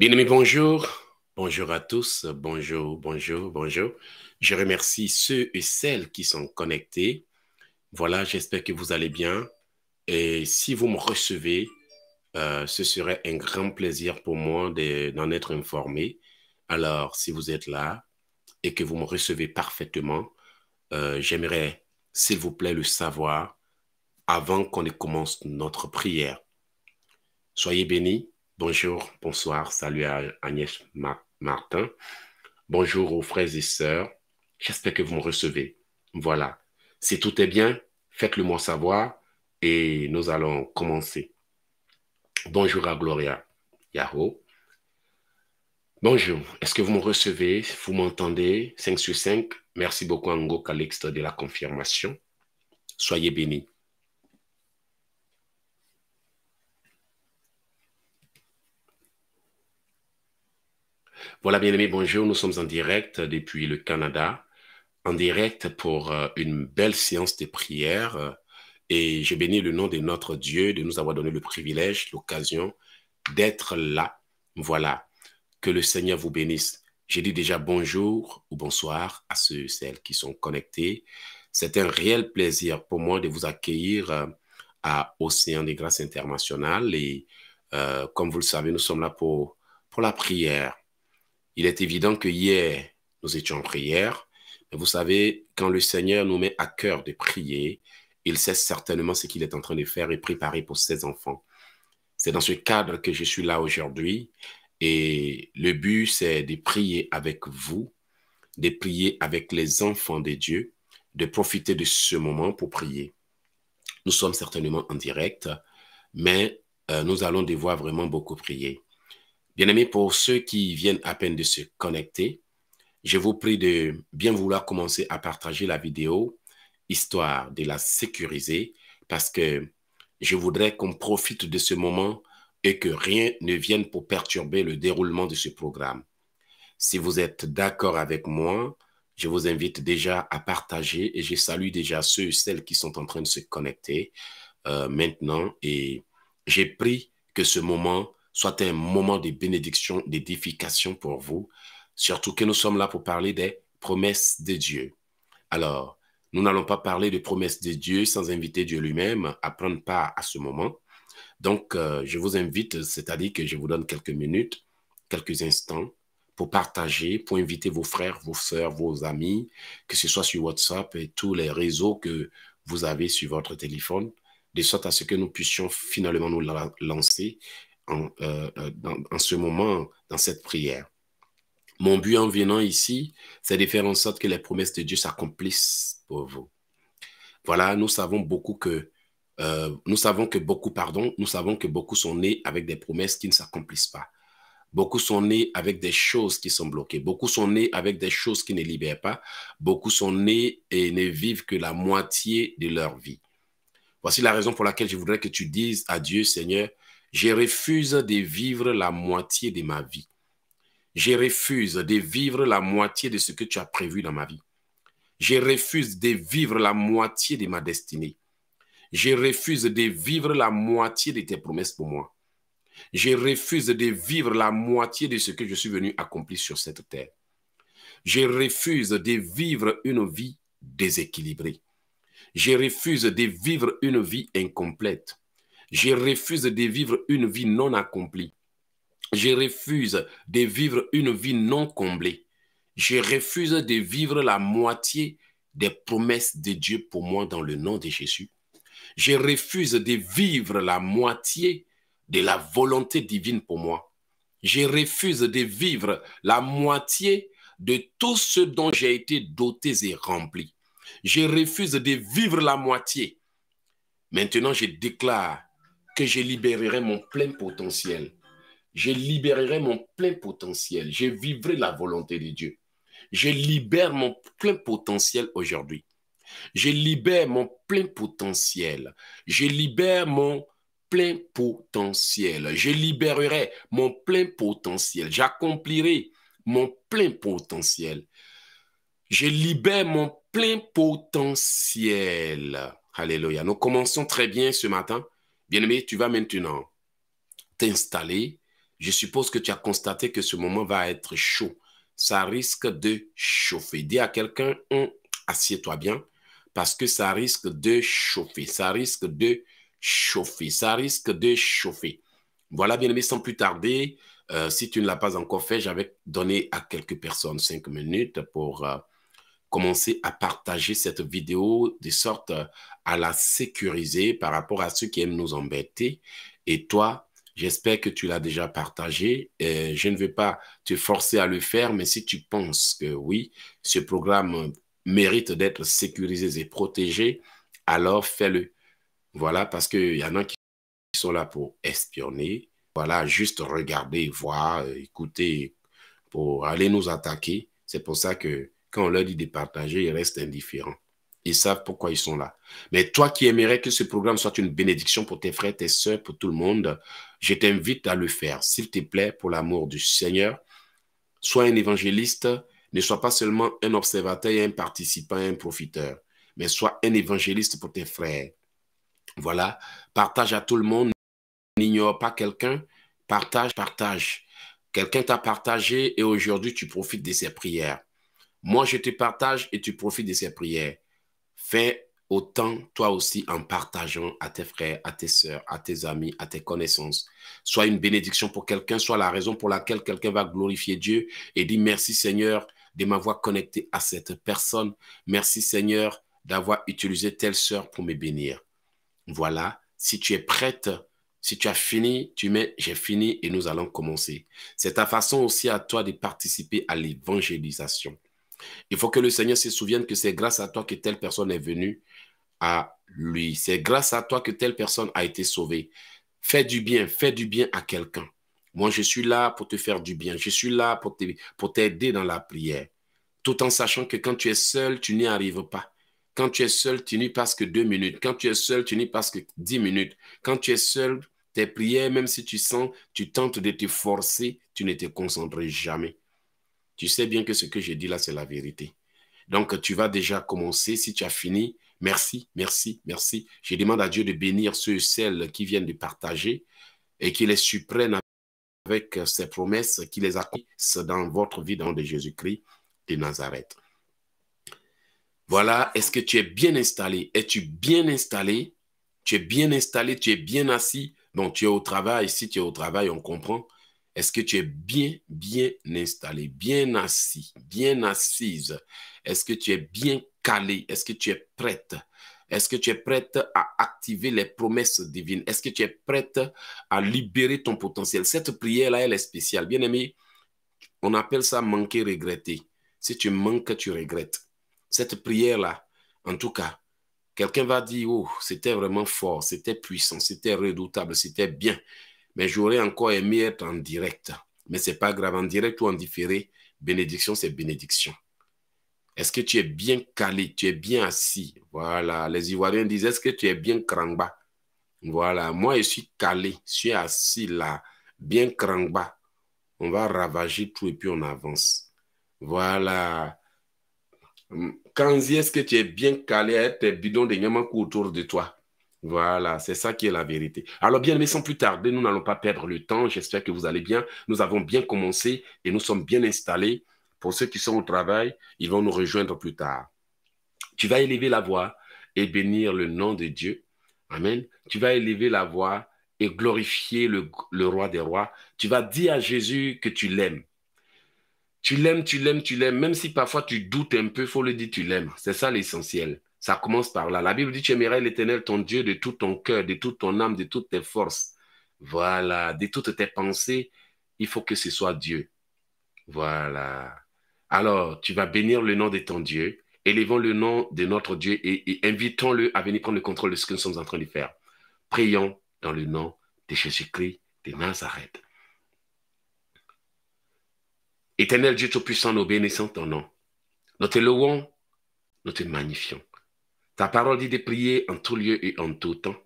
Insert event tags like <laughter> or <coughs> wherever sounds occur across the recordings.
Bien-aimés, bonjour. Bonjour à tous. Bonjour, bonjour, bonjour. Je remercie ceux et celles qui sont connectés. Voilà, j'espère que vous allez bien. Et si vous me recevez, euh, ce serait un grand plaisir pour moi d'en être informé. Alors, si vous êtes là et que vous me recevez parfaitement, euh, j'aimerais, s'il vous plaît, le savoir avant qu'on ne commence notre prière. Soyez bénis. Bonjour, bonsoir, salut à Agnès Martin. Bonjour aux frères et sœurs. J'espère que vous me recevez. Voilà. Si tout est bien, faites-le moi savoir et nous allons commencer. Bonjour à Gloria Yahoo. Bonjour, est-ce que vous me recevez? Vous m'entendez? 5 sur 5. Merci beaucoup, Ango Calixte, de la confirmation. Soyez bénis. Voilà, bien aimés, bonjour. Nous sommes en direct depuis le Canada, en direct pour euh, une belle séance de prière. Et je bénis le nom de notre Dieu de nous avoir donné le privilège, l'occasion d'être là. Voilà. Que le Seigneur vous bénisse. J'ai dit déjà bonjour ou bonsoir à ceux celles qui sont connectés. C'est un réel plaisir pour moi de vous accueillir euh, à Océan des Grâces Internationales. Et euh, comme vous le savez, nous sommes là pour, pour la prière. Il est évident que hier, nous étions en prière. Mais vous savez, quand le Seigneur nous met à cœur de prier, il sait certainement ce qu'il est en train de faire et préparer pour ses enfants. C'est dans ce cadre que je suis là aujourd'hui. Et le but, c'est de prier avec vous, de prier avec les enfants de Dieu, de profiter de ce moment pour prier. Nous sommes certainement en direct, mais euh, nous allons devoir vraiment beaucoup prier. Bien-aimés, pour ceux qui viennent à peine de se connecter, je vous prie de bien vouloir commencer à partager la vidéo, histoire de la sécuriser, parce que je voudrais qu'on profite de ce moment et que rien ne vienne pour perturber le déroulement de ce programme. Si vous êtes d'accord avec moi, je vous invite déjà à partager et je salue déjà ceux et celles qui sont en train de se connecter euh, maintenant et j'ai pris que ce moment soit un moment de bénédiction, d'édification pour vous, surtout que nous sommes là pour parler des promesses de Dieu. Alors, nous n'allons pas parler des promesses de Dieu sans inviter Dieu lui-même à prendre part à ce moment. Donc, euh, je vous invite, c'est-à-dire que je vous donne quelques minutes, quelques instants pour partager, pour inviter vos frères, vos sœurs, vos amis, que ce soit sur WhatsApp et tous les réseaux que vous avez sur votre téléphone, de sorte à ce que nous puissions finalement nous lancer euh, euh, en, ce moment, dans cette prière. Mon but en venant ici, c'est de faire en sorte que les promesses de Dieu s'accomplissent pour vous. Voilà, nous savons beaucoup que euh, nous savons que beaucoup, pardon, nous savons que beaucoup sont nés avec des promesses qui ne s'accomplissent pas. Beaucoup sont nés avec des choses qui sont bloquées. Beaucoup sont nés avec des choses qui ne libèrent pas. Beaucoup sont nés et ne vivent que la moitié de leur vie. Voici la raison pour laquelle je voudrais que tu dises à Dieu, Seigneur, je refuse de vivre la moitié de ma vie. Je refuse de vivre la moitié de ce que tu as prévu dans ma vie. Je refuse de vivre la moitié de ma destinée. Je refuse de vivre la moitié de tes promesses pour moi. Je refuse de vivre la moitié de ce que je suis venu accomplir sur cette terre. Je refuse de vivre une vie déséquilibrée. Je refuse de vivre une vie incomplète. Je refuse de vivre une vie non accomplie. Je refuse de vivre une vie non comblée. Je refuse de vivre la moitié des promesses de Dieu pour moi dans le nom de Jésus. Je refuse de vivre la moitié de la volonté divine pour moi. Je refuse de vivre la moitié de tout ce dont j'ai été doté et rempli. Je refuse de vivre la moitié. Maintenant, je déclare que je libérerai mon plein potentiel. Je libérerai mon plein potentiel. Je vivrai la volonté de Dieu. Je libère mon plein potentiel aujourd'hui. Je libère mon plein potentiel. Je libère mon plein potentiel. Je libérerai mon plein potentiel. J'accomplirai mon plein potentiel. Je libère mon plein potentiel. Alléluia. Nous commençons très bien ce matin. Bien-aimé, tu vas maintenant t'installer. je suppose que tu as constaté que ce moment va être chaud. Ça risque de chauffer. Dis à quelqu'un, hum, assieds-toi bien, parce que ça risque de chauffer. Ça risque de chauffer. Ça risque de chauffer. Voilà, bien aimé, sans plus tarder, euh, si tu ne l'as pas encore fait, j'avais donné à quelques personnes cinq minutes pour euh, commencer à partager cette vidéo de sorte à la sécuriser par rapport à ceux qui aiment nous embêter. Et toi, j'espère que tu l'as déjà partagé. Je ne vais pas te forcer à le faire, mais si tu penses que oui, ce programme mérite d'être sécurisé et protégé, alors fais-le. Voilà, parce qu'il y en a qui sont là pour espionner, voilà, juste regarder, voir, écouter, pour aller nous attaquer. C'est pour ça que quand on leur dit de partager, ils restent indifférents. Ils savent pourquoi ils sont là. Mais toi qui aimerais que ce programme soit une bénédiction pour tes frères, tes soeurs, pour tout le monde, je t'invite à le faire. S'il te plaît, pour l'amour du Seigneur, sois un évangéliste, ne sois pas seulement un observateur et un participant, un profiteur, mais sois un évangéliste pour tes frères. Voilà, partage à tout le monde, n'ignore pas quelqu'un, partage, partage. Quelqu'un t'a partagé et aujourd'hui tu profites de ses prières. Moi, je te partage et tu profites de ses prières. Fais autant toi aussi en partageant à tes frères, à tes soeurs, à tes amis, à tes connaissances. Sois une bénédiction pour quelqu'un, soit la raison pour laquelle quelqu'un va glorifier Dieu et dit merci Seigneur de m'avoir connecté à cette personne. Merci Seigneur d'avoir utilisé telle sœur pour me bénir. Voilà, si tu es prête, si tu as fini, tu mets j'ai fini et nous allons commencer. C'est ta façon aussi à toi de participer à l'évangélisation. Il faut que le Seigneur se souvienne que c'est grâce à toi que telle personne est venue à lui. C'est grâce à toi que telle personne a été sauvée. Fais du bien, fais du bien à quelqu'un. Moi, je suis là pour te faire du bien. Je suis là pour t'aider dans la prière. Tout en sachant que quand tu es seul, tu n'y arrives pas. Quand tu es seul, tu n'y passes que deux minutes. Quand tu es seul, tu n'y passes que dix minutes. Quand tu es seul, tes prières, même si tu sens, tu tentes de te forcer, tu ne te concentres jamais. Tu sais bien que ce que j'ai dit là, c'est la vérité. Donc, tu vas déjà commencer. Si tu as fini, merci, merci, merci. Je demande à Dieu de bénir ceux et celles qui viennent de partager et qui les supprennent avec ses promesses, qui les accomplissent dans votre vie dans de Jésus-Christ de Nazareth. Voilà, est-ce que tu es bien installé? Es-tu bien installé? Tu es bien installé, tu es bien assis? Bon, tu es au travail. Si tu es au travail, on comprend. Est-ce que tu es bien, bien installé, bien assis, bien assise? Est-ce que tu es bien calé? Est-ce que tu es prête? Est-ce que tu es prête à activer les promesses divines? Est-ce que tu es prête à libérer ton potentiel? Cette prière-là, elle est spéciale. Bien aimé, on appelle ça manquer, regretter. Si tu manques, tu regrettes. Cette prière-là, en tout cas, quelqu'un va dire, oh, c'était vraiment fort, c'était puissant, c'était redoutable, c'était bien. Mais j'aurais encore aimé être en direct. Mais ce n'est pas grave, en direct ou en différé, bénédiction, c'est bénédiction. Est-ce que tu es bien calé, tu es bien assis? Voilà, les Ivoiriens disent, est-ce que tu es bien crangba Voilà, moi je suis calé, je suis assis là, bien crangba. On va ravager tout et puis on avance. Voilà. Quand est-ce que tu es bien calé à tes bidons de Nyamakou autour de toi? Voilà, c'est ça qui est la vérité. Alors, bien, mais sans plus tarder, nous n'allons pas perdre le temps. J'espère que vous allez bien. Nous avons bien commencé et nous sommes bien installés. Pour ceux qui sont au travail, ils vont nous rejoindre plus tard. Tu vas élever la voix et bénir le nom de Dieu. Amen. Tu vas élever la voix et glorifier le, le roi des rois. Tu vas dire à Jésus que tu l'aimes. Tu l'aimes, tu l'aimes, tu l'aimes. Même si parfois tu doutes un peu, il faut le dire, tu l'aimes. C'est ça l'essentiel. Ça commence par là. La Bible dit, tu aimerais l'éternel, ton Dieu, de tout ton cœur, de toute ton âme, de toutes tes forces. Voilà, de toutes tes pensées. Il faut que ce soit Dieu. Voilà. Alors, tu vas bénir le nom de ton Dieu, élevons le nom de notre Dieu et, invitons-le à venir prendre le contrôle de ce que nous sommes en train de faire. Prions dans le nom de Jésus-Christ de Nazareth. Éternel Dieu Tout-Puissant, nous bénissons ton nom. Nous te louons, nous te magnifions. Ta parole dit de prier en tout lieu et en tout temps.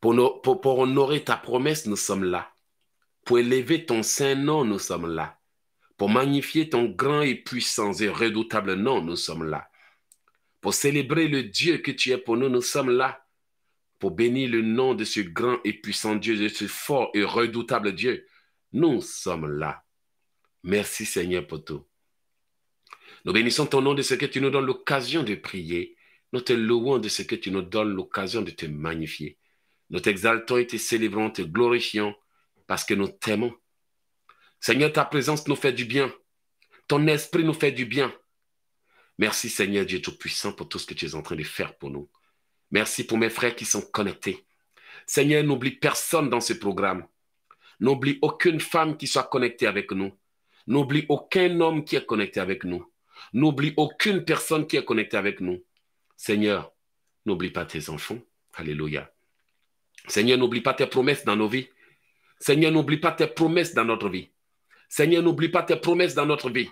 Pour, honorer ta promesse, nous sommes là. Pour élever ton saint nom, nous sommes là. Pour magnifier ton grand et puissant et redoutable nom, nous sommes là. Pour célébrer le Dieu que tu es pour nous, nous sommes là. pour bénir le nom de ce grand et puissant Dieu, de ce fort et redoutable Dieu. Nous sommes là. Merci Seigneur pour tout. Nous bénissons ton nom de ce que tu nous donnes l'occasion de prier. Nous te louons de ce que tu nous donnes l'occasion de te magnifier. Nous t'exaltons et te célébrons, te glorifions parce que nous t'aimons. Seigneur, ta présence nous fait du bien. Ton esprit nous fait du bien. Merci Seigneur Dieu Tout-Puissant pour tout ce que tu es en train de faire pour nous. Merci pour mes frères qui sont connectés. Seigneur, n'oublie personne dans ce programme. N'oublie aucune femme qui soit connectée avec nous. N'oublie aucun homme qui est connecté avec nous. N'oublie aucune personne qui est connectée avec nous. Seigneur, n'oublie pas tes enfants. Alléluia. Seigneur, n'oublie pas tes promesses dans nos vies. Seigneur, n'oublie pas tes promesses dans notre vie. Seigneur, n'oublie pas tes promesses dans notre vie.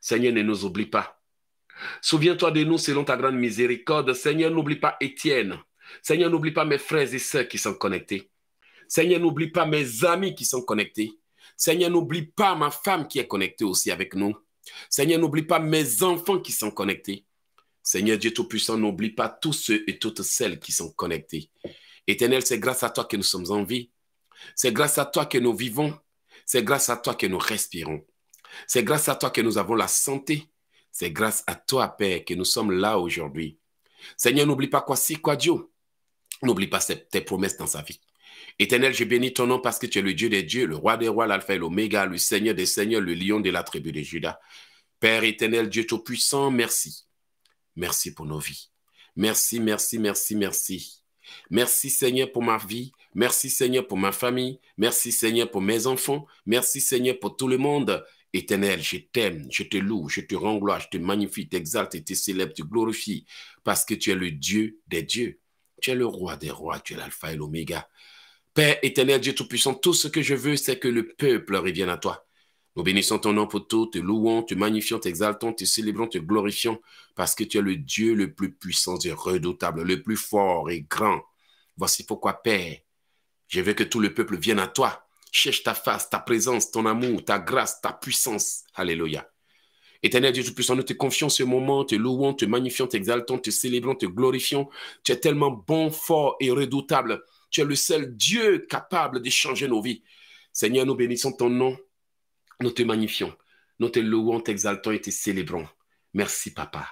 Seigneur, ne nous oublie pas. Souviens-toi de nous selon ta grande miséricorde. Seigneur, n'oublie pas Étienne. Seigneur, n'oublie pas mes frères et sœurs qui sont connectés. Seigneur, n'oublie pas mes amis qui sont connectés. Seigneur, n'oublie pas ma femme qui est connectée aussi avec nous. Seigneur, n'oublie pas mes enfants qui sont connectés. Seigneur Dieu Tout-Puissant, n'oublie pas tous ceux et toutes celles qui sont connectés. Éternel, c'est grâce à toi que nous sommes en vie. C'est grâce à toi que nous vivons. C'est grâce à toi que nous respirons. C'est grâce à toi que nous avons la santé. C'est grâce à toi, Père, que nous sommes là aujourd'hui. Seigneur, n'oublie pas quoi si, quoi Dieu. N'oublie pas tes promesses dans sa vie. Éternel, je bénis ton nom parce que tu es le Dieu des dieux, le roi des rois, l'alpha et l'oméga, le Seigneur des seigneurs, le lion de la tribu de Judas. Père éternel, Dieu tout-puissant, merci. Merci pour nos vies. Merci, merci, merci, merci. Merci Seigneur pour ma vie. Merci Seigneur pour ma famille. Merci Seigneur pour mes enfants. Merci Seigneur pour tout le monde. Éternel, je t'aime, je te loue, je te rends gloire, je te magnifie, t'exalte te célèbre, te glorifie, parce que tu es le Dieu des dieux. Tu es le roi des rois, tu es l'alpha et l'oméga. Père éternel, Dieu tout-puissant, tout ce que je veux, c'est que le peuple revienne à toi. Nous bénissons ton nom pour tout, te louons, te magnifions, t'exaltons, te célébrons, te glorifions, parce que tu es le Dieu le plus puissant et redoutable, le plus fort et grand. Voici pourquoi, Père, je veux que tout le peuple vienne à toi. Cherche ta face, ta présence, ton amour, ta grâce, ta puissance. Alléluia. Éternel Dieu Tout-Puissant, nous te confions ce moment, te louons, te magnifions, t'exaltons, te célébrons, te glorifions. Tu es tellement bon, fort et redoutable. Tu es le seul Dieu capable de changer nos vies. Seigneur, nous bénissons ton nom. Nous te magnifions. Nous te louons, t'exaltons et te célébrons. Merci, Papa.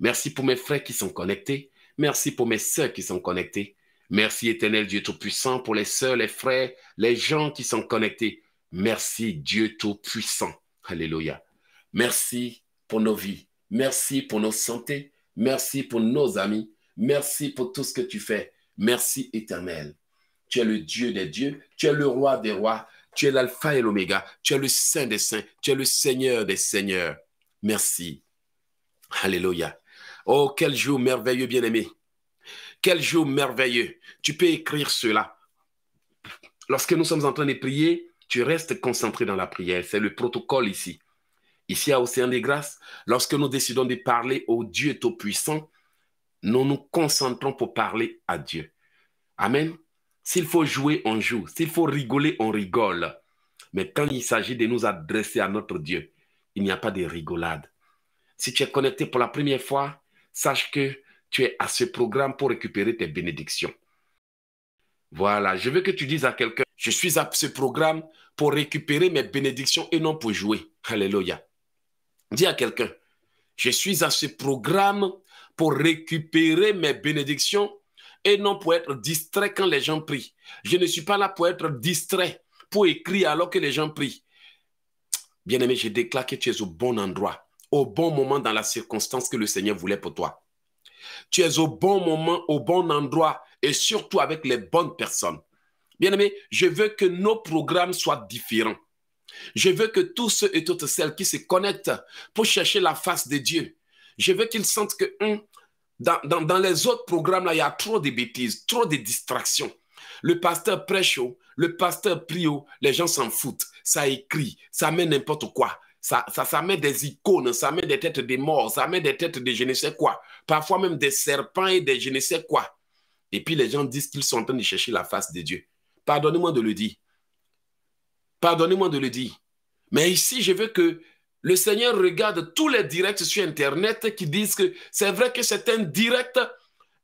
Merci pour mes frères qui sont connectés. Merci pour mes sœurs qui sont connectées. Merci éternel Dieu Tout-Puissant pour les sœurs, les frères, les gens qui sont connectés. Merci Dieu Tout-Puissant. Alléluia. Merci pour nos vies. Merci pour nos santé. Merci pour nos amis. Merci pour tout ce que tu fais. Merci éternel. Tu es le Dieu des dieux. Tu es le roi des rois. Tu es l'alpha et l'oméga. Tu es le saint des saints. Tu es le Seigneur des seigneurs. Merci. Alléluia. Oh, quel jour merveilleux, bien-aimé. Quel jour merveilleux. Tu peux écrire cela. Lorsque nous sommes en train de prier, tu restes concentré dans la prière. C'est le protocole ici. Ici à Océan des Grâces, lorsque nous décidons de parler au Dieu Tout-Puissant, nous nous concentrons pour parler à Dieu. Amen. S'il faut jouer, on joue. S'il faut rigoler, on rigole. Mais quand il s'agit de nous adresser à notre Dieu, il n'y a pas de rigolade. Si tu es connecté pour la première fois, sache que tu es à ce programme pour récupérer tes bénédictions. Voilà, je veux que tu dises à quelqu'un, je suis à ce programme pour récupérer mes bénédictions et non pour jouer. Alléluia. Dis à quelqu'un, je suis à ce programme pour récupérer mes bénédictions et non pour être distrait quand les gens prient. Je ne suis pas là pour être distrait, pour écrire alors que les gens prient. Bien-aimé, je déclare que tu es au bon endroit, au bon moment dans la circonstance que le Seigneur voulait pour toi. Tu es au bon moment, au bon endroit et surtout avec les bonnes personnes. Bien-aimé, je veux que nos programmes soient différents. Je veux que tous ceux et toutes celles qui se connectent pour chercher la face de Dieu, je veux qu'ils sentent que dans, dans, les autres programmes, il y a trop de bêtises, trop de distractions. Le pasteur prêche, le pasteur prie, les gens s'en foutent. Ça écrit, ça met n'importe quoi ça, ça, met des icônes, ça met des têtes de morts, ça met des têtes de je ne sais quoi, parfois même des serpents et des je ne sais quoi. Et puis les gens disent qu'ils sont en train de chercher la face de Dieu. Pardonnez-moi de le dire. Pardonnez-moi de le dire. Mais ici, je veux que le Seigneur regarde tous les directs sur Internet qui disent que c'est vrai que c'est un direct,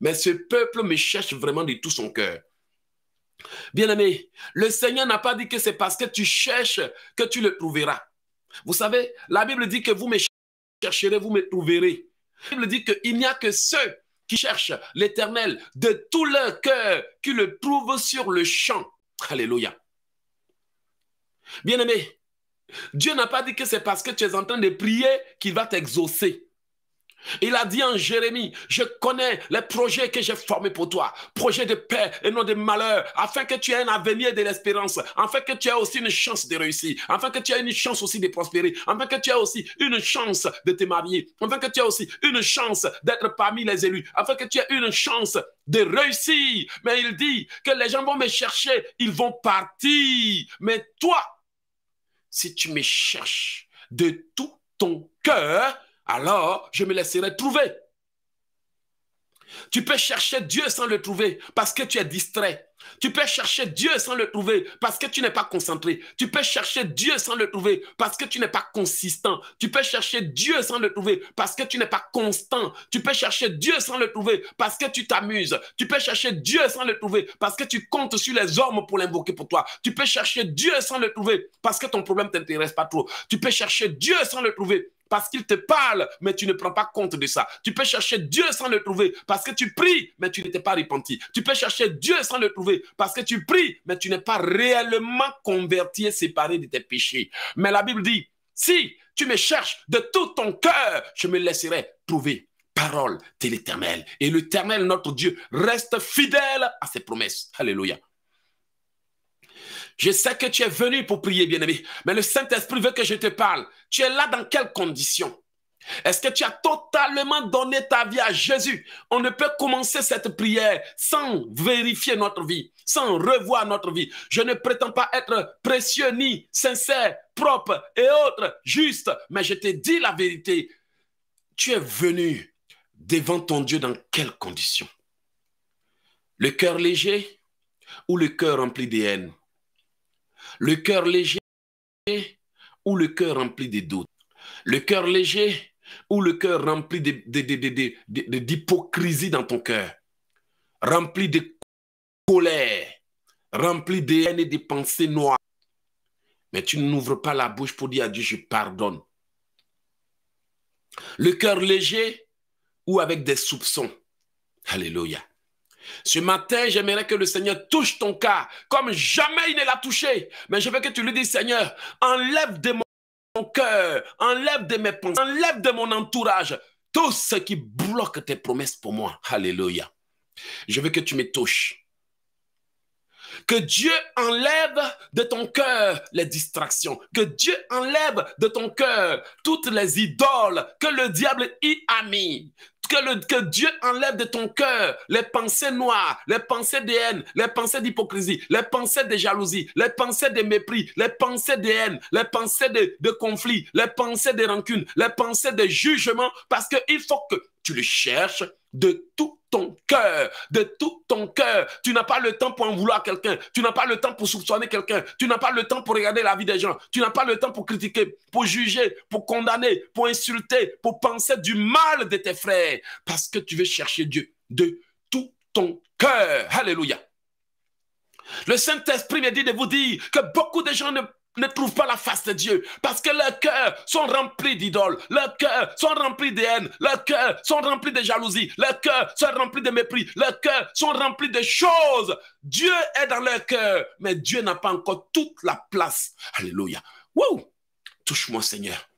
mais ce peuple me cherche vraiment de tout son cœur. Bien-aimé, le Seigneur n'a pas dit que c'est parce que tu cherches que tu le trouveras. Vous savez, la Bible dit que vous me chercherez, vous me trouverez. La Bible dit qu'il n'y a que ceux qui cherchent l'Éternel de tout leur cœur qui le trouvent sur le champ. Alléluia. Bien-aimé, Dieu n'a pas dit que c'est parce que tu es en train de prier qu'il va t'exaucer. Il a dit en Jérémie, je connais les projets que j'ai formés pour toi, projets de paix et non de malheur, afin que tu aies un avenir de l'espérance, afin que tu aies aussi une chance de réussir, afin que tu aies une chance aussi de prospérer, afin que tu aies aussi une chance de te marier, afin que tu aies aussi une chance d'être parmi les élus, afin que tu aies une chance de réussir. Mais il dit que les gens vont me chercher, ils vont partir. Mais toi, si tu me cherches de tout ton cœur, alors je me laisserai trouver. Tu peux chercher Dieu sans le trouver parce que tu es distrait. Tu peux chercher Dieu sans le trouver parce que tu n'es pas concentré. Tu peux chercher Dieu sans le trouver parce que tu n'es pas consistant. Tu peux chercher Dieu sans le trouver parce que tu n'es pas constant. Tu peux chercher Dieu sans le trouver parce que tu t'amuses. Tu peux chercher Dieu sans le trouver parce que tu comptes sur les hommes pour l'invoquer pour toi. Tu peux chercher Dieu sans le trouver parce que ton problème ne t'intéresse pas trop. Tu peux chercher Dieu sans le trouver parce qu'il te parle, mais tu ne prends pas compte de ça. Tu peux chercher Dieu sans le trouver parce que tu pries, mais tu n'étais pas repenti. Tu peux chercher Dieu sans le trouver parce que tu pries, mais tu n'es pas réellement converti et séparé de tes péchés. Mais la Bible dit, si tu me cherches de tout ton cœur, je me laisserai trouver. Parole de l'Éternel. Et l'Éternel, notre Dieu, reste fidèle à ses promesses. Alléluia. Je sais que tu es venu pour prier, bien-aimé, mais le Saint-Esprit veut que je te parle. Tu es là dans quelles conditions? Est-ce que tu as totalement donné ta vie à Jésus? On ne peut commencer cette prière sans vérifier notre vie, sans revoir notre vie. Je ne prétends pas être précieux ni sincère, propre et autre, juste, mais je te dis la vérité. Tu es venu devant ton Dieu dans quelles conditions? Le cœur léger ou le cœur rempli de haine le cœur léger ou le cœur rempli de doutes Le cœur léger ou le cœur rempli d'hypocrisie dans ton cœur Rempli de colère, rempli de haine et de pensées noires. Mais tu n'ouvres pas la bouche pour dire à Dieu, je pardonne. Le cœur léger ou avec des soupçons. Alléluia. Ce matin, j'aimerais que le Seigneur touche ton cas comme jamais il ne l'a touché. Mais je veux que tu lui dises, Seigneur, enlève de mon cœur, enlève de mes pensées, enlève de mon entourage tout ce qui bloque tes promesses pour moi. Alléluia. Je veux que tu me touches. Que Dieu enlève de ton cœur les distractions. Que Dieu enlève de ton cœur toutes les idoles que le diable y a mis. Que, Dieu enlève de ton cœur les pensées noires, les pensées de haine, les pensées d'hypocrisie, les pensées de jalousie, les pensées de mépris, les pensées de haine, les pensées de, de conflit, les pensées de rancune, les pensées de jugement, parce qu'il faut que tu le cherches de tout ton cœur, de tout ton cœur. Tu n'as pas le temps pour en vouloir quelqu'un. Tu n'as pas le temps pour soupçonner quelqu'un. Tu n'as pas le temps pour regarder la vie des gens. Tu n'as pas le temps pour critiquer, pour juger, pour condamner, pour insulter, pour penser du mal de tes frères. Parce que tu veux chercher Dieu de tout ton cœur. Alléluia. Le Saint-Esprit me dit de vous dire que beaucoup de gens ne ne trouvent pas la face de Dieu parce que leurs cœurs sont remplis d'idoles, leurs cœurs sont remplis de haine, leurs cœurs sont remplis de jalousie, leurs cœurs sont remplis de mépris, leurs cœurs sont remplis de choses. Dieu est dans leur cœur, mais Dieu n'a pas encore toute la place. Alléluia. Wow! Touche-moi, Seigneur.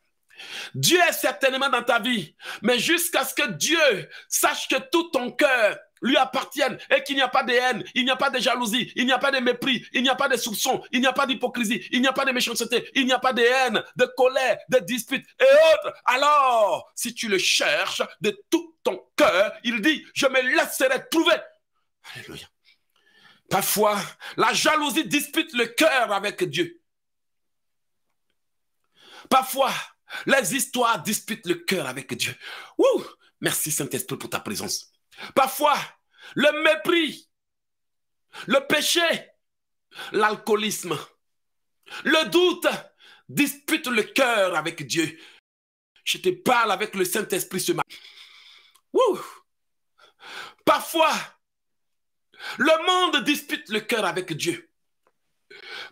Dieu est certainement dans ta vie, mais jusqu'à ce que Dieu sache que tout ton cœur lui appartiennent et qu'il n'y a pas de haine, il n'y a pas de jalousie, il n'y a pas de mépris, il n'y a pas de soupçon, il n'y a pas d'hypocrisie, il n'y a pas de méchanceté, il n'y a pas de haine, de colère, de dispute et autres. Alors, si tu le cherches de tout ton cœur, il dit, je me laisserai trouver. Alléluia. Parfois, la jalousie dispute le cœur avec Dieu. Parfois, les histoires disputent le cœur avec Dieu. Merci Saint-Esprit pour ta présence. Parfois, le mépris, le péché, l'alcoolisme, le doute dispute le cœur avec Dieu. Je te parle avec le Saint-Esprit ce matin. Parfois, le monde dispute le cœur avec Dieu.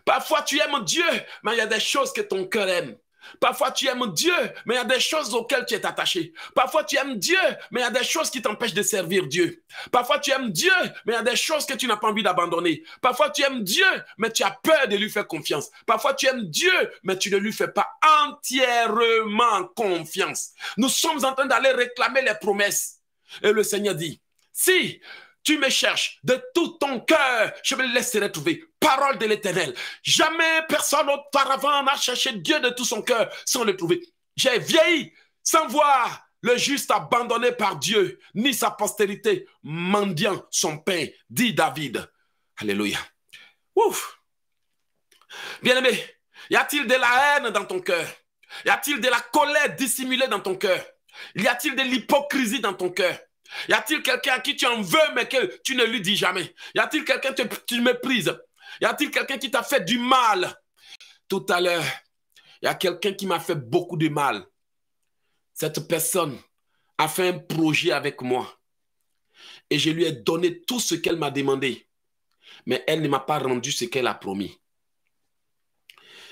Parfois, tu aimes Dieu, mais il y a des choses que ton cœur aime. Parfois, tu aimes Dieu, mais il y a des choses auxquelles tu es attaché. Parfois, tu aimes Dieu, mais il y a des choses qui t'empêchent de servir Dieu. Parfois, tu aimes Dieu, mais il y a des choses que tu n'as pas envie d'abandonner. Parfois, tu aimes Dieu, mais tu as peur de lui faire confiance. Parfois, tu aimes Dieu, mais tu ne lui fais pas entièrement confiance. Nous sommes en train d'aller réclamer les promesses. Et le Seigneur dit, si tu me cherches de tout ton cœur, je me laisserai trouver. Parole de l'éternel. Jamais personne auparavant n'a cherché Dieu de tout son cœur sans le trouver. J'ai vieilli sans voir le juste abandonné par Dieu, ni sa postérité mendiant son pain, dit David. Alléluia. Ouf. Bien-aimé, y a-t-il de la haine dans ton cœur? Y a-t-il de la colère dissimulée dans ton cœur? Y a-t-il de l'hypocrisie dans ton cœur? Y a-t-il quelqu'un à qui tu en veux, mais que tu ne lui dis jamais? Y a-t-il quelqu'un que tu méprises? Y a-t-il quelqu'un qui t'a fait du mal? Tout à l'heure, il y a quelqu'un qui m'a fait beaucoup de mal. Cette personne a fait un projet avec moi. Et je lui ai donné tout ce qu'elle m'a demandé. Mais elle ne m'a pas rendu ce qu'elle a promis.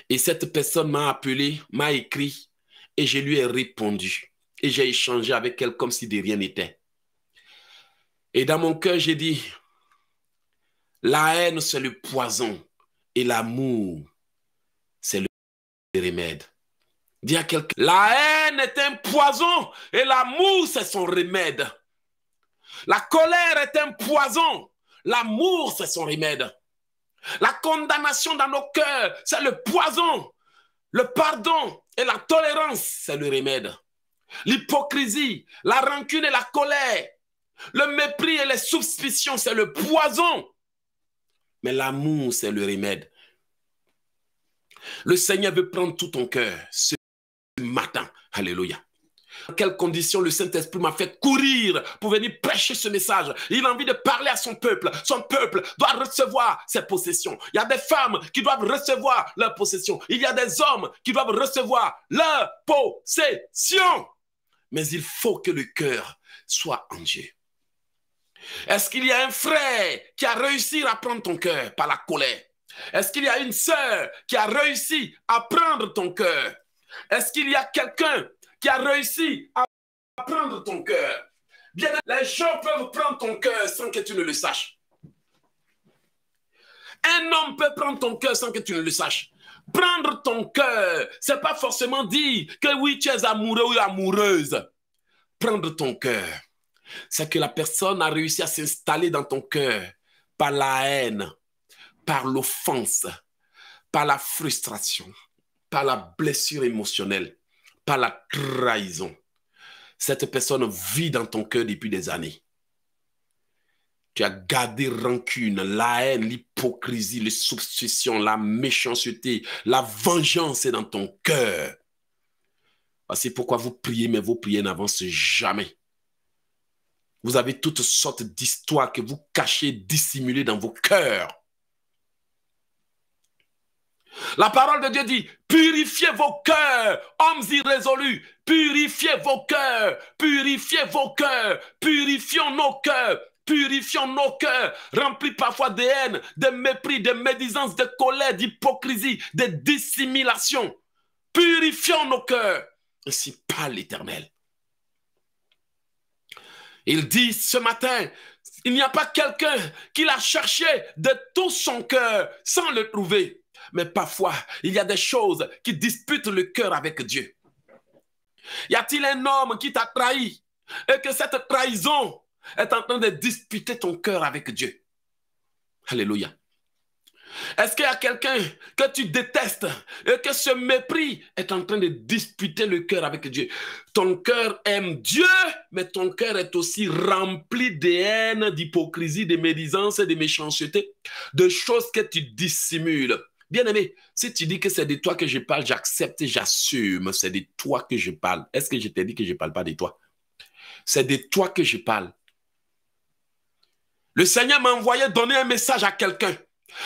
Et cette personne m'a appelé, m'a écrit, et je lui ai répondu. Et j'ai échangé avec elle comme si de rien n'était. Et dans mon cœur, j'ai dit, la haine, c'est le poison et l'amour, c'est le remède. La haine est un poison et l'amour, c'est son remède. La colère est un poison, l'amour, c'est son remède. La condamnation dans nos cœurs, c'est le poison. Le pardon et la tolérance, c'est le remède. L'hypocrisie, la rancune et la colère, le mépris et les suspicions, c'est le poison. Mais l'amour, c'est le remède. Le Seigneur veut prendre tout ton cœur ce matin. Alléluia. Dans quelles conditions le Saint-Esprit m'a fait courir pour venir prêcher ce message? Il a envie de parler à son peuple. Son peuple doit recevoir ses possessions. Il y a des femmes qui doivent recevoir leurs possessions. Il y a des hommes qui doivent recevoir leurs possessions. Mais il faut que le cœur soit en Dieu. Est-ce qu'il y a un frère qui a réussi à prendre ton cœur par la colère? Est-ce qu'il y a une sœur qui a réussi à prendre ton cœur? Est-ce qu'il y a quelqu'un qui a réussi à prendre ton cœur? Bien, les gens peuvent prendre ton cœur sans que tu ne le saches. Un homme peut prendre ton cœur sans que tu ne le saches. Prendre ton cœur, c'est pas forcément dire que oui, tu es amoureux ou amoureuse. Prendre ton cœur c'est que la personne a réussi à s'installer dans ton cœur par la haine, par l'offense, par la frustration, par la blessure émotionnelle, par la trahison. Cette personne vit dans ton cœur depuis des années. Tu as gardé rancune, la haine, l'hypocrisie, les suspicions, la méchanceté, la vengeance est dans ton cœur. C'est pourquoi vous priez, mais vos prières n'avancent jamais. Vous avez toutes sortes d'histoires que vous cachez, dissimulées dans vos cœurs. La parole de Dieu dit, purifiez vos cœurs, hommes irrésolus, purifiez vos cœurs, purifiez vos cœurs, purifions nos cœurs, purifions nos cœurs, remplis parfois de haine, de mépris, de médisance, de colère, d'hypocrisie, de dissimulation. Purifions nos cœurs. Ainsi parle l'Éternel. Il dit ce matin, il n'y a pas quelqu'un qui l'a cherché de tout son cœur sans le trouver. Mais parfois, il y a des choses qui disputent le cœur avec Dieu. Y a-t-il un homme qui t'a trahi et que cette trahison est en train de disputer ton cœur avec Dieu? Alléluia. Est-ce qu'il y a quelqu'un que tu détestes et que ce mépris est en train de disputer le cœur avec Dieu? Ton cœur aime Dieu, mais ton cœur est aussi rempli de haine, d'hypocrisie, de médisance, de méchanceté, de choses que tu dissimules. Bien-aimé, si tu dis que c'est de toi que je parle, j'accepte et j'assume, c'est de toi que je parle. Est-ce que je t'ai dit que je ne parle pas de toi? C'est de toi que je parle. Le Seigneur m'a envoyé donner un message à quelqu'un.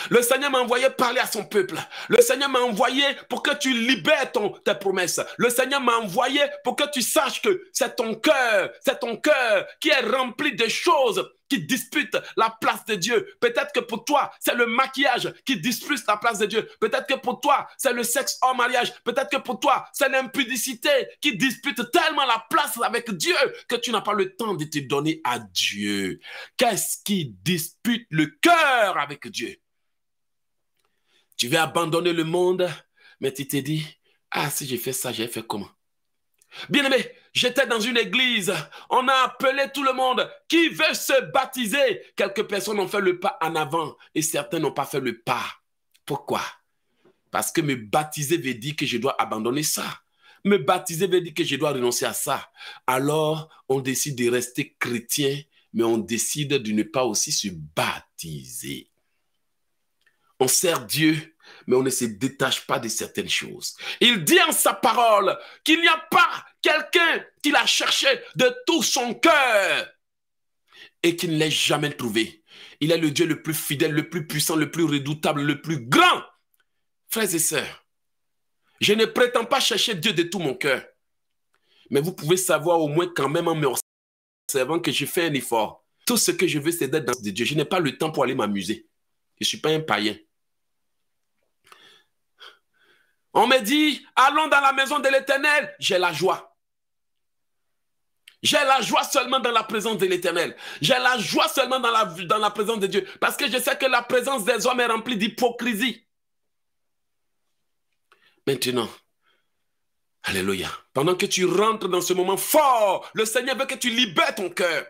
Le Seigneur m'a envoyé parler à son peuple. Le Seigneur m'a envoyé pour que tu libères ton, tes promesses. Le Seigneur m'a envoyé pour que tu saches que c'est ton cœur, c'est ton cœur qui est rempli de choses qui qui dispute la place de Dieu. Peut-être que pour toi, c'est le maquillage qui dispute la place de Dieu. Peut-être que pour toi, c'est le sexe hors mariage. Peut-être que pour toi, c'est l'impudicité qui dispute tellement la place avec Dieu que tu n'as pas le temps de te donner à Dieu. Qu'est-ce qui dispute le cœur avec Dieu? Tu veux abandonner le monde, mais tu t'es dit, ah, si j'ai fait ça, j'ai fait comment? Bien-aimé, j'étais dans une église. On a appelé tout le monde qui veut se baptiser? Quelques personnes ont fait le pas en avant et certains n'ont pas fait le pas. Pourquoi? Parce que me baptiser veut dire que je dois abandonner ça. Me baptiser veut dire que je dois renoncer à ça. Alors, on décide de rester chrétien, mais on décide de ne pas aussi se baptiser. On sert Dieu, mais on ne se détache pas de certaines choses. Il dit en sa parole qu'il n'y a pas quelqu'un qui l'a cherché de tout son cœur et qu'il ne l'ait jamais trouvé. Il est le Dieu le plus fidèle, le plus puissant, le plus redoutable, le plus grand. Frères et sœurs, je ne prétends pas chercher Dieu de tout mon cœur. Mais vous pouvez savoir au moins quand même en m'observant que je fais un effort. Tout ce que je veux, c'est d'être dans de Dieu. Je n'ai pas le temps pour aller m'amuser. Je ne suis pas un païen. On me dit, allons dans la maison de l'Éternel. J'ai la joie. J'ai la joie seulement dans la présence de l'Éternel. J'ai la joie seulement dans la, présence de Dieu. Parce que je sais que la présence des hommes est remplie d'hypocrisie. Maintenant, Alléluia. Pendant que tu rentres dans ce moment fort, le Seigneur veut que tu libères ton cœur.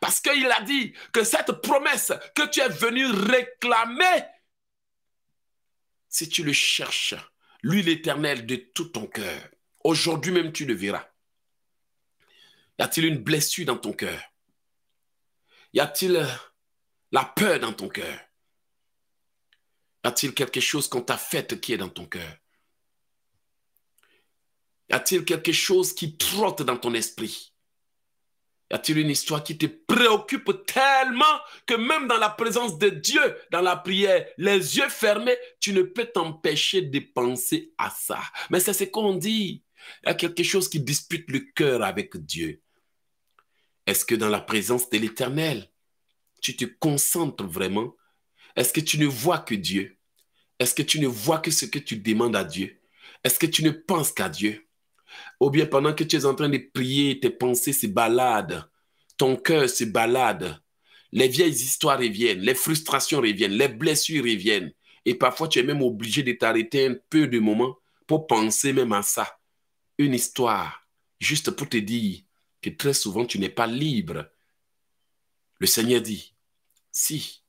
Parce qu'il a dit que cette promesse que tu es venu réclamer, si tu le cherches, lui l'Éternel de tout ton cœur. Aujourd'hui même, tu le verras. Y a-t-il une blessure dans ton cœur? Y a-t-il euh, la peur dans ton cœur? Y a-t-il quelque chose qu'on t'a fait qui est dans ton cœur? Y a-t-il quelque chose qui trotte dans ton esprit? Y a-t-il une histoire qui te préoccupe tellement que même dans la présence de Dieu, dans la prière, les yeux fermés, tu ne peux t'empêcher de penser à ça? Mais c'est ce qu'on dit. Il y a quelque chose qui dispute le cœur avec Dieu. Est-ce que dans la présence de l'Éternel, tu te concentres vraiment? Est-ce que tu ne vois que Dieu? Est-ce que tu ne vois que ce que tu demandes à Dieu? Est-ce que tu ne penses qu'à Dieu? Ou bien pendant que tu es en train de prier, tes pensées se baladent, ton cœur se balade, les vieilles histoires reviennent, les frustrations reviennent, les blessures reviennent. Et parfois, tu es même obligé de t'arrêter un peu de moment pour penser même à ça. Une histoire, juste pour te dire que très souvent, tu n'es pas libre. Le Seigneur dit, si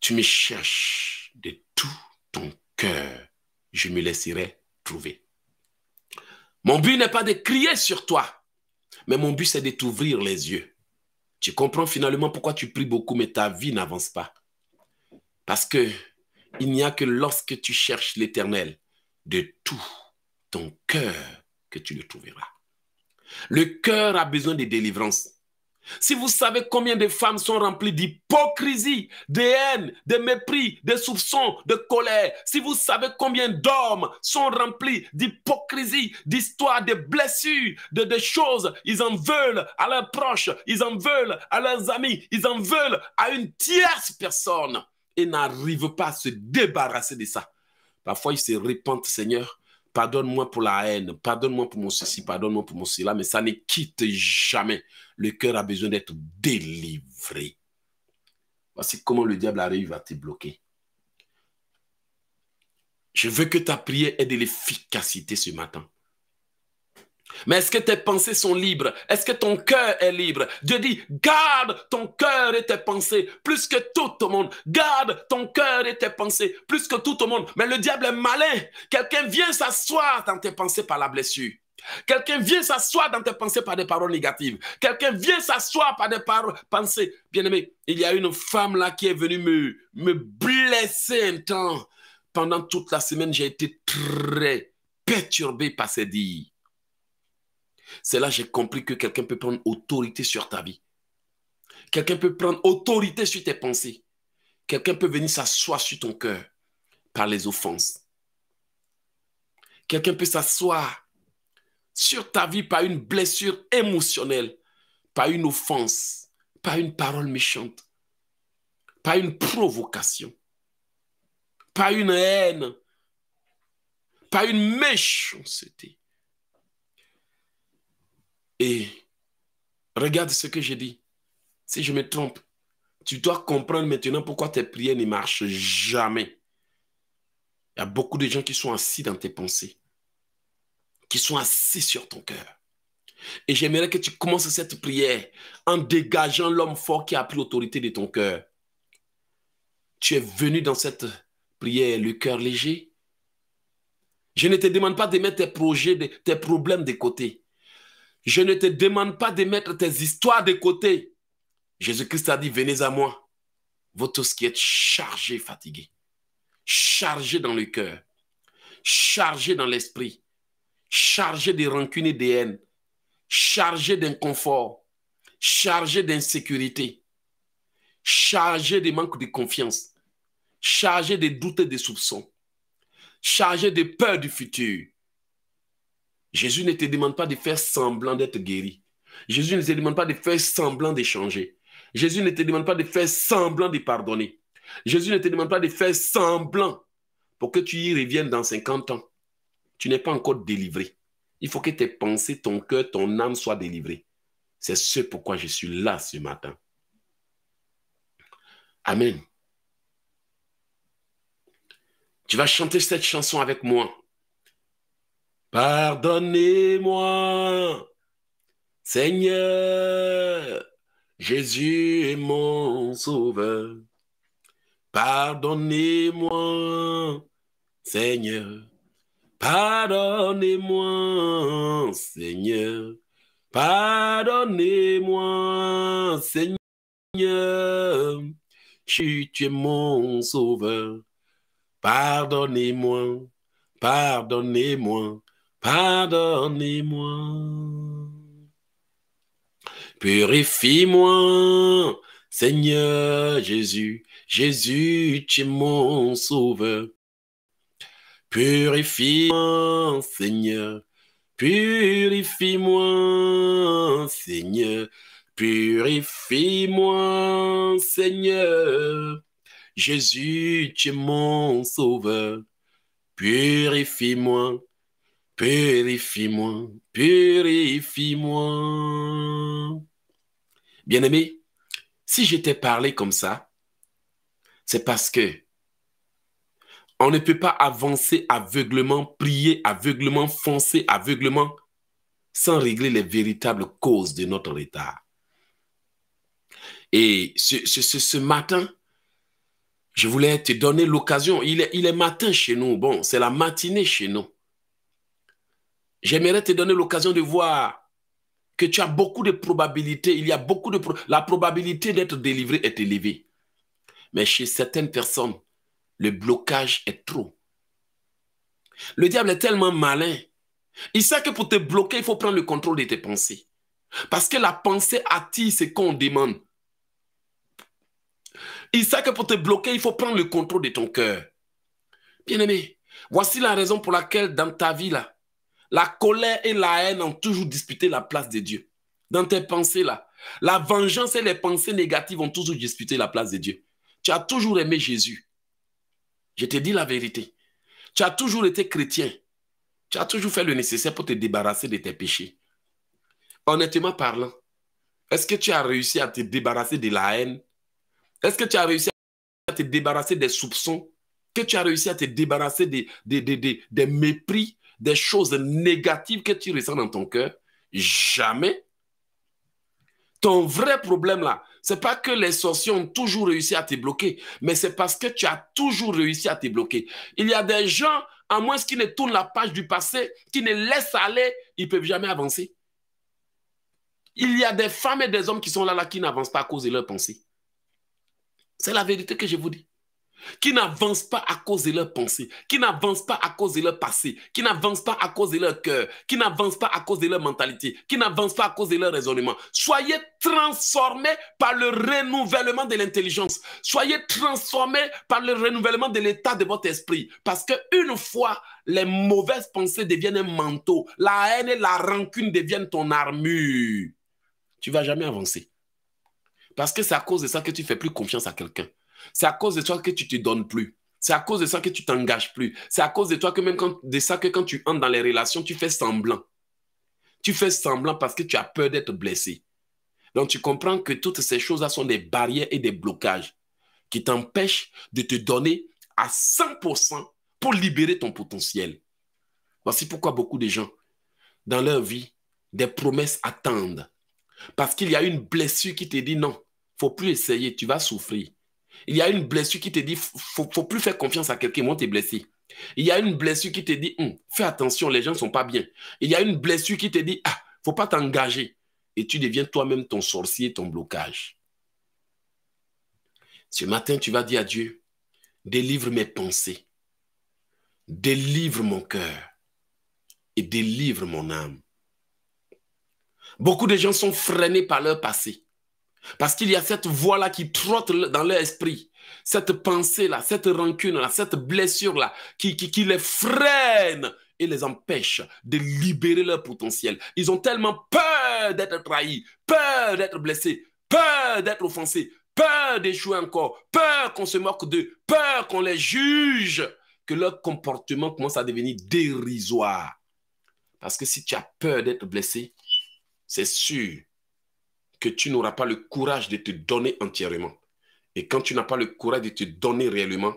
tu me cherches de tout ton cœur, je me laisserai trouver. Mon but n'est pas de crier sur toi, mais mon but c'est de t'ouvrir les yeux. Tu comprends finalement pourquoi tu pries beaucoup, mais ta vie n'avance pas. Parce que il n'y a que lorsque tu cherches l'éternel de tout ton cœur que tu le trouveras. Le cœur a besoin de délivrance. Si vous savez combien de femmes sont remplies d'hypocrisie, de haine, de mépris, de soupçons, de colère, si vous savez combien d'hommes sont remplis d'hypocrisie, d'histoires, de blessures, de, de choses, ils en veulent à leurs proches, ils en veulent à leurs amis, ils en veulent à une tierce personne et n'arrivent pas à se débarrasser de ça. Parfois, ils se répandent, Seigneur, pardonne-moi pour la haine, pardonne-moi pour mon ceci, pardonne-moi pour mon cela, mais ça ne quitte jamais. Le cœur a besoin d'être délivré. Voici comment le diable arrive à te bloquer. Je veux que ta prière ait de l'efficacité ce matin. Mais est-ce que tes pensées sont libres? Est-ce que ton cœur est libre? Dieu dit, garde ton cœur et tes pensées plus que tout le monde. Garde ton cœur et tes pensées plus que tout le monde. Mais le diable est malin. Quelqu'un vient s'asseoir dans tes pensées par la blessure. Quelqu'un vient s'asseoir dans tes pensées par des paroles négatives. Quelqu'un vient s'asseoir par des paroles pensées. Bien-aimé, il y a une femme là qui est venue me, me blesser un temps. Pendant toute la semaine, j'ai été très perturbé par ses dires. C'est là que j'ai compris que quelqu'un peut prendre autorité sur ta vie. Quelqu'un peut prendre autorité sur tes pensées. Quelqu'un peut venir s'asseoir sur ton cœur par les offenses. Quelqu'un peut s'asseoir sur ta vie par une blessure émotionnelle, par une offense, pas une parole méchante, pas une provocation, pas une haine, pas une méchanceté. Et regarde ce que j'ai dit. Si je me trompe, tu dois comprendre maintenant pourquoi tes prières ne marchent jamais. Il y a beaucoup de gens qui sont assis dans tes pensées, qui sont assis sur ton cœur. Et j'aimerais que tu commences cette prière en dégageant l'homme fort qui a pris l'autorité de ton cœur. Tu es venu dans cette prière le cœur léger. Je ne te demande pas de mettre tes projets, tes problèmes de côté. Je ne te demande pas de mettre tes histoires de côté. Jésus-Christ a dit, venez à moi, vous tous qui êtes chargés, fatigués, chargés dans le cœur, chargés dans l'esprit, chargés de rancune et de haine, chargés d'inconfort, chargés d'insécurité, chargés de manque de confiance, chargés de doutes et de soupçons, chargés de peur du futur. Jésus ne te demande pas de faire semblant d'être guéri. Jésus ne te demande pas de faire semblant d'échanger. Jésus ne te demande pas de faire semblant de pardonner. Jésus ne te demande pas de faire semblant pour que tu y reviennes dans 50 ans. Tu n'es pas encore délivré. Il faut que tes pensées, ton cœur, ton âme soient délivrés. C'est ce pourquoi je suis là ce matin. Amen. Tu vas chanter cette chanson avec moi. Pardonnez-moi, Seigneur, Jésus est mon sauveur. Pardonnez-moi, Seigneur. Pardonnez-moi, Seigneur. Pardonnez-moi, Seigneur. Tu, es mon sauveur. Pardonnez-moi, pardonnez-moi, pardonnez-moi. Purifie-moi, Seigneur Jésus. Jésus, tu es mon sauveur. Purifie-moi, Seigneur. Purifie-moi, Seigneur. Purifie-moi, Seigneur. Jésus, tu es mon sauveur. Purifie-moi, purifie-moi, purifie-moi. Bien-aimé, si je t'ai parlé comme ça, c'est parce que on ne peut pas avancer aveuglement, prier aveuglement, foncer aveuglement, sans régler les véritables causes de notre retard. Et ce, matin, je voulais te donner l'occasion. Il est, il est matin chez nous. Bon, c'est la matinée chez nous. J'aimerais te donner l'occasion de voir que tu as beaucoup de probabilités. Il y a beaucoup de... la probabilité d'être délivré est élevée. Mais chez certaines personnes, le blocage est trop. Le diable est tellement malin. Il sait que pour te bloquer, il faut prendre le contrôle de tes pensées. Parce que la pensée attire ce qu'on demande. Il sait que pour te bloquer, il faut prendre le contrôle de ton cœur. Bien-aimé, voici la raison pour laquelle dans ta vie, là, la colère et la haine ont toujours disputé la place de Dieu. Dans tes pensées là, la vengeance et les pensées négatives ont toujours disputé la place de Dieu. Tu as toujours aimé Jésus. Je te dis la vérité. Tu as toujours été chrétien. Tu as toujours fait le nécessaire pour te débarrasser de tes péchés. Honnêtement parlant, est-ce que tu as réussi à te débarrasser de la haine? Est-ce que tu as réussi à te débarrasser des soupçons? Que tu as réussi à te débarrasser des, des, mépris? Des choses négatives que tu ressens dans ton cœur, jamais. Ton vrai problème là, c'est pas que les sorciers ont toujours réussi à te bloquer, mais c'est parce que tu as toujours réussi à te bloquer. Il y a des gens, à moins qu'ils ne tournent la page du passé, qui ne laissent aller, ils peuvent jamais avancer. Il y a des femmes et des hommes qui sont là, là qui n'avancent pas à cause de leurs pensées. C'est la vérité que je vous dis qui n'avancent pas à cause de leurs pensées, qui n'avancent pas à cause de leur passé, qui n'avancent pas à cause de leur cœur, qui n'avancent pas à cause de leur mentalité, qui n'avancent pas à cause de leur raisonnement. Soyez transformés par le renouvellement de l'intelligence. Soyez transformés par le renouvellement de l'état de votre esprit. Parce qu'une fois les mauvaises pensées deviennent un manteau, la haine et la rancune deviennent ton armure, tu vas jamais avancer. Parce que c'est à cause de ça que tu fais plus confiance à quelqu'un. C'est à cause de toi que tu te donnes plus. C'est à cause de ça que tu t'engages plus. C'est à cause de toi que même quand, de ça que quand tu entres dans les relations, tu fais semblant. Tu fais semblant parce que tu as peur d'être blessé. Donc tu comprends que toutes ces choses-là sont des barrières et des blocages qui t'empêchent de te donner à 100% pour libérer ton potentiel. Voici pourquoi beaucoup de gens, dans leur vie, des promesses attendent. Parce qu'il y a une blessure qui te dit non, faut plus essayer, tu vas souffrir. Il y a une blessure qui te dit faut, faut plus faire confiance à quelqu'un, moi t'es blessé. Il y a une blessure qui te dit hum, fais attention, les gens ne sont pas bien. Il y a une blessure qui te dit ah, faut pas t'engager. Et tu deviens toi-même ton sorcier, ton blocage. Ce matin, tu vas dire à Dieu, délivre mes pensées, délivre mon cœur et délivre mon âme. Beaucoup de gens sont freinés par leur passé. Parce qu'il y a cette voix-là qui trotte dans leur esprit. Cette pensée-là, cette rancune-là, cette blessure-là qui, qui, les freine et les empêche de libérer leur potentiel. Ils ont tellement peur d'être trahis, peur d'être blessés, peur d'être offensés, peur d'échouer encore, peur qu'on se moque d'eux, peur qu'on les juge, que leur comportement commence à devenir dérisoire. Parce que si tu as peur d'être blessé, c'est sûr que tu n'auras pas le courage de te donner entièrement. Et quand tu n'as pas le courage de te donner réellement,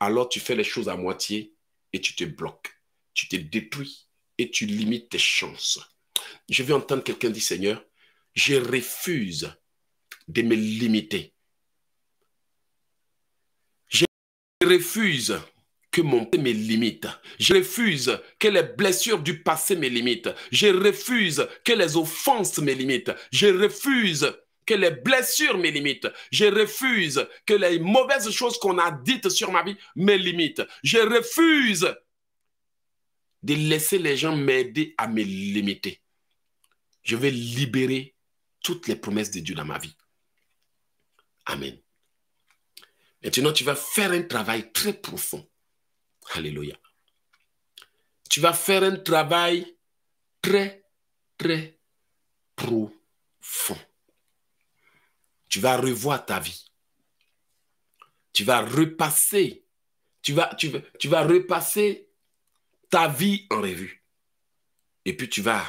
alors tu fais les choses à moitié et tu te bloques. Tu te détruis et tu limites tes chances. Je vais entendre quelqu'un dire, Seigneur, je refuse de me limiter. Je refuse que mon me limite. Je refuse que les blessures du passé me limitent. Je refuse que les offenses me limitent. Je refuse que les blessures me limitent. Je refuse que les mauvaises choses qu'on a dites sur ma vie me limitent. Je refuse de laisser les gens m'aider à me limiter. Je vais libérer toutes les promesses de Dieu dans ma vie. Amen. Maintenant, tu vas faire un travail très profond Alléluia. Tu vas faire un travail très, très profond. Tu vas revoir ta vie. Tu vas repasser. Tu vas, vas repasser ta vie en revue. Et puis tu vas,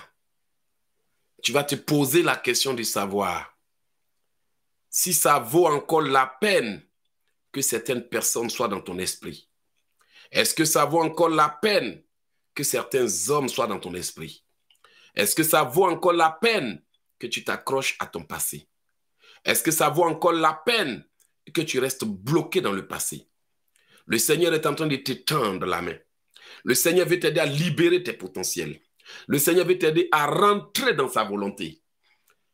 tu vas te poser la question de savoir si ça vaut encore la peine que certaines personnes soient dans ton esprit. Est-ce que ça vaut encore la peine que certains hommes soient dans ton esprit? Est-ce que ça vaut encore la peine que tu t'accroches à ton passé? Est-ce que ça vaut encore la peine que tu restes bloqué dans le passé? Le Seigneur est en train de te tendre la main. Le Seigneur veut t'aider à libérer tes potentiels. Le Seigneur veut t'aider à rentrer dans sa volonté.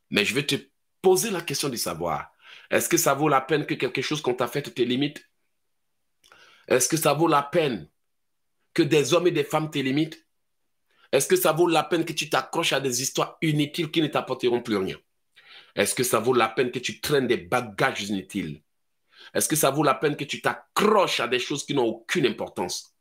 Mais je vais te poser la question de savoir, est-ce que ça vaut la peine que quelque chose qu'on t'a fait te limite? Est-ce que ça vaut la peine que des hommes et des femmes te limitent Est-ce que ça vaut la peine que tu t'accroches à des histoires inutiles qui ne t'apporteront plus rien? Est-ce que ça vaut la peine que tu traînes des bagages inutiles? Est-ce que ça vaut la peine que tu t'accroches à des choses qui n'ont aucune importance?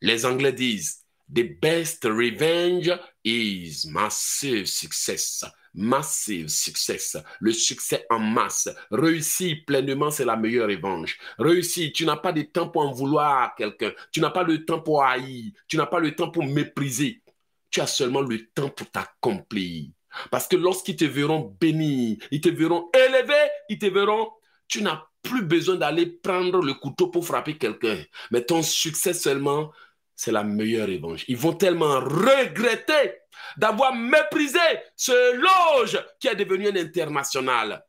Les Anglais disent, The best revenge is massive success massive success, le succès en masse. Réussir pleinement, c'est la meilleure revanche. Réussir, tu n'as pas de temps pour en vouloir à quelqu'un. Tu n'as pas le temps pour haïr. Tu n'as pas le temps pour mépriser. Tu as seulement le temps pour t'accomplir. Parce que lorsqu'ils te verront béni, ils te verront élevé, ils te verront, tu n'as plus besoin d'aller prendre le couteau pour frapper quelqu'un. Mais ton succès seulement, c'est la meilleure revanche. Ils vont tellement regretter d'avoir méprisé ce loge qui est devenu un international.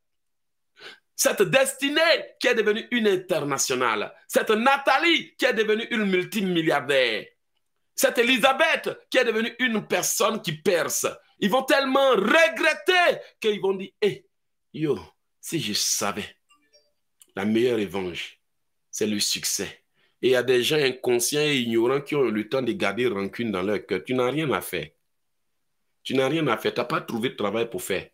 Cette destinée qui est devenue une internationale. Cette Nathalie qui est devenue une multimilliardaire. Cette Elisabeth qui est devenue une personne qui perce. Ils vont tellement regretter qu'ils vont dire, hé, yo, si je savais, la meilleure revanche, c'est le succès. Et il y a des gens inconscients et ignorants qui ont le temps de garder rancune dans leur cœur. Tu n'as rien à faire. Tu n'as rien à faire. Tu n'as pas trouvé de travail pour faire.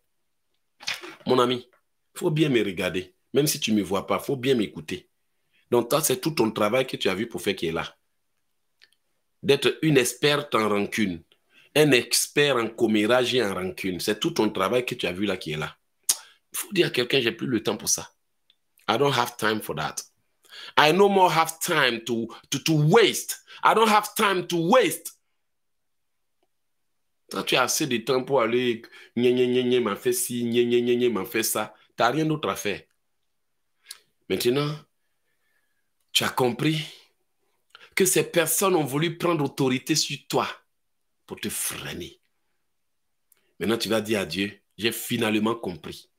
Mon ami, il faut bien me regarder. Même si tu ne me vois pas, il faut bien m'écouter. Donc, toi, c'est tout ton travail que tu as vu pour faire qui est là. D'être une experte en rancune. Un expert en commérage et en rancune. C'est tout ton travail que tu as vu là qui est là. Il faut dire à quelqu'un, j'ai plus le temps pour ça. I don't have time for that. I no more have time to, to, to waste. I don't have time to waste. Tu as assez de temps pour aller, m'a fait ci, m'a fait ça. Tu n'as rien d'autre à faire. Maintenant, tu as compris que ces personnes ont voulu prendre autorité sur toi pour te freiner. Maintenant, tu vas dire à Dieu, j'ai finalement compris.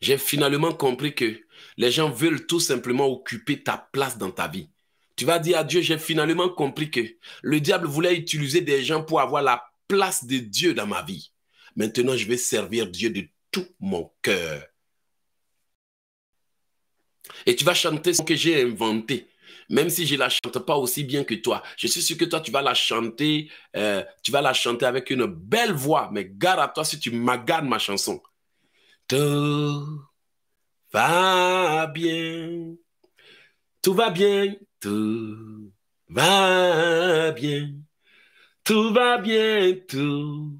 J'ai finalement compris que les gens veulent tout simplement occuper ta place dans ta vie. Tu vas dire à Dieu, j'ai finalement compris que le diable voulait utiliser des gens pour avoir la place de Dieu dans ma vie. Maintenant, je vais servir Dieu de tout mon cœur. Et tu vas chanter ce que j'ai inventé. Même si je ne la chante pas aussi bien que toi, je suis sûr que toi, tu vas la chanter, euh, tu vas la chanter avec une belle voix. Mais garde à toi si tu maganes ma chanson. Tout va bien, tout va bien, tout va bien, tout va bien, tout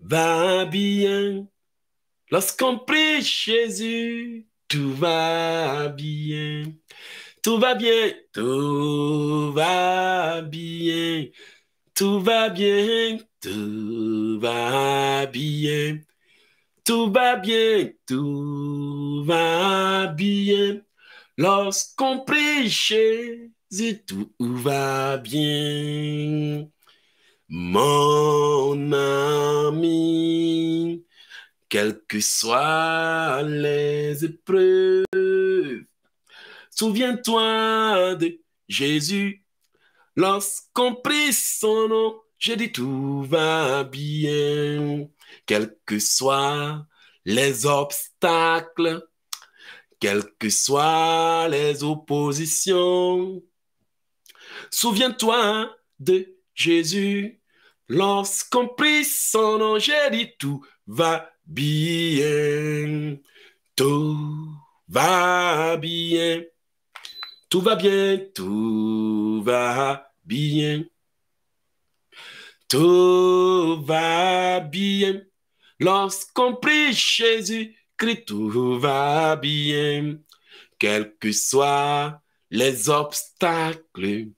va bien. Lorsqu'on prie Jésus, tout va bien. Tout va bien, tout va bien, tout va bien, tout va bien, tout va bien, tout va bien. Lorsqu'on prie Jésus, tout va bien. Mon ami, quelles que soient les épreuves, Souviens-toi de Jésus. Lorsqu'on prie son nom, j'ai dit tout va bien. Quels que soient les obstacles, quelles que soient les oppositions. Souviens-toi de Jésus. Lorsqu'on prie son nom, j'ai dit tout va bien. Tout va bien. Tout va bien, tout va bien. Tout va bien. Lorsqu'on prie Jésus, Christ, tout va bien. Quels que soient les obstacles,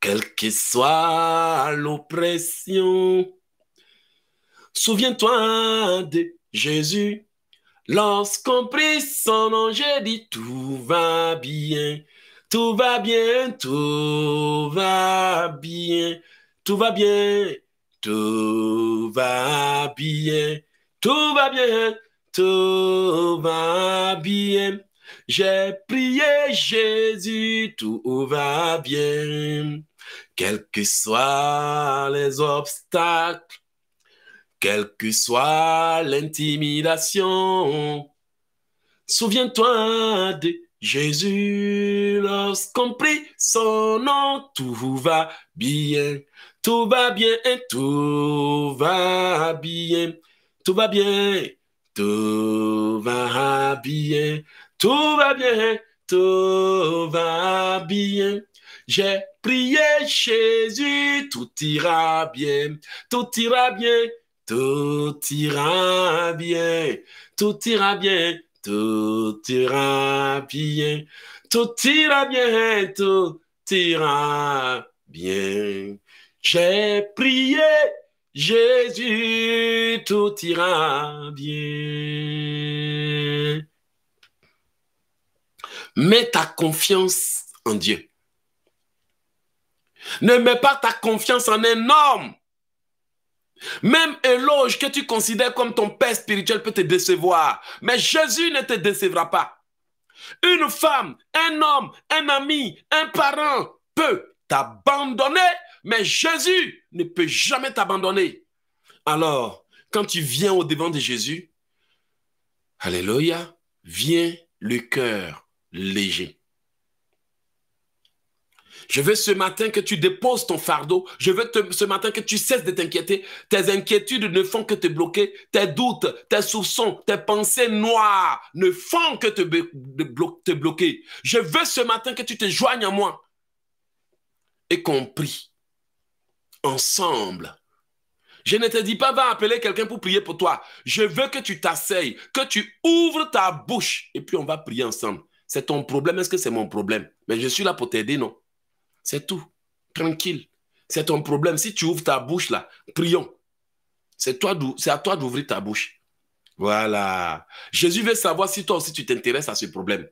quelle que soit l'oppression. Souviens-toi de Jésus. Lorsqu'on prie son nom, j'ai dit tout va bien. Tout va bien, tout va bien, tout va bien, tout va bien, tout va bien, tout va bien. J'ai prié Jésus, tout va bien. Quels que soient les obstacles, quelle que soit l'intimidation, souviens-toi de Jésus, lorsqu'on prie son nom, tout va bien, tout va bien, tout va bien, tout va bien, tout va bien, tout va bien, tout va bien. J'ai prié Jésus, tout ira bien, tout ira bien, tout ira bien, tout ira bien, tout ira bien, tout ira bien, tout ira bien. J'ai prié, Jésus, tout ira bien. Mets ta confiance en Dieu. Ne mets pas ta confiance en un homme. Même éloge que tu considères comme ton père spirituel peut te décevoir. Mais Jésus ne te décevra pas. Une femme, un homme, un ami, un parent peut t'abandonner, mais Jésus ne peut jamais t'abandonner. Alors, quand tu viens au devant de Jésus, Alléluia, viens le cœur léger. Je veux ce matin que tu déposes ton fardeau. Je veux ce matin que tu cesses de t'inquiéter. Tes inquiétudes ne font que te bloquer. Tes doutes, tes soupçons, tes pensées noires ne font que te, bloquer. Je veux ce matin que tu te joignes à moi et qu'on ensemble. Je ne te dis pas, va appeler quelqu'un pour prier pour toi. Je veux que tu t'asseyes, que tu ouvres ta bouche et puis on va prier ensemble. C'est ton problème, est-ce que c'est mon problème? Mais je suis là pour t'aider, non? C'est tout. Tranquille. C'est ton problème. Si tu ouvres ta bouche là, prions. C'est à toi d'ouvrir ta bouche. Voilà. Jésus veut savoir si toi aussi tu t'intéresses à ce problème.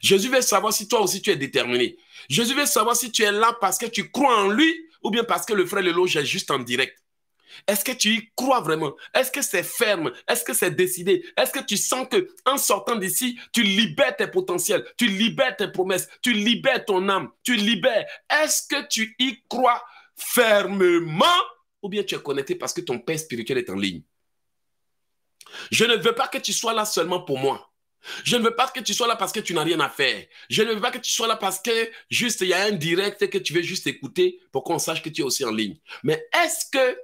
Jésus veut savoir si toi aussi tu es déterminé. Jésus veut savoir si tu es là parce que tu crois en lui ou bien parce que le frère Leloge est juste en direct. Est-ce que tu y crois vraiment? Est-ce que c'est ferme? Est-ce que c'est décidé? Est-ce que tu sens que en sortant d'ici, tu libères tes potentiels, tu libères tes promesses, tu libères ton âme, tu libères? Est-ce que tu y crois fermement? Ou bien tu es connecté parce que ton père spirituel est en ligne? Je ne veux pas que tu sois là seulement pour moi. Je ne veux pas que tu sois là parce que tu n'as rien à faire. Je ne veux pas que tu sois là parce que juste il y a un direct que tu veux juste écouter pour qu'on sache que tu es aussi en ligne. Mais est-ce que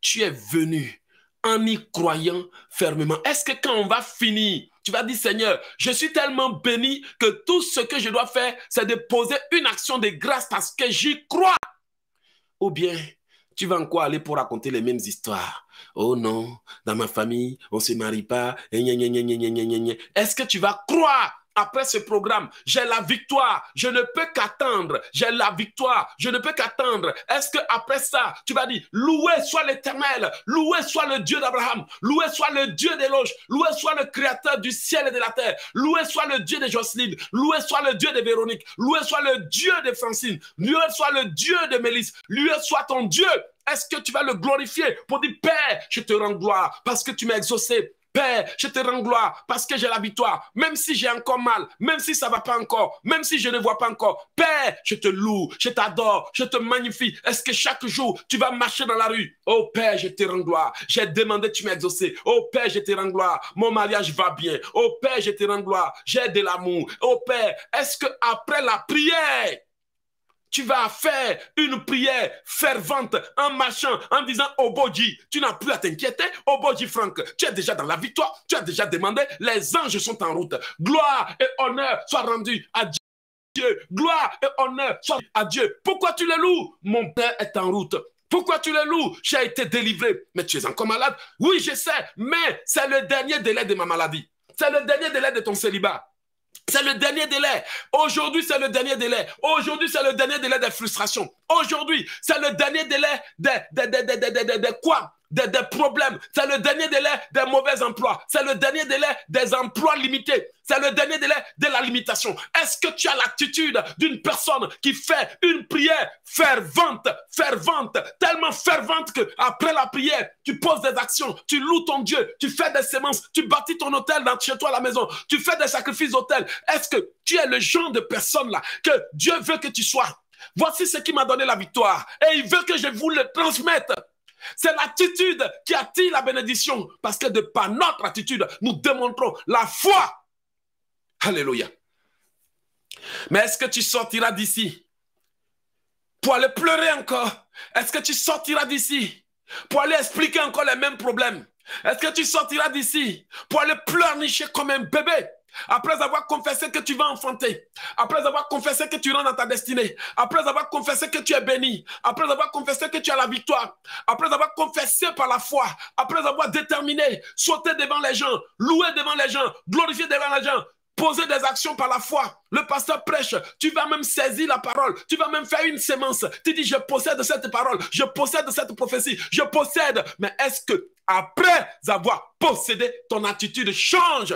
tu es venu en y croyant fermement? Est-ce que quand on va finir, tu vas dire Seigneur, je suis tellement béni que tout ce que je dois faire, c'est de poser une action de grâce parce que j'y crois Ou bien tu vas encore aller pour raconter les mêmes histoires. Oh non, dans ma famille, on ne se marie pas. Est-ce que tu vas croire après ce programme, j'ai la victoire. Je ne peux qu'attendre. J'ai la victoire. Je ne peux qu'attendre. Est-ce que après ça, tu vas dire, loué soit l'éternel, loué soit le Dieu d'Abraham, loué soit le Dieu d'éloge, loué soit le créateur du ciel et de la terre, loué soit le Dieu de Jocelyne, loué soit le Dieu de Véronique, loué soit le Dieu de Francine, loué soit le Dieu de Mélisse, loué soit ton Dieu. Est-ce que tu vas le glorifier pour dire, Père, je te rends gloire parce que tu m'as exaucé, Père, je te rends gloire parce que j'ai la victoire, même si j'ai encore mal, même si ça va pas encore, même si je ne vois pas encore. Père, je te loue, je t'adore, je te magnifie. Est-ce que chaque jour, tu vas marcher dans la rue? Oh Père, je te rends gloire. J'ai demandé, tu m'as exaucé. Oh Père, je te rends gloire. Mon mariage va bien. Oh Père, je te rends gloire. J'ai de l'amour. Oh Père, est-ce que après la prière, tu vas faire une prière fervente en marchant, en disant Oboji, tu n'as plus à t'inquiéter. Oboji Franck, tu es déjà dans la victoire, tu as déjà demandé, les anges sont en route. Gloire et honneur soient rendus à Dieu. Gloire et honneur soient à Dieu. Pourquoi tu le loues? Mon Père est en route. Pourquoi tu le loues? J'ai été délivré. Mais tu es encore malade? Oui, je sais, mais c'est le dernier délai de ma maladie. C'est le dernier délai de ton célibat. C'est le dernier délai. Aujourd'hui, c'est le dernier délai. Aujourd'hui, c'est le dernier délai des frustrations. Aujourd'hui, c'est le dernier délai de, de, de, de, quoi? Des, problèmes. C'est le dernier délai des mauvais emplois. C'est le dernier délai des emplois limités. C'est le dernier délai de la limitation. Est-ce que tu as l'attitude d'une personne qui fait une prière fervente, fervente, tellement fervente que après la prière, tu poses des actions, tu loues ton Dieu, tu fais des semences, tu bâtis ton hôtel dans, chez toi à la maison, tu fais des sacrifices d'hôtel. Est-ce que tu es le genre de personne là que Dieu veut que tu sois? Voici ce qui m'a donné la victoire et il veut que je vous le transmette. C'est l'attitude qui attire la bénédiction. Parce que de par notre attitude, nous démontrons la foi. Alléluia. Mais est-ce que tu sortiras d'ici pour aller pleurer encore? Est-ce que tu sortiras d'ici pour aller expliquer encore les mêmes problèmes? Est-ce que tu sortiras d'ici pour aller pleurnicher comme un bébé? Après avoir confessé que tu vas enfanter, après avoir confessé que tu rentres dans ta destinée, après avoir confessé que tu es béni, après avoir confessé que tu as la victoire, après avoir confessé par la foi, après avoir déterminé, sauter devant les gens, louer devant les gens, glorifier devant les gens, poser des actions par la foi. Le pasteur prêche, tu vas même saisir la parole, tu vas même faire une sémence. Tu dis, je possède cette parole, je possède cette prophétie, je possède. Mais est-ce que après avoir possédé, ton attitude change?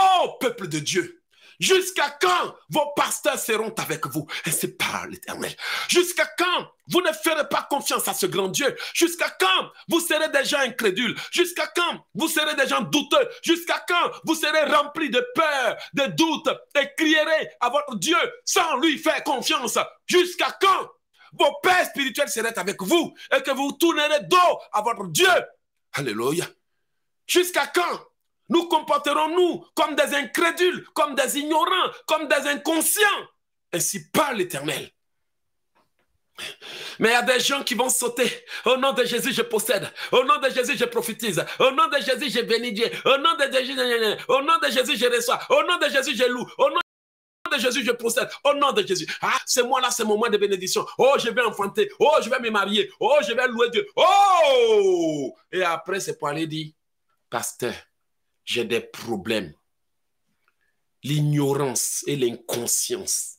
Oh, peuple de Dieu, jusqu'à quand vos pasteurs seront avec vous? Ainsi parle l'Éternel. Jusqu'à quand vous ne ferez pas confiance à ce grand Dieu? Jusqu'à quand vous serez des gens incrédules? Jusqu'à quand vous serez des gens douteux? Jusqu'à quand vous serez remplis de peur, de doute et crierez à votre Dieu sans lui faire confiance? Jusqu'à quand vos pères spirituels seraient avec vous et que vous tournerez dos à votre Dieu? Alléluia. Jusqu'à quand nous comporterons-nous comme des incrédules, comme des ignorants, comme des inconscients Ainsi parle l'Éternel. Mais il y a des gens qui vont sauter. Au nom de Jésus, je possède. Au nom de Jésus, je prophétise. Au nom de Jésus, je bénis Dieu. Au nom de Jésus, au nom de Jésus, je reçois. Au nom de Jésus, je loue. Au nom de Jésus, je procède. Au nom de Jésus. Ah, c'est moi là, c'est mon mois de bénédiction. Oh, je vais enfanter. Oh, je vais me marier. Oh, je vais louer Dieu. Oh! Et après, c'est pour aller dire, pasteur, j'ai des problèmes. L'ignorance et l'inconscience.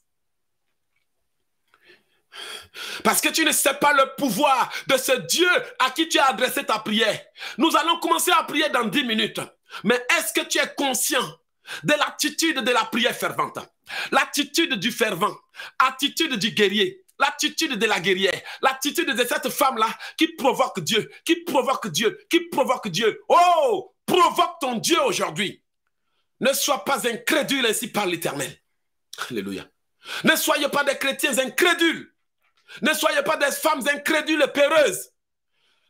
Parce que tu ne sais pas le pouvoir de ce Dieu à qui tu as adressé ta prière. Nous allons commencer à prier dans 10 minutes. Mais est-ce que tu es conscient de l'attitude de la prière fervente, l'attitude du fervent, l'attitude du guerrier, l'attitude de la guerrière, l'attitude de cette femme-là qui provoque Dieu, qui provoque Dieu, qui provoque Dieu. Oh, provoque ton Dieu aujourd'hui. Ne sois pas incrédule ainsi par l'Éternel. Alléluia. Ne soyez pas des chrétiens incrédules. Ne soyez pas des femmes incrédules et peureuses.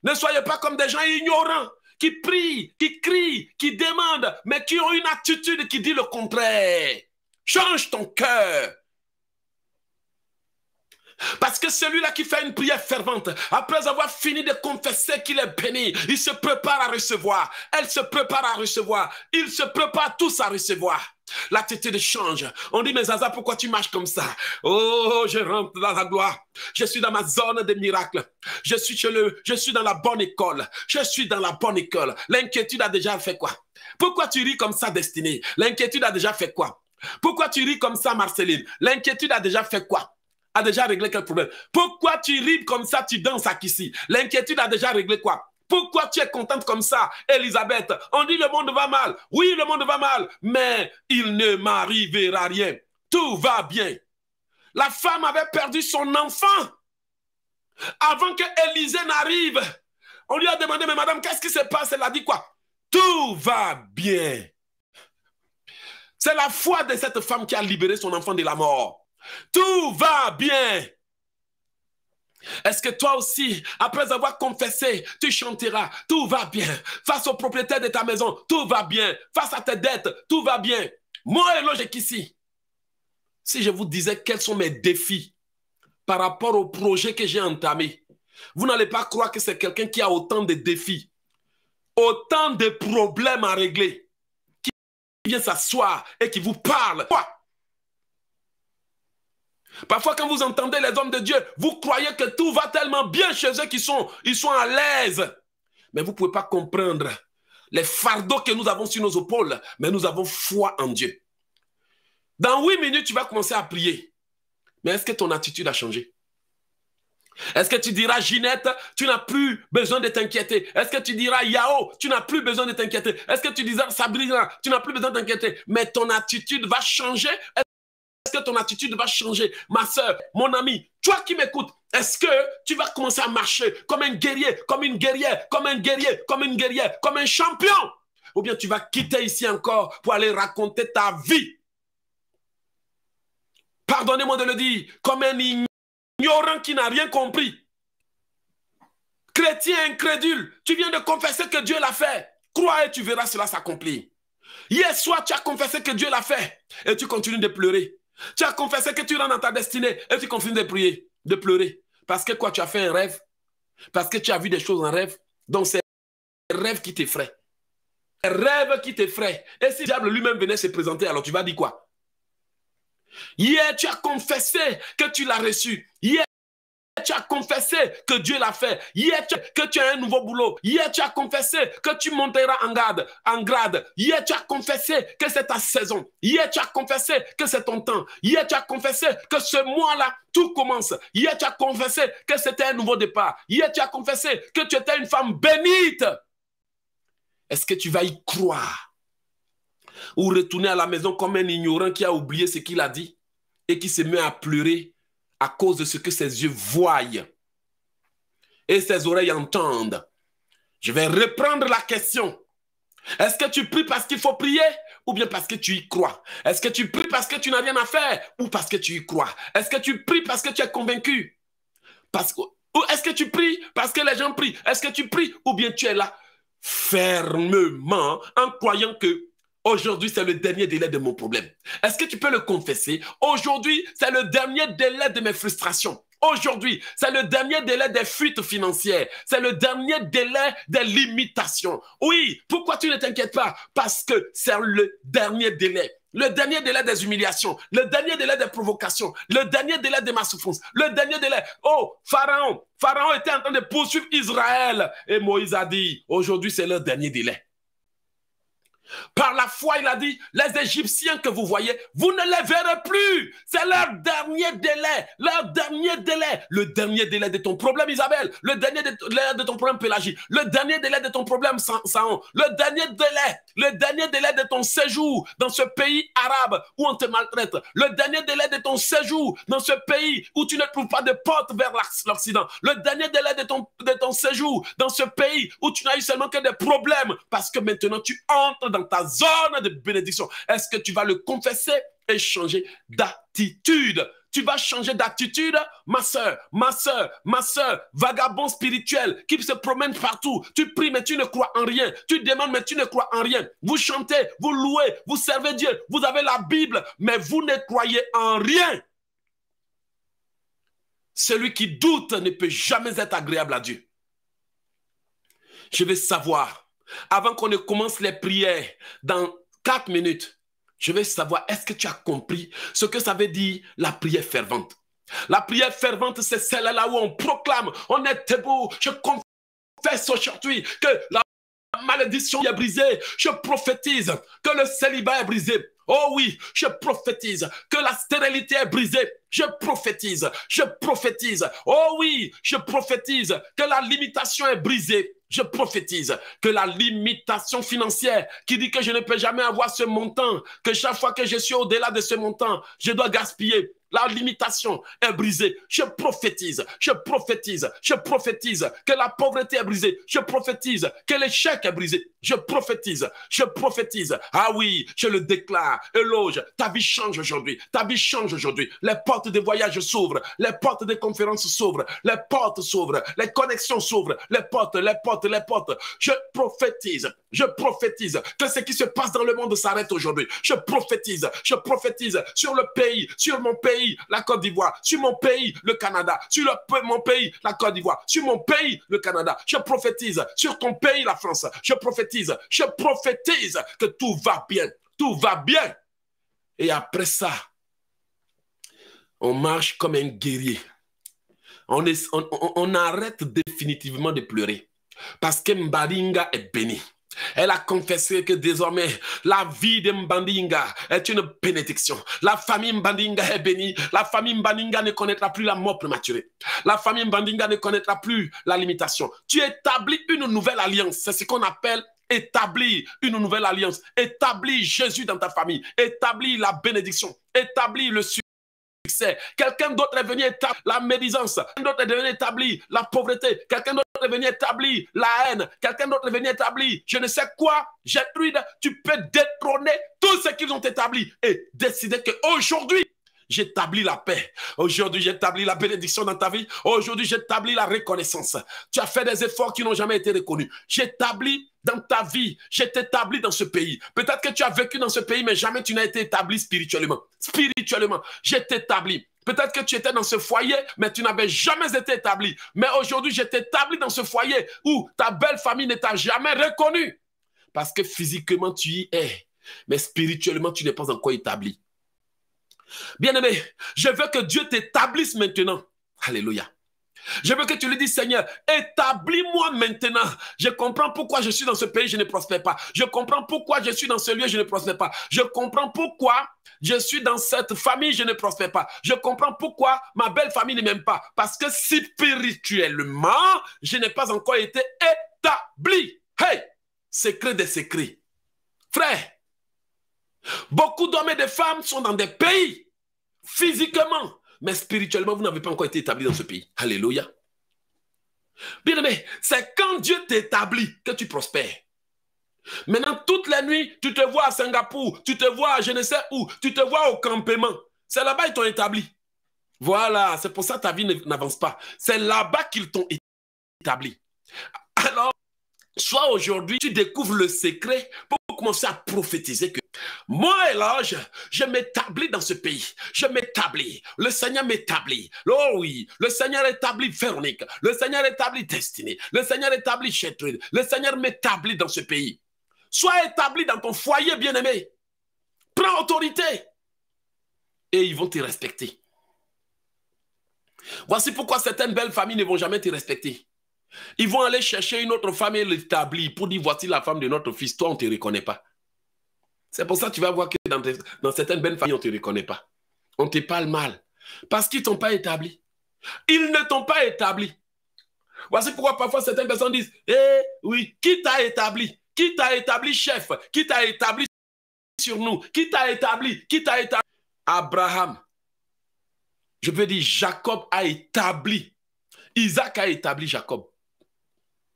Ne soyez pas comme des gens ignorants qui prient, qui crient, qui demandent, mais qui ont une attitude qui dit le contraire. Change ton cœur. Parce que celui-là qui fait une prière fervente, après avoir fini de confesser qu'il est béni, il se prépare à recevoir. Elle se prépare à recevoir. Ils se préparent tous à recevoir. L'attitude change. On dit, mais Zaza, pourquoi tu marches comme ça? Oh, je rentre dans la gloire. Je suis dans ma zone de miracle. Je suis chez le, je suis dans la bonne école. Je suis dans la bonne école. L'inquiétude a déjà fait quoi? Pourquoi tu ris comme ça, Destinée? L'inquiétude a déjà fait quoi? Pourquoi tu ris comme ça, Marceline? L'inquiétude a déjà fait quoi? A déjà réglé quel problème? Pourquoi tu ris comme ça, tu danses à Kissi? L'inquiétude a déjà réglé quoi? Pourquoi tu es contente comme ça, Elisabeth? On dit le monde va mal. Oui, le monde va mal, mais il ne m'arrivera rien. Tout va bien. La femme avait perdu son enfant avant que Élisée n'arrive. On lui a demandé, mais madame, qu'est-ce qui se passe? Elle a dit quoi? Tout va bien. C'est la foi de cette femme qui a libéré son enfant de la mort. Tout va bien. Est-ce que toi aussi, après avoir confessé, tu chanteras, tout va bien? Face au propriétaire de ta maison, tout va bien. Face à tes dettes, tout va bien. Moi, et logique ici. Si je vous disais quels sont mes défis par rapport au projet que j'ai entamé, vous n'allez pas croire que c'est quelqu'un qui a autant de défis, autant de problèmes à régler, qui vient s'asseoir et qui vous parle. Parfois, quand vous entendez les hommes de Dieu, vous croyez que tout va tellement bien chez eux qu'ils sont, à l'aise. Mais vous ne pouvez pas comprendre les fardeaux que nous avons sur nos épaules, mais nous avons foi en Dieu. Dans huit minutes, tu vas commencer à prier. Mais est-ce que ton attitude a changé? Est-ce que tu diras, Ginette, tu n'as plus besoin de t'inquiéter? Est-ce que tu diras, Yao, tu n'as plus besoin de t'inquiéter? Est-ce que tu diras, Sabrina, tu n'as plus besoin de t'inquiéter? Mais ton attitude va changer? Est-ce que ton attitude va changer Ma soeur, mon ami, toi qui m'écoutes, est-ce que tu vas commencer à marcher comme un guerrier, comme une guerrière, comme un guerrier, comme une guerrière, comme un champion? Ou bien tu vas quitter ici encore pour aller raconter ta vie? Pardonnez-moi de le dire, comme un ignorant qui n'a rien compris. Chrétien incrédule, tu viens de confesser que Dieu l'a fait. Crois et tu verras cela s'accomplir. Hier soir, tu as confessé que Dieu l'a fait et tu continues de pleurer. Tu as confessé que tu rentres dans ta destinée et tu continues de prier, de pleurer. Parce que quoi, tu as fait un rêve? Parce que tu as vu des choses en rêve? Donc c'est un rêve qui t'effraie. Un rêve qui t'effraie. Et si le diable lui-même venait se présenter, alors tu vas dire quoi? Hier, tu as confessé que tu l'as reçu. Hier, tu as confessé que Dieu l'a fait. Hier, tu, que tu as un nouveau boulot. Hier, tu as confessé que tu monteras en grade. En grade. Hier, tu as confessé que c'est ta saison. Hier, tu as confessé que c'est ton temps. Hier, tu as confessé que ce mois-là, tout commence. Hier, tu as confessé que c'était un nouveau départ. Hier, tu as confessé que tu étais une femme bénite. Est-ce que tu vas y croire Ou retourner à la maison comme un ignorant qui a oublié ce qu'il a dit et qui se met à pleurer? À cause de ce que ses yeux voient et ses oreilles entendent. Je vais reprendre la question. Est-ce que tu pries parce qu'il faut prier ou bien parce que tu y crois? Est-ce que tu pries parce que tu n'as rien à faire ou parce que tu y crois? Est-ce que tu pries parce que tu es convaincu? Parce Ou est-ce que tu pries parce que les gens prient? Est-ce que tu pries ou bien tu es là fermement en croyant que Aujourd'hui, c'est le dernier délai de mon problème. Est-ce que tu peux le confesser? Aujourd'hui, c'est le dernier délai de mes frustrations. Aujourd'hui, c'est le dernier délai des fuites financières. C'est le dernier délai des limitations. Oui, pourquoi tu ne t'inquiètes pas? Parce que c'est le dernier délai. le dernier délai des humiliations, le dernier délai des provocations, le dernier délai de ma souffrance, le dernier délai. Oh, Pharaon, Pharaon était en train de poursuivre Israël. Et Moïse a dit, aujourd'hui c'est le dernier délai. Par la foi, il a dit, les Égyptiens que vous voyez, vous ne les verrez plus. C'est leur dernier délai, leur dernier délai. Le dernier délai de ton problème, Isabelle. Le dernier délai de ton problème, Pélagie. Le dernier délai de ton problème, Saon. Le dernier délai, le dernier délai de ton séjour dans ce pays arabe où on te maltraite. Le dernier délai de ton séjour dans ce pays où tu ne trouves pas de porte vers l'Occident. Le dernier délai de ton, de ton séjour dans ce pays où tu n'as eu seulement que des problèmes parce que maintenant tu entres dans ta zone de bénédiction. Est-ce que tu vas le confesser et changer d'attitude? Tu vas changer d'attitude, ma soeur, ma soeur, ma soeur, vagabond spirituel qui se promène partout. Tu pries, mais tu ne crois en rien. Tu demandes, mais tu ne crois en rien. Vous chantez, vous louez, vous servez Dieu, vous avez la Bible, mais vous ne croyez en rien. Celui qui doute ne peut jamais être agréable à Dieu. Je veux savoir avant qu'on ne commence les prières dans quatre minutes, je vais savoir, est-ce que tu as compris ce que ça veut dire la prière fervente? La prière fervente, c'est celle-là où on proclame, on est debout, je confesse aujourd'hui que la malédiction est brisée, je prophétise que le célibat est brisé. Oh oui, je prophétise que la stérilité est brisée. Je prophétise, je prophétise. Oh oui, je prophétise que la limitation est brisée je prophétise que la limitation financière qui dit que je ne peux jamais avoir ce montant, que chaque fois que je suis au-delà de ce montant, je dois gaspiller, la limitation est brisée. Je prophétise, je prophétise, je prophétise que la pauvreté est brisée. Je prophétise que l'échec est brisé. Je prophétise, je prophétise. Ah oui, je le déclare. Éloge, ta vie change aujourd'hui. Ta vie change aujourd'hui. De voyage s'ouvrent. Les portes de conférences s'ouvrent. Les portes s'ouvrent. Les connexions s'ouvrent. Les portes, les portes, les portes. Je prophétise, je prophétise que ce qui se passe dans le monde s'arrête aujourd'hui. Je prophétise, je prophétise sur le pays, sur mon pays la Côte d'Ivoire, sur mon pays, le Canada, sur le, mon pays, la Côte d'Ivoire, sur mon pays, le Canada. Je prophétise sur ton pays, la France. Je prophétise, je prophétise que tout va bien, tout va bien. Et après ça, on marche comme un guerrier. On, arrête définitivement de pleurer parce que Mbaringa est béni. Elle a confessé que désormais, la vie de Mbandinga est une bénédiction. La famille Mbandinga est bénie. La famille Mbandinga ne connaîtra plus la mort prématurée. La famille Mbandinga ne connaîtra plus la limitation. Tu établis une nouvelle alliance. C'est ce qu'on appelle établir une nouvelle alliance. Établis Jésus dans ta famille. Établis la bénédiction. Établis le Quelqu'un d'autre est venu établir la médisance. Quelqu'un d'autre est venu établir la pauvreté. Quelqu'un d'autre est venu établir la haine. Quelqu'un d'autre est venu établir je ne sais quoi. Gertrude, tu peux détrôner tout ce qu'ils ont établi et décider qu'aujourd'hui, j'établis la paix. Aujourd'hui, j'établis la bénédiction dans ta vie. Aujourd'hui, j'établis la reconnaissance. Tu as fait des efforts qui n'ont jamais été reconnus. J'établis dans ta vie, je t'établis dans ce pays. Peut-être que tu as vécu dans ce pays, mais jamais tu n'as été établi spirituellement. Spirituellement, je t'établis. Peut-être que tu étais dans ce foyer, mais tu n'avais jamais été établi. Mais aujourd'hui, je t'établis dans ce foyer où ta belle famille ne t'a jamais reconnu. Parce que physiquement, tu y es. Mais spirituellement, tu n'es pas encore établi. Bien-aimé, je veux que Dieu t'établisse maintenant. Alléluia. Je veux que tu lui dises, Seigneur, établis-moi maintenant. Je comprends pourquoi je suis dans ce pays, je ne prospère pas. Je comprends pourquoi je suis dans ce lieu, je ne prospère pas. Je comprends pourquoi je suis dans cette famille, je ne prospère pas. Je comprends pourquoi ma belle famille ne m'aime pas. Parce que spirituellement, je n'ai pas encore été établi. Hey, secret des secrets. Frère, beaucoup d'hommes et de femmes sont dans des pays, physiquement, mais spirituellement, vous n'avez pas encore été établi dans ce pays. Alléluia. Bien aimé, c'est quand Dieu t'établit que tu prospères. Maintenant, toutes les nuits, tu te vois à Singapour, tu te vois à je ne sais où, tu te vois au campement. C'est là-bas qu'ils t'ont établi. Voilà, c'est pour ça que ta vie n'avance pas. C'est là-bas qu'ils t'ont établi. Alors, soit aujourd'hui, tu découvres le secret pour commencer à prophétiser que moi, Eloge, je m'établis dans ce pays. Je m'établis. Le Seigneur m'établit. Oh oui, le Seigneur établit Véronique. Le Seigneur établit Destinée. Le Seigneur établit Chétrude. Le Seigneur m'établit dans ce pays. Sois établi dans ton foyer bien-aimé. Prends autorité. Et ils vont te respecter. Voici pourquoi certaines belles familles ne vont jamais te respecter. Ils vont aller chercher une autre femme et l'établir pour dire voici la femme de notre fils. Toi, on ne te reconnaît pas. C'est pour ça que tu vas voir que dans, certaines belles familles, on ne te reconnaît pas. On te parle mal. Parce qu'ils ne t'ont pas établi. Ils ne t'ont pas établi. Voici pourquoi parfois certaines personnes disent Eh oui, qui t'a établi? Qui t'a établi chef? Qui t'a établi sur nous? Qui t'a établi? Qui t'a établi? Abraham. Je veux dire, Jacob a établi. Isaac a établi Jacob.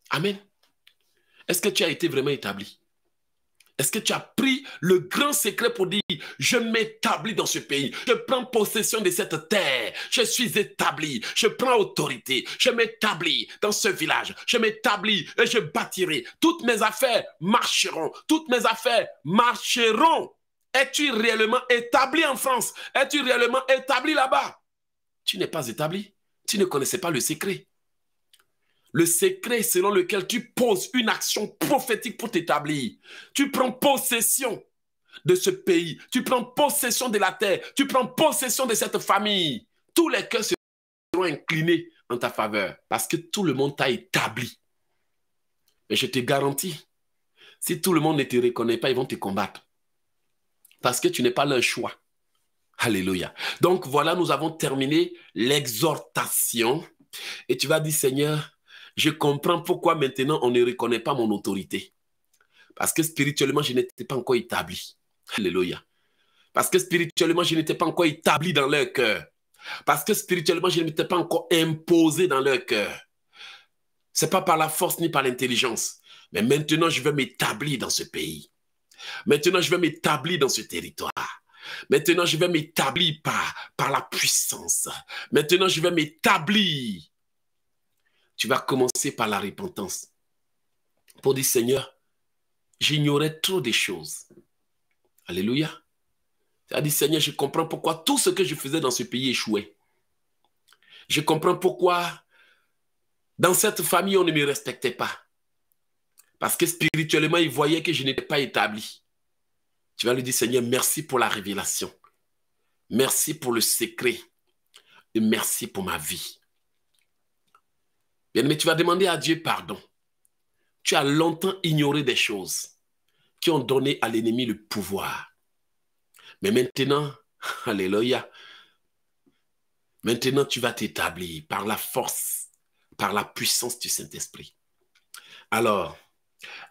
Amen. Est-ce que tu as été vraiment établi? Est-ce que tu as pris le grand secret pour dire, je m'établis dans ce pays, je prends possession de cette terre, je suis établi, je prends autorité, je m'établis dans ce village, je m'établis et je bâtirai. Toutes mes affaires marcheront, toutes mes affaires marcheront. Es-tu réellement établi en France? Es-tu réellement établi là-bas? Tu n'es pas établi. Tu ne connaissais pas le secret le secret selon lequel tu poses une action prophétique pour t'établir. Tu prends possession de ce pays, tu prends possession de la terre, tu prends possession de cette famille. Tous les cœurs seront inclinés en ta faveur parce que tout le monde t'a établi. Mais je te garantis, si tout le monde ne te reconnaît pas, ils vont te combattre. Parce que tu n'es pas leur choix. Alléluia. Donc voilà, nous avons terminé l'exhortation. Et tu vas dire, Seigneur, je comprends pourquoi maintenant on ne reconnaît pas mon autorité. Parce que spirituellement, je n'étais pas encore établi. Alléluia. Parce que spirituellement, je n'étais pas encore établi dans leur cœur. Parce que spirituellement, je n'étais pas encore imposé dans leur cœur. Ce n'est pas par la force ni par l'intelligence. Mais maintenant, je vais m'établir dans ce pays. Maintenant, je vais m'établir dans ce territoire. Maintenant, je vais m'établir par, par la puissance. Maintenant, je vais m'établir tu vas commencer par la repentance. Pour dire, Seigneur, j'ignorais trop de choses. Alléluia. Tu as dit, Seigneur, je comprends pourquoi tout ce que je faisais dans ce pays échouait. Je comprends pourquoi dans cette famille, on ne me respectait pas. Parce que spirituellement, ils voyaient que je n'étais pas établi. Tu vas lui dire, Seigneur, merci pour la révélation. Merci pour le secret. Et merci pour ma vie. Bien, mais tu vas demander à Dieu pardon. Tu as longtemps ignoré des choses qui ont donné à l'ennemi le pouvoir. Mais maintenant, <laughs> alléluia, maintenant tu vas t'établir par la force, par la puissance du Saint-Esprit. Alors,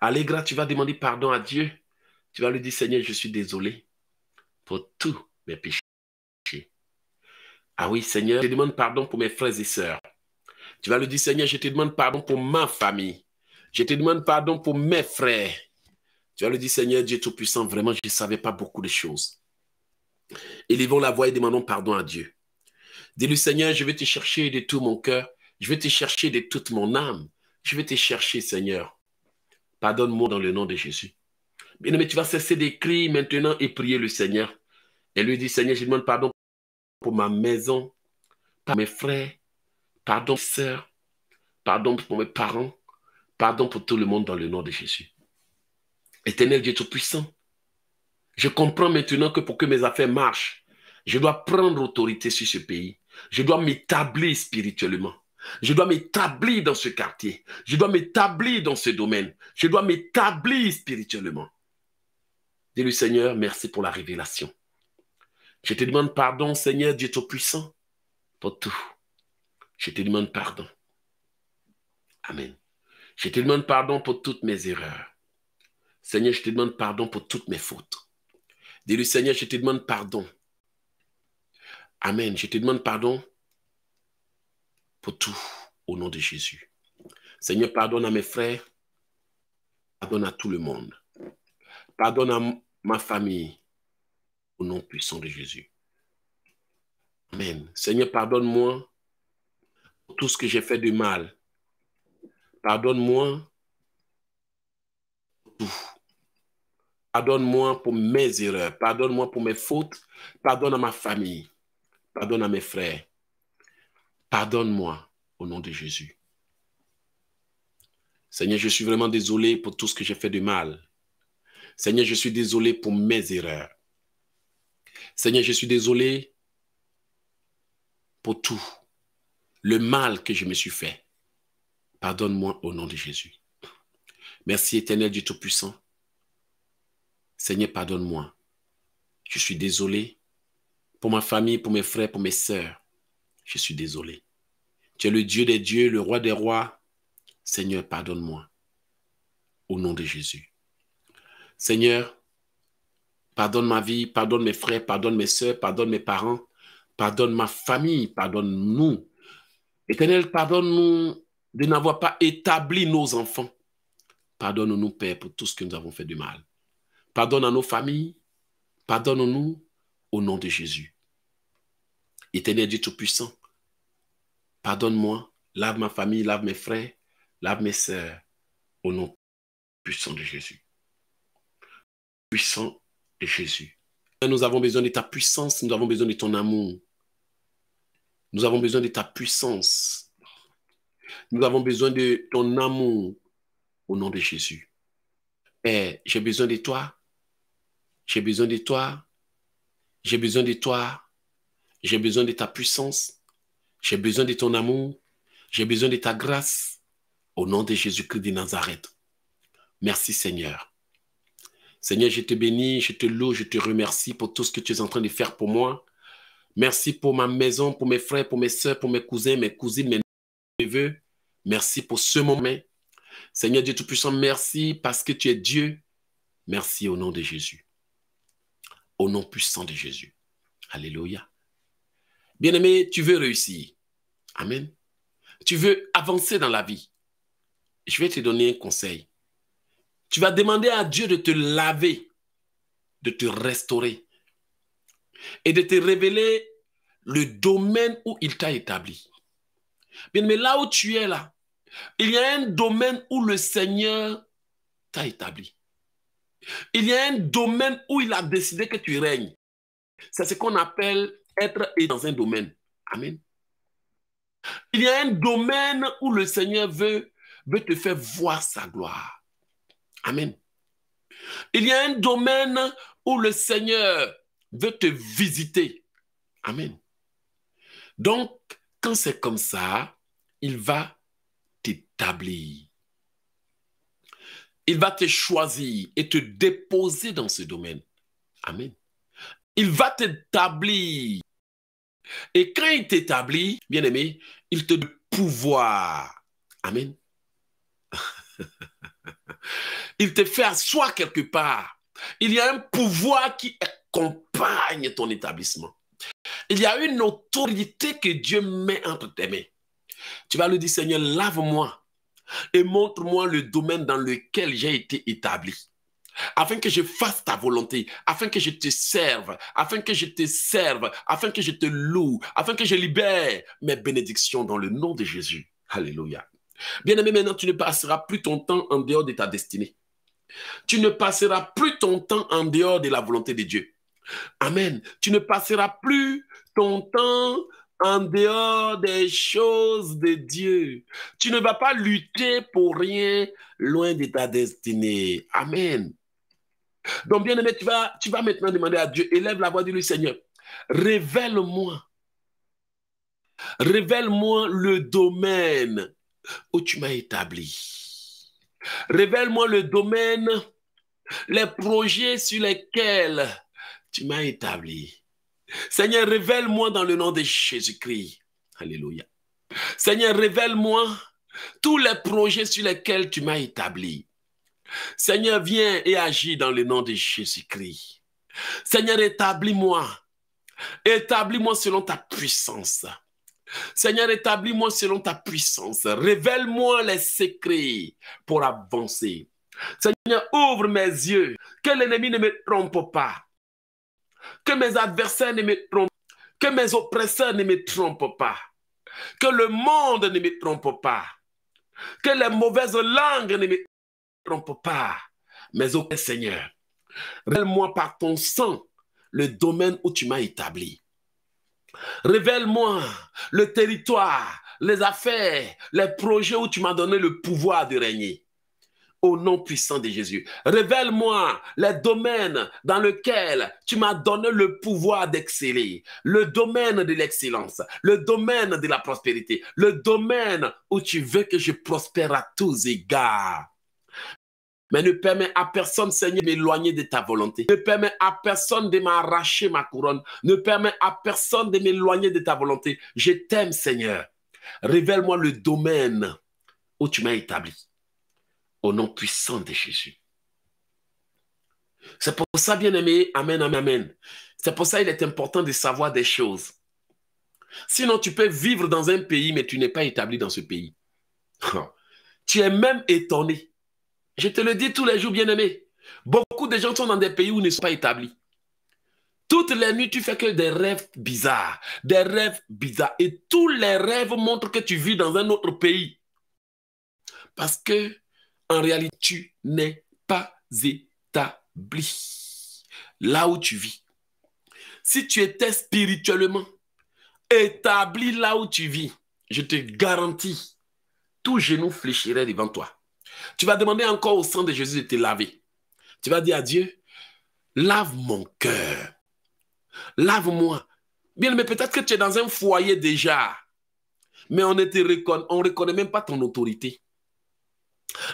Allégra, tu vas demander pardon à Dieu. Tu vas lui dire, Seigneur, je suis désolé pour tous mes péchés. Ah oui, Seigneur, je demande pardon pour mes frères et sœurs. Tu vas lui dire, Seigneur, je te demande pardon pour ma famille. Je te demande pardon pour mes frères. Tu vas lui dire, Seigneur Dieu Tout-Puissant, vraiment, je ne savais pas beaucoup de choses. Élevons la voix et demandons pardon à Dieu. Dis-lui, Seigneur, je vais te chercher de tout mon cœur. Je vais te chercher de toute mon âme. Je vais te chercher, Seigneur. Pardonne-moi dans le nom de Jésus. Mais tu vas cesser d'écrire maintenant et prier le Seigneur. Et lui dire, Seigneur, je demande pardon pour ma maison, pour mes frères, Pardon, sœur. Pardon pour mes parents. Pardon pour tout le monde dans le nom de Jésus. Éternel Dieu Tout-Puissant, je comprends maintenant que pour que mes affaires marchent, je dois prendre autorité sur ce pays. Je dois m'établir spirituellement. Je dois m'établir dans ce quartier. Je dois m'établir dans ce domaine. Je dois m'établir spirituellement. Dis-lui, Seigneur, merci pour la révélation. Je te demande pardon, Seigneur Dieu Tout-Puissant, pour tout. Je te demande pardon. Amen. Je te demande pardon pour toutes mes erreurs. Seigneur, je te demande pardon pour toutes mes fautes. Dis-lui, Seigneur, je te demande pardon. Amen. Je te demande pardon pour tout au nom de Jésus. Seigneur, pardonne à mes frères. Pardonne à tout le monde. Pardonne à ma famille au nom puissant de Jésus. Amen. Seigneur, pardonne-moi tout ce que j'ai fait de mal. Pardonne-moi tout. Pardonne-moi pour mes erreurs. Pardonne-moi pour mes fautes. Pardonne à ma famille. Pardonne à mes frères. Pardonne-moi au nom de Jésus. Seigneur, je suis vraiment désolé pour tout ce que j'ai fait de mal. Seigneur, je suis désolé pour mes erreurs. Seigneur, je suis désolé pour tout le mal que je me suis fait. Pardonne-moi au nom de Jésus. Merci éternel Dieu Tout-Puissant. Seigneur, pardonne-moi. Je suis désolé pour ma famille, pour mes frères, pour mes sœurs. Je suis désolé. Tu es le Dieu des dieux, le roi des rois. Seigneur, pardonne-moi. Au nom de Jésus. Seigneur, pardonne ma vie, pardonne mes frères, pardonne mes sœurs, pardonne mes parents, pardonne ma famille, pardonne-nous. Éternel, pardonne-nous de n'avoir pas établi nos enfants. Pardonne-nous, Père, pour tout ce que nous avons fait de mal. Pardonne à nos familles. Pardonne-nous au nom de Jésus. Éternel Dieu Tout-Puissant, pardonne-moi, lave ma famille, lave mes frères, lave mes sœurs, au nom puissant de Jésus. Puissant de Jésus. Nous avons besoin de ta puissance, nous avons besoin de ton amour. Nous avons besoin de ta puissance. Nous avons besoin de ton amour au nom de Jésus. J'ai besoin de toi. J'ai besoin de toi. J'ai besoin de toi. J'ai besoin de ta puissance. J'ai besoin de ton amour. J'ai besoin de ta grâce. Au nom de Jésus-Christ de Nazareth. Merci Seigneur. Seigneur, je te bénis, je te loue, je te remercie pour tout ce que tu es en train de faire pour moi. Merci pour ma maison, pour mes frères, pour mes soeurs, pour mes cousins, mes cousines, mes neveux. Merci pour ce moment. Seigneur Dieu Tout-Puissant, merci parce que tu es Dieu. Merci au nom de Jésus. Au nom puissant de Jésus. Alléluia. Bien-aimé, tu veux réussir. Amen. Tu veux avancer dans la vie. Je vais te donner un conseil. Tu vas demander à Dieu de te laver, de te restaurer, et de te révéler le domaine où il t'a établi. Bien, mais là où tu es là, il y a un domaine où le Seigneur t'a établi. Il y a un domaine où il a décidé que tu règnes. C'est ce qu'on appelle être dans un domaine. Amen. Il y a un domaine où le Seigneur veut, veut te faire voir sa gloire. Amen. Il y a un domaine où le Seigneur veut te visiter. Amen. Donc, quand c'est comme ça, il va t'établir. Il va te choisir et te déposer dans ce domaine. Amen. Il va t'établir. Et quand il t'établit, bien aimé, il te donne pouvoir. Amen. <laughs> il te fait asseoir quelque part. Il y a un pouvoir qui accompagne ton établissement. Il y a une autorité que Dieu met entre tes mains. Tu vas lui dire, Seigneur, lave-moi et montre-moi le domaine dans lequel j'ai été établi. Afin que je fasse ta volonté, afin que je te serve, afin que je te serve, afin que je te loue, afin que je libère mes bénédictions dans le nom de Jésus. Alléluia. Bien-aimé, maintenant, tu ne passeras plus ton temps en dehors de ta destinée. Tu ne passeras plus ton temps en dehors de la volonté de Dieu. Amen. Tu ne passeras plus ton temps en dehors des choses de Dieu. Tu ne vas pas lutter pour rien loin de ta destinée. Amen. Donc, bien aimé, tu vas, tu vas maintenant demander à Dieu, élève la voix du Seigneur, révèle-moi, révèle-moi le domaine où tu m'as établi. Révèle-moi le domaine, les projets sur lesquels tu m'as établi. Seigneur, révèle-moi dans le nom de Jésus-Christ. Alléluia. Seigneur, révèle-moi tous les projets sur lesquels tu m'as établi. Seigneur, viens et agis dans le nom de Jésus-Christ. Seigneur, établis-moi. Établis-moi selon ta puissance. Seigneur, établis-moi selon ta puissance. Révèle-moi les secrets pour avancer. Seigneur, ouvre mes yeux, que l'ennemi ne me trompe pas que mes adversaires ne me trompent, que mes oppresseurs ne me trompent pas, que le monde ne me trompe pas, que les mauvaises langues ne me trompent pas, mais au Seigneur, révèle-moi par ton sang le domaine où tu m'as établi. Révèle-moi le territoire, les affaires, les projets où tu m'as donné le pouvoir de régner. au nom puissant de Jésus. Révèle-moi les domaines dans lesquels tu m'as donné le pouvoir d'exceller, le domaine de l'excellence, le domaine de la prospérité, le domaine où tu veux que je prospère à tous égards. Mais ne permets à personne, Seigneur, de m'éloigner de ta volonté. Ne permets à personne de m'arracher ma couronne. Ne permets à personne de m'éloigner de ta volonté. Je t'aime, Seigneur. Révèle-moi le domaine où tu m'as établi. Au nom puissant de Jésus. C'est pour ça, bien-aimé, Amen, Amen, Amen. C'est pour ça qu'il est important de savoir des choses. Sinon, tu peux vivre dans un pays, mais tu n'es pas établi dans ce pays. <laughs> tu es même étonné. Je te le dis tous les jours, bien-aimé. Beaucoup de gens sont dans des pays où ils ne sont pas établis. Toutes les nuits, tu fais que des rêves bizarres, des rêves bizarres. Et tous les rêves montrent que tu vis dans un autre pays. Parce que, en réalité, tu n'es pas établi là où tu vis. Si tu étais spirituellement établi là où tu vis, je te garantis, tout genou fléchirait devant toi. Tu vas demander encore au sang de Jésus de te laver. Tu vas dire à Dieu, lave mon cœur. Lave-moi. Bien, mais peut-être que tu es dans un foyer déjà, mais on ne te reconnaît, on reconnaît même pas ton autorité.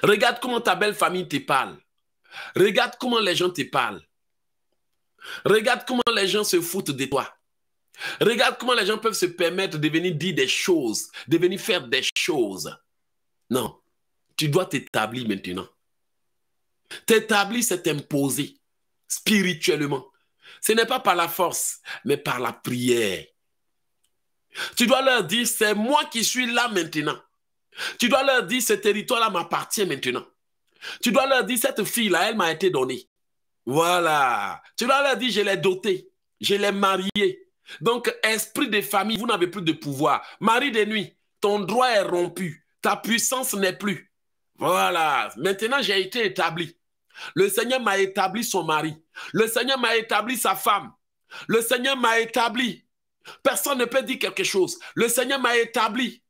Regarde comment ta belle famille te parle. Regarde comment les gens te parlent. Regarde comment les gens se foutent de toi. Regarde comment les gens peuvent se permettre de venir dire des choses, de venir faire des choses. Non, tu dois t'établir maintenant. T'établir, c'est t'imposer spirituellement. Ce n'est pas par la force, mais par la prière. Tu dois leur dire, c'est moi qui suis là maintenant. Tu dois leur dire, ce territoire-là m'appartient maintenant. Tu dois leur dire, cette fille-là, elle m'a été donnée. Voilà. Tu dois leur dire, je l'ai dotée, je l'ai mariée. Donc, esprit de famille, vous n'avez plus de pouvoir. Mari de nuit, ton droit est rompu. Ta puissance n'est plus. Voilà. Maintenant, j'ai été établi. Le Seigneur m'a établi son mari. Le Seigneur m'a établi sa femme. Le Seigneur m'a établi. Personne ne peut dire quelque chose. Le Seigneur m'a établi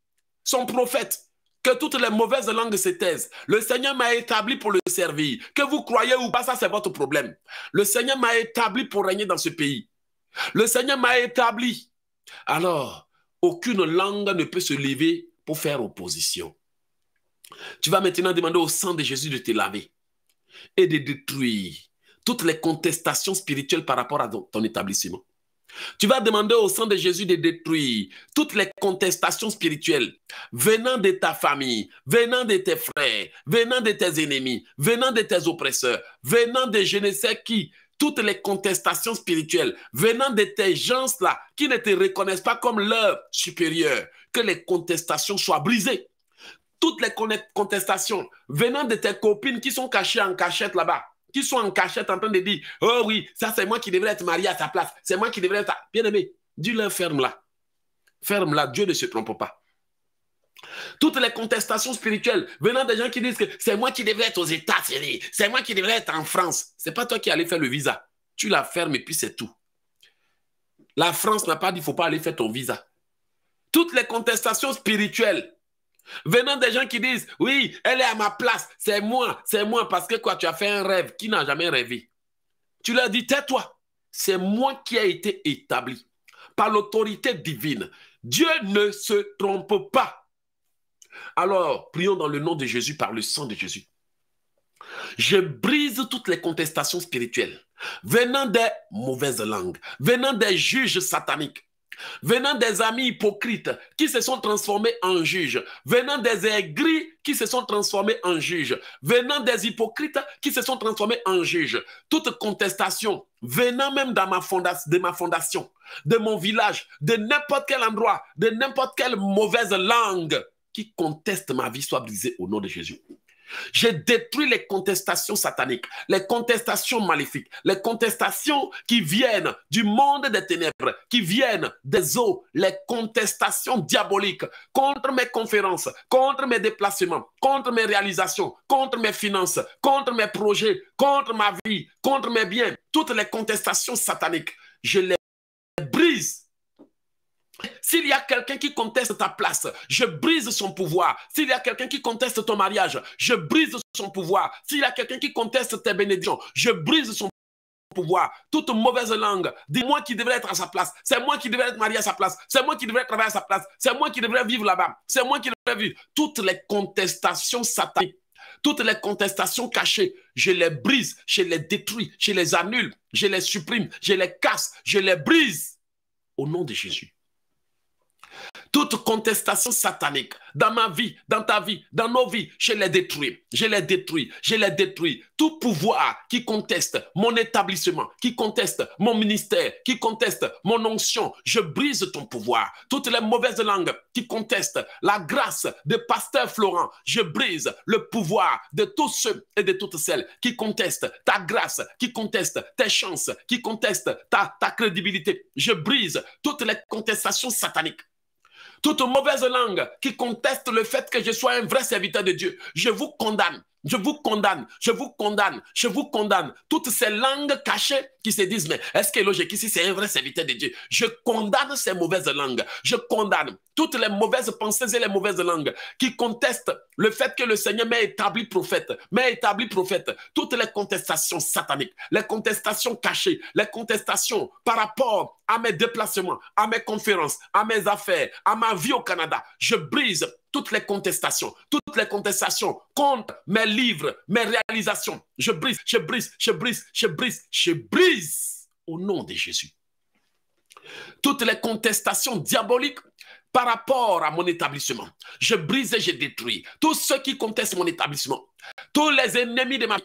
son prophète. Que toutes les mauvaises langues se taisent. Le Seigneur m'a établi pour le servir. Que vous croyez ou pas, ça c'est votre problème. Le Seigneur m'a établi pour régner dans ce pays. Le Seigneur m'a établi. Alors, aucune langue ne peut se lever pour faire opposition. Tu vas maintenant demander au sang de Jésus de te laver et de détruire toutes les contestations spirituelles par rapport à ton établissement. Tu vas demander au sang de Jésus de détruire toutes les contestations spirituelles venant de ta famille, venant de tes frères, venant de tes ennemis, venant de tes oppresseurs, venant de je ne sais qui, toutes les contestations spirituelles venant de tes gens-là qui ne te reconnaissent pas comme leur supérieur, que les contestations soient brisées toutes les contestations venant de tes copines qui sont cachées en cachette là-bas, qui sont en cachette en train de dire Oh oui, ça c'est moi qui devrais être marié à ta place, c'est moi qui devrais être. Bien-aimé, dis-leur ferme-la. Ferme-la, Dieu ne se trompe pas. Toutes les contestations spirituelles venant des gens qui disent que c'est moi qui devrais être aux États-Unis, c'est moi qui devrais être en France. C'est pas toi qui allais faire le visa. Tu la fermes et puis c'est tout. La France n'a pas dit ne faut pas aller faire ton visa. Toutes les contestations spirituelles Venant des gens qui disent, oui, elle est à ma place, c'est moi, c'est moi, parce que quoi, tu as fait un rêve, qui n'a jamais rêvé Tu leur dis, tais-toi, c'est moi qui ai été établi par l'autorité divine. Dieu ne se trompe pas. Alors, prions dans le nom de Jésus, par le sang de Jésus. Je brise toutes les contestations spirituelles venant des mauvaises langues, venant des juges sataniques, venant des amis hypocrites qui se sont transformés en juges, venant des aigris qui se sont transformés en juges, venant des hypocrites qui se sont transformés en juges. Toute contestation venant même de ma fondation, de mon village, de n'importe quel endroit, de n'importe quelle mauvaise langue qui conteste ma vie soit brisée au nom de Jésus. J'ai détruit les contestations sataniques, les contestations maléfiques, les contestations qui viennent du monde des ténèbres, qui viennent des eaux, les contestations diaboliques contre mes conférences, contre mes déplacements, contre mes réalisations, contre mes finances, contre mes projets, contre ma vie, contre mes biens, toutes les contestations sataniques, je les s'il y a quelqu'un qui conteste ta place, je brise son pouvoir. S'il y a quelqu'un qui conteste ton mariage, je brise son pouvoir. S'il y a quelqu'un qui conteste tes bénédictions, je brise son pouvoir. Toute mauvaise langue, dis-moi qui devrait être à sa place. C'est moi qui devrais être marié à sa place. C'est moi qui devrais travailler à sa place. C'est moi qui devrais vivre là-bas. C'est moi qui devrais vivre. Toutes les contestations sataniques, toutes les contestations cachées, je les brise, je les détruis, je les annule, je les supprime, je les casse, je les brise. Au nom de Jésus. Toute contestation satanique dans ma vie, dans ta vie, dans nos vies, je les détruis, je les détruis, je les détruis. Tout pouvoir qui conteste mon établissement, qui conteste mon ministère, qui conteste mon onction, je brise ton pouvoir. Toutes les mauvaises langues qui contestent la grâce de Pasteur Florent, je brise le pouvoir de tous ceux et de toutes celles qui contestent ta grâce, qui contestent tes chances, qui contestent ta, ta crédibilité. Je brise toutes les contestations sataniques toute mauvaise langue qui conteste le fait que je sois un vrai serviteur de Dieu, je vous condamne. Je vous condamne, je vous condamne, je vous condamne. Toutes ces langues cachées qui se disent, mais est-ce que logique ici, c'est un vrai serviteur de Dieu? Je condamne ces mauvaises langues. Je condamne toutes les mauvaises pensées et les mauvaises langues qui contestent le fait que le Seigneur m'ait établi prophète, m'ait établi prophète. Toutes les contestations sataniques, les contestations cachées, les contestations par rapport à mes déplacements, à mes conférences, à mes affaires, à ma vie au Canada. Je brise toutes les contestations, toutes les contestations contre mes livres, mes réalisations. Je brise, je brise, je brise, je brise, je brise au nom de Jésus. Toutes les contestations diaboliques par rapport à mon établissement. Je brise et je détruis tous ceux qui contestent mon établissement, tous les ennemis de ma vie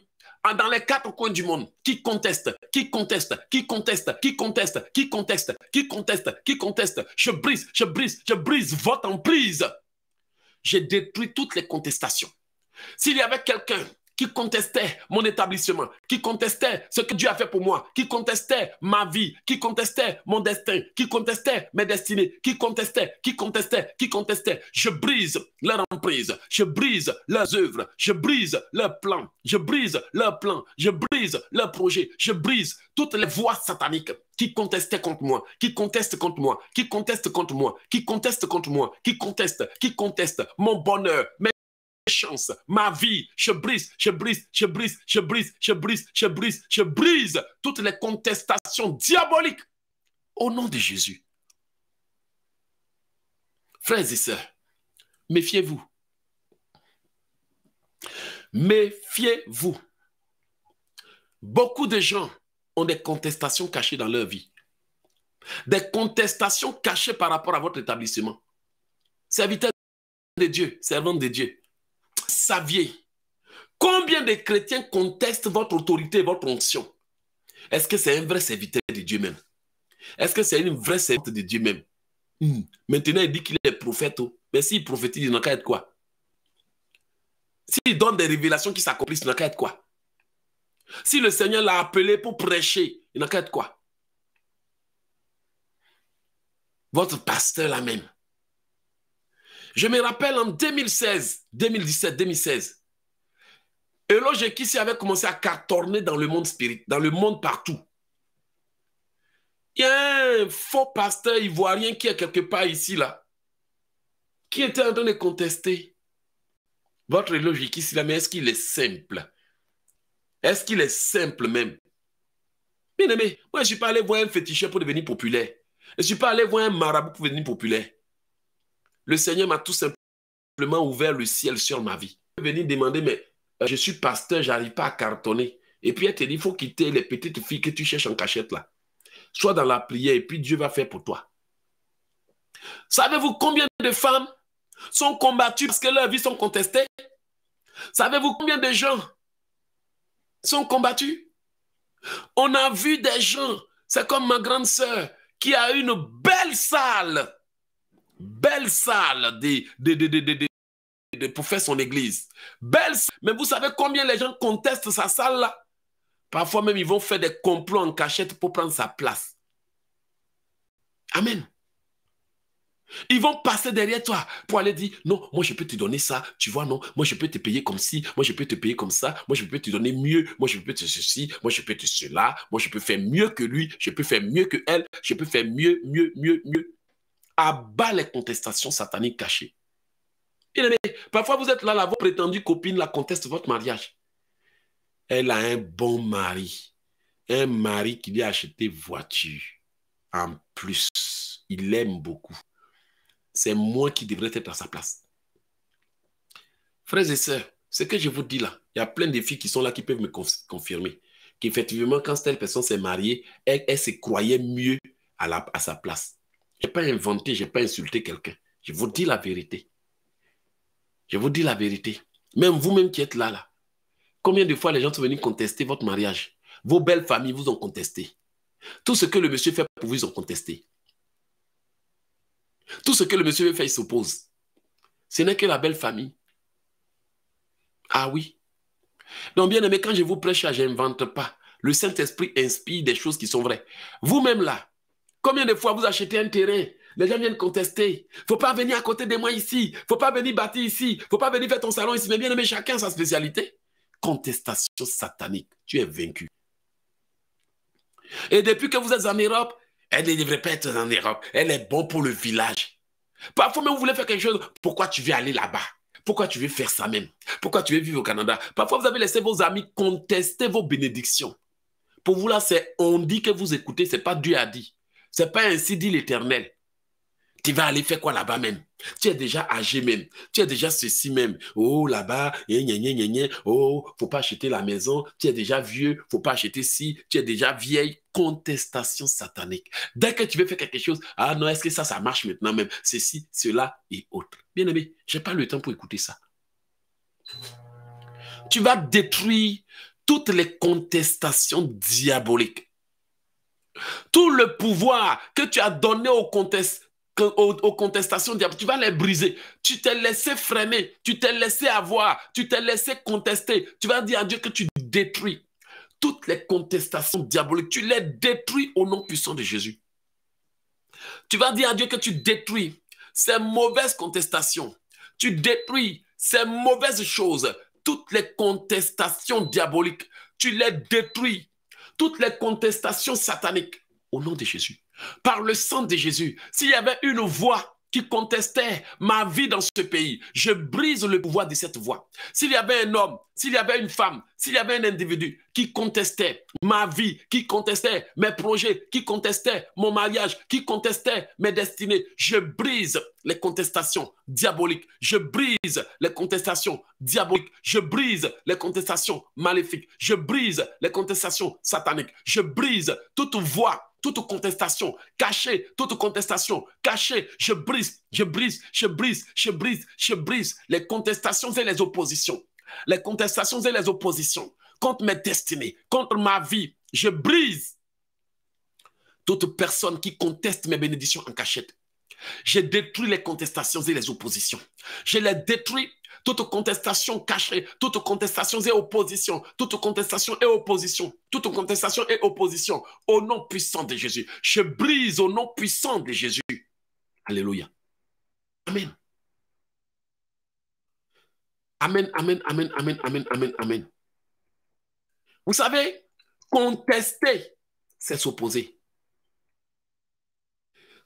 dans les quatre coins du monde, qui contestent, qui contestent, qui contestent, qui contestent, qui contestent, qui contestent, qui contestent. Je brise, je brise, je brise votre emprise j'ai détruit toutes les contestations. S'il y avait quelqu'un qui contestait mon établissement, qui contestait ce que Dieu a fait pour moi, qui contestait ma vie, qui contestait mon destin, qui contestait mes destinées, qui contestait, qui contestait, qui contestait. Je brise leur emprise, je brise leurs œuvres, je brise leurs plans, je brise leurs plans, je brise leurs projets, je brise toutes les voix sataniques qui contestaient contre moi, qui contestent contre moi, qui contestent contre moi, qui contestent contre moi, qui contestent, qui contestent mon bonheur, chance, ma vie, je brise, je brise, je brise, je brise, je brise, je brise, je brise toutes les contestations diaboliques au nom de Jésus. Frères et sœurs, méfiez-vous. Méfiez-vous. Beaucoup de gens ont des contestations cachées dans leur vie. Des contestations cachées par rapport à votre établissement. Serviteur de Dieu, servant de Dieu saviez combien de chrétiens contestent votre autorité et votre onction, est-ce que c'est un vrai serviteur de Dieu même? Est-ce que c'est une vraie serviteur de Dieu même? Hmm. Maintenant, il dit qu'il est prophète. Oh. Mais s'il prophétise, il n'a qu'à être quoi? S'il donne des révélations qui s'accomplissent, il n'a qu'à être quoi? Si le Seigneur l'a appelé pour prêcher, il n'a qu'à être quoi? Votre pasteur là même. Je me rappelle en 2016, 2017, 2016, Elo Jekissi avait commencé à cartonner dans le monde spirit, dans le monde partout. Il y a un faux pasteur ivoirien qui est quelque part ici, là, qui était en train de contester votre logique ici, là, mais est-ce qu'il est simple? Est-ce qu'il est simple même? Bien aimé, moi je ne suis pas allé voir un féticheur pour devenir populaire. Je ne suis pas allé voir un marabout pour devenir populaire. Le Seigneur m'a tout simplement ouvert le ciel sur ma vie. Je venir demander, mais euh, je suis pasteur, j'arrive pas à cartonner. Et puis elle te dit, il faut quitter les petites filles que tu cherches en cachette là. Sois dans la prière et puis Dieu va faire pour toi. Savez-vous combien de femmes sont combattues parce que leurs vies sont contestées? Savez-vous combien de gens sont combattus? On a vu des gens, c'est comme ma grande sœur qui a une belle salle belle salle pour faire son église. Belle Mais vous savez combien les gens contestent sa salle là? Parfois même, ils vont faire des complots en cachette pour prendre sa place. Amen. Ils vont passer derrière toi pour aller dire non, moi je peux te donner ça, tu vois, non, moi je peux te payer comme ci, moi je peux te payer comme ça, moi je peux te donner mieux, moi je peux te ceci, moi je peux te cela, moi je peux faire mieux que lui, je peux faire mieux que elle, je peux faire mieux, mieux, mieux, mieux abat les contestations sataniques cachées. parfois vous êtes là, là, votre prétendue copine la conteste votre mariage. Elle a un bon mari. Un mari qui lui a acheté voiture. En plus, il l'aime beaucoup. C'est moi qui devrais être à sa place. Frères et sœurs, ce que je vous dis là, il y a plein de filles qui sont là qui peuvent me confirmer qu'effectivement, quand telle personne s'est mariée, elle, se croyait mieux la, à sa place. Je n'ai pas inventé, je n'ai pas insulté quelqu'un. Je vous dis la vérité. Je vous dis la vérité. Même vous-même qui êtes là, là. Combien de fois les gens sont venus contester votre mariage? Vos belles familles vous ont contesté. Tout ce que le monsieur fait pour vous, ils ont contesté. Tout ce que le monsieur fait, il s'oppose. Ce n'est que la belle famille. Ah oui. Donc, bien aimé, quand je vous prêche, je n'invente pas. Le Saint-Esprit inspire des choses qui sont vraies. Vous-même là, combien de fois vous achetez un terrain? Les gens viennent contester. Faut pas venir à côté de moi ici. Faut pas venir bâtir ici. Faut pas venir faire ton salon ici. Mais bien aimé, chacun sa spécialité. Contestation satanique. Tu es vaincu. Et depuis que vous êtes en Europe, elle ne devrait pas être en Europe. Elle est bonne pour le village. Parfois même, vous voulez faire quelque chose. Pourquoi tu veux aller là-bas? Pourquoi tu veux faire ça même? Pourquoi tu veux vivre au Canada? Parfois, vous avez laissé vos amis contester vos bénédictions. Pour vous, là, c'est on dit que vous écoutez, ce n'est pas Dieu a dit. Ce n'est pas ainsi dit l'Éternel. Tu vas aller faire quoi là-bas même? Tu es déjà âgé même. Tu es déjà ceci même. Oh, là-bas, oh, faut pas acheter la maison. Tu es déjà vieux, faut pas acheter ci. Tu es déjà vieille. Contestation satanique. Dès que tu veux faire quelque chose, ah non, est-ce que ça, ça marche maintenant même? Ceci, cela et autre. Bien aimé, j'ai pas le temps pour écouter ça. Tu vas détruire toutes les contestations diaboliques. Tout le pouvoir que tu as donné aux contestations aux, contestations tu vas les briser. Tu t'es laissé freiner, tu t'es laissé avoir, tu t'es laissé contester. Tu vas dire à Dieu que tu détruis toutes les contestations diaboliques. Tu les détruis au nom puissant de Jésus. Tu vas dire à Dieu que tu détruis ces mauvaises contestations. Tu détruis ces mauvaises choses, toutes les contestations diaboliques. Tu les détruis, toutes les contestations sataniques. Au nom de Jésus. Par le sang de Jésus, s'il y avait une voix qui contestait ma vie dans ce pays, je brise le pouvoir de cette voix. S'il y avait un homme, s'il y avait une femme, s'il y avait un individu qui contestait ma vie, qui contestait mes projets, qui contestait mon mariage, qui contestait mes destinées, je brise les contestations diaboliques, je brise les contestations diaboliques, je brise les contestations maléfiques, je brise les contestations sataniques, je brise toute voix toute contestation cachée, toute contestation cachée, je brise, je brise, je brise, je brise, je brise les contestations et les oppositions. Les contestations et les oppositions contre mes destinées, contre ma vie, je brise toute personne qui conteste mes bénédictions en cachette. Je détruis les contestations et les oppositions. Je les détruis toute contestation cachée, toute contestation et opposition, toute contestation et opposition, toute contestation et opposition, au nom puissant de Jésus. Je brise au nom puissant de Jésus. Alléluia. Amen. Amen, amen, amen, amen, amen, amen, amen. Vous savez, contester, c'est s'opposer.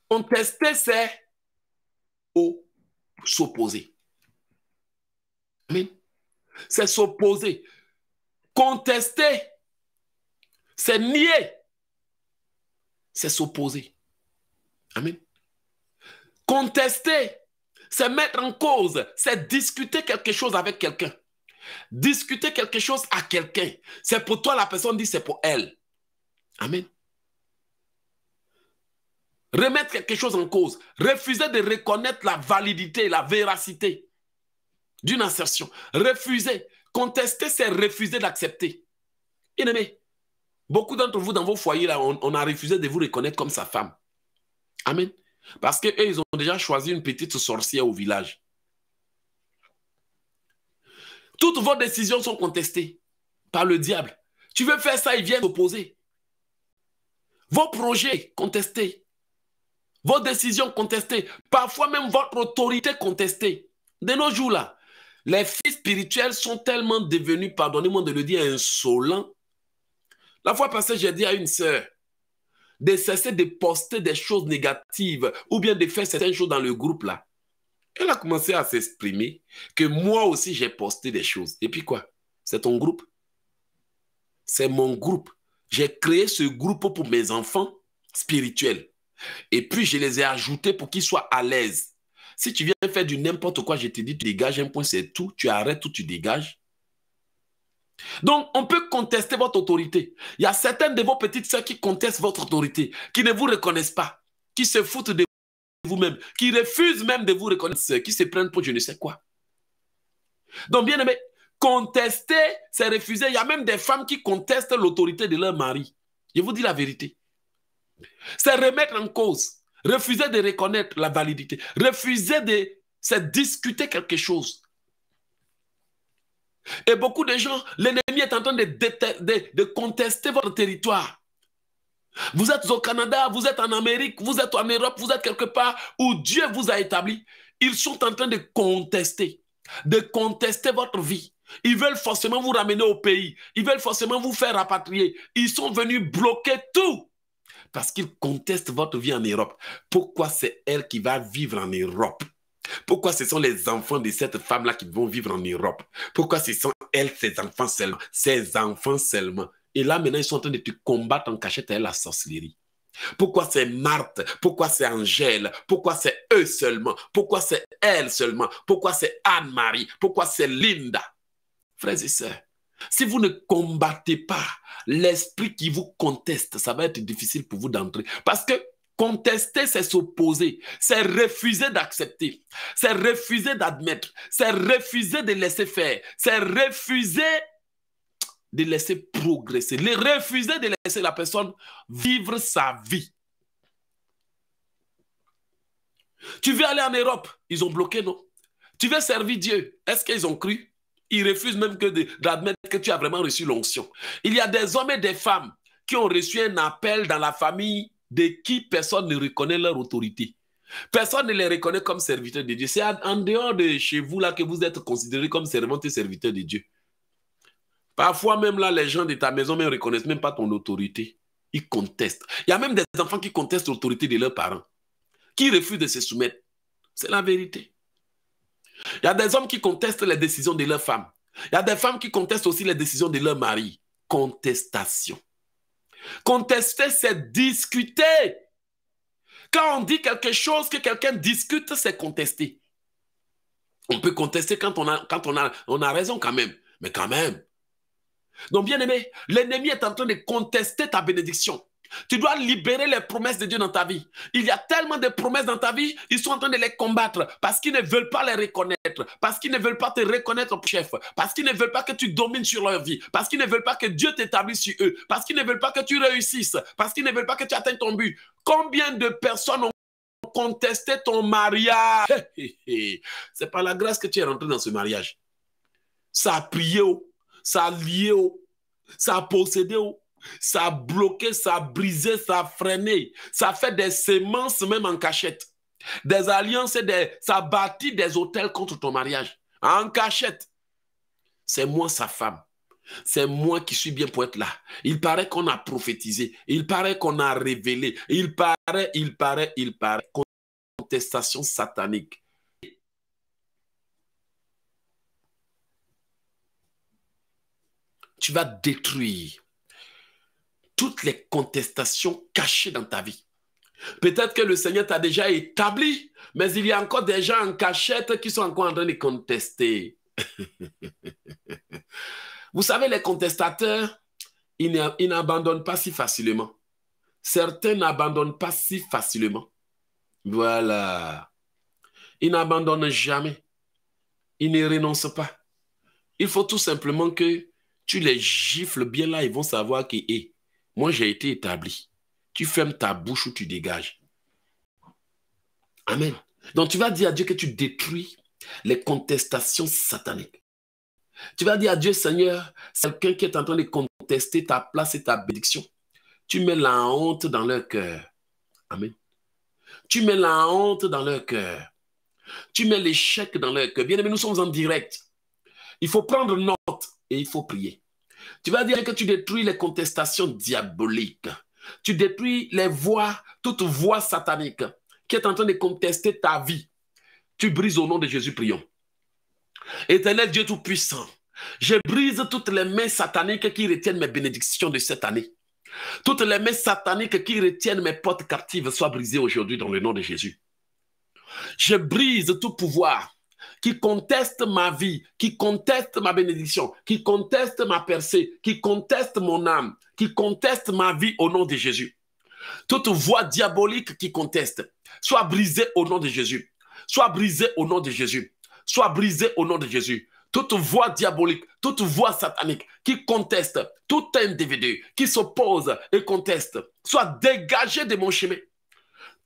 Contester, c'est s'opposer. C'est s'opposer. Contester, c'est nier. C'est s'opposer. Amen. Contester, c'est mettre en cause, c'est discuter quelque chose avec quelqu'un. Discuter quelque chose à quelqu'un. C'est pour toi, la personne dit c'est pour elle. Amen. Remettre quelque chose en cause. Refuser de reconnaître la validité, la véracité d'une assertion. Refuser. Contester, c'est refuser d'accepter. Bien aimé, beaucoup d'entre vous dans vos foyers, là, on, a refusé de vous reconnaître comme sa femme. Amen. Parce qu'eux, ils ont déjà choisi une petite sorcière au village. Toutes vos décisions sont contestées par le diable. Tu veux faire ça, il vient s'opposer. Vos projets contestés. Vos décisions contestées. Parfois même votre autorité contestée. De nos jours là, les fils spirituels sont tellement devenus, pardonnez-moi de le dire, insolents. La fois passée, j'ai dit à une sœur de cesser de poster des choses négatives ou bien de faire certaines choses dans le groupe là. Elle a commencé à s'exprimer que moi aussi j'ai posté des choses. Et puis quoi? C'est ton groupe? C'est mon groupe. J'ai créé ce groupe pour mes enfants spirituels. Et puis je les ai ajoutés pour qu'ils soient à l'aise. Si tu viens faire du n'importe quoi, je te dis, tu dégages un point, c'est tout. Tu arrêtes ou tu dégages. Donc, on peut contester votre autorité. Il y a certaines de vos petites sœurs qui contestent votre autorité, qui ne vous reconnaissent pas, qui se foutent de vous-même, qui refusent même de vous reconnaître, qui se prennent pour je ne sais quoi. Donc, bien aimé, contester, c'est refuser. Il y a même des femmes qui contestent l'autorité de leur mari. Je vous dis la vérité. C'est remettre en cause, refuser de reconnaître la validité, refuser de se discuter quelque chose. Et beaucoup de gens, l'ennemi est en train de, de, contester votre territoire. Vous êtes au Canada, vous êtes en Amérique, vous êtes en Europe, vous êtes quelque part où Dieu vous a établi. Ils sont en train de contester, de contester votre vie. Ils veulent forcément vous ramener au pays. Ils veulent forcément vous faire rapatrier. Ils sont venus bloquer tout parce qu'ils contestent votre vie en Europe. Pourquoi c'est elle qui va vivre en Europe? Pourquoi ce sont les enfants de cette femme-là qui vont vivre en Europe? Pourquoi ce sont elles, ses enfants seulement Ses enfants seulement? Et là, maintenant, ils sont en train de te combattre en cachette à la sorcellerie. Pourquoi c'est Marthe? Pourquoi c'est Angèle? Pourquoi c'est eux seulement? Pourquoi c'est elle seulement? Pourquoi c'est Anne-Marie? Pourquoi c'est Linda? Frères et sœurs, si vous ne combattez pas l'esprit qui vous conteste, ça va être difficile pour vous d'entrer. Parce que Contester, c'est s'opposer, c'est refuser d'accepter, c'est refuser d'admettre, c'est refuser de laisser faire, c'est refuser de laisser progresser, les refuser de laisser la personne vivre sa vie. Tu veux aller en Europe, ils ont bloqué, non? Tu veux servir Dieu, est-ce qu'ils ont cru? Ils refusent même que d'admettre que tu as vraiment reçu l'onction. Il y a des hommes et des femmes qui ont reçu un appel dans la famille de qui personne ne reconnaît leur autorité. Personne ne les reconnaît comme serviteurs de Dieu. C'est en dehors de chez vous là que vous êtes considérés comme et serviteurs de Dieu. Parfois même là, les gens de ta maison ne reconnaissent même pas ton autorité. Ils contestent. Il y a même des enfants qui contestent l'autorité de leurs parents, qui refusent de se soumettre. C'est la vérité. Il y a des hommes qui contestent les décisions de leurs femmes. Il y a des femmes qui contestent aussi les décisions de leur mari. Contestation. Contester, c'est discuter. Quand on dit quelque chose que quelqu'un discute, c'est contester. On peut contester quand on a, on a raison quand même. Mais quand même. Donc, bien aimé, l'ennemi est en train de contester ta bénédiction. Tu dois libérer les promesses de Dieu dans ta vie. Il y a tellement de promesses dans ta vie, ils sont en train de les combattre parce qu'ils ne veulent pas les reconnaître, parce qu'ils ne veulent pas te reconnaître chef, parce qu'ils ne veulent pas que tu domines sur leur vie, parce qu'ils ne veulent pas que Dieu t'établisse sur eux, parce qu'ils ne veulent pas que tu réussisses, parce qu'ils ne veulent pas que tu atteignes ton but. Combien de personnes ont contesté ton mariage? C'est par la grâce que tu es rentré dans ce mariage. Ça a prié, ça a lié, ça a possédé ça a bloqué, ça a brisé, ça a freiné. Ça a fait des semences même en cachette. Des alliances, ça a bâti des hôtels contre ton mariage. En cachette. C'est moi sa femme. C'est moi qui suis bien pour être là. Il paraît qu'on a prophétisé. Il paraît qu'on a révélé. Il paraît, il paraît, il paraît. Contestation satanique. Tu vas détruire toutes les contestations cachées dans ta vie. Peut-être que le Seigneur t'a déjà établi, mais il y a encore des gens en cachette qui sont encore en train de contester. <laughs> Vous savez, les contestateurs, ils n'abandonnent pas si facilement. Certains n'abandonnent pas si facilement. Voilà. Ils n'abandonnent jamais. Ils ne renoncent pas. Il faut tout simplement que tu les gifles bien là, ils vont savoir qui est. Moi, j'ai été établi. Tu fermes ta bouche ou tu dégages. Amen. Donc, tu vas dire à Dieu que tu détruis les contestations sataniques. Tu vas dire à Dieu, Seigneur, quelqu'un qui est en train de contester ta place et ta bénédiction. Tu mets la honte dans leur cœur. Amen. Tu mets la honte dans leur cœur. Tu mets l'échec dans leur cœur. Bien aimé, nous sommes en direct. Il faut prendre note et il faut prier. Tu vas dire que tu détruis les contestations diaboliques. Tu détruis les voix, toute voix satanique qui est en train de contester ta vie. Tu brises au nom de Jésus, prions. Éternel Dieu Tout-Puissant, je brise toutes les mains sataniques qui retiennent mes bénédictions de cette année. Toutes les mains sataniques qui retiennent mes portes captives soient brisées aujourd'hui dans le nom de Jésus. Je brise tout pouvoir qui conteste ma vie, qui conteste ma bénédiction, qui conteste ma percée, qui conteste mon âme, qui conteste ma vie au nom de Jésus. Toute voix diabolique qui conteste, soit brisée au nom de Jésus. Soit brisée au nom de Jésus. Soit brisée au nom de Jésus. Toute voix diabolique, toute voix satanique qui conteste, tout individu qui s'oppose et conteste, soit dégagé de mon chemin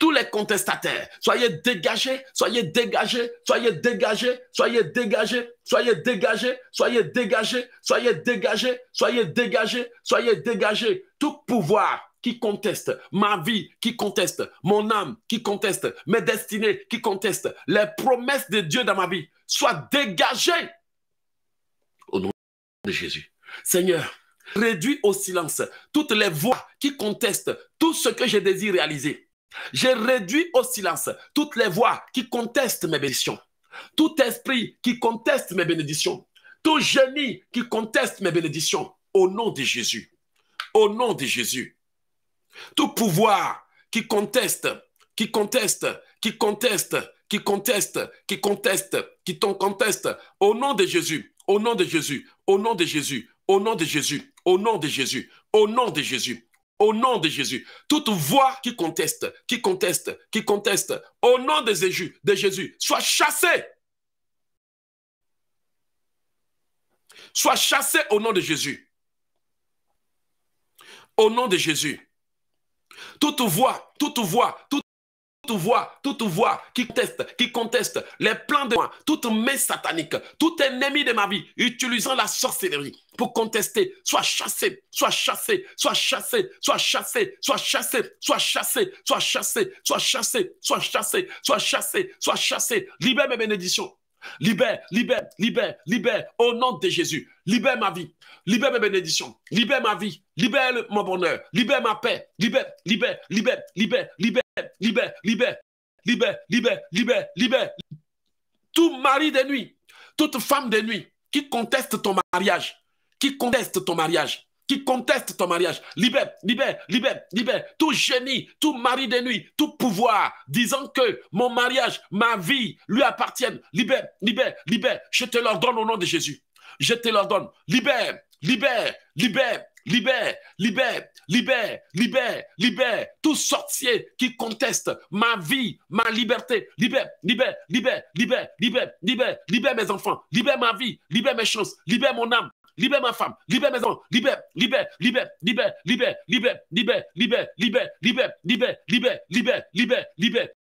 tous les contestataires, soyez dégagés, soyez dégagés, soyez dégagés, soyez dégagés, soyez dégagés, soyez dégagés, soyez dégagés, soyez dégagés, soyez dégagés. Tout pouvoir qui conteste ma vie, qui conteste mon âme, qui conteste mes destinées, qui conteste les promesses de Dieu dans ma vie, soit dégagé au nom de Jésus. Seigneur, réduis au silence toutes les voix qui contestent tout ce que je désire réaliser. J'ai réduit au silence toutes les voix qui contestent mes bénédictions. Tout esprit qui conteste mes bénédictions. Tout génie qui conteste mes bénédictions. Au nom de Jésus. Au nom de Jésus. Tout pouvoir qui conteste, qui conteste, qui conteste, qui conteste, qui conteste, qui t'en conteste. Au nom de Jésus. Au nom de Jésus. Au nom de Jésus. Au nom de Jésus. Au nom de Jésus. Au nom de Jésus au nom de Jésus. Toute voix qui conteste, qui conteste, qui conteste, au nom de Jésus, de Jésus, soit chassée. Soit chassée au nom de Jésus. Au nom de Jésus. Toute voix, toute voix, toute toute voix, toute voix qui conteste, qui conteste les plans de moi, toute main satanique, tout ennemi de ma vie, utilisant la sorcellerie pour contester, soit chassé, soit chassé, soit chassé, soit chassé, soit chassé, soit chassé, soit chassé, soit chassé, soit chassé, soit chassé, soit chassé. Libère mes bénédictions. Libère, libère, libère, libère, au nom de Jésus. Libère ma vie, libère mes bénédictions, libère ma vie, libère mon bonheur, libère ma paix, libère, libère, libère, libère, libère, libère, libère, libère, libère, libère, libère. Tout mari de nuit, toute femme de nuit qui conteste ton mariage, qui conteste ton mariage, qui conteste ton mariage. Libère, libère, libère, libère. Tout génie, tout mari de nuit, tout pouvoir, disant que mon mariage, ma vie lui appartiennent. Libère, libère, libère. Je te l'ordonne au nom de Jésus. Je te l'ordonne. Libère, libère, libère, libère, libère, libère, libère, libère. Tout sorcier qui conteste ma vie, ma liberté. Libère, libère, libère, libère, libère, libère, libère mes enfants. Libère ma vie, libère mes chances, libère mon âme, libère ma femme, libère mes enfants, libère, libère, libère, libère, libère, libère, libère, libère, libère, libère, libère, libère, libère, libère,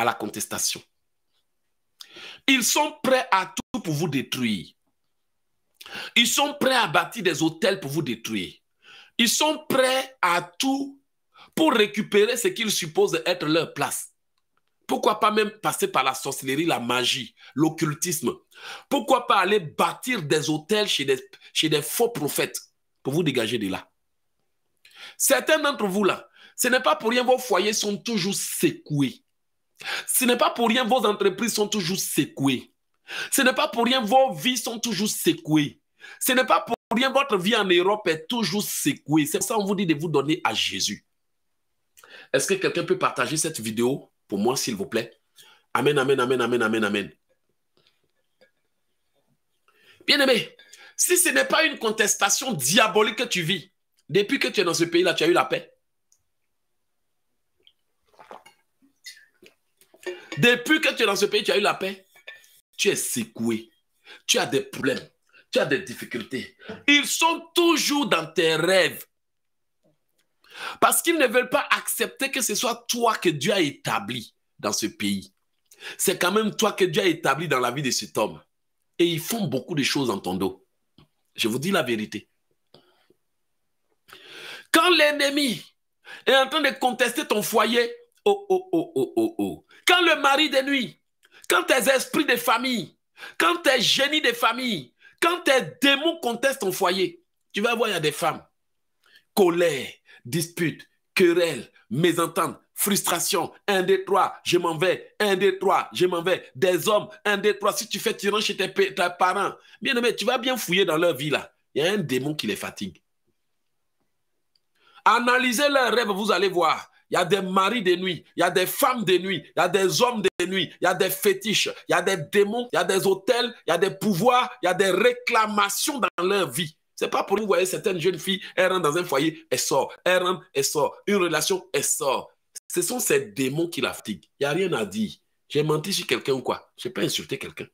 à la contestation. Ils sont prêts à tout pour vous détruire. Ils sont prêts à bâtir des hôtels pour vous détruire. Ils sont prêts à tout pour récupérer ce qu'ils supposent être leur place. Pourquoi pas même passer par la sorcellerie, la magie, l'occultisme? Pourquoi pas aller bâtir des hôtels chez des, faux prophètes pour vous dégager de là? Certains d'entre vous là, ce n'est pas pour rien vos foyers sont toujours secoués. Ce n'est pas pour rien vos entreprises sont toujours secouées. Ce n'est pas pour rien vos vies sont toujours secouées. Ce n'est pas pour rien votre vie en Europe est toujours secouée. C'est pour ça qu'on vous dit de vous donner à Jésus. Est-ce que quelqu'un peut partager cette vidéo pour moi, s'il vous plaît? Amen, amen, amen, amen, amen, amen. Bien-aimé, si ce n'est pas une contestation diabolique que tu vis, depuis que tu es dans ce pays-là, tu as eu la paix. Depuis que tu es dans ce pays, tu as eu la paix. Tu es secoué. Tu as des problèmes. Tu as des difficultés. Ils sont toujours dans tes rêves. Parce qu'ils ne veulent pas accepter que ce soit toi que Dieu a établi dans ce pays. c'est quand même toi que Dieu a établi dans la vie de cet homme. Et ils font beaucoup de choses en ton dos. Je vous dis la vérité. Quand l'ennemi est en train de contester ton foyer, oh, oh, oh, oh, oh, oh. Quand le mari de nuit, quand tes esprits de famille, quand tes génies de famille, quand tes démons contestent ton foyer, tu vas voir, il y a des femmes. Colère, dispute, querelle, mésentente, frustration, un, deux, trois, je m'en vais, un, deux, trois, je m'en vais, des hommes, un, deux, trois, si tu fais, tu rentres chez tes, parents, bien aimé, tu vas bien fouiller dans leur vie là, il y a un démon qui les fatigue. Analysez leurs rêves, vous allez voir. Il y a des maris de nuit, il y a des femmes de nuit, il y a des hommes de nuit, il y a des fétiches, il y a des démons, il y a des hôtels, il y a des pouvoirs, il y a des réclamations dans leur vie. C'est pas pour vous voyez certaines jeunes filles, elles rentrent dans un foyer, elles sortent, elles rentrent, elles sortent, une relation, elles sortent. Ce sont ces démons qui la fatiguent. Il n'y a rien à dire. J'ai menti sur quelqu'un ou quoi? Je n'ai pas insulté quelqu'un.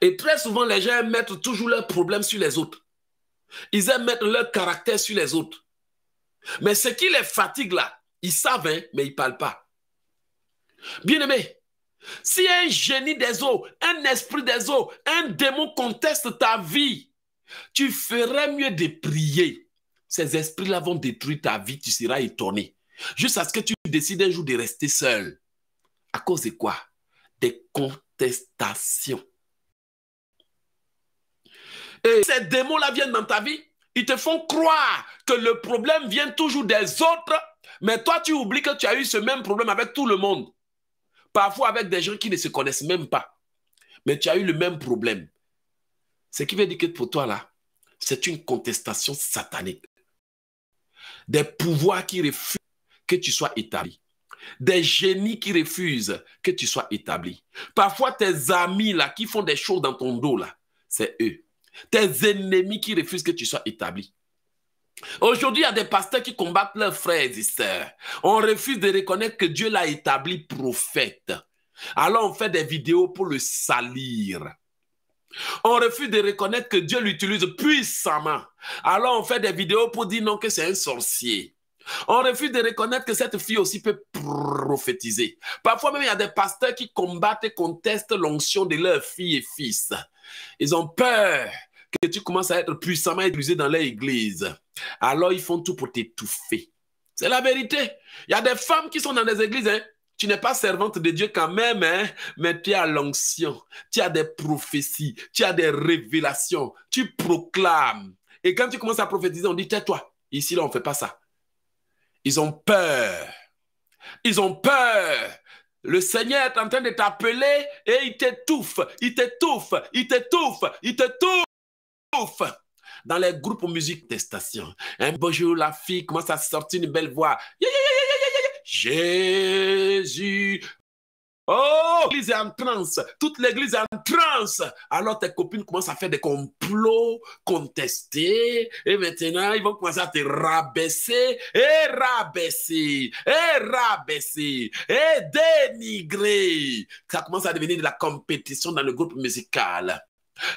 Et très souvent, les gens mettent toujours leurs problèmes sur les autres. Ils aiment mettre leur caractère sur les autres. Mais ce qui les fatigue là, ils savent, hein, mais ils ne parlent pas. Bien-aimé, si un génie des eaux, un esprit des eaux, un démon conteste ta vie, tu ferais mieux de prier. Ces esprits-là vont détruire ta vie, tu seras étonné. Jusqu'à ce que tu décides un jour de rester seul. À cause de quoi? Des contestations. Et ces démons-là viennent dans ta vie, ils te font croire que le problème vient toujours des autres, mais toi, tu oublies que tu as eu ce même problème avec tout le monde. Parfois avec des gens qui ne se connaissent même pas. Mais tu as eu le même problème. Ce qui veut dire que pour toi, là, c'est une contestation satanique. Des pouvoirs qui refusent que tu sois établi. Des génies qui refusent que tu sois établi. Parfois, tes amis, là, qui font des choses dans ton dos, là, c'est eux. Tes ennemis qui refusent que tu sois établi. Aujourd'hui, il y a des pasteurs qui combattent leurs frères et sœurs. On refuse de reconnaître que Dieu l'a établi prophète. Alors on fait des vidéos pour le salir. On refuse de reconnaître que Dieu l'utilise puissamment. Alors on fait des vidéos pour dire non que c'est un sorcier. On refuse de reconnaître que cette fille aussi peut prophétiser. Parfois même, il y a des pasteurs qui combattent et contestent l'onction de leurs filles et fils. Ils ont peur que tu commences à être puissamment utilisé dans leur église. Alors, ils font tout pour t'étouffer. C'est la vérité. Il y a des femmes qui sont dans des églises. Hein. Tu n'es pas servante de Dieu quand même, hein, mais tu as l'onction, tu as des prophéties, tu as des révélations, tu proclames. Et quand tu commences à prophétiser, on dit tais-toi. Ici, là, on ne fait pas ça. Ils ont peur. Ils ont peur. Le Seigneur est en train de t'appeler et il t'étouffe, il t'étouffe, il t'étouffe, il t'étouffe. Dans les groupes musique testation, un beau jour, la fille commence à sortir une belle voix. Jésus, Oh, l'église est en transe. Toute l'église est en transe. Alors tes copines commencent à faire des complots, contester. Et maintenant, ils vont commencer à te rabaisser, et rabaisser, et rabaisser, et dénigrer. Ça commence à devenir de la compétition dans le groupe musical.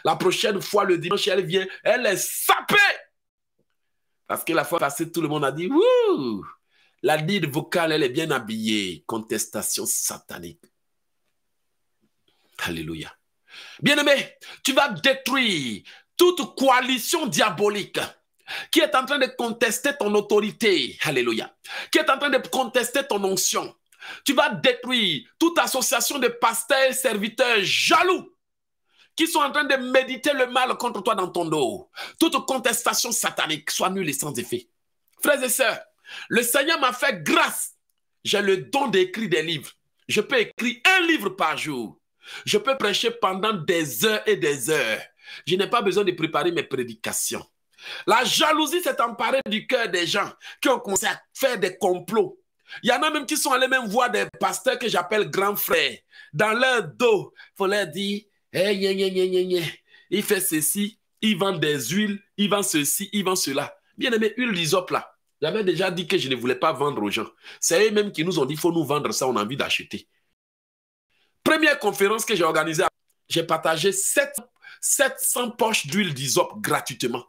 La prochaine fois, le dimanche, elle vient, elle est sapée. Parce que la fois passée, tout le monde a dit, Wouh! La lead vocale, elle est bien habillée. Contestation satanique. Alléluia. Bien-aimé, tu vas détruire toute coalition diabolique qui est en train de contester ton autorité. Alléluia. Qui est en train de contester ton onction. Tu vas détruire toute association de pasteurs serviteurs jaloux qui sont en train de méditer le mal contre toi dans ton dos. Toute contestation satanique soit nulle et sans effet. Frères et sœurs, le Seigneur m'a fait grâce. J'ai le don d'écrire des livres. Je peux écrire un livre par jour. Je peux prêcher pendant des heures et des heures. Je n'ai pas besoin de préparer mes prédications. La jalousie s'est emparée du cœur des gens qui ont commencé à faire des complots. Il y en a même qui sont allés même voir des pasteurs que j'appelle grands frères. Dans leur dos, il faut leur dire, hey, il fait ceci, il vend des huiles, il vend ceci, il vend cela. Bien aimé, huile d'isop là. J'avais déjà dit que je ne voulais pas vendre aux gens. C'est eux-mêmes qui nous ont dit, il faut nous vendre ça, on a envie d'acheter. Première conférence que j'ai organisée, j'ai partagé 700 poches d'huile d'isop gratuitement.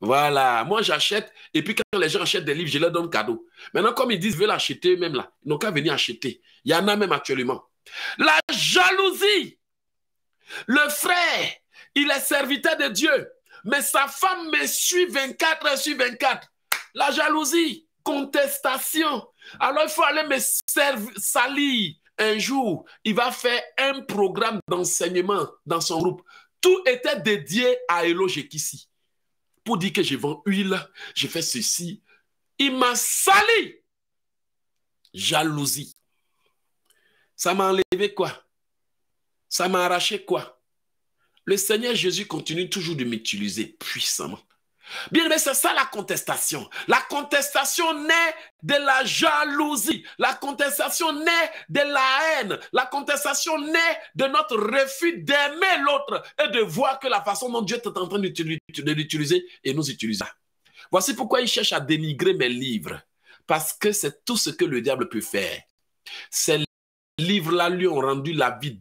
Voilà, moi j'achète, et puis quand les gens achètent des livres, je leur donne cadeau. Maintenant, comme ils disent, ils veulent acheter même là, ils n'ont qu'à venir acheter. Il y en a même actuellement. La jalousie. Le frère, il est serviteur de Dieu, mais sa femme me suit 24 heures sur 24. La jalousie, contestation. Alors il faut aller me salir. Un jour, il va faire un programme d'enseignement dans son groupe. Tout était dédié à Elo Jekissi. Pour dire que je vends huile, je fais ceci. Il m'a sali. Jalousie. Ça m'a enlevé quoi? Ça m'a arraché quoi? Le Seigneur Jésus continue toujours de m'utiliser puissamment. Bien aimé, c'est ça la contestation. La contestation naît de la jalousie. La contestation naît de la haine. La contestation naît de notre refus d'aimer l'autre et de voir que la façon dont Dieu est en train de l'utiliser et nous utiliser. Voici pourquoi il cherche à dénigrer mes livres. Parce que c'est tout ce que le diable peut faire. Ces livres-là lui ont rendu la vie.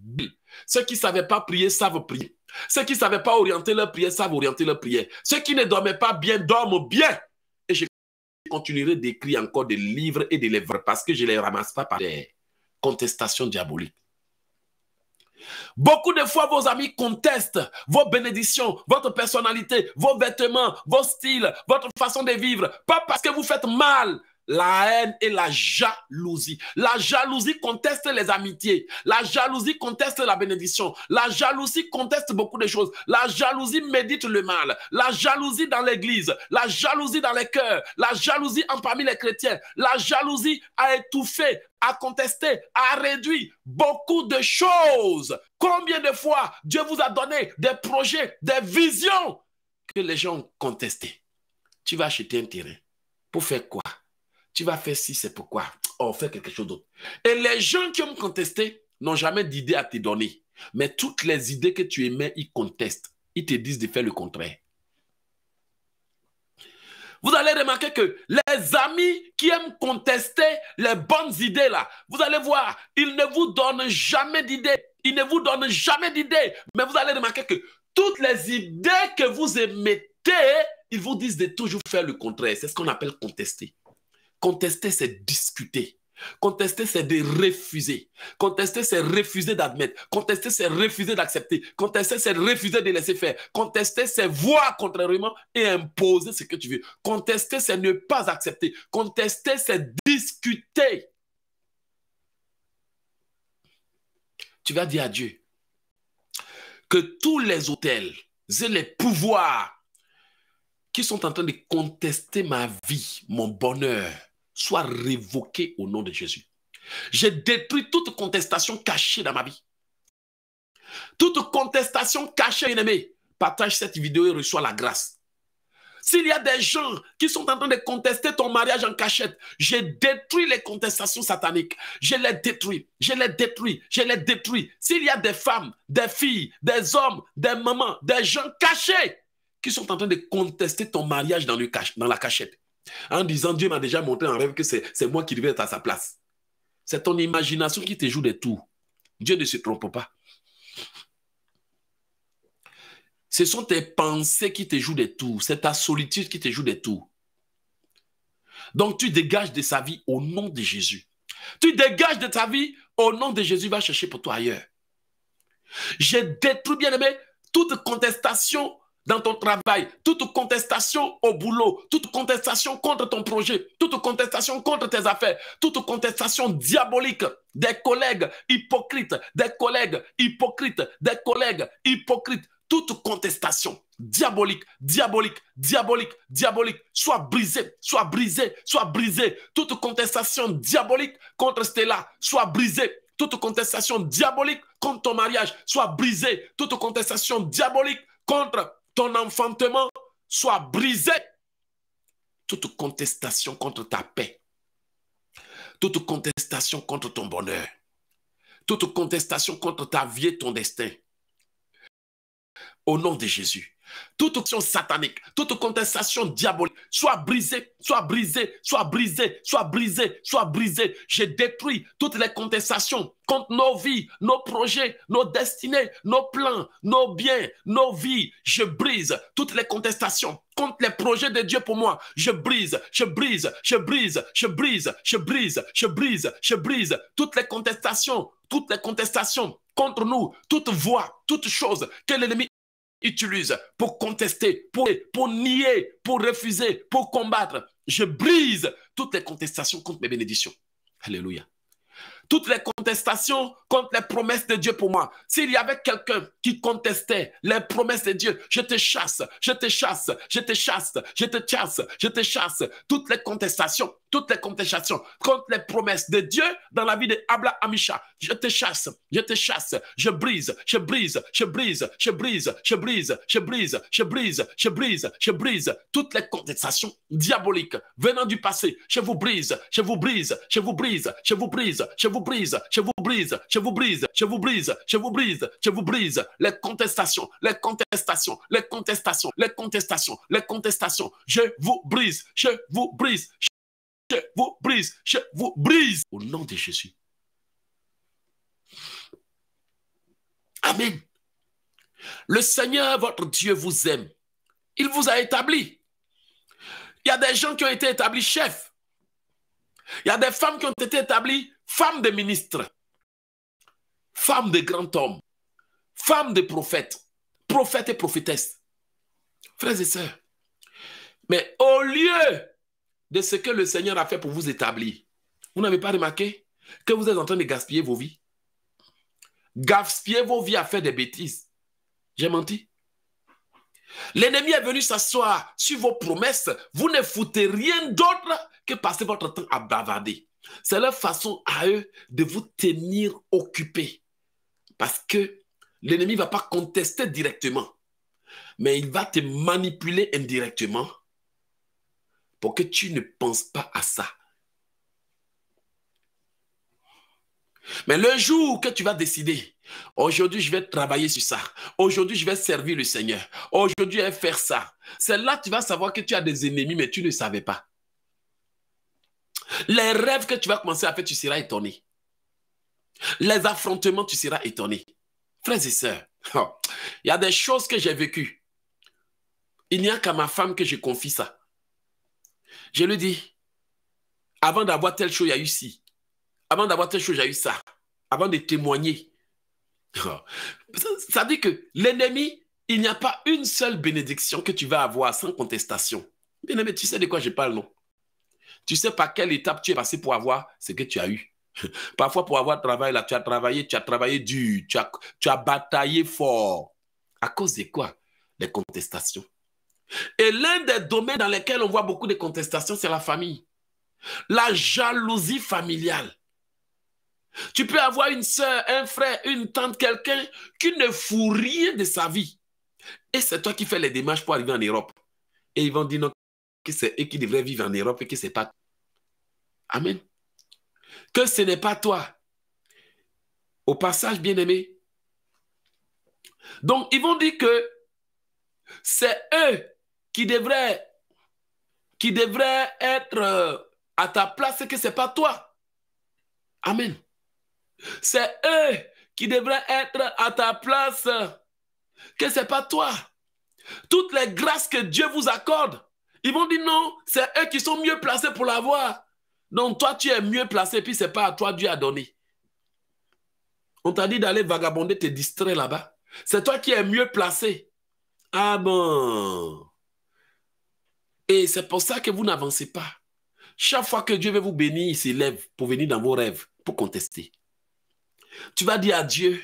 Ceux qui ne savaient pas prier savent prier. Ceux qui ne savaient pas orienter leur prière savent orienter leur prière. Ceux qui ne dormaient pas bien dorment bien. Et je continuerai d'écrire encore des livres et des livres parce que je ne les ramasse pas par des contestations diaboliques. Beaucoup de fois, vos amis contestent vos bénédictions, votre personnalité, vos vêtements, vos styles, votre façon de vivre. Pas parce que vous faites mal, la haine et la jalousie. La jalousie conteste les amitiés. La jalousie conteste la bénédiction. La jalousie conteste beaucoup de choses. La jalousie médite le mal. La jalousie dans l'église. La jalousie dans les cœurs. La jalousie en parmi les chrétiens. La jalousie a étouffé, a contesté, a réduit beaucoup de choses. Combien de fois Dieu vous a donné des projets, des visions que les gens ont contestés? Tu vas acheter un terrain. Pour faire quoi? Tu vas faire ci, c'est pourquoi? Oh, fais quelque chose d'autre. Et les gens qui ont contesté n'ont jamais d'idée à te donner. Mais toutes les idées que tu aimais, ils contestent. Ils te disent de faire le contraire. Vous allez remarquer que les amis qui aiment contester les bonnes idées là, vous allez voir, ils ne vous donnent jamais d'idées. Ils ne vous donnent jamais d'idées. Mais vous allez remarquer que toutes les idées que vous émettez, ils vous disent de toujours faire le contraire. C'est ce qu'on appelle contester. Contester, c'est discuter. Contester, c'est de refuser. Contester, c'est refuser d'admettre. Contester, c'est refuser d'accepter. Contester, c'est refuser de laisser faire. Contester, c'est voir contrairement et imposer ce que tu veux. Contester, c'est ne pas accepter. Contester, c'est discuter. Tu vas dire à Dieu que tous les hôtels et les pouvoirs qui sont en train de contester ma vie, mon bonheur, soit révoqué au nom de Jésus. J'ai détruit toute contestation cachée dans ma vie. Toute contestation cachée, ennemi. Partage cette vidéo et reçois la grâce. S'il y a des gens qui sont en train de contester ton mariage en cachette, j'ai détruit les contestations sataniques. Je les détruis, je les détruis, je les détruis. S'il y a des femmes, des filles, des hommes, des mamans, des gens cachés qui sont en train de contester ton mariage dans la cachette, en disant Dieu m'a déjà montré en rêve que c'est moi qui devais être à sa place. C'est ton imagination qui te joue des tours. Dieu ne se trompe pas. Ce sont tes pensées qui te jouent des tours. C'est ta solitude qui te joue des tours. Donc tu dégages de sa vie au nom de Jésus. Tu dégages de ta vie au nom de Jésus. Va chercher pour toi ailleurs. J'ai détruit, bien aimé, toute contestation dans ton travail, toute contestation au boulot, toute contestation contre ton projet, toute contestation contre tes affaires, toute contestation diabolique des collègues hypocrites, des collègues hypocrites, des collègues hypocrites, toute contestation diabolique, diabolique, diabolique, diabolique, soit brisée, soit brisée, soit brisée. Toute contestation diabolique contre Stella, soit brisée. Toute contestation diabolique contre ton mariage, soit brisée. Toute contestation diabolique contre ton enfantement soit brisé. Toute contestation contre ta paix, toute contestation contre ton bonheur, toute contestation contre ta vie et ton destin. Au nom de Jésus, toute action satanique, toute contestation diabolique, soit brisée, soit brisée, soit brisée, soit brisée, soit brisée. Je détruis toutes les contestations contre nos vies, nos projets, nos destinées, nos plans, nos biens, nos vies. Je brise toutes les contestations contre les projets de Dieu pour moi. Je brise, je brise, je brise, je brise, je brise, je brise, je brise toutes les contestations, toutes les contestations contre nous, toute voix, toute chose que l'ennemi utilise pour contester, pour, nier, pour refuser, pour combattre. Je brise toutes les contestations contre mes bénédictions. Alléluia toutes les contestations contre les promesses de Dieu pour moi. S'il y avait quelqu'un qui contestait les promesses de Dieu, je te chasse, je te chasse, je te chasse, je te chasse, je te chasse. Toutes les contestations, toutes les contestations contre les promesses de Dieu dans la vie de Abla Amisha, je te chasse, je te chasse, je brise, je brise, je brise, je brise, je brise, je brise, je brise, je brise, je brise toutes les contestations diaboliques venant du passé. Je vous brise, je vous brise, je vous brise, je vous brise, je vous brise, je vous brise, je vous brise, je vous brise, je vous brise, je vous brise les contestations, les contestations, les contestations, les contestations, les contestations. Je vous brise, je vous brise, je vous brise, je vous brise au nom de Jésus. Amen. Le Seigneur, votre Dieu, vous aime. Il vous a établi. Il y a des gens qui ont été établis chefs. Il y a des femmes qui ont été établies femmes de ministres, femmes de grands hommes, femmes de prophètes, prophètes et prophétesses. Frères et sœurs, mais au lieu de ce que le Seigneur a fait pour vous établir, vous n'avez pas remarqué que vous êtes en train de gaspiller vos vies? Gaspiller vos vies à faire des bêtises. J'ai menti? L'ennemi est venu s'asseoir sur vos promesses. Vous ne foutez rien d'autre que passer votre temps à bavarder. C'est leur façon à eux de vous tenir occupé. Parce que l'ennemi ne va pas contester directement, mais il va te manipuler indirectement pour que tu ne penses pas à ça. Mais le jour que tu vas décider, aujourd'hui je vais travailler sur ça, aujourd'hui je vais servir le Seigneur, aujourd'hui je vais faire ça, c'est là que tu vas savoir que tu as des ennemis, mais tu ne savais pas. Les rêves que tu vas commencer à faire, tu seras étonné. Les affrontements, tu seras étonné. Frères et sœurs, <laughs> il y a des choses que j'ai vécues. Il n'y a qu'à ma femme que je confie ça. Je lui dis, avant d'avoir telle chose, il y a eu ci. Avant d'avoir telle chose, il y a eu ça. Avant de témoigner. <laughs> Oh, ça dit que l'ennemi, il n'y a pas une seule bénédiction que tu vas avoir sans contestation. Bien aimé, tu sais de quoi je parle, non? Tu sais par quelle étape tu es passé pour avoir ce que tu as eu. <laughs> Parfois, pour avoir travail, là, tu as travaillé, tu as travaillé dur, tu as, tu as bataillé fort. À cause de quoi? Les contestations. Et l'un des domaines dans lesquels on voit beaucoup de contestations, c'est la famille. La jalousie familiale. Tu peux avoir une soeur, un frère, une tante, quelqu'un qui ne fout rien de sa vie. Et c'est toi qui fais les démarches pour arriver en Europe. Et ils vont dire non, que c'est eux qui devraient vivre en Europe et que ce n'est pas Amen. Que ce n'est pas toi. Au passage, bien-aimé. Donc, ils vont dire que c'est eux qui devraient être euh, à ta place que ce n'est pas toi. Amen. C'est eux qui devraient être à ta place, que ce n'est pas toi. Toutes les grâces que Dieu vous accorde, ils vont dire non, c'est eux qui sont mieux placés pour l'avoir. Donc toi, tu es mieux placé, puis ce n'est pas à toi Dieu a donné. On t'a dit d'aller vagabonder, te distraire là-bas. C'est toi qui es mieux placé. Ah bon. Et c'est pour ça que vous n'avancez pas. Chaque fois que Dieu veut vous bénir, il s'élève pour venir dans vos rêves, pour contester. Tu vas dire à Dieu,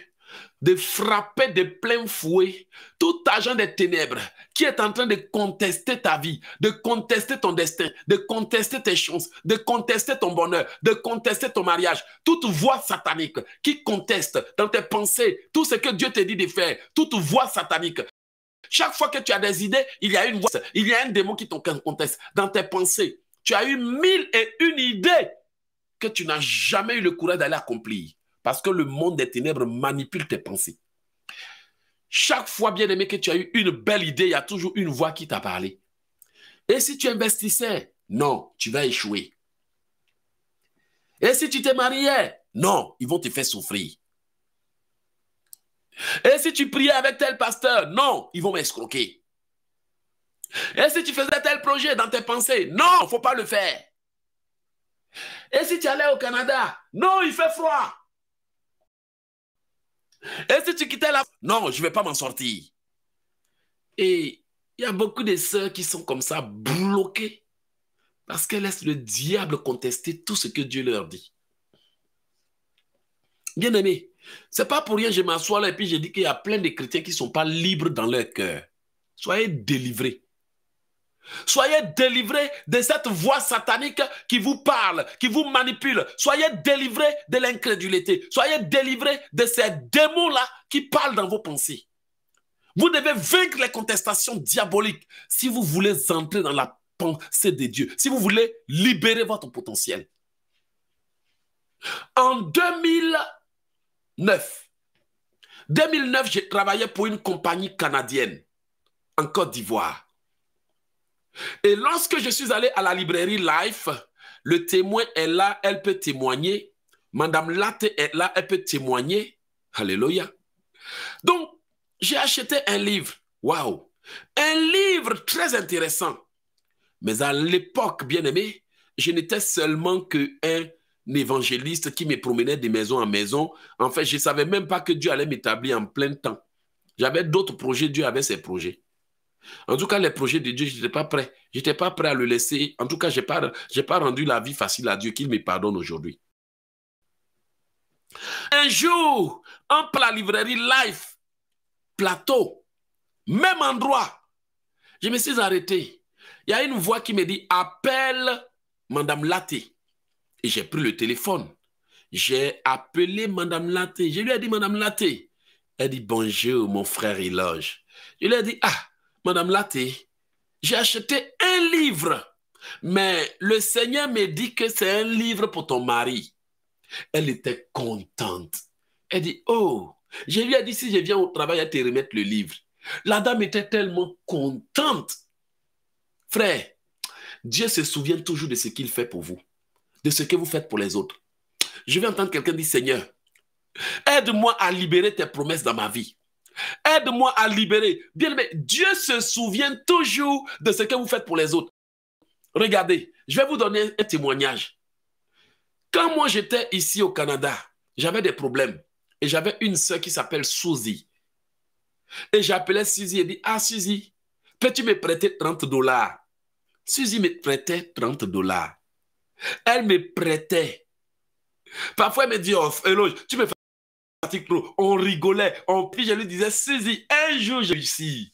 de frapper de plein fouet tout agent des ténèbres qui est en train de contester ta vie, de contester ton destin, de contester tes chances, de contester ton bonheur, de contester ton mariage. Toute voix satanique qui conteste dans tes pensées tout ce que Dieu te dit de faire, toute voix satanique. Chaque fois que tu as des idées, il y a une voix, il y a un démon qui te conteste dans tes pensées. Tu as eu mille et une idées que tu n'as jamais eu le courage d'aller accomplir. Parce que le monde des ténèbres manipule tes pensées. chaque fois, bien aimé, que tu as eu une belle idée, il y a toujours une voix qui t'a parlé. Et si tu investissais, non, tu vas échouer. Et si tu t'es marié, non, ils vont te faire souffrir. Et si tu priais avec tel pasteur, non, ils vont m'escroquer. Et si tu faisais tel projet dans tes pensées, non, il ne faut pas le faire. Et si tu allais au Canada, non, il fait froid. Et si tu quittais la... Non, je ne vais pas m'en sortir. Et il y a beaucoup de sœurs qui sont comme ça, bloquées, parce qu'elles laissent le diable contester tout ce que Dieu leur dit. Bien aimé, c'est pas pour rien que je m'assois là et puis je dis qu'il y a plein de chrétiens qui ne sont pas libres dans leur cœur. Soyez délivrés. Soyez délivrés de cette voix satanique qui vous parle, qui vous manipule. Soyez délivrés de l'incrédulité. Soyez délivrés de ces démons-là qui parlent dans vos pensées. Vous devez vaincre les contestations diaboliques si vous voulez entrer dans la pensée de Dieu, si vous voulez libérer votre potentiel. En 2009, 2009, j'ai travaillé pour une compagnie canadienne en Côte d'Ivoire. Et lorsque je suis allé à la librairie Life, le témoin est là, elle peut témoigner. Madame Latte est là, elle peut témoigner. Alléluia. Donc, j'ai acheté un livre. Waouh! Un livre très intéressant. Mais à l'époque, bien aimé, je n'étais seulement qu'un évangéliste qui me promenait de maison en maison. En fait, je ne savais même pas que Dieu allait m'établir en plein temps. J'avais d'autres projets, Dieu avait ses projets. En tout cas, les projets de Dieu, je n'étais pas prêt. Je n'étais pas prêt à le laisser. En tout cas, je n'ai pas, pas rendu la vie facile à Dieu, qu'il me pardonne aujourd'hui. Un jour, en la librairie Life, plateau, même endroit, je me suis arrêté. Il y a une voix qui me dit appelle Madame Latte. Et j'ai pris le téléphone. J'ai appelé Madame Latte. Je lui ai dit Madame Latte. Elle dit bonjour, mon frère Eloge. Je lui ai dit ah, Madame Latte, j'ai acheté un livre, mais le Seigneur me dit que c'est un livre pour ton mari. Elle était contente. Elle dit, oh, je lui ai dit, si je viens au travail à te remettre le livre. La dame était tellement contente. Frère, Dieu se souvient toujours de ce qu'il fait pour vous, de ce que vous faites pour les autres. Je vais entendre quelqu'un dire, Seigneur, aide-moi à libérer tes promesses dans ma vie. Aide-moi à libérer. Bien aimé, Dieu se souvient toujours de ce que vous faites pour les autres. Regardez, je vais vous donner un témoignage. Quand moi j'étais ici au Canada, j'avais des problèmes. Et j'avais une soeur qui s'appelle Suzy. Et j'appelais Suzy et dit Ah, Suzy, peux-tu me prêter 30 dollars? Suzy me prêtait 30 dollars. Elle me prêtait. Parfois, elle me dit Oh, tu me fais on rigolait, on, puis je lui disais, Suzy, un jour j'ai réussi.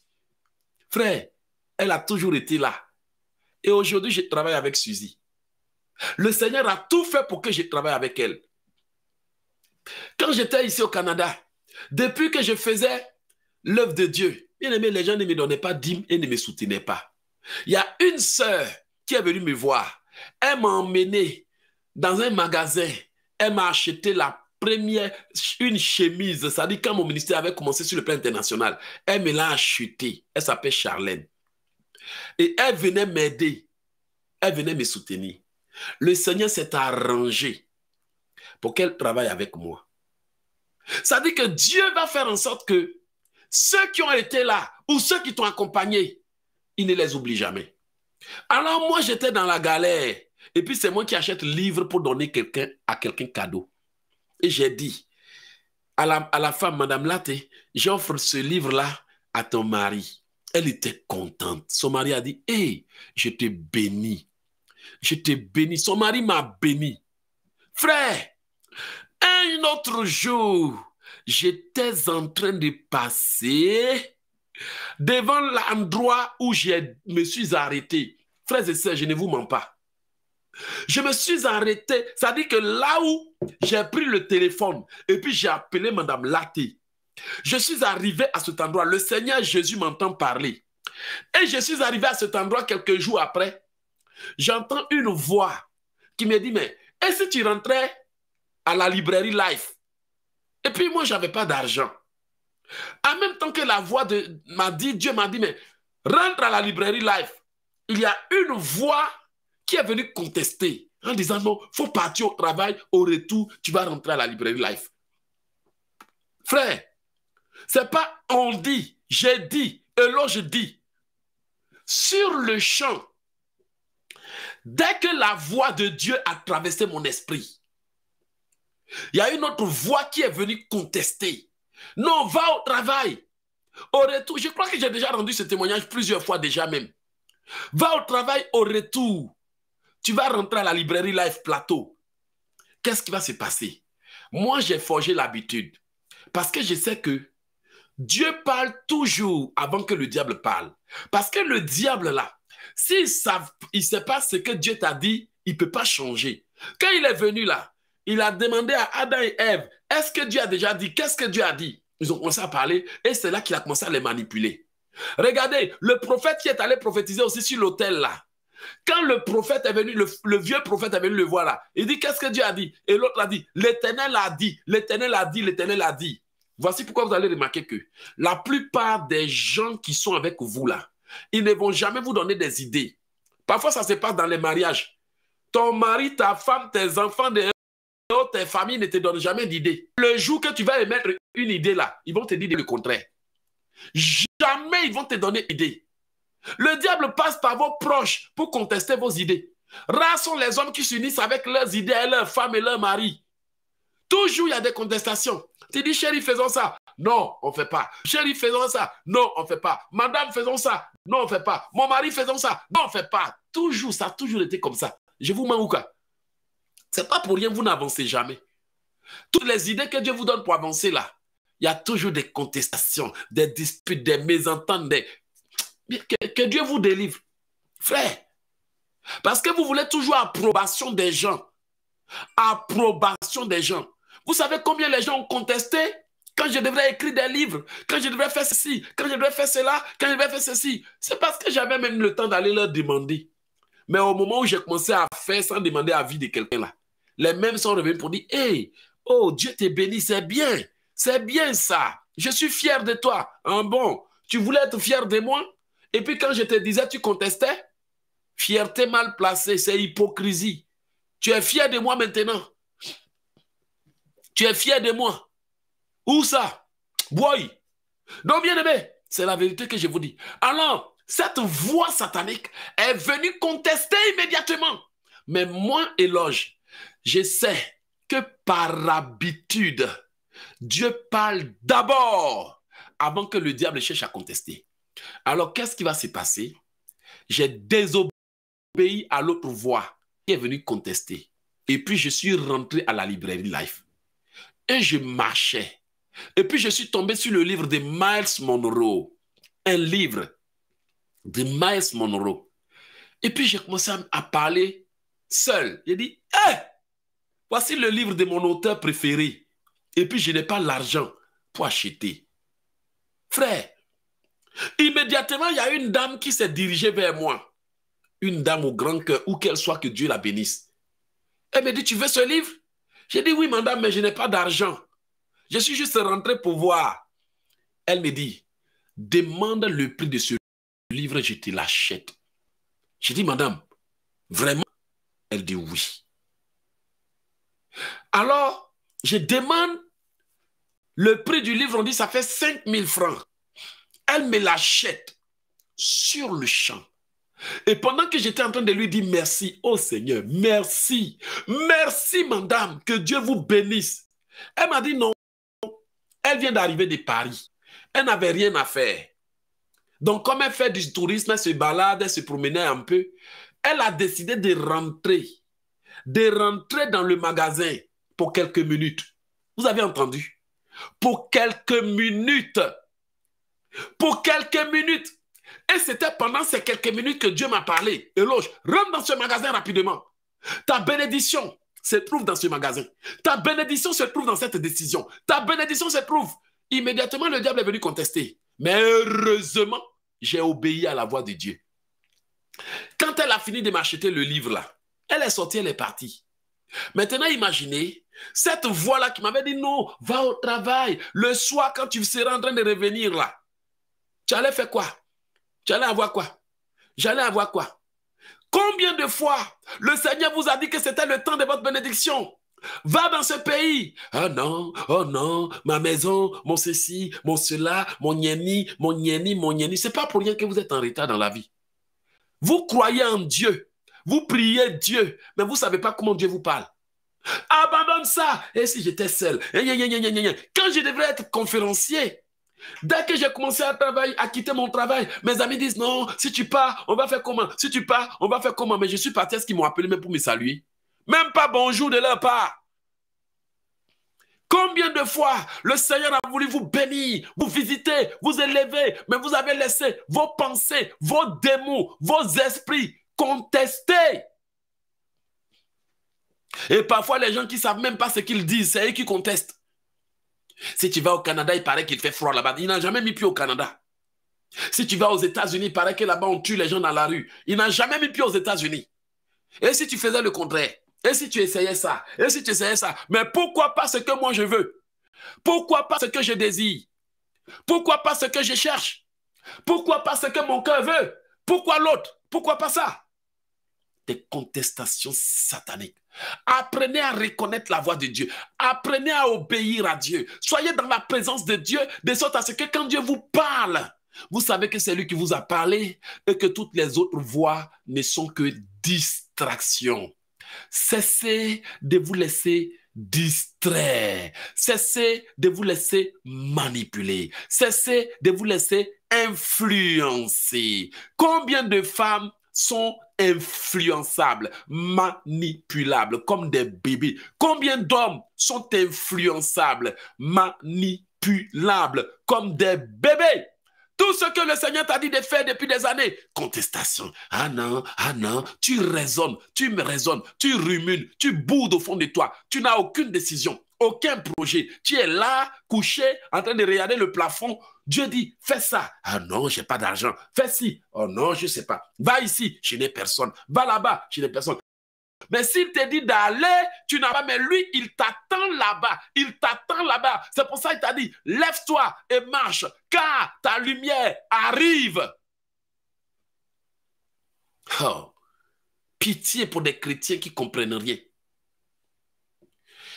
Frère, elle a toujours été là. Et aujourd'hui, je travaille avec Suzy. Le Seigneur a tout fait pour que je travaille avec elle. Quand j'étais ici au Canada, depuis que je faisais l'œuvre de Dieu, bien aimé, les gens ne me donnaient pas dîmes et ne me soutenaient pas. Il y a une sœur qui est venue me voir. Elle m'a emmené dans un magasin. Elle m'a acheté la première, une chemise, ça dit quand mon ministère avait commencé sur le plan international, elle me l'a acheté. Elle s'appelle Charlène. Et elle venait m'aider. Elle venait me soutenir. Le Seigneur s'est arrangé pour qu'elle travaille avec moi. Ça dit que Dieu va faire en sorte que ceux qui ont été là ou ceux qui t'ont accompagné, il ne les oublie jamais. Alors moi, j'étais dans la galère. Et puis c'est moi qui achète livre pour donner quelqu'un à quelqu'un cadeau. Et j'ai dit à la, à la femme, Madame Latte, j'offre ce livre-là à ton mari. Elle était contente. Son mari a dit, hé, je te bénis. Je te bénis. Son mari m'a béni. Frère, un autre jour, j'étais en train de passer devant l'endroit où je me suis arrêté. Frères et sœurs, je ne vous mens pas. Je me suis arrêté. Ça dit que là où j'ai pris le téléphone et puis j'ai appelé Madame Lati, je suis arrivé à cet endroit. Le Seigneur Jésus m'entend parler. Et je suis arrivé à cet endroit quelques jours après. J'entends une voix qui me dit, mais est-ce tu rentrais à la librairie Life? Et puis moi, je n'avais pas d'argent. En même temps que la voix de m'a dit, Dieu m'a dit, mais rentre à la librairie Life. Il y a une voix qui est venue contester en disant non, faut partir au travail, au retour, tu vas rentrer à la librairie Life. Frère, c'est pas on dit, j'ai dit, et là je dis. Sur le champ, dès que la voix de Dieu a traversé mon esprit, il y a une autre voix qui est venue contester. Non, va au travail. Au retour, je crois que j'ai déjà rendu ce témoignage plusieurs fois déjà même. Va au travail au retour. Tu vas rentrer à la librairie Life Plateau. Qu'est-ce qui va se passer? Moi, j'ai forgé l'habitude. Parce que je sais que Dieu parle toujours avant que le diable parle. Parce que le diable, là, s'il ne sait pas ce que Dieu t'a dit, il ne peut pas changer. Quand il est venu là, il a demandé à Adam et Ève, est-ce que Dieu a déjà dit? Qu'est-ce que Dieu a dit? Ils ont commencé à parler et c'est là qu'il a commencé à les manipuler. Regardez, le prophète qui est allé prophétiser aussi sur l'autel là, quand le prophète est venu, le, vieux prophète est venu le voir là, il dit qu'est-ce que Dieu a dit? Et l'autre a dit, l'Éternel a dit, l'Éternel a dit, l'Éternel a dit. Voici pourquoi vous allez remarquer que la plupart des gens qui sont avec vous là, ils ne vont jamais vous donner des idées. Parfois, ça se passe dans les mariages. Ton mari, ta femme, tes enfants, tes familles ne te donnent jamais d'idées. Le jour que tu vas émettre une idée là, ils vont te dire le contraire. Jamais ils vont te donner idée. Le diable passe par vos proches pour contester vos idées. Rares sont les hommes qui s'unissent avec leurs idées leurs femmes et leurs maris. Toujours il y a des contestations. Tu dis, chérie, faisons ça. Non, on ne fait pas. Chérie, faisons ça. Non, on ne fait pas. Madame, faisons ça. Non, on ne fait pas. Mon mari, faisons ça. Non, on ne fait pas. Toujours, ça a toujours été comme ça. Je vous mens ou quoi? Ce n'est pas pour rien, vous n'avancez jamais. Toutes les idées que Dieu vous donne pour avancer là, il y a toujours des contestations, des disputes, des mésententes, Que, que Dieu vous délivre. Frère, parce que vous voulez toujours approbation des gens. Approbation des gens. Vous savez combien les gens ont contesté? Quand je devrais écrire des livres, quand je devrais faire ceci, quand je devrais faire cela, quand je devrais faire ceci. C'est parce que j'avais même le temps d'aller leur demander. Mais au moment où j'ai commencé à faire sans demander avis de quelqu'un là, les mêmes sont revenus pour dire Hey, oh Dieu t'est béni, c'est bien, c'est bien ça. Je suis fier de toi. Un bon, tu voulais être fier de moi? Et puis quand je te disais, tu contestais? Fierté mal placée, c'est hypocrisie. Tu es fier de moi maintenant. Tu es fier de moi. Où ça? Boy. Donc, bien aimé, c'est la vérité que je vous dis. Alors, cette voix satanique est venue contester immédiatement. Mais moi, éloge, je sais que par habitude, Dieu parle d'abord avant que le diable cherche à contester. Alors, qu'est-ce qui va se passer? J'ai désobéi à l'autre voix qui est venue contester. Et puis, je suis rentré à la librairie Life et je marchais. Et puis je suis tombé sur le livre de Miles Monroe. Un livre de Miles Monroe. Et puis j'ai commencé à, parler seul. J'ai dit, hé, voici le livre de mon auteur préféré. Et puis je n'ai pas l'argent pour acheter. Frère, immédiatement, il y a une dame qui s'est dirigée vers moi. Une dame au grand cœur, où qu'elle soit, que Dieu la bénisse. Elle me dit, tu veux ce livre? J'ai dit, oui, madame, mais je n'ai pas d'argent. Je suis juste rentré pour voir. Elle me dit, demande le prix de ce livre, je te l'achète. J'ai dit, madame, vraiment? Elle dit oui. Alors, je demande le prix du livre, on dit, ça fait 5 000 francs. Elle me l'achète sur le champ. Et pendant que j'étais en train de lui dire merci, oh Seigneur, merci, merci madame, que Dieu vous bénisse. Elle m'a dit non, elle vient d'arriver de Paris. Elle n'avait rien à faire. Donc comme elle fait du tourisme, elle se balade, elle se promenait un peu, elle a décidé de rentrer, de rentrer dans le magasin pour quelques minutes. Vous avez entendu? Pour quelques minutes. Pour quelques minutes. Et c'était pendant ces quelques minutes que Dieu m'a parlé. Éloge, rentre dans ce magasin rapidement. Ta bénédiction se trouve dans ce magasin. Ta bénédiction se trouve dans cette décision. Ta bénédiction se trouve. Immédiatement, le diable est venu contester. Mais heureusement, j'ai obéi à la voix de Dieu. Quand elle a fini de m'acheter le livre là, elle est sortie, elle est partie. Maintenant, imaginez, Cette voix-là qui m'avait dit non, va au travail. Le soir, quand tu seras en train de revenir là, tu allais faire quoi? Tu allais avoir quoi? J'allais avoir quoi? Combien de fois le Seigneur vous a dit que c'était le temps de votre bénédiction? Va dans ce pays. Ah non, oh non, ma maison, mon ceci, mon cela, mon nieni, mon nieni, mon nieni. C'est pas pour rien que vous êtes en retard dans la vie. Vous croyez en Dieu. Vous priez Dieu, mais vous ne savez pas comment Dieu vous parle. Abandonne ça. Et si j'étais seul? Quand je devrais être conférencier, dès que j'ai commencé à travailler, à quitter mon travail, mes amis disent non, si tu pars, on va faire comment? Si tu pars, on va faire comment? Mais je suis parti, est-ce qu'ils m'ont appelé même pour me saluer? Même pas bonjour de leur part. Combien de fois le Seigneur a voulu vous bénir, vous visiter, vous élever, mais vous avez laissé vos pensées, vos démons, vos esprits contester. Et parfois, les gens qui ne savent même pas ce qu'ils disent, c'est eux qui contestent. Si tu vas au Canada, il paraît qu'il fait froid là-bas. Il n'a jamais mis pied au Canada. Si tu vas aux États-Unis, il paraît que là-bas, on tue les gens dans la rue. Il n'a jamais mis pied aux États-Unis. Et si tu faisais le contraire? Et si tu essayais ça? Et si tu essayais ça? Mais pourquoi pas ce que moi je veux? Pourquoi pas ce que je désire? Pourquoi pas ce que je cherche? Pourquoi pas ce que mon cœur veut? Pourquoi l'autre? Pourquoi pas ça? Des contestations sataniques. Apprenez à reconnaître la voix de Dieu. Apprenez à obéir à Dieu. Soyez dans la présence de Dieu, de sorte à ce que quand Dieu vous parle, vous savez que c'est lui qui vous a parlé et que toutes les autres voix ne sont que distractions. Cessez de vous laisser distraire. Cessez de vous laisser manipuler. Cessez de vous laisser influencer. Combien de femmes sont influençables, manipulables, comme des bébés. Combien d'hommes sont influençables, manipulables, comme des bébés? Tout ce que le Seigneur t'a dit de faire depuis des années, contestation. Ah non, ah non, tu raisonnes, tu me raisonnes, tu rumines, tu boudes au fond de toi. Tu n'as aucune décision, aucun projet. Tu es là, couché, en train de regarder le plafond. Dieu dit, fais ça. Ah non, j'ai pas d'argent. Fais ci. Oh non, je sais pas. Va ici, je n'ai personne. Va là-bas, je n'ai personne. Mais s'il te dit d'aller, tu n'as pas. Mais lui, il t'attend là-bas. Il t'attend là-bas. C'est pour ça qu'il t'a dit, lève-toi et marche, car ta lumière arrive. Oh, pitié pour des chrétiens qui comprennent rien.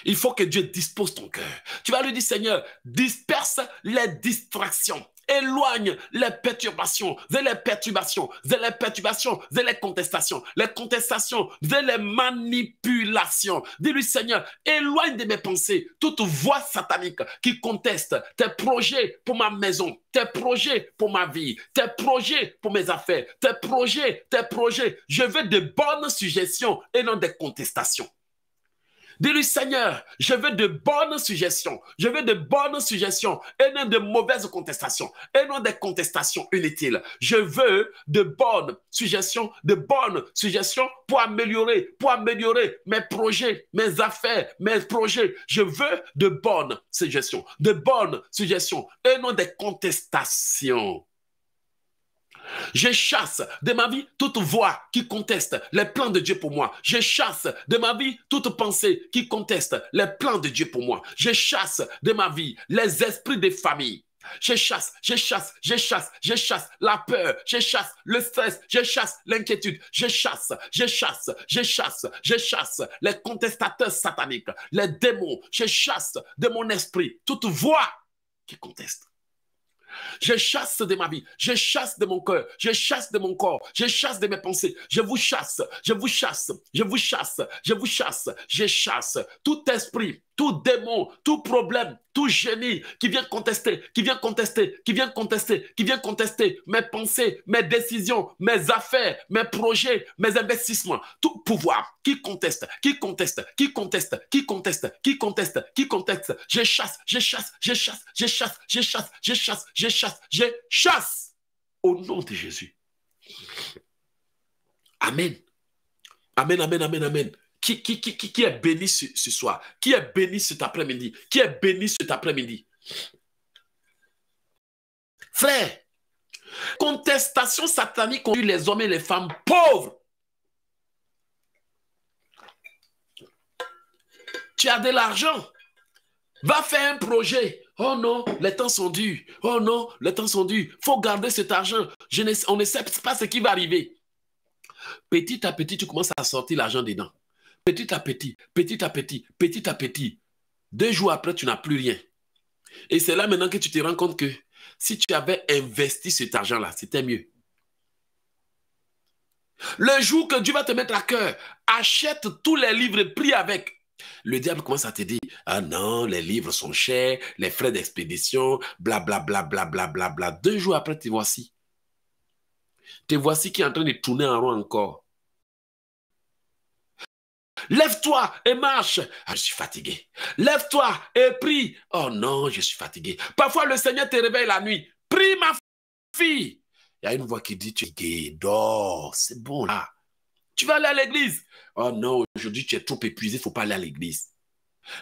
Il faut que Dieu dispose ton cœur. Tu vas lui dire, Seigneur, disperse les distractions éloigne les perturbations, et les perturbations, et les perturbations, et les contestations, les contestations, et les manipulations. Dis-lui, Seigneur, éloigne de mes pensées toute voix satanique qui conteste tes projets pour ma maison, tes projets pour ma vie, tes projets pour mes affaires, tes projets, tes projets. Je veux de bonnes suggestions et non des contestations. Dis-lui, Seigneur, je veux de bonnes suggestions. Je veux de bonnes suggestions et non de mauvaises contestations et non des contestations inutiles. Je veux de bonnes suggestions, de bonnes suggestions pour améliorer, pour améliorer mes projets, mes affaires, mes projets. Je veux de bonnes suggestions, de bonnes suggestions et non des contestations. Je chasse de ma vie toute voix qui conteste les plans de Dieu pour moi. Je chasse de ma vie toute pensée qui conteste les plans de Dieu pour moi. Je chasse de ma vie les esprits des familles. Je chasse, je chasse, je chasse, je chasse la peur, je chasse le stress, je chasse l'inquiétude, je chasse, je chasse, je chasse, je chasse les contestateurs sataniques, les démons, je chasse de mon esprit toute voix qui conteste. Je chasse de ma vie, je chasse de mon cœur, je chasse de mon corps, je chasse de mes pensées. Je vous chasse, je vous chasse, je vous chasse, je vous chasse, je chasse. Tout esprit tout démon, tout problème, tout génie qui vient contester, qui vient contester, qui vient contester, qui vient contester mes pensées, mes décisions, mes affaires, mes projets, mes investissements, tout pouvoir qui conteste, qui conteste, qui conteste, qui conteste, qui conteste, qui conteste. Je chasse, je chasse, je chasse, je chasse, je chasse, je chasse, je chasse, je chasse au nom de Jésus. Amen. Amen, amen, amen, amen qui, est béni ce, soir, qui est béni cet après-midi, qui est béni cet après-midi? Frère, contestation satanique eu les hommes et les femmes pauvres. Tu as de l'argent. Va faire un projet. Oh non, les temps sont durs. Oh non, les temps sont durs. faut garder cet argent. On ne sait pas ce qui va arriver. Petit à petit, tu commences à sortir l'argent dedans. Petit à petit, petit à petit, petit à petit. Deux jours après, tu n'as plus rien. Et c'est là maintenant que tu te rends compte que si tu avais investi cet argent-là, c'était mieux. Le jour que Dieu va te mettre à cœur, achète tous les livres pris avec. Le diable commence à te dire, ah non, les livres sont chers, les frais d'expédition, bla bla bla bla bla bla bla. Deux jours après, te voici. Te voici qui est en train de tourner en rond encore. Lève-toi et marche. Ah, je suis fatigué. Lève-toi et prie. Oh non, je suis fatigué. Parfois, le Seigneur te réveille la nuit. Prie, ma fille. Il y a une voix qui dit, tu es gay, dors, c'est bon là. Tu vas aller à l'église. Oh non, aujourd'hui tu es trop épuisé, il ne faut pas aller à l'église.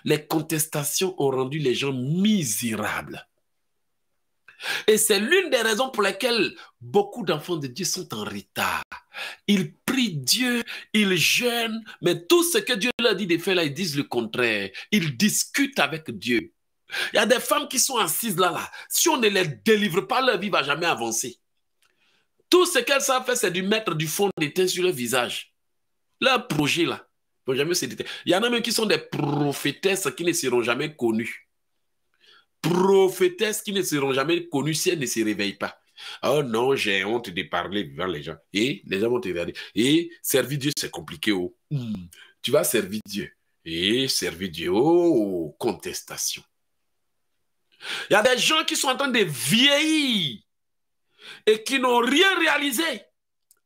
Les contestations ont rendu les gens misérables. Et c'est l'une des raisons pour lesquelles beaucoup d'enfants de Dieu sont en retard. Ils prient Dieu, ils jeûnent, mais tout ce que Dieu leur dit de faire là, ils disent le contraire. Ils discutent avec Dieu. Il y a des femmes qui sont assises là, là. Si on ne les délivre pas, leur vie va jamais avancer. Tout ce qu'elles savent faire, c'est de mettre du fond d'éteint sur le visage. Leur projet là, jamais Il y en a même qui sont des prophétesses qui ne seront jamais connues. Prophétesses qui ne seront jamais connues si elles ne se réveillent pas. Oh non, j'ai honte de parler devant les gens. Et les gens vont te regarder. Et servir Dieu, c'est compliqué. Oh. Hmm. Tu vas servir Dieu. Et servir Dieu, oh, contestation. Il y a des gens qui sont en train de vieillir et qui n'ont rien réalisé.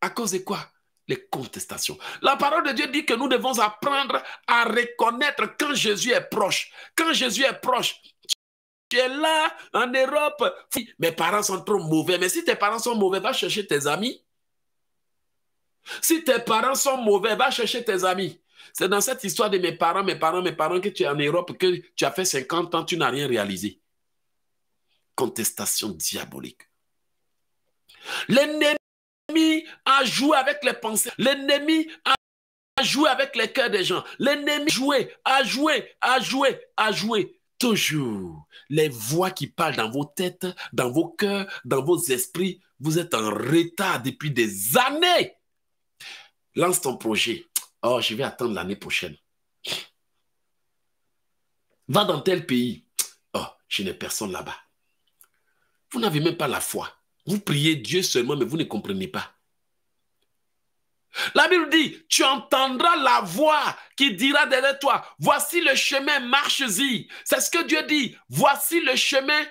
À cause de quoi? Les contestations. La parole de Dieu dit que nous devons apprendre à reconnaître quand Jésus est proche. Quand Jésus est proche, tu es là en Europe. Mes parents sont trop mauvais. Mais si tes parents sont mauvais, va chercher tes amis. Si tes parents sont mauvais, va chercher tes amis. C'est dans cette histoire de mes parents, mes parents, mes parents que tu es en Europe, que tu as fait 50 ans, tu n'as rien réalisé. Contestation diabolique. L'ennemi a joué avec les pensées. L'ennemi a joué avec les cœurs des gens. L'ennemi a joué, a joué, a joué, a joué. Toujours les voix qui parlent dans vos têtes, dans vos cœurs, dans vos esprits, vous êtes en retard depuis des années. Lance ton projet. Oh, je vais attendre l'année prochaine. Va dans tel pays. Oh, je n'ai personne là-bas. Vous n'avez même pas la foi. Vous priez Dieu seulement, mais vous ne comprenez pas. La Bible dit, tu entendras la voix qui dira derrière toi, voici le chemin, marche-y. C'est ce que Dieu dit, voici le chemin,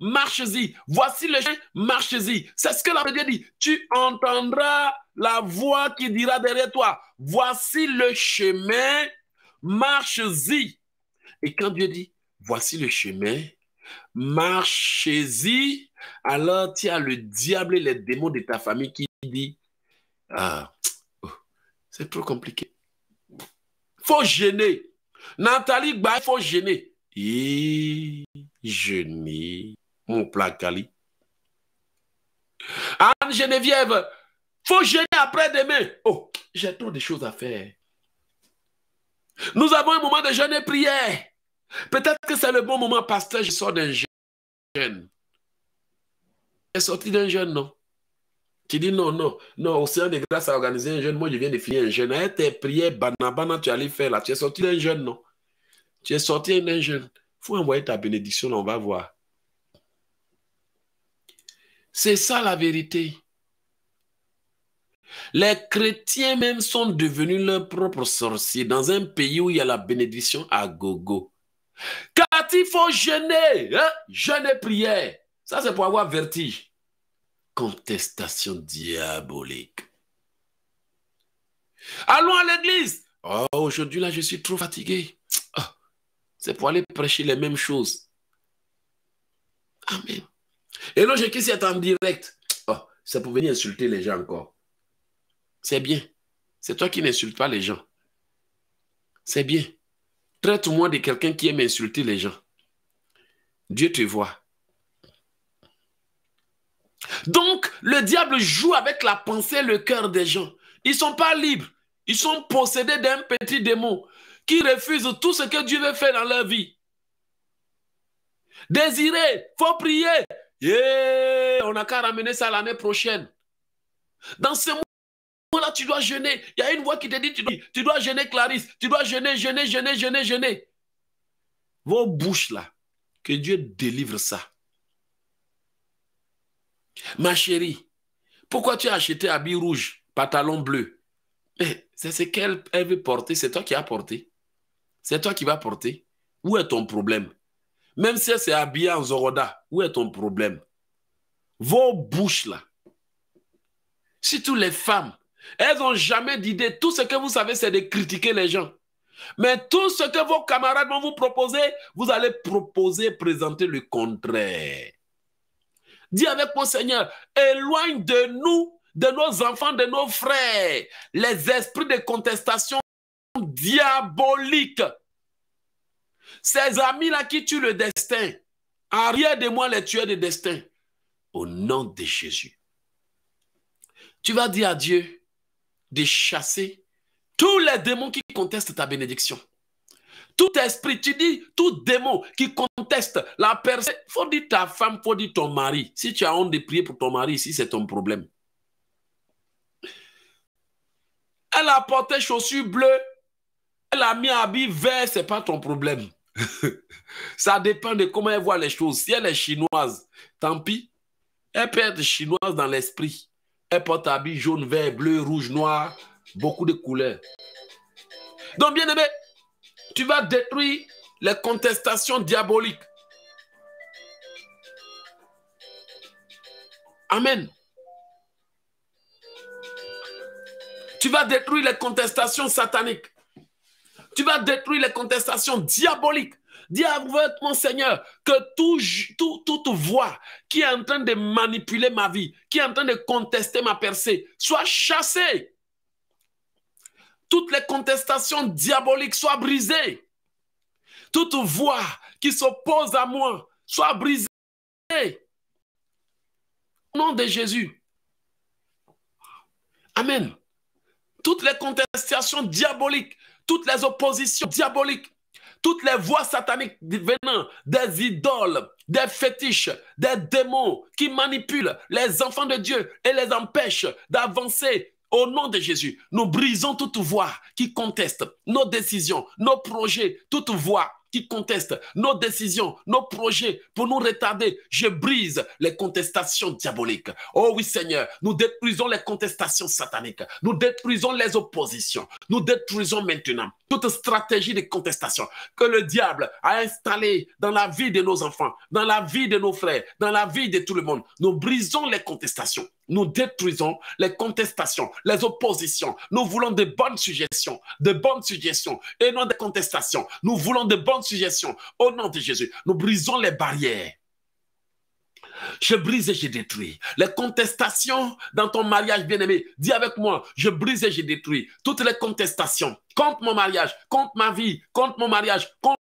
marche-y. Voici le chemin, marche-y. C'est ce que la Bible dit, tu entendras la voix qui dira derrière toi, voici le chemin, marche-y. Et quand Dieu dit, voici le chemin, marchez-y, alors tu as le diable et les démons de ta famille qui dit, ah, oh, c'est trop compliqué. faut gêner. Nathalie il faut gêner. Et gêner, mon placali. Anne Geneviève, faut gêner après-demain. Oh, j'ai trop de choses à faire. Nous avons un moment de jeûne et prière. Peut-être que c'est le bon moment, pasteur, je sors d'un jeûne. est sorti d'un jeûne, non? Tu dis non, non, non, Océan de Grâce a organisé un jeûne, moi je viens de finir un jeûne. Et tes prières, banabana, tu allais faire là. Tu es sorti d'un jeûne, non? Tu es sorti d'un jeûne. Il faut envoyer ta bénédiction, on va voir. C'est ça la vérité. Les chrétiens même sont devenus leurs propres sorciers dans un pays où il y a la bénédiction à gogo. Quand il faut jeûner, hein? jeûner prière, ça c'est pour avoir vertige. Contestation diabolique. Allons à l'église. Oh, aujourd'hui là, je suis trop fatigué. Oh, c'est pour aller prêcher les mêmes choses. Amen. Et là, j'ai qui est en direct. Oh, c'est pour venir insulter les gens encore. C'est bien. C'est toi qui n'insultes pas les gens. C'est bien. Traite-moi de quelqu'un qui aime insulter les gens. Dieu te voit. Donc, le diable joue avec la pensée le cœur des gens. Ils ne sont pas libres. Ils sont possédés d'un petit démon. qui refusent tout ce que Dieu veut faire dans leur vie. Désirer, faut prier. On n'a qu'à ramener ça l'année prochaine. Dans ce moment-là, tu dois jeûner. Il y a une voix qui te dit, tu dois, tu dois jeûner, Clarisse. Tu dois jeûner, jeûner, jeûner, jeûner, jeûner. Vos bouches là, que Dieu délivre ça. Ma chérie, pourquoi tu as acheté habit rouge, pantalon bleu? Mais c'est ce qu'elle veut porter, c'est toi qui as porté. C'est toi qui vas porter. Où est ton problème? Même si elle s'est habillée en Zoroda, où est ton problème? Vos bouches là, surtout les femmes, elles n'ont jamais d'idée. Tout ce que vous savez, c'est de critiquer les gens. Mais tout ce que vos camarades vont vous proposer, vous allez proposer, présenter le contraire. Dis avec mon Seigneur, éloigne de nous, de nos enfants, de nos frères, les esprits de contestation diaboliques. Ces amis-là qui tuent le destin. Arrière de moi les tueurs de destin. Au nom de Jésus. Tu vas dire à Dieu de chasser tous les démons qui contestent ta bénédiction. Tout esprit, tu dis, tout démon qui conteste la personne, faut dire ta femme, faut dire ton mari. Si tu as honte de prier pour ton mari, si c'est ton problème. Elle a porté chaussures bleues, elle a mis habit vert, c'est pas ton problème. <laughs> Ça dépend de comment elle voit les choses. Si elle est chinoise, tant pis. Elle peut être chinoise dans l'esprit. Elle porte habit jaune, vert, bleu, rouge, noir, beaucoup de couleurs. Donc, bien aimé, tu vas détruire les contestations diaboliques. Amen. Tu vas détruire les contestations sataniques. Tu vas détruire les contestations diaboliques. Dis à mon Seigneur que tout, tout, toute voix qui est en train de manipuler ma vie, qui est en train de contester ma percée, soit chassée toutes les contestations diaboliques soient brisées. Toute voix qui s'oppose à moi soit brisée. Au nom de Jésus. Amen. Toutes les contestations diaboliques, toutes les oppositions diaboliques, toutes les voix sataniques venant des idoles, des fétiches, des démons qui manipulent les enfants de Dieu et les empêchent d'avancer au nom de Jésus, nous brisons toute voix qui conteste nos décisions, nos projets, toute voix qui conteste nos décisions, nos projets pour nous retarder. Je brise les contestations diaboliques. Oh oui Seigneur, nous détruisons les contestations sataniques. Nous détruisons les oppositions. Nous détruisons maintenant toute stratégie de contestation que le diable a installée dans la vie de nos enfants, dans la vie de nos frères, dans la vie de tout le monde. Nous brisons les contestations nous détruisons les contestations, les oppositions. Nous voulons de bonnes suggestions, de bonnes suggestions et non des contestations. Nous voulons de bonnes suggestions. Au nom de Jésus, nous brisons les barrières. Je brise et je détruis. Les contestations dans ton mariage, bien-aimé, dis avec moi, je brise et je détruis. Toutes les contestations contre mon mariage, contre ma vie, contre mon mariage, contre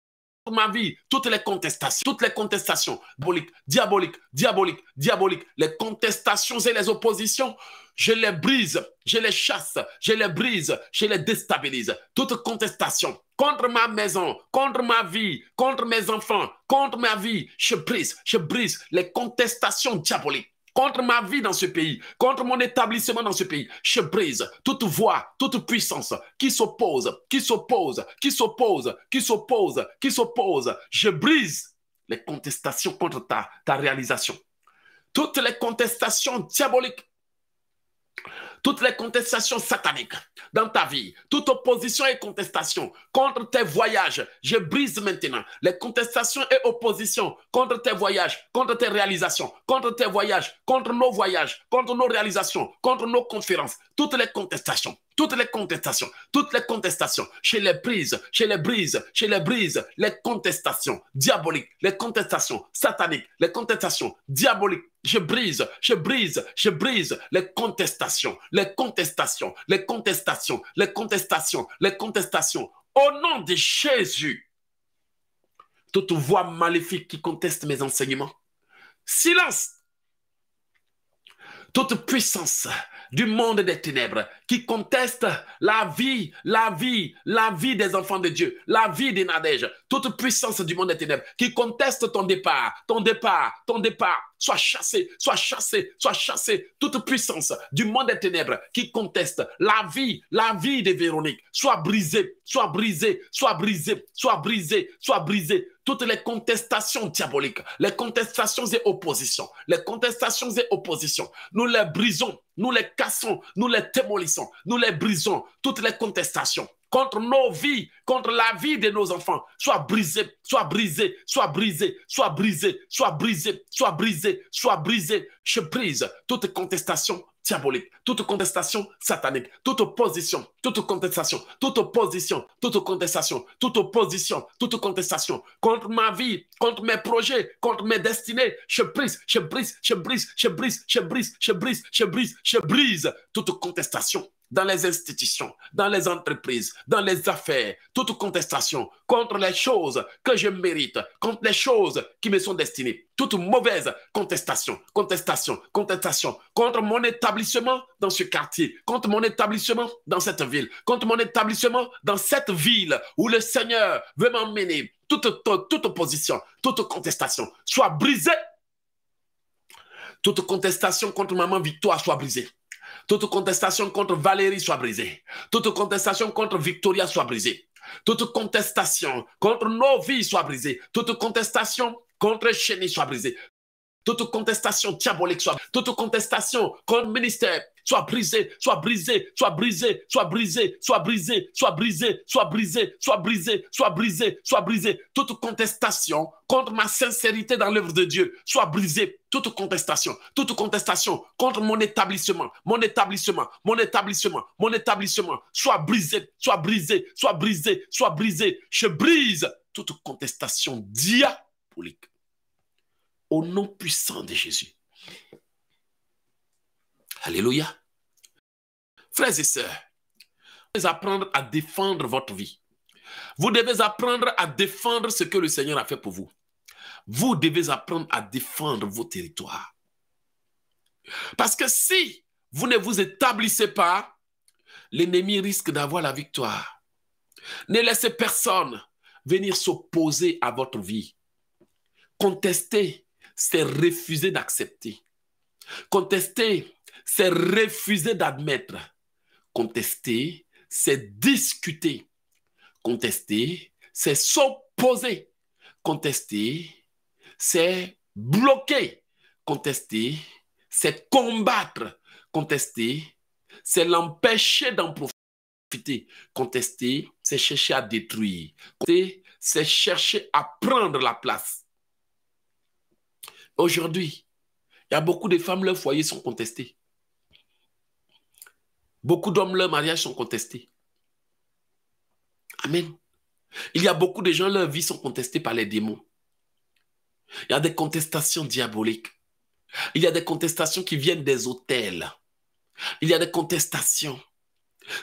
ma vie, toutes les contestations, toutes les contestations diaboliques, diaboliques, diaboliques, diaboliques, les contestations et les oppositions, je les brise, je les chasse, je les brise, je les déstabilise. Toute contestation contre ma maison, contre ma vie, contre mes enfants, contre ma vie, je brise, je brise les contestations diaboliques contre ma vie dans ce pays, contre mon établissement dans ce pays. Je brise toute voix, toute puissance qui s'oppose, qui s'oppose, qui s'oppose, qui s'oppose, qui s'oppose. Je brise les contestations contre ta, ta réalisation. Toutes les contestations diaboliques toutes les contestations sataniques dans ta vie, toute opposition et contestation contre tes voyages, je brise maintenant les contestations et oppositions contre tes voyages, contre tes réalisations, contre tes voyages, contre nos voyages, contre nos réalisations, contre nos conférences, toutes les contestations, toutes les contestations, toutes les contestations, chez les prises, chez les brises, chez les brises, les contestations diaboliques, les contestations sataniques, les contestations diaboliques, je brise, je brise, je brise les contestations, les contestations, les contestations, les contestations, les contestations. Au nom de Jésus, toute voix maléfique qui conteste mes enseignements, silence. Toute puissance du monde des ténèbres qui conteste la vie, la vie, la vie des enfants de Dieu, la vie des Nadèges, toute puissance du monde des ténèbres qui conteste ton départ, ton départ, ton départ, soit chassé, soit chassé, soit chassé, toute puissance du monde des ténèbres qui conteste la vie, la vie de Véronique, soit brisée, soit brisée, soit brisée, soit brisée, soit brisée, toutes les contestations diaboliques, les contestations et oppositions, les contestations et oppositions, nous les brisons, nous les cassons, nous les démolissons, nous les brisons, toutes les contestations contre nos vies, contre la vie de nos enfants, soit brisées, soit brisées, soit brisées, soit brisées, soit brisées, soit brisées, soit brisées. Je brise toute contestation diabolique, toute contestation satanique, toute opposition, toute contestation, toute opposition, toute contestation, toute opposition, toute contestation contre ma vie, contre mes projets, contre mes destinées. Je brise, je brise, je brise, je brise, je brise, je brise, je brise, je brise toute contestation dans les institutions, dans les entreprises, dans les affaires, toute contestation contre les choses que je mérite, contre les choses qui me sont destinées, toute mauvaise contestation, contestation, contestation contre mon établissement dans ce quartier, contre mon établissement dans cette ville, contre mon établissement dans cette ville où le Seigneur veut m'emmener, toute, opposition, toute contestation soit brisée. Toute contestation contre maman Victoire soit brisée. Toute contestation contre Valérie soit brisée. Toute contestation contre Victoria soit brisée. Toute contestation contre nos vies soit brisée. Toute contestation contre Chéni soit brisée. Toute contestation diabolique soit toute contestation contre ministère soit brisée, soit brisée, soit brisée, soit brisée, soit brisée, soit brisée, soit brisée, soit brisée, soit brisée, soit brisée. Toute contestation contre ma sincérité dans l'œuvre de Dieu soit brisée. Toute contestation, toute contestation contre mon établissement, mon établissement, mon établissement, mon établissement, soit brisée, soit brisée, soit brisée, soit brisée. Je brise toute contestation diabolique au nom puissant de Jésus. Alléluia. Frères et sœurs, vous devez apprendre à défendre votre vie. Vous devez apprendre à défendre ce que le Seigneur a fait pour vous. Vous devez apprendre à défendre vos territoires. Parce que si vous ne vous établissez pas, l'ennemi risque d'avoir la victoire. Ne laissez personne venir s'opposer à votre vie. Contester, c'est refuser d'accepter. Contester, c'est refuser d'admettre. Contester, c'est discuter. Contester, c'est s'opposer. Contester, c'est bloquer. Contester, c'est combattre. Contester, c'est l'empêcher d'en profiter. Contester, c'est chercher à détruire. Contester, c'est chercher à prendre la place. Aujourd'hui, il y a beaucoup de femmes, leurs foyers sont contestés. Beaucoup d'hommes, leurs mariages sont contestés. Amen. Il y a beaucoup de gens, leurs vies sont contestées par les démons. Il y a des contestations diaboliques. Il y a des contestations qui viennent des hôtels. Il y a des contestations.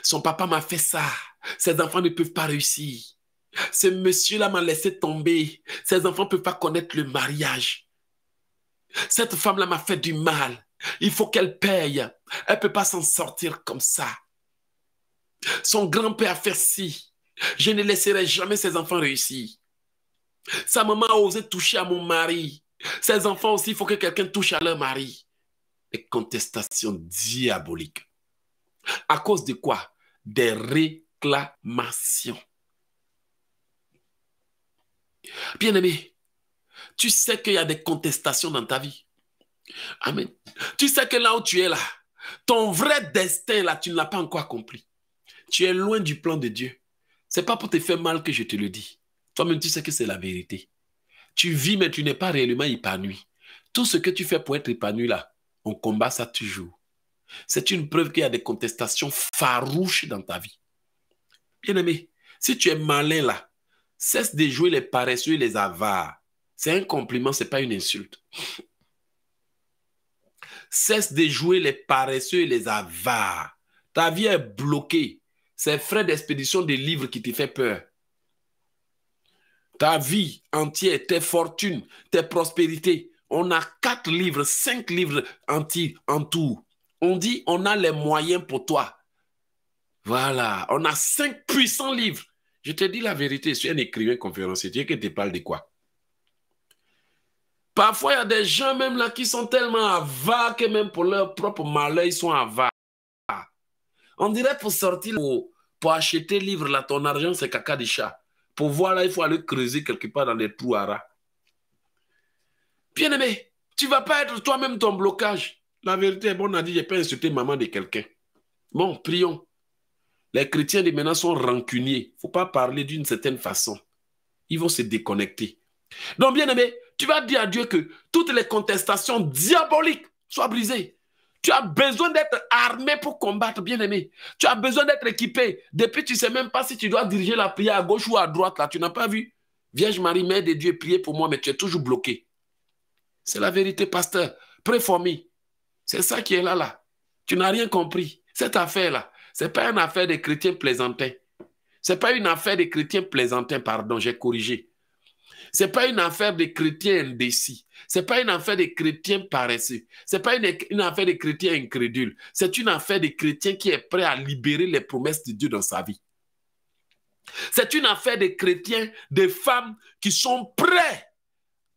Son papa m'a fait ça. Ses enfants ne peuvent pas réussir. Ce monsieur-là m'a laissé tomber. Ses enfants ne peuvent pas connaître le mariage. Cette femme-là m'a fait du mal. Il faut qu'elle paye. Elle ne peut pas s'en sortir comme ça. Son grand-père a fait ci. Je ne laisserai jamais ses enfants réussir. Sa maman a osé toucher à mon mari. Ses enfants aussi, il faut que quelqu'un touche à leur mari. Des contestations diaboliques. À cause de quoi? Des réclamations. Bien-aimé, tu sais qu'il y a des contestations dans ta vie. Amen. Tu sais que là où tu es là, ton vrai destin là, tu ne l'as pas encore accompli. Tu es loin du plan de Dieu. C'est pas pour te faire mal que je te le dis. Toi-même, tu sais que c'est la vérité. Tu vis, mais tu n'es pas réellement épanoui. Tout ce que tu fais pour être épanoui là, on combat ça toujours. C'est une preuve qu'il y a des contestations farouches dans ta vie. Bien-aimé, si tu es malin là, cesse de jouer les paresseux et les avares. C'est un compliment, ce n'est pas une insulte. Cesse de jouer les paresseux et les avares. Ta vie est bloquée. C'est frais d'expédition des livres qui te fait peur. Ta vie entière, tes fortunes, tes prospérités on a quatre livres, cinq livres anti, en tout. On dit, on a les moyens pour toi. Voilà, on a cinq puissants livres. Je te dis la vérité, je suis un écrivain conférencier. Tu que tu parles de quoi? Parfois, il y a des gens même là qui sont tellement avares que même pour leur propre malheur, ils sont avares. On dirait pour sortir, pour, acheter livre là, ton argent, c'est caca de chat. Pour voir là, il faut aller creuser quelque part dans les trous à. Bien-aimé, tu ne vas pas être toi-même ton blocage. La vérité est bonne, on a dit, je pas insulter maman de quelqu'un. Bon, prions. Les chrétiens de maintenant sont rancuniers. Il ne faut pas parler d'une certaine façon. Ils vont se déconnecter. Donc, bien-aimé, tu vas dire à Dieu que toutes les contestations diaboliques soient brisées. Tu as besoin d'être armé pour combattre, bien-aimé. Tu as besoin d'être équipé. Depuis, tu ne sais même pas si tu dois diriger la prière à gauche ou à droite. Là, tu n'as pas vu. Vierge Marie, Mère de Dieu, priez pour moi, mais tu es toujours bloqué. C'est la vérité, pasteur. Pray C'est ça qui est là, là. Tu n'as rien compris. Cette affaire-là, ce n'est pas une affaire des chrétiens plaisantins. Ce n'est pas une affaire des chrétiens plaisantins, pardon, j'ai corrigé. Ce n'est pas une affaire des chrétiens indécis. Ce n'est pas une affaire des chrétiens paresseux. Ce n'est pas une, affaire des chrétiens incrédules. C'est une affaire des chrétiens qui est prêt à libérer les promesses de Dieu dans sa vie. C'est une affaire des chrétiens, des femmes qui sont prêts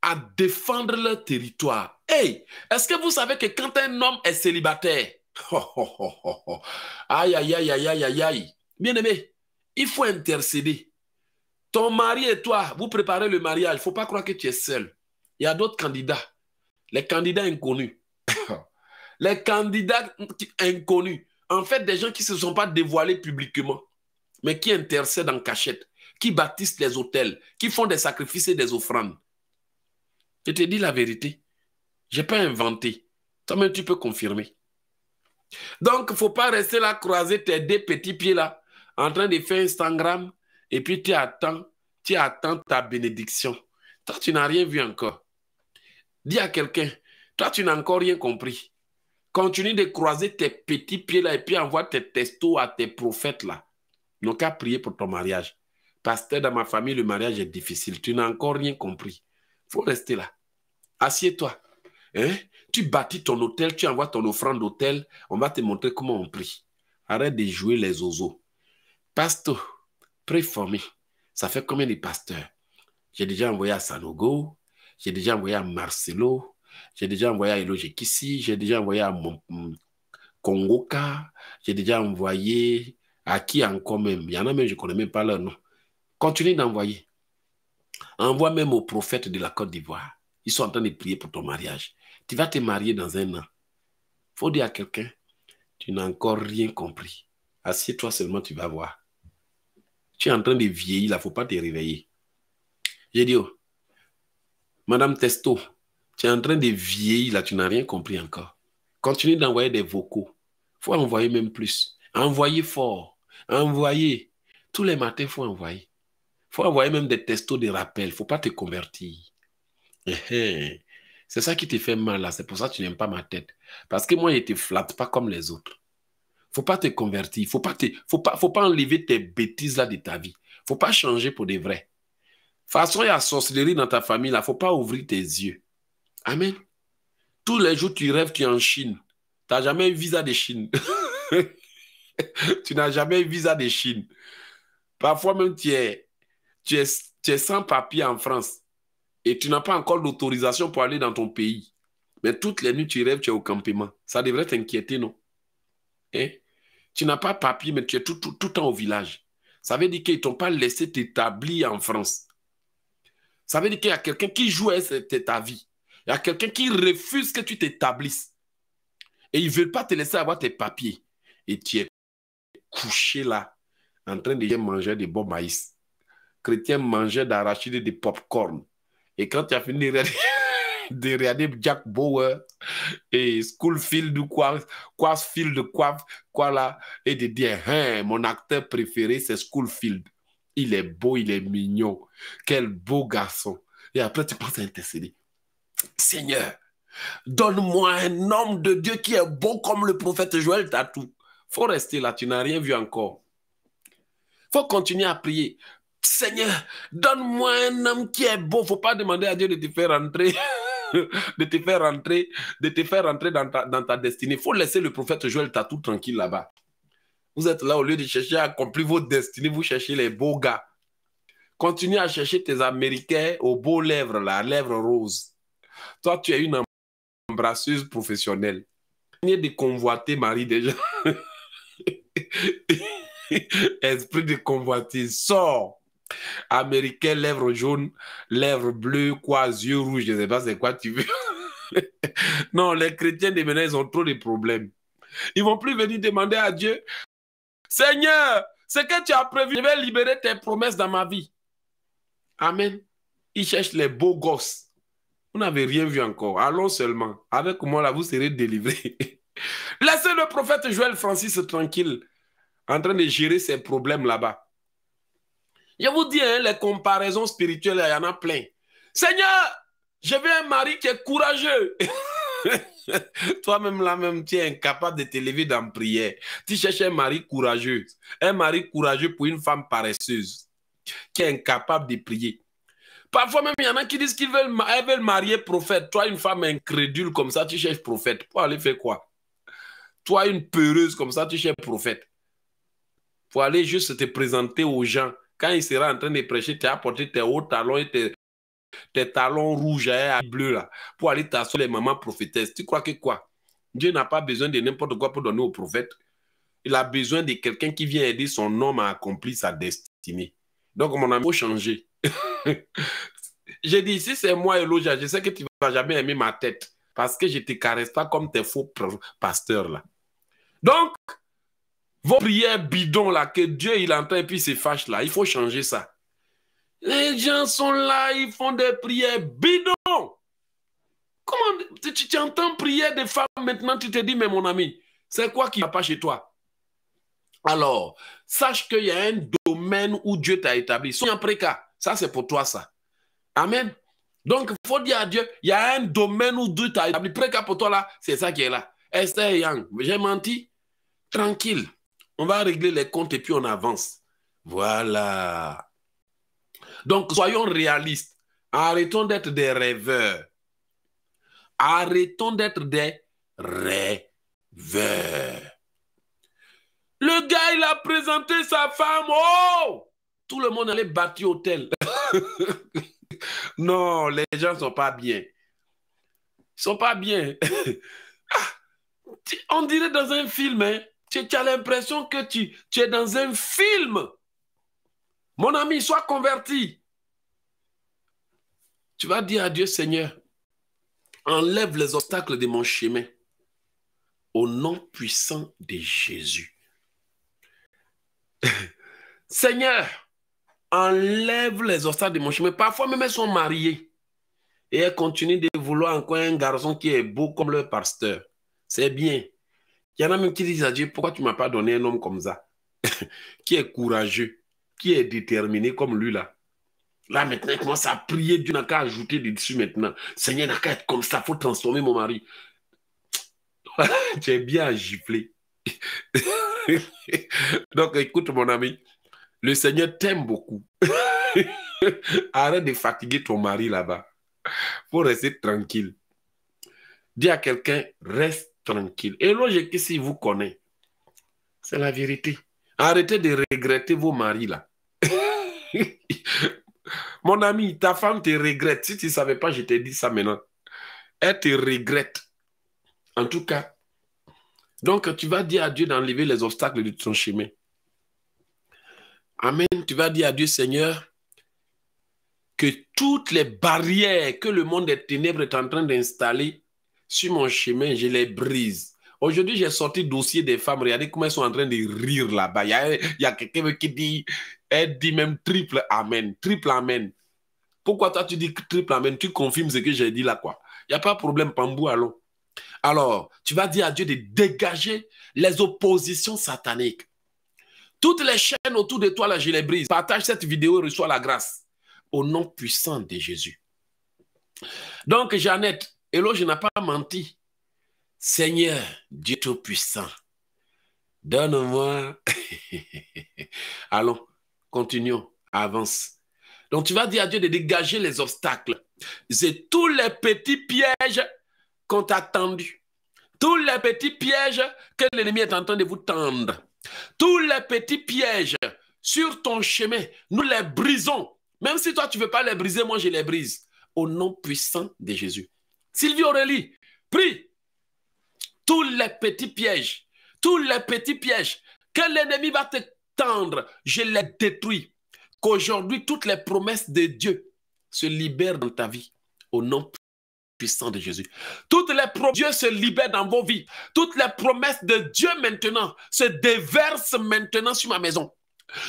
à défendre leur territoire. Hey, est-ce que vous savez que quand un homme est célibataire, aïe, aïe, aïe, aïe, aïe, aïe, bien aimé, il faut intercéder. Ton mari et toi, vous préparez le mariage. Il ne faut pas croire que tu es seul. Il y a d'autres candidats. Les candidats inconnus. <laughs> les candidats inconnus. En fait, des gens qui ne se sont pas dévoilés publiquement, mais qui intercèdent en cachette, qui bâtissent les hôtels, qui font des sacrifices et des offrandes. Je te dis la vérité. Je n'ai pas inventé. Toi-même, tu peux confirmer. Donc, il ne faut pas rester là, croiser tes deux petits pieds là, en train de faire Instagram, et puis tu attends, tu attends ta bénédiction. Toi, tu n'as rien vu encore. Dis à quelqu'un, toi, tu n'as encore rien compris. Continue de croiser tes petits pieds là, et puis envoie tes textos à tes prophètes là. N'ont qu'à prier pour ton mariage. Pasteur, dans ma famille, le mariage est difficile. Tu n'as encore rien compris. Faut rester là. Assieds-toi. Hein? Tu bâtis ton hôtel, tu envoies ton offrande d'hôtel, on va te montrer comment on prie. Arrête de jouer les oiseaux. Pasteur, préformé. Ça fait combien de pasteurs? J'ai déjà envoyé à Sanogo, j'ai déjà envoyé à Marcelo, j'ai déjà envoyé à Eloge j'ai déjà envoyé à Kongoka, j'ai déjà envoyé à qui encore même? Il y en a même, je ne connais même pas leur nom. Continue d'envoyer. Envoie même aux prophètes de la Côte d'Ivoire. Ils sont en train de prier pour ton mariage. Tu vas te marier dans un an. faut dire à quelqu'un, tu n'as encore rien compris. Assieds-toi seulement, tu vas voir. Tu es en train de vieillir, il ne faut pas te réveiller. J'ai dit, oh, Madame Testo, tu es en train de vieillir, là, tu n'as rien compris encore. Continue d'envoyer des vocaux. Il faut envoyer même plus. Envoyer fort. Envoyer. Tous les matins, il faut envoyer. Il faut envoyer même des testos de rappel. Il ne faut pas te convertir. Eh, eh. C'est ça qui te fait mal là. C'est pour ça que tu n'aimes pas ma tête. Parce que moi, je ne te flatte pas comme les autres. Faut pas te convertir. faut pas te, faut pas, faut pas enlever tes bêtises là de ta vie. faut pas changer pour des vrais. De toute façon, il y a sorcellerie dans ta famille là. faut pas ouvrir tes yeux. Amen. Tous les jours, tu rêves, tu es en Chine. Tu n'as jamais eu visa de Chine. <laughs> tu n'as jamais eu visa de Chine. Parfois même, tu es, tu es, tu es sans papier en France et tu n'as pas encore l'autorisation pour aller dans ton pays. Mais toutes les nuits, tu rêves, tu es au campement. Ça devrait t'inquiéter, non? Hein? Tu n'as pas papier, mais tu es tout, le temps au village. Ça veut dire qu'ils ne t'ont pas laissé t'établir en France. Ça veut dire qu'il y a quelqu'un qui joue ta vie. Il y a quelqu'un qui refuse que tu t'établisses. Et ils ne veulent pas te laisser avoir tes papiers. Et tu es couché là, en train de manger des bons maïs. Chrétien mangeait d'arachide et de popcorn. Et quand tu as fini <laughs> de regarder Jack Bauer et Schoolfield ou quoi, quoi Field, quoi, quoi là, et de dire, hein, mon acteur préféré, c'est Schoolfield. Il est beau, il est mignon. Quel beau garçon. Et après, tu penses à intercéder. Seigneur, donne-moi un homme de Dieu qui est beau comme le prophète Joël Tatou. faut rester là, tu n'as rien vu encore. faut continuer à prier. Seigneur, donne-moi un homme qui est beau. Faut pas demander à Dieu de te faire rentrer <laughs> de te faire rentrer, de te faire rentrer dans ta, dans ta destinée. Il faut laisser le prophète Joël Tatou tranquille là-bas. Vous êtes là, au lieu de chercher à accomplir votre destinée, vous cherchez les beaux gars. Continue à chercher tes Américains aux beaux lèvres, là, lèvres roses. Toi, tu es une embrasseuse professionnelle. de convoiter Marie déjà. <laughs> Esprit de convoitise, sors. Américain, lèvres jaunes, lèvres bleues, quoi, yeux rouges, je ne sais pas c'est quoi tu veux. <laughs> non, les chrétiens de maintenant, ils ont trop de problèmes. Ils vont plus venir demander à Dieu, Seigneur, ce que tu as prévu, je vais libérer tes promesses dans ma vie. Amen. Ils cherchent les beaux gosses. Vous n'avez rien vu encore. Allons seulement. Avec moi, là, vous serez délivrés. <laughs> Laissez le prophète Joël Francis tranquille, en train de gérer ses problèmes là-bas. Je vous dis, hein, les comparaisons spirituelles, il y en a plein. Seigneur, je veux un mari qui est courageux. <laughs> Toi-même, là, même, tu es incapable de t'élever dans la prière. Tu cherches un mari courageux. Un mari courageux pour une femme paresseuse qui est incapable de prier. Parfois même, il y en a qui disent qu'ils veulent marier prophète. Toi, une femme incrédule comme ça, tu cherches prophète. Pour aller faire quoi? Toi, une peureuse comme ça, tu cherches prophète. Pour aller juste te présenter aux gens. Quand il sera en train de prêcher, tu as apporté tes hauts talons et tes, talons rouges et bleus là, pour aller t'asseoir les mamans prophétesses. Tu crois que quoi? Dieu n'a pas besoin de n'importe quoi pour donner au prophète. Il a besoin de quelqu'un qui vient aider son homme à accomplir sa destinée. Donc, mon ami, il faut changer. <laughs> J'ai dit, si c'est moi, Eloja, je sais que tu ne vas jamais aimer ma tête parce que je ne te caresse pas comme tes faux pasteurs là. Donc, vos prières bidons là, que Dieu il entend et puis se fâche là, il faut changer ça. Les gens sont là, ils font des prières bidons. Comment tu, tu entends prier des femmes maintenant, tu te dis, mais mon ami, c'est quoi qui ne va pas chez toi? Alors, sache qu'il y a un domaine où Dieu t'a établi. Sois après cas, ça c'est pour toi ça. Amen. Donc, il faut dire à Dieu, il y a un domaine où Dieu t'a établi. Préca pour toi là, c'est ça qui est là. Esther Yang, j'ai menti. Tranquille. On va régler les comptes et puis on avance. Voilà. Donc, soyons réalistes. Arrêtons d'être des rêveurs. Arrêtons d'être des rêveurs. Le gars, il a présenté sa femme. Oh! Tout le monde allait bâtir hôtel. <laughs> non, les gens ne sont pas bien. Ils sont pas bien. <laughs> Ah! on dirait dans un film, hein? Tu, as l'impression que tu, tu es dans un film. Mon ami, sois converti. Tu vas dire à Dieu, Seigneur, enlève les obstacles de mon chemin au nom puissant de Jésus. <laughs> Seigneur, enlève les obstacles de mon chemin. Parfois même elles sont mariées et elles continuent de vouloir encore un garçon qui est beau comme leur pasteur. C'est bien. Il y en a même qui disent à Dieu, pourquoi tu ne m'as pas donné un homme comme ça, <laughs> qui est courageux, qui est déterminé comme lui là. Là, maintenant, il commence à prier, Dieu n'a qu'à ajouter dessus maintenant. Seigneur n'a qu'à être comme ça, il faut transformer mon mari. <laughs> tu es bien à gifler. <laughs> Donc, écoute, mon ami, le Seigneur t'aime beaucoup. Arrête de fatiguer ton mari là-bas. faut rester tranquille. Dis à quelqu'un, reste tranquille. Et logique, si vous connaît, c'est la vérité. Arrêtez de regretter vos maris là. <laughs> Mon ami, ta femme te regrette. Si tu ne savais pas, je t'ai dit ça maintenant. Elle te regrette. En tout cas, donc tu vas dire à Dieu d'enlever les obstacles de ton chemin. Amen. Tu vas dire à Dieu, Seigneur, que toutes les barrières que le monde des ténèbres est en train d'installer sur mon chemin, je les brise. Aujourd'hui, j'ai sorti le dossier des femmes. Regardez comment elles sont en train de rire là-bas. Il y a, quelqu'un qui dit, elle dit même triple amen. Triple amen. Pourquoi toi tu dis triple amen? Tu confirmes ce que j'ai dit là, quoi. Il n'y a pas de problème, Pambou, allons. Alors, tu vas dire à Dieu de dégager les oppositions sataniques. Toutes les chaînes autour de toi, là, je les brise. Partage cette vidéo et reçois la grâce. Au nom puissant de Jésus. Donc, Jeannette, Hello, je n'ai pas menti. Seigneur, Dieu Tout-Puissant, donne-moi. <laughs> Allons, continuons, avance. Donc, tu vas dire à Dieu de dégager les obstacles C'est tous les petits pièges qu'on t'a tendus. Tous les petits pièges que l'ennemi est en train de vous tendre. Tous les petits pièges sur ton chemin, nous les brisons. Même si toi, tu ne veux pas les briser, moi, je les brise. Au nom puissant de Jésus. Sylvie Aurélie, prie. Tous les petits pièges, tous les petits pièges que l'ennemi va te tendre, je les détruis. Qu'aujourd'hui, toutes les promesses de Dieu se libèrent dans ta vie. Au nom puissant de Jésus. Toutes les promesses de Dieu se libèrent dans vos vies. Toutes les promesses de Dieu maintenant se déversent maintenant sur ma maison.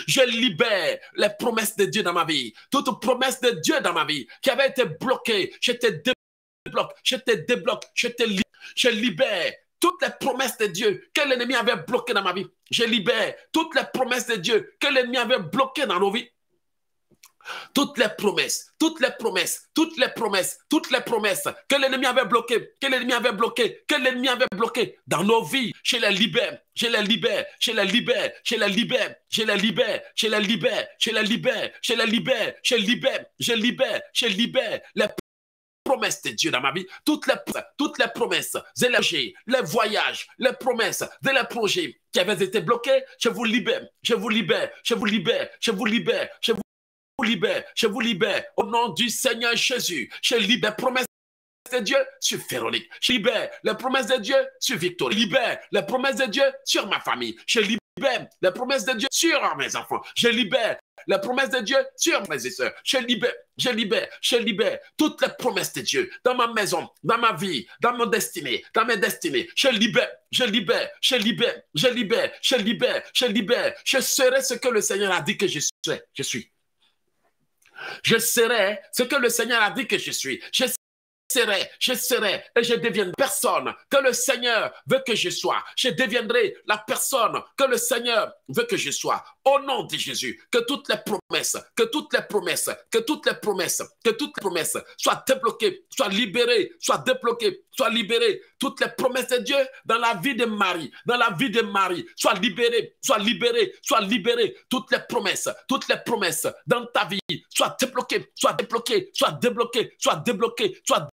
Je libère les promesses de Dieu dans ma vie. Toutes promesses de Dieu dans ma vie qui avaient été bloquées, je te je te débloque, je te libère. Je libère toutes les promesses de Dieu que l'ennemi avait bloquées dans ma vie. Je libère toutes les promesses de Dieu que l'ennemi avait bloquées dans nos vies. Toutes les promesses, toutes les promesses, toutes les promesses, toutes les promesses que l'ennemi avait bloquées, que l'ennemi avait bloquées, que l'ennemi avait bloquées dans nos vies, je les libère, je les libère, je les libère, je les libère, je les libère, je les libère, je les libère, je les libère, je libère, je libère, je libère les promesses de Dieu dans ma vie, toutes les, toutes les promesses, les, les voyages, les promesses, les projets qui avaient été bloqués, je vous libère, je vous libère, je vous libère, je vous libère, je vous libère, je vous libère au nom du Seigneur Jésus. Je libère promesses de Dieu sur Véronique. Je libère les promesses de Dieu sur Victor. Je libère les promesses de Dieu sur ma famille. Je libère les promesses de Dieu sur mes enfants. Je libère les promesses de Dieu sur mes. Je libère, je libère, je libère toutes les promesses de Dieu dans ma maison, dans ma vie, dans mon destinée, dans mes destinées. Je libère, je libère, je libère, je libère, je libère, je libère. Je serai ce que le Seigneur a dit que je suis. Je suis. Je serai ce que le Seigneur a dit que je suis. Je serai, je serai et je deviendrai personne que le Seigneur veut que je sois. Je deviendrai la personne que le Seigneur veut que je sois. Au nom de Jésus, que toutes les promesses, que toutes les promesses, que toutes les promesses, que toutes les promesses soient débloquées, soient libérées, soient débloquées, soient libérées. Toutes les promesses de Dieu dans la vie de Marie, dans la vie de Marie, soient libérées, soient libérées, soient libérées. Toutes les promesses, toutes les promesses dans ta vie, soient débloquées, soient débloquées, soient débloquées, soient débloquées, soient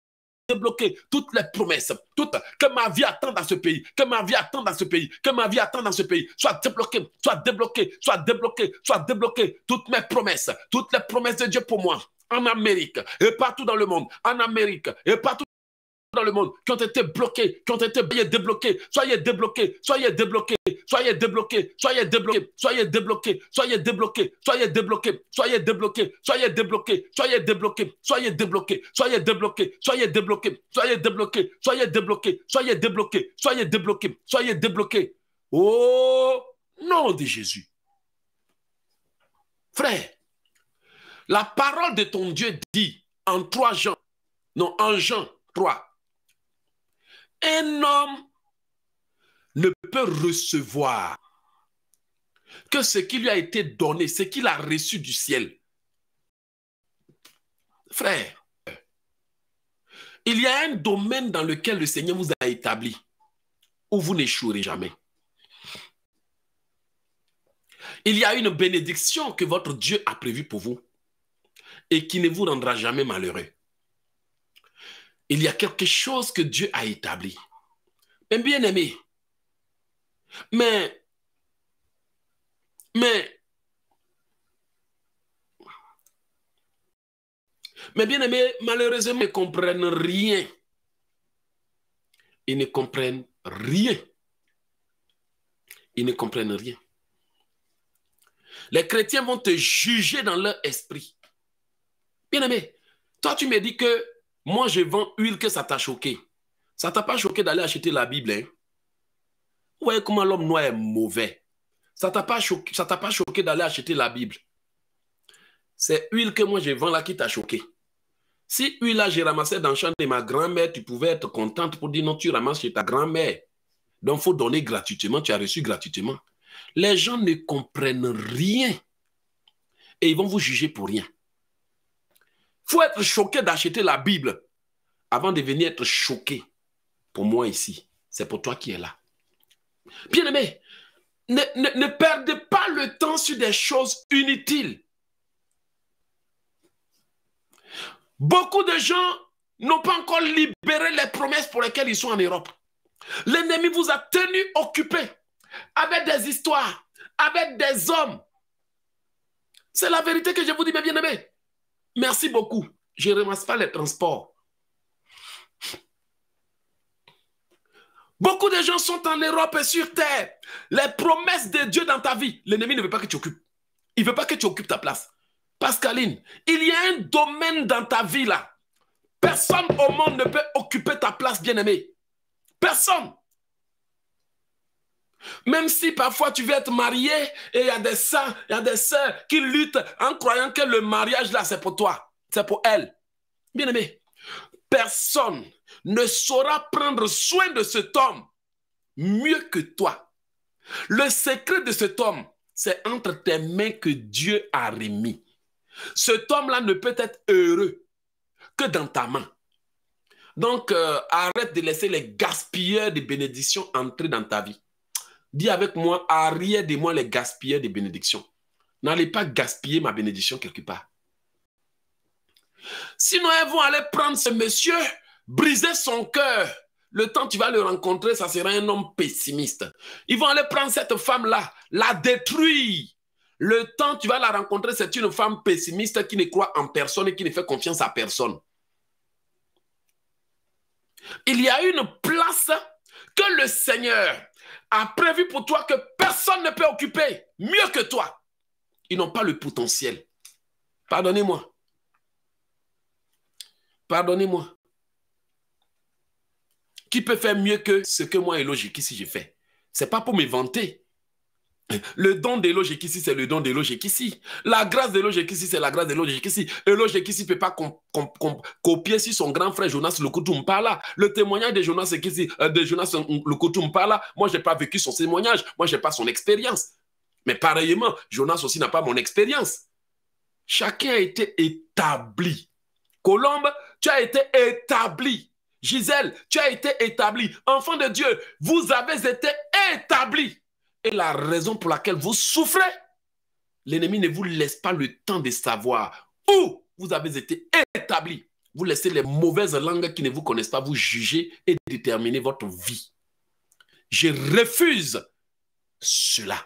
débloquer toutes les promesses, toutes que ma vie attend dans ce pays, que ma vie attend dans ce pays, que ma vie attend dans ce pays, soit débloquée, soit débloquée, soit débloquée, soit débloquée, toutes mes promesses, toutes les promesses de Dieu pour moi, en Amérique et partout dans le monde, en Amérique et partout dans le monde qui ont été bloqués, qui ont été débloqués, soyez débloqués, soyez débloqués, soyez débloqués, soyez débloqués, soyez débloqués, soyez débloqués, soyez débloqués, soyez débloqués, soyez débloqués, soyez débloqués, soyez débloqués, soyez débloqués, soyez débloqués, soyez débloqués, soyez débloqués, soyez débloqués, soyez débloqués, soyez débloqués. Oh nom de Jésus. Frère, la parole de ton Dieu dit en trois Jean, non, en Jean 3, un homme ne peut recevoir que ce qui lui a été donné, ce qu'il a reçu du ciel. Frère, il y a un domaine dans lequel le Seigneur vous a établi où vous n'échouerez jamais. Il y a une bénédiction que votre Dieu a prévue pour vous et qui ne vous rendra jamais malheureux. Il y a quelque chose que Dieu a établi. Mais bien aimé, mais, mais, mais bien aimé, malheureusement, ils ne comprennent rien. Ils ne comprennent rien. Ils ne comprennent rien. Les chrétiens vont te juger dans leur esprit. Bien aimé, toi tu me dis que moi je vends huile que ça t'a choqué. Ça t'a pas choqué d'aller acheter la Bible, hein? Vous voyez comment l'homme noir est mauvais. Ça t'a pas choqué, ça t'a pas choqué d'aller acheter la Bible. C'est huile que moi je vends là qui t'a choqué. Si huile là j'ai ramassé dans le champ de ma grand-mère, tu pouvais être contente pour dire non, tu ramasses chez ta grand-mère. Donc faut donner gratuitement, tu as reçu gratuitement. Les gens ne comprennent rien et ils vont vous juger pour rien. Faut être choqué d'acheter la Bible avant de venir être choqué pour moi ici. C'est pour toi qui es là. Bien aimé, ne, ne, perdez pas le temps sur des choses inutiles. Beaucoup de gens n'ont pas encore libéré les promesses pour lesquelles ils sont en Europe. L'ennemi vous a tenu occupé avec des histoires, avec des hommes. C'est la vérité que je vous dis, mes bien-aimés. Merci beaucoup. Je ne ramasse pas les transports. Beaucoup de gens sont en Europe et sur terre. Les promesses de Dieu dans ta vie, l'ennemi ne veut pas que tu occupes. Il ne veut pas que tu occupes ta place. Pascaline, il y a un domaine dans ta vie là. Personne au monde ne peut occuper ta place, bien-aimé. Personne. Même si parfois tu veux être marié et il y a des sœurs, il y a des sœurs qui luttent en croyant que le mariage là c'est pour toi, c'est pour elle. Bien-aimé, personne ne saura prendre soin de cet homme mieux que toi. Le secret de cet homme, c'est entre tes mains que Dieu a remis. Cet homme-là ne peut être heureux que dans ta main. Donc, euh, arrête de laisser les gaspilleurs de bénédictions entrer dans ta vie. Dis avec moi, arrière de moi les gaspilleurs de bénédictions. N'allez pas gaspiller ma bénédiction quelque part. Sinon, elles vont aller prendre ce monsieur, briser son cœur. Le temps tu vas le rencontrer, ça sera un homme pessimiste. Ils vont aller prendre cette femme-là, la détruire. Le temps tu vas la rencontrer, c'est une femme pessimiste qui ne croit en personne et qui ne fait confiance à personne. Il y a une place que le Seigneur a prévu pour toi que personne ne peut occuper mieux que toi. Ils n'ont pas le potentiel. Pardonnez-moi. Pardonnez-moi. Qui peut faire mieux que ce que moi et logique ici j'ai fait C'est pas pour me vanter. Le don de ici, c'est le don de ici. La grâce de ici, c'est la grâce de ici. Et ici ne peut pas copier si son grand frère Jonas là. Le témoignage de Jonas euh, de Jonas là. Moi, je n'ai pas vécu son témoignage. Moi, je n'ai pas son expérience. Mais pareillement, Jonas aussi n'a pas mon expérience. Chacun a été établi. Colombe, tu as été établi. Gisèle, tu as été établi. Enfant de Dieu, vous avez été établi. Et la raison pour laquelle vous souffrez, l'ennemi ne vous laisse pas le temps de savoir où vous avez été établi. Vous laissez les mauvaises langues qui ne vous connaissent pas vous juger et déterminer votre vie. Je refuse cela.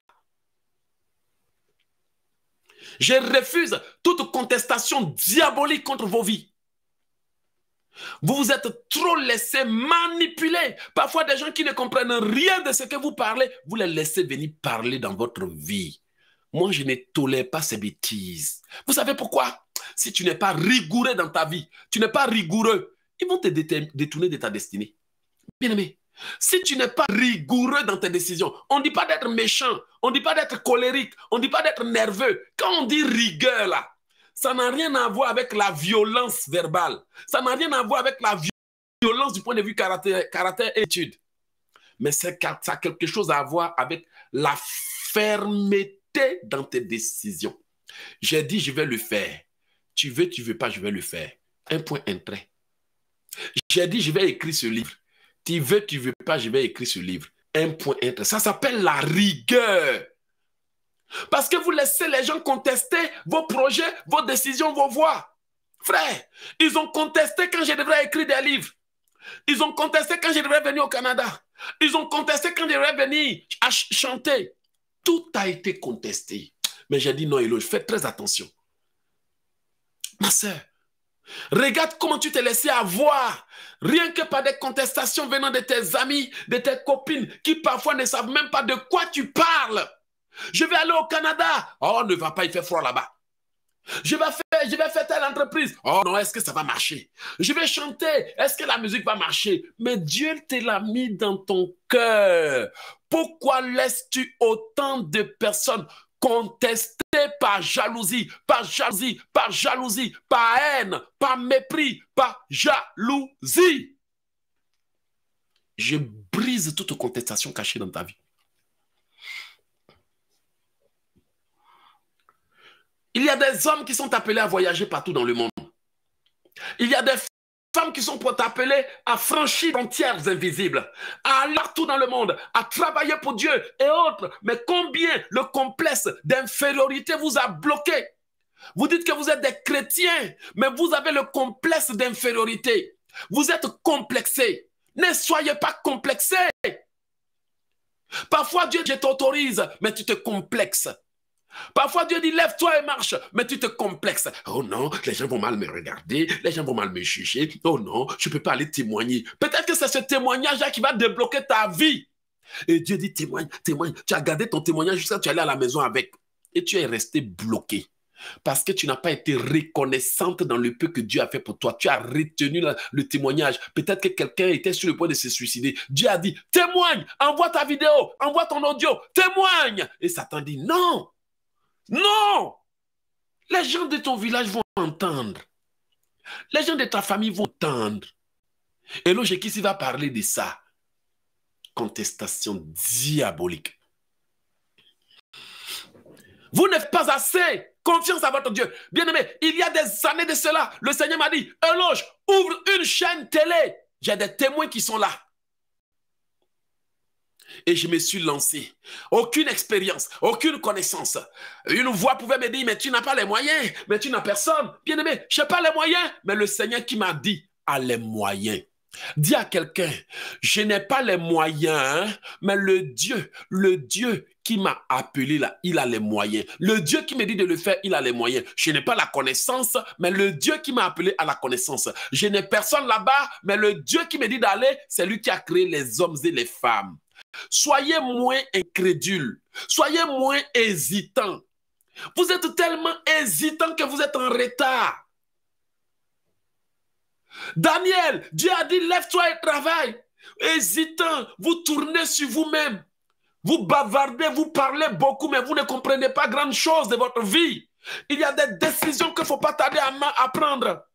Je refuse toute contestation diabolique contre vos vies. Vous vous êtes trop laissé manipuler. Parfois, des gens qui ne comprennent rien de ce que vous parlez, vous les laissez venir parler dans votre vie. Moi, je ne tolère pas ces bêtises. Vous savez pourquoi? Si tu n'es pas rigoureux dans ta vie, tu n'es pas rigoureux, ils vont te détourner de ta destinée. Bien aimé, si tu n'es pas rigoureux dans tes décisions, on ne dit pas d'être méchant, on ne dit pas d'être colérique, on ne dit pas d'être nerveux. Quand on dit rigueur, là, ça n'a rien à voir avec la violence verbale. Ça n'a rien à voir avec la violence du point de vue caractère, et étude. Mais ça a quelque chose à voir avec la fermeté dans tes décisions. J'ai dit, je vais le faire. Tu veux, tu veux pas, je vais le faire. Un point, un trait. J'ai dit, je vais écrire ce livre. Tu veux, tu veux pas, je vais écrire ce livre. Un point, un trait. Ça s'appelle la rigueur. Parce que vous laissez les gens contester vos projets, vos décisions, vos voix. Frère, ils ont contesté quand je devrais écrire des livres. Ils ont contesté quand je devrais venir au Canada. Ils ont contesté quand je devrais venir chanter. Tout a été contesté. Mais j'ai dit non, Eloge, fais très attention. Ma soeur, regarde comment tu t'es laissé avoir. Rien que par des contestations venant de tes amis, de tes copines, qui parfois ne savent même pas de quoi tu parles. Je vais aller au Canada. Oh, ne va pas, il fait froid là-bas. Je vais faire, je vais faire telle entreprise. Oh non, est-ce que ça va marcher? Je vais chanter. Est-ce que la musique va marcher? Mais Dieu te l'a mis dans ton cœur. Pourquoi laisses-tu autant de personnes contester par jalousie, par jalousie, par jalousie, par haine, par mépris, par jalousie? Je brise toute contestation cachée dans ta vie. Il y a des hommes qui sont appelés à voyager partout dans le monde. Il y a des femmes qui sont appelées à franchir frontières invisibles, à aller partout dans le monde, à travailler pour Dieu et autres. Mais combien le complexe d'infériorité vous a bloqué Vous dites que vous êtes des chrétiens, mais vous avez le complexe d'infériorité. Vous êtes complexé. Ne soyez pas complexé. Parfois, Dieu t'autorise, mais tu te complexes. Parfois, Dieu dit, lève-toi et marche, mais tu te complexes. Oh non, les gens vont mal me regarder, les gens vont mal me juger. Oh non, je ne peux pas aller témoigner. Peut-être que c'est ce témoignage-là qui va débloquer ta vie. Et Dieu dit, témoigne, témoigne. Tu as gardé ton témoignage jusqu'à tu es à la maison avec. Et tu es resté bloqué. Parce que tu n'as pas été reconnaissante dans le peu que Dieu a fait pour toi. Tu as retenu le témoignage. Peut-être que quelqu'un était sur le point de se suicider. Dieu a dit, témoigne, envoie ta vidéo, envoie ton audio, témoigne. Et Satan dit, non, non. Les gens de ton village vont entendre. Les gens de ta famille vont entendre. Et qui va parler de ça? Contestation diabolique. Vous n'êtes pas assez confiance à votre Dieu. Bien-aimé, il y a des années de cela, le Seigneur m'a dit, Eloge, ouvre une chaîne télé. J'ai des témoins qui sont là. Et je me suis lancé. Aucune expérience, aucune connaissance. Une voix pouvait me dire, mais tu n'as pas les moyens, mais tu n'as personne. Bien-aimé, je n'ai pas les moyens, mais le Seigneur qui m'a dit, a les moyens. Dis à quelqu'un, je n'ai pas les moyens, hein, mais le Dieu, le Dieu qui m'a appelé là, il a les moyens. Le Dieu qui me dit de le faire, il a les moyens. Je n'ai pas la connaissance, mais le Dieu qui m'a appelé a la connaissance. Je n'ai personne là-bas, mais le Dieu qui me dit d'aller, c'est lui qui a créé les hommes et les femmes. Soyez moins incrédules, soyez moins hésitants. Vous êtes tellement hésitants que vous êtes en retard. Daniel, Dieu a dit, lève-toi et travaille. Hésitant, vous tournez sur vous-même. Vous bavardez, vous parlez beaucoup, mais vous ne comprenez pas grand-chose de votre vie. Il y a des décisions qu'il ne faut pas tarder à, prendre.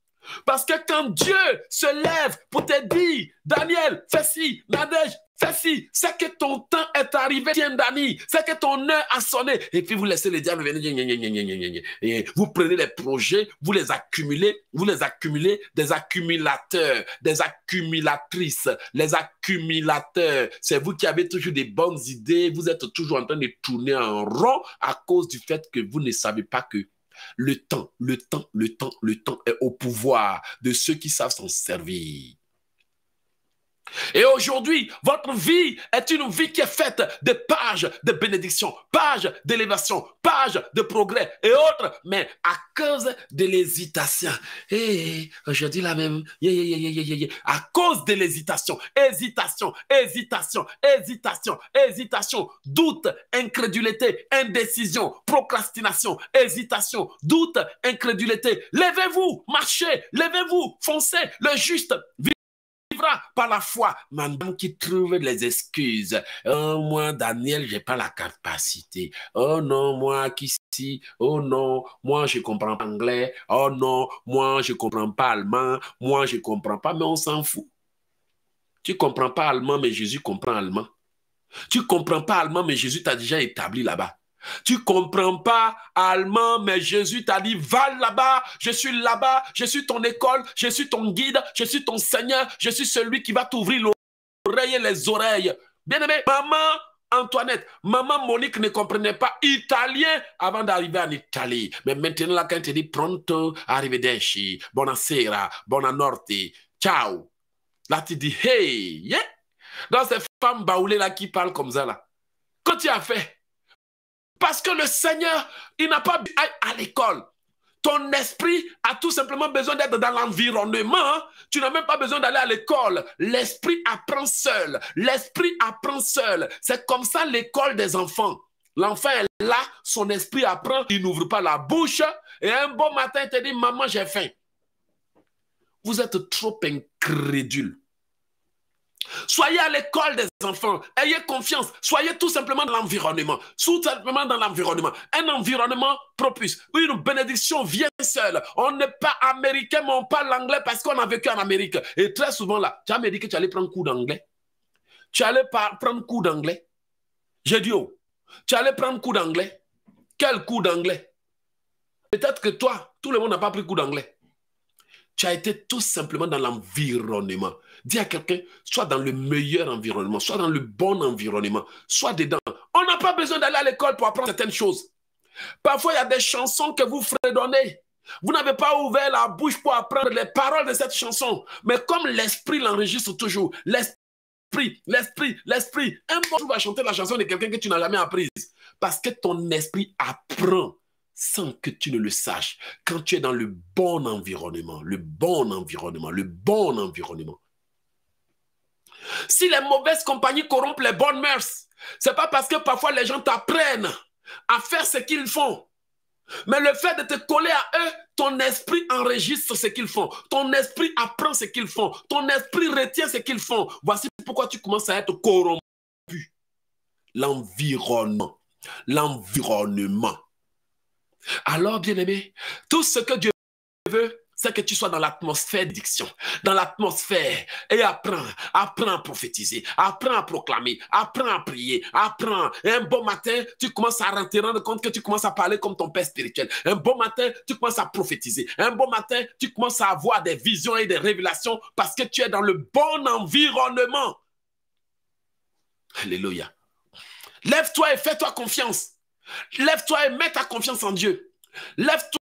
Parce que quand Dieu se lève pour te dire, Daniel, fais ci, Nadège, Fais c'est que ton temps est arrivé, tiens Dani, c'est que ton heure a sonné. Et puis vous laissez les diables venir. Vous prenez les projets, vous les accumulez, vous les accumulez, des accumulateurs, des accumulatrices, les accumulateurs. C'est vous qui avez toujours des bonnes idées, vous êtes toujours en train de tourner en rond à cause du fait que vous ne savez pas que le temps, le temps, le temps, le temps est au pouvoir de ceux qui savent s'en servir. Et aujourd'hui, votre vie est une vie qui est faite de pages de bénédiction, pages d'élévation, pages de progrès et autres, mais à cause de l'hésitation. Et je dis la même, à cause de l'hésitation, hésitation, hésitation, hésitation, hésitation, doute, incrédulité, indécision, procrastination, hésitation, doute, incrédulité. Levez-vous, marchez, levez-vous, foncez, le juste par la foi. Madame qui trouve les excuses. Oh, moi, Daniel, j'ai pas la capacité. Oh non, moi, qui si? Oh non, moi, je comprends pas anglais. Oh non, moi, je comprends pas allemand. Moi, je comprends pas, mais on s'en fout. Tu comprends pas allemand, mais Jésus comprend allemand. Tu comprends pas allemand, mais Jésus t'a déjà établi là-bas. Tu comprends pas allemand, mais Jésus t'a dit, va là-bas, je suis là-bas, je suis ton école, je suis ton guide, je suis ton Seigneur, je suis celui qui va t'ouvrir l'oreille et les oreilles. Bien-aimé, maman Antoinette, maman Monique ne comprenait pas italien avant d'arriver en Italie. Mais maintenant, là, quand elle te dit pronto, arrivederci, buonasera, buonanotte, ciao. Là, tu dis, hey, yeah. Dans ces femmes baoulées là qui parlent comme ça là. Quand tu as fait, parce que le Seigneur, il n'a pas à l'école. Ton esprit a tout simplement besoin d'être dans l'environnement. Tu n'as même pas besoin d'aller à l'école. L'esprit apprend seul. L'esprit apprend seul. C'est comme ça l'école des enfants. L'enfant est là, son esprit apprend, il n'ouvre pas la bouche. Et un bon matin, il te dit, maman, j'ai faim. Vous êtes trop incrédule. Soyez à l'école des enfants. Ayez confiance. Soyez tout simplement dans l'environnement. Tout simplement dans l'environnement. Un environnement propice. Une bénédiction vient seule. On n'est pas américain, mais on parle anglais parce qu'on a vécu en Amérique. Et très souvent là, tu as me dit que tu allais prendre coup d'anglais. Tu allais prendre coup d'anglais. J'ai dit, oh, tu allais prendre coup d'anglais. Quel coup d'anglais? Peut-être que toi, tout le monde n'a pas pris coup d'anglais. Tu as été tout simplement dans l'environnement. Dis à quelqu'un, soit dans le meilleur environnement, soit dans le bon environnement, soit dedans. On n'a pas besoin d'aller à l'école pour apprendre certaines choses. Parfois, il y a des chansons que vous fredonnez. Vous n'avez pas ouvert la bouche pour apprendre les paroles de cette chanson. Mais comme l'esprit l'enregistre toujours, l'esprit, l'esprit, l'esprit, un jour va chanter la chanson de quelqu'un que tu n'as jamais apprise. Parce que ton esprit apprend sans que tu ne le saches. Quand tu es dans le bon environnement, le bon environnement, le bon environnement. Si les mauvaises compagnies corrompent les bonnes mœurs, c'est pas parce que parfois les gens t'apprennent à faire ce qu'ils font. Mais le fait de te coller à eux, ton esprit enregistre ce qu'ils font. Ton esprit apprend ce qu'ils font. Ton esprit retient ce qu'ils font. Voici pourquoi tu commences à être corrompu. L'environnement. L'environnement. Alors, bien-aimé, tout ce que Dieu veut, c'est que tu sois dans l'atmosphère d'addiction, dans l'atmosphère, et apprends, apprends à prophétiser, apprends à proclamer, apprends à prier, apprends. Et un bon matin, tu commences à te rendre compte que tu commences à parler comme ton père spirituel. Un bon matin, tu commences à prophétiser. Un bon matin, tu commences à avoir des visions et des révélations parce que tu es dans le bon environnement. Alléluia. Lève-toi et fais-toi confiance. Lève-toi et mets ta confiance en Dieu. Lève-toi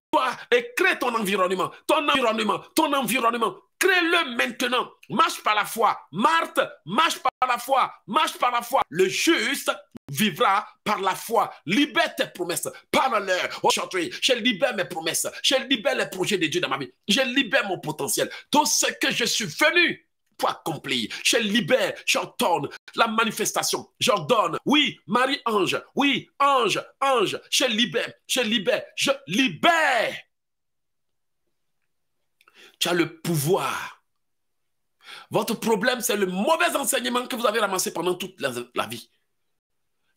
et crée ton environnement. Ton environnement, ton environnement. Crée-le maintenant. Marche par la foi. Marthe, marche par la foi. Marche par la foi. Le juste vivra par la foi. Libère tes promesses. Parle-leur. Aujourd'hui, je libère mes promesses. Je libère les projets de Dieu dans ma vie. Je libère mon potentiel. Tout ce que je suis venu pour accomplir. Je libère, j'ordonne la manifestation. J'ordonne, oui, Marie-Ange, oui, ange, ange, je libère, je libère, je libère. Tu as le pouvoir. Votre problème, c'est le mauvais enseignement que vous avez ramassé pendant toute la, la vie.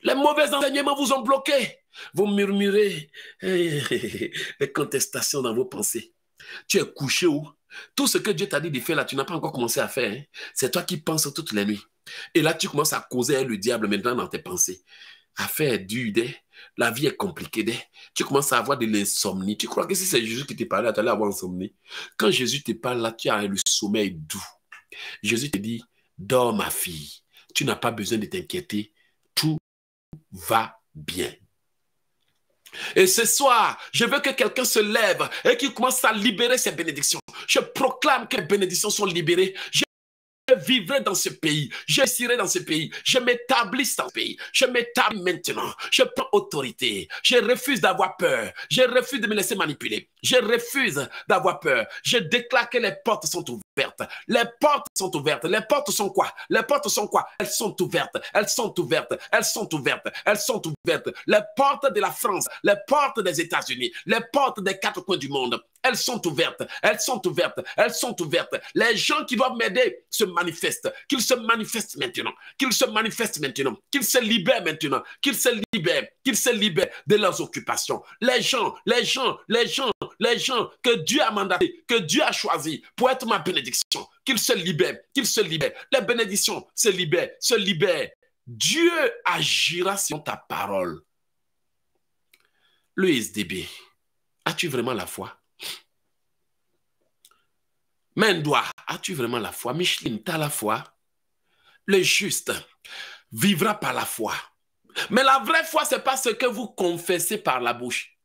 Les mauvais enseignements vous ont bloqué. Vous murmurez <laughs> les contestations dans vos pensées. Tu es couché où? Tout ce que Dieu t'a dit de faire là, tu n'as pas encore commencé à faire. Hein. C'est toi qui penses toutes les nuits. Et là, tu commences à causer le diable maintenant dans tes pensées. Affaire dure, la vie est compliquée. Tu commences à avoir de l'insomnie. Tu crois que si c'est Jésus qui te parlait, tu allais avoir insomnie. Quand Jésus te parle là, tu as le sommeil doux. Jésus te dit, dors ma fille. Tu n'as pas besoin de t'inquiéter. Tout va bien. Et ce soir, je veux que quelqu'un se lève et qu'il commence à libérer ses bénédictions. Je proclame que les bénédictions sont libérées. Vivrai dans ce pays. Je serai dans ce pays. Je m'établis dans ce pays. Je m'établis maintenant. Je prends autorité. Je refuse d'avoir peur. Je refuse de me laisser manipuler. Je refuse d'avoir peur. Je déclare que les portes sont ouvertes. Les portes sont ouvertes. Les portes sont quoi? Les portes sont quoi? Elles sont ouvertes. Elles sont ouvertes. Elles sont ouvertes. Elles sont ouvertes. Les portes de la France, les portes des États-Unis, les portes des quatre coins du monde. Elles sont ouvertes. Elles sont ouvertes. Elles sont ouvertes. Les gens qui doivent m'aider se manifestent. Qu'ils se manifestent maintenant. Qu'ils se manifestent maintenant. Qu'ils se libèrent maintenant. Qu'ils se libèrent. Qu'ils se libèrent de leurs occupations. Les gens, les gens, les gens, les gens que Dieu a mandatés, que Dieu a choisis pour être ma bénédiction, qu'ils se libèrent, qu'ils se libèrent. Les bénédictions se libèrent, se libèrent. Dieu agira sur ta parole. Le SDB, as-tu vraiment la foi? Mendoa, as-tu vraiment la foi? Micheline, tu as la foi? Le juste vivra par la foi. Mais la vraie foi, ce n'est pas ce que vous confessez par la bouche.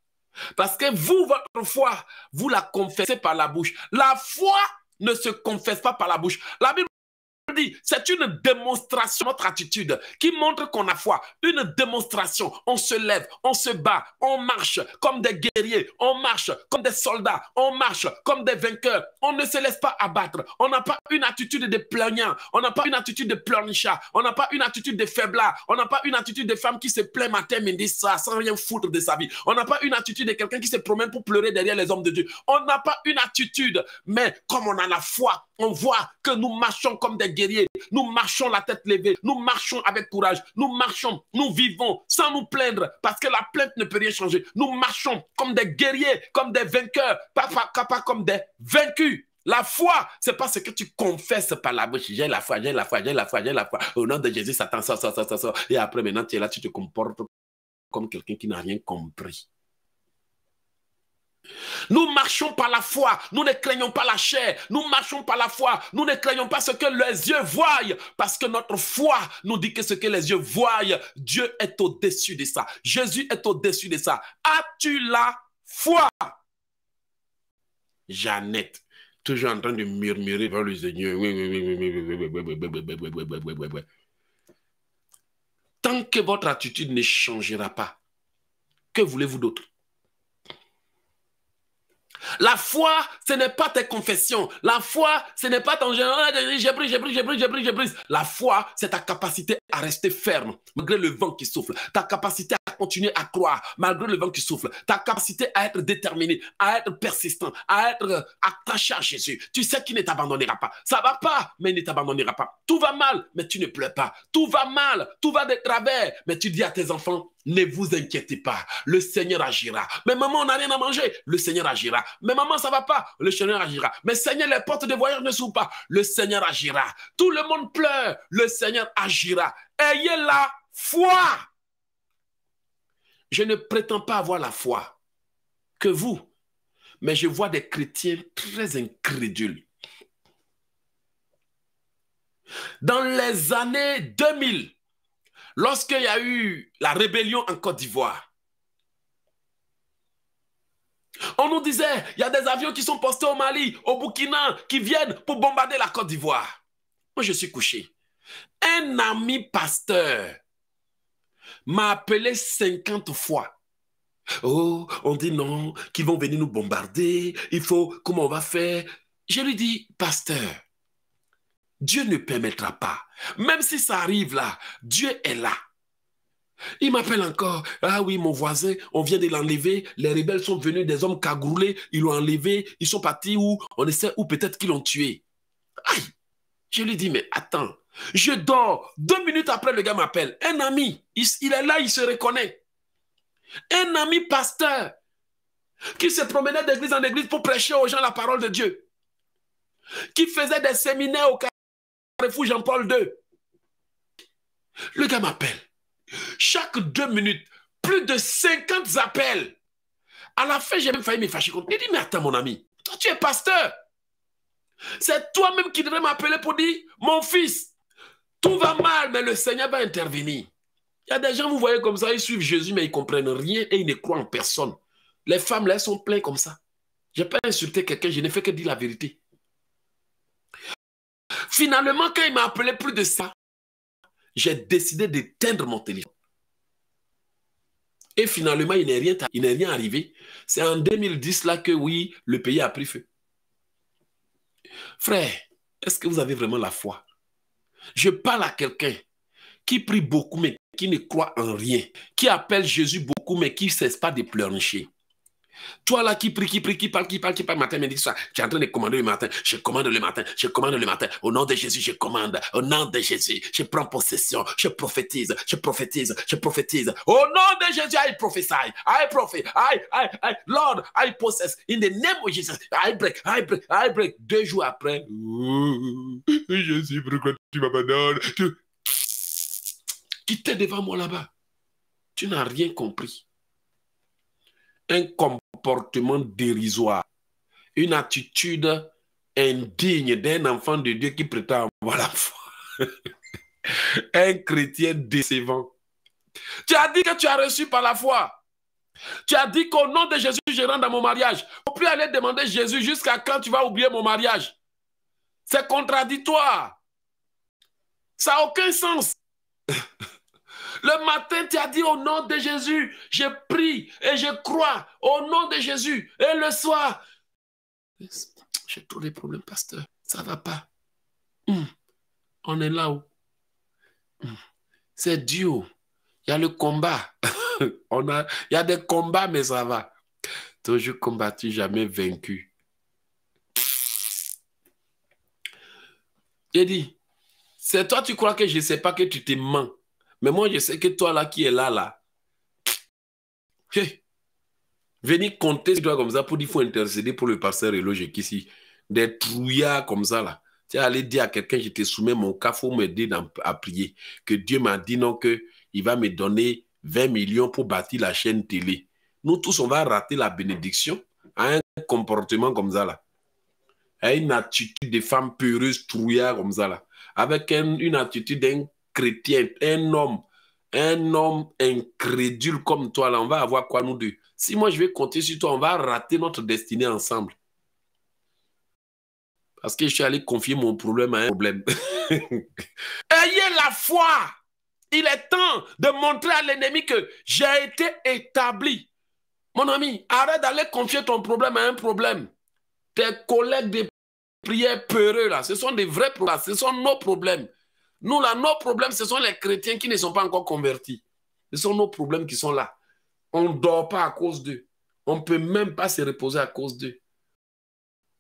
Parce que vous, votre foi, vous la confessez par la bouche. La foi ne se confesse pas par la bouche. La Bible c'est une démonstration, notre attitude, qui montre qu'on a foi. Une démonstration. On se lève, on se bat, on marche comme des guerriers, on marche comme des soldats, on marche comme des vainqueurs. On ne se laisse pas abattre. On n'a pas une attitude de plaignant, on n'a pas une attitude de pleurnichat, on n'a pas une attitude de faiblard, on n'a pas une attitude de femme qui se plaint matin, midi, ça, sans rien foutre de sa vie. On n'a pas une attitude de quelqu'un qui se promène pour pleurer derrière les hommes de Dieu. On n'a pas une attitude, mais comme on a la foi, on voit que nous marchons comme des guerriers. Nous marchons la tête levée. Nous marchons avec courage. Nous marchons, nous vivons sans nous plaindre parce que la plainte ne peut rien changer. Nous marchons comme des guerriers, comme des vainqueurs, pas, pas, comme des vaincus. La foi, c'est pas ce que tu confesses par la bouche. J'ai la foi, j'ai la foi, j'ai la foi, j'ai la foi. Au nom de Jésus, Satan ça, ça, ça, ça, ça. Et après, maintenant, tu es là, tu te comportes comme quelqu'un qui n'a rien compris. Nous marchons par la foi. Nous ne craignons pas la chair. Nous marchons par la foi. Nous ne craignons pas ce que les yeux voient. Parce que notre foi nous dit que ce que les yeux voient, Dieu est au-dessus de ça. Jésus est au-dessus de ça. As-tu la foi? Jeannette, toujours en train de murmurer vers le Seigneur. Tant que votre attitude ne changera pas, que voulez-vous d'autre la foi, ce n'est pas tes confessions. La foi, ce n'est pas ton j'ai pris, j'ai pris, j'ai pris, j'ai pris, j'ai pris. La foi, c'est ta capacité à rester ferme malgré le vent qui souffle. Ta capacité continuer à croire malgré le vent qui souffle. Ta capacité à être déterminé, à être persistant, à être attaché à Jésus. Tu sais qu'il ne t'abandonnera pas. Ça va pas, mais il ne t'abandonnera pas. Tout va mal, mais tu ne pleures pas. Tout va mal, tout va de travers, mais tu dis à tes enfants, ne vous inquiétez pas, le Seigneur agira. Mais maman, on n'a rien à manger, le Seigneur agira. Mais maman, ça va pas, le Seigneur agira. Mais Seigneur, les portes de voyage ne s'ouvrent pas, le Seigneur agira. Tout le monde pleure, le Seigneur agira. Ayez la foi. Je ne prétends pas avoir la foi que vous, mais je vois des chrétiens très incrédules. Dans les années 2000, Lorsqu'il y a eu la rébellion en Côte d'Ivoire, on nous disait, il y a des avions qui sont postés au Mali, au Burkina, qui viennent pour bombarder la Côte d'Ivoire. Moi, je suis couché. Un ami pasteur m'a appelé 50 fois. Oh, on dit non, qu'ils vont venir nous bombarder. Il faut, comment on va faire? Je lui dis, pasteur, Dieu ne permettra pas. Même si ça arrive là, Dieu est là. Il m'appelle encore. Ah oui, mon voisin, on vient de l'enlever. Les rebelles sont venus, des hommes cagoulés, ils l'ont enlevé. Ils sont partis où? On essaie où peut-être qu'ils l'ont tué. Aïe Je lui dis, mais attends, je dors. Deux minutes après, le gars m'appelle. Un ami, il, est là, il se reconnaît. Un ami pasteur qui se promenait d'église en église pour prêcher aux gens la parole de Dieu. Qui faisait des séminaires au Carrefour Jean-Paul II. Le gars m'appelle. Chaque deux minutes, plus de 50 appels. À la fin, j'ai même failli me fâcher contre. Il dit, mais attends, mon ami, toi, tu es pasteur. C'est toi-même qui devrais m'appeler pour dire, mon fils, tout va mal, mais le Seigneur va intervenir. Il y a des gens, vous voyez comme ça, ils suivent Jésus, mais ils ne comprennent rien et ils ne croient en personne. Les femmes, là, elles sont pleines comme ça. Je n'ai pas insulté quelqu'un, je n'ai fait que dire la vérité. Finalement, quand il m'a appelé plus de ça, j'ai décidé d'éteindre mon téléphone. Et finalement, il n'est rien, rien arrivé. C'est en 2010 là que oui, le pays a pris feu. Frère, est-ce que vous avez vraiment la foi? Je parle à quelqu'un qui prie beaucoup mais qui ne croit en rien, qui appelle Jésus beaucoup mais qui ne cesse pas de pleurnicher. Toi là qui prie, qui prie, qui parle, qui parle, qui parle matin, midi, soir, tu es en train de commander le matin, je commande le matin, je commande le matin. Au nom de Jésus, je commande. Au nom de Jésus, je prends possession, je prophétise, je prophétise, je prophétise. Au nom de Jésus, I prophesy, I prophet, I, I, I, Lord, I possess. In the name of Jesus, I break, I break, I break. Deux jours après, Jésus, pourquoi tu m'abandonnes? Tu... Qui t'es devant moi là-bas? Tu n'as rien compris. Un comportement dérisoire, une attitude indigne d'un enfant de Dieu qui prétend avoir la foi. <laughs> Un chrétien décevant. Tu as dit que tu as reçu par la foi. Tu as dit qu'au nom de Jésus, je rentre dans mon mariage. On peut aller demander Jésus jusqu'à quand tu vas oublier mon mariage. C'est contradictoire. Ça n'a aucun sens. <laughs> Le matin, tu as dit au nom de Jésus, je prie et je crois au nom de Jésus. Et le soir, j'ai tous les problèmes, pasteur. Ça va pas. Hmm. On est là où? Hmm. C'est Dieu. Il y a le combat. <laughs> On a, il y a des combats, mais ça va. Toujours combattu, jamais vaincu. J'ai dit, c'est toi, tu crois que je ne sais pas que tu te mens? Mais moi, je sais que toi là qui es là, là, venir compter toi comme ça pour dire qu'il faut intercéder pour le pasteur loger ici. Des trouillards comme ça là. Tu es allé dire à quelqu'un, je te soumets mon cas, faut m'aider à prier. Que Dieu m'a dit non, qu'il va me donner 20 millions pour bâtir la chaîne télé. Nous tous, on va rater la bénédiction a un comportement comme ça là, a une attitude de femme peureuse, trouillard comme ça là, avec une attitude d'un un homme, un homme incrédule comme toi là, on va avoir quoi nous deux? Si moi je vais compter sur toi, on va rater notre destinée ensemble. Parce que je suis allé confier mon problème à un problème. <laughs> Ayez la foi. Il est temps de montrer à l'ennemi que j'ai été établi. Mon ami, arrête d'aller confier ton problème à un problème. Tes collègues de prière peureux, là, ce sont des vrais problèmes. Ce sont nos problèmes. Nous, là, nos problèmes, ce sont les chrétiens qui ne sont pas encore convertis. Ce sont nos problèmes qui sont là. On ne dort pas à cause d'eux. On ne peut même pas se reposer à cause d'eux.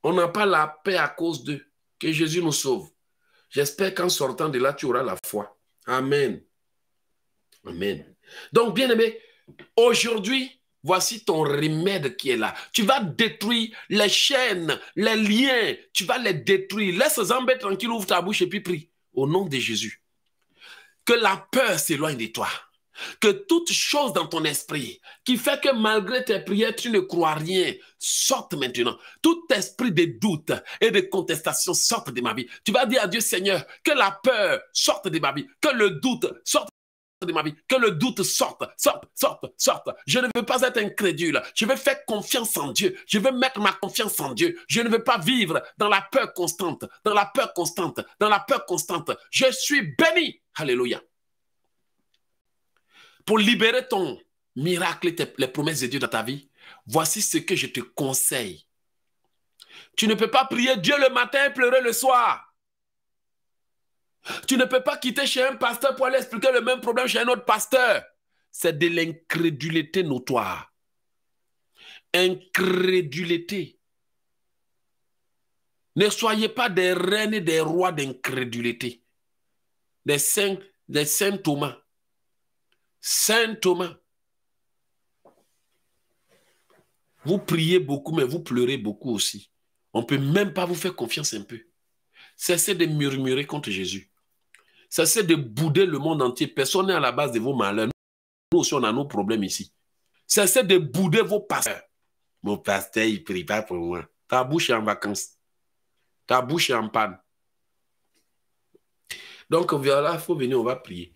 On n'a pas la paix à cause d'eux. Que Jésus nous sauve. J'espère qu'en sortant de là, tu auras la foi. Amen. Amen. Donc, bien aimé, aujourd'hui, voici ton remède qui est là. Tu vas détruire les chaînes, les liens. Tu vas les détruire. Laisse les tranquille, ouvre ta bouche et puis prie. Au nom de Jésus. Que la peur s'éloigne de toi que toute chose dans ton esprit qui fait que malgré tes prières, tu ne crois rien, sorte maintenant. Tout esprit de doute et de contestation sorte de ma vie. Tu vas dire à Dieu, Seigneur, que la peur sorte de ma vie, que le doute sorte de ma vie, que le doute sorte, sorte, sorte, sorte. Je ne veux pas être incrédule. Je veux faire confiance en Dieu. Je veux mettre ma confiance en Dieu. Je ne veux pas vivre dans la peur constante, dans la peur constante, dans la peur constante. Je suis béni. Alléluia pour libérer ton miracle, les promesses de Dieu dans ta vie, voici ce que je te conseille. Tu ne peux pas prier Dieu le matin et pleurer le soir. Tu ne peux pas quitter chez un pasteur pour aller expliquer le même problème chez un autre pasteur. C'est de l'incrédulité notoire. Incrédulité. Ne soyez pas des reines et des rois d'incrédulité. Des saints, des Thomas. Saint Thomas, vous priez beaucoup, mais vous pleurez beaucoup aussi. On ne peut même pas vous faire confiance un peu. Cessez de murmurer contre Jésus. Cessez de bouder le monde entier. Personne n'est à la base de vos malheurs. Nous aussi, on a nos problèmes ici. Cessez de bouder vos pasteurs. Mon pasteur, il ne prie pas pour moi. Ta bouche est en vacances. Ta bouche est en panne. Donc, voilà, il faut venir, on va prier.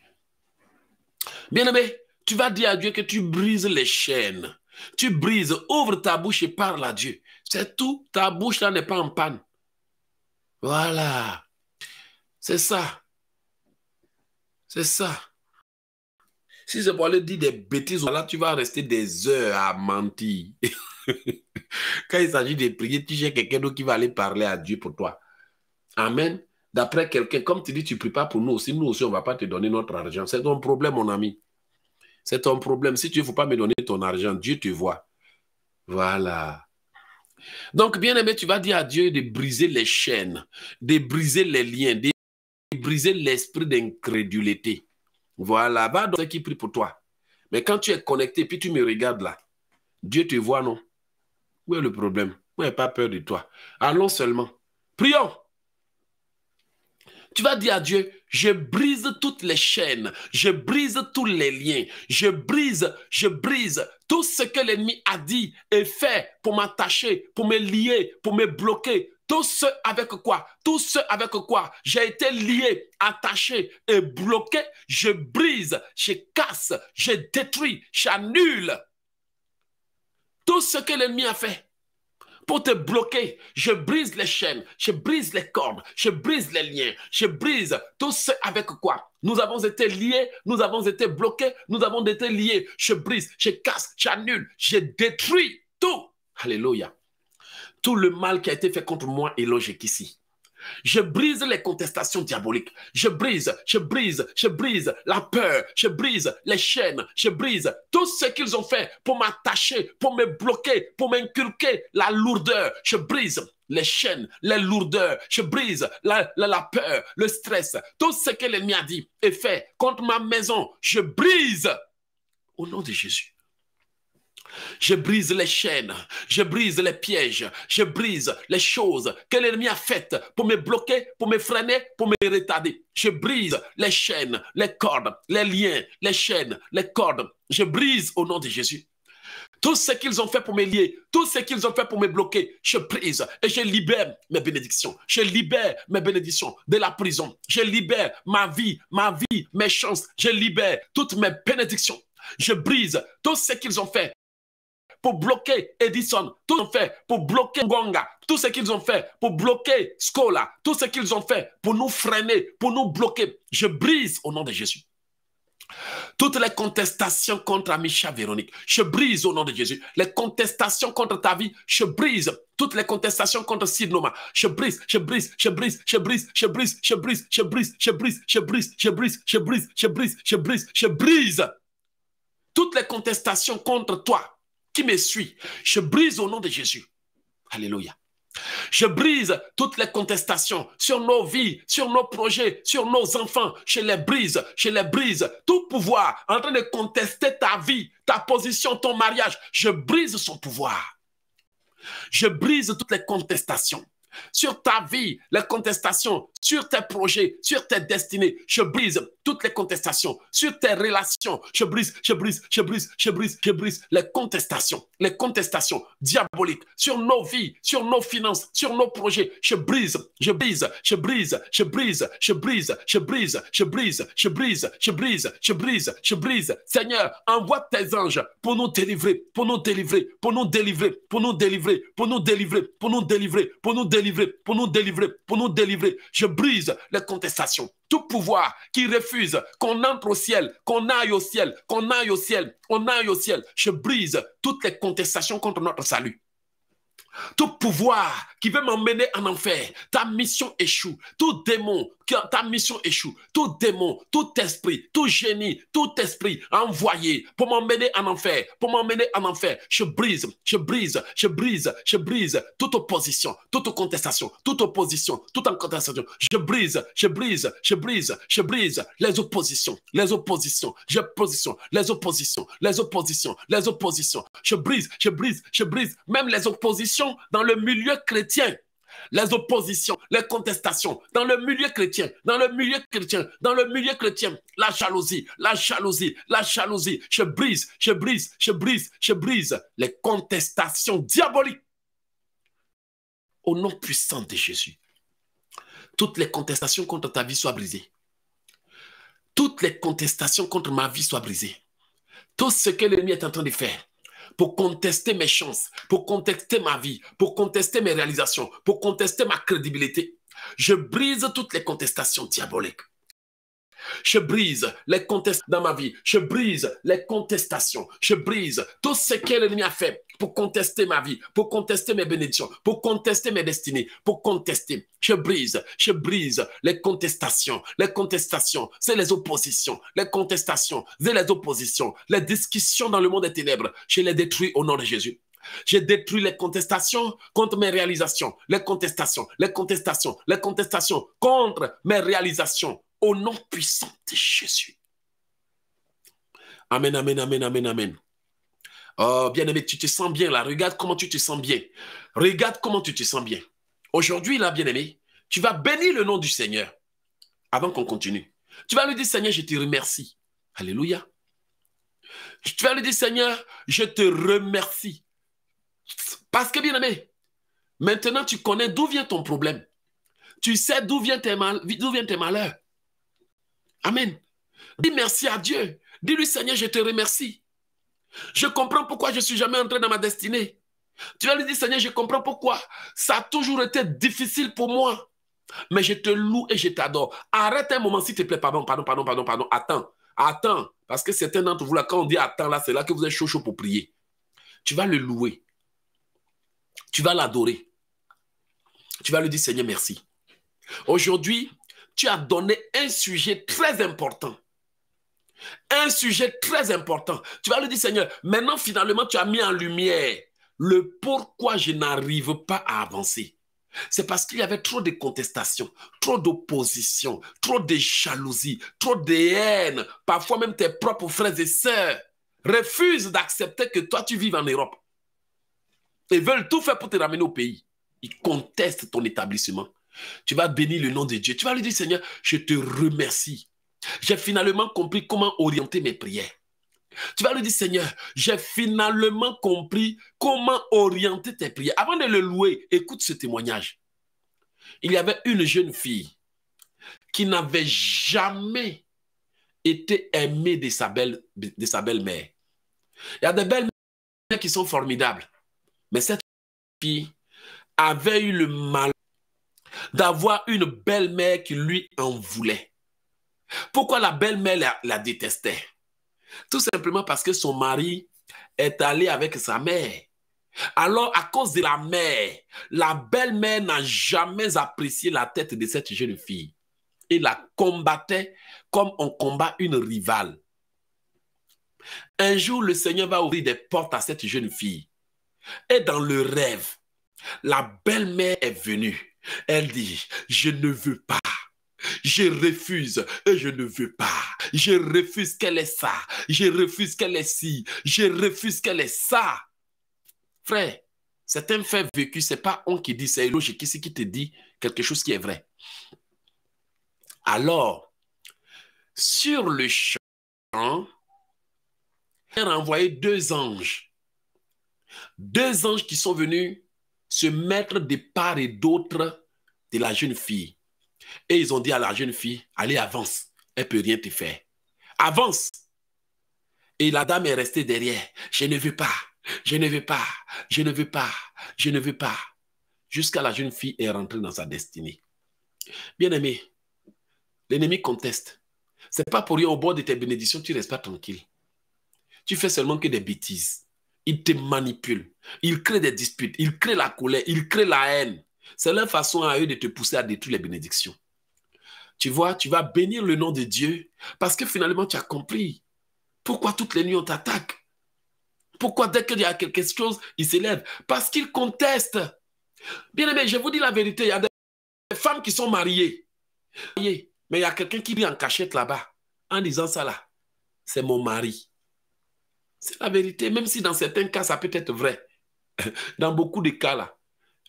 Bien-aimé, tu vas dire à Dieu que tu brises les chaînes. Tu brises, ouvre ta bouche et parle à Dieu. C'est tout. Ta bouche là n'est pas en panne. Voilà. C'est ça. C'est ça. Si c'est pour aller dire des bêtises, là, tu vas rester des heures à mentir. <laughs> Quand il s'agit de prier, tu cherches quelqu'un d'autre qui va aller parler à Dieu pour toi. Amen d'après quelqu'un, comme tu dis, tu ne pries pas pour nous aussi, nous aussi, on ne va pas te donner notre argent. C'est ton problème, mon ami. C'est ton problème. Si tu ne veux pas me donner ton argent, Dieu te voit. Voilà. Donc, bien aimé, tu vas dire à Dieu de briser les chaînes, de briser les liens, de briser l'esprit d'incrédulité. Voilà, va dans ce qui prie pour toi. Mais quand tu es connecté, puis tu me regardes là, Dieu te voit, non? Où est le problème? Moi, n'ai pas peur de toi. Allons seulement. Prions. Tu vas dire à Dieu, je brise toutes les chaînes, je brise tous les liens, je brise, je brise tout ce que l'ennemi a dit et fait pour m'attacher, pour me lier, pour me bloquer. Tout ce avec quoi? Tout ce avec quoi? J'ai été lié, attaché et bloqué, je brise, je casse, je détruis, j'annule tout ce que l'ennemi a fait pour te bloquer. Je brise les chaînes, je brise les cordes, je brise les liens, je brise tout ce avec quoi? Nous avons été liés, nous avons été bloqués, nous avons été liés. Je brise, je casse, j'annule, je détruis tout. Alléluia. Tout le mal qui a été fait contre moi est logique ici. Je brise les contestations diaboliques. Je brise, je brise, je brise la peur. Je brise les chaînes. Je brise tout ce qu'ils ont fait pour m'attacher, pour me bloquer, pour m'inculquer la lourdeur. Je brise les chaînes, les lourdeurs. Je brise la, la, peur, le stress. Tout ce que l'ennemi a dit et fait contre ma maison. Je brise au nom de Jésus. Je brise les chaînes, je brise les pièges, je brise les choses que l'ennemi a faites pour me bloquer, pour me freiner, pour me retarder. Je brise les chaînes, les cordes, les liens, les chaînes, les cordes. Je brise au nom de Jésus. Tout ce qu'ils ont fait pour me lier, tout ce qu'ils ont fait pour me bloquer, je brise et je libère mes bénédictions. Je libère mes bénédictions de la prison. Je libère ma vie, ma vie, mes chances. Je libère toutes mes bénédictions. Je brise tout ce qu'ils ont fait pour bloquer Edison, tout ce qu'ils ont fait pour bloquer Gonga, tout ce qu'ils ont fait pour bloquer Scola, tout ce qu'ils ont fait pour nous freiner, pour nous bloquer. Je brise au nom de Jésus. Toutes les contestations contre Amisha Véronique, je brise au nom de Jésus. Les contestations contre ta vie, je brise. Toutes les contestations contre Sidnoma, je brise, je brise, je brise, je brise, je brise, je brise, je brise, je brise, je brise, je brise, je brise, je brise, je brise, je brise. Toutes les contestations contre toi qui me suis, je brise au nom de Jésus. Alléluia. Je brise toutes les contestations sur nos vies, sur nos projets, sur nos enfants. Je les brise, je les brise. Tout pouvoir en train de contester ta vie, ta position, ton mariage, je brise son pouvoir. Je brise toutes les contestations sur ta vie, les contestations, sur tes projets, sur tes destinées. Je brise toutes les contestations, sur tes relations. Je brise, je brise, je brise, je brise, je brise les contestations, les contestations diaboliques sur nos vies, sur nos finances, sur nos projets. Je brise, je brise, je brise, je brise, je brise, je brise, je brise, je brise, je brise, je brise, je brise. Seigneur, envoie tes anges pour nous délivrer, pour nous délivrer, pour nous délivrer, pour nous délivrer, pour nous délivrer, pour nous délivrer, pour nous délivrer, pour nous délivrer, pour nous délivrer. Je brise les contestations. Tout pouvoir qui refuse qu'on entre au ciel, qu'on aille au ciel, qu'on aille au ciel, qu'on aille au ciel. Je brise toutes les contestations contre notre salut. Tout pouvoir qui veut m'emmener en enfer, ta mission échoue. Tout démon, ta mission échoue. Tout démon, tout esprit, tout génie, tout esprit envoyé pour m'emmener en enfer, pour m'emmener en enfer. Je brise, je brise, je brise, je brise toute opposition, toute contestation, toute opposition, toute contestation. Je brise, je brise, je brise, je brise les oppositions, les oppositions, je position, les oppositions, les oppositions, les oppositions. Je brise, je brise, je brise même les oppositions dans le milieu chrétien les oppositions, les contestations dans le milieu chrétien, dans le milieu chrétien, dans le milieu chrétien, la jalousie, la jalousie, la jalousie. Je brise, je brise, je brise, je brise les contestations diaboliques. Au nom puissant de Jésus, toutes les contestations contre ta vie soient brisées. Toutes les contestations contre ma vie soient brisées. Tout ce que l'ennemi est en train de faire, pour contester mes chances, pour contester ma vie, pour contester mes réalisations, pour contester ma crédibilité. Je brise toutes les contestations diaboliques. Je brise les contestations dans ma vie. Je brise les contestations. Je brise tout ce que l'ennemi a fait pour contester ma vie, pour contester mes bénédictions, pour contester mes destinées, pour contester. Je brise, je brise les contestations. Les contestations, c'est les oppositions. Les contestations, c'est les oppositions. Les discussions dans le monde des ténèbres, je les détruis au nom de Jésus. J'ai détruit les contestations contre mes réalisations, les contestations, les contestations, les contestations contre mes réalisations au nom puissant de Jésus. Amen, amen, amen, amen, amen. Oh, bien-aimé, tu te sens bien là. Regarde comment tu te sens bien. Regarde comment tu te sens bien. Aujourd'hui, là, bien-aimé, tu vas bénir le nom du Seigneur avant qu'on continue. Tu vas lui dire, Seigneur, je te remercie. Alléluia. Tu vas lui dire, Seigneur, je te remercie. Parce que, bien-aimé, maintenant tu connais d'où vient ton problème. Tu sais d'où viennent tes, mal, tes malheurs. Amen. Dis merci à Dieu. Dis-lui, Seigneur, je te remercie. Je comprends pourquoi je ne suis jamais entré dans ma destinée. Tu vas lui dire, Seigneur, je comprends pourquoi. Ça a toujours été difficile pour moi. Mais je te loue et je t'adore. Arrête un moment, s'il te plaît. Pardon, pardon, pardon, pardon, pardon. Attends. Attends. Parce que certains d'entre vous, là, quand on dit attends, là, c'est là que vous êtes chaud, pour prier. Tu vas le louer. Tu vas l'adorer. Tu vas lui dire, Seigneur, merci. Aujourd'hui, tu as donné un sujet très important. Un sujet très important. Tu vas lui dire, Seigneur, maintenant finalement tu as mis en lumière le pourquoi je n'arrive pas à avancer. C'est parce qu'il y avait trop de contestations, trop d'opposition, trop de jalousie, trop de haine. Parfois même tes propres frères et sœurs refusent d'accepter que toi tu vives en Europe. Ils veulent tout faire pour te ramener au pays. Ils contestent ton établissement. Tu vas bénir le nom de Dieu. Tu vas lui dire, Seigneur, je te remercie. J'ai finalement compris comment orienter mes prières. Tu vas lui dire, Seigneur, j'ai finalement compris comment orienter tes prières. Avant de le louer, écoute ce témoignage. Il y avait une jeune fille qui n'avait jamais été aimée de sa belle-mère. Il y a des belles-mères qui sont formidables. Mais cette fille avait eu le mal d'avoir une belle-mère qui lui en voulait. Pourquoi la belle-mère la, détestait? Tout simplement parce que son mari est allé avec sa mère. Alors, à cause de la mère, la belle-mère n'a jamais apprécié la tête de cette jeune fille et la combattait comme on combat une rivale. Un jour, le Seigneur va ouvrir des portes à cette jeune fille. Et dans le rêve, la belle-mère est venue. Elle dit, je ne veux pas. Je refuse et je ne veux pas. Je refuse qu'elle est ça. Je refuse qu'elle est ci. Je refuse qu'elle est ça. Frère, c'est un fait vécu. C'est pas on qui dit, c'est logique. Qui qui te dit quelque chose qui est vrai? Alors, sur le champ, elle a envoyé deux anges. Deux anges qui sont venus se mettre de part et d'autre de la jeune fille. Et ils ont dit à la jeune fille, allez, avance, elle ne peut rien te faire. Avance. Et la dame est restée derrière. Je ne veux pas, je ne veux pas, je ne veux pas, je ne veux pas. Jusqu'à la jeune fille est rentrée dans sa destinée. Bien-aimé, l'ennemi conteste. C'est pas pour rien au bord de tes bénédictions, tu ne restes pas tranquille. Tu fais seulement que des bêtises. Il te manipule. Il crée des disputes. Il crée la colère. Il crée la haine. C'est leur façon à eux de te pousser à détruire les bénédictions. Tu vois, tu vas bénir le nom de Dieu parce que finalement tu as compris pourquoi toutes les nuits on t'attaque. Pourquoi dès qu'il y a quelque chose, il s'élève? Parce qu'il conteste. Bien aimé, je vous dis la vérité, il y a des femmes qui sont mariées. Mais il y a quelqu'un qui vit en cachette là-bas en disant ça là. C'est mon mari. C'est la vérité, même si dans certains cas, ça peut être vrai. <laughs> Dans beaucoup de cas, là,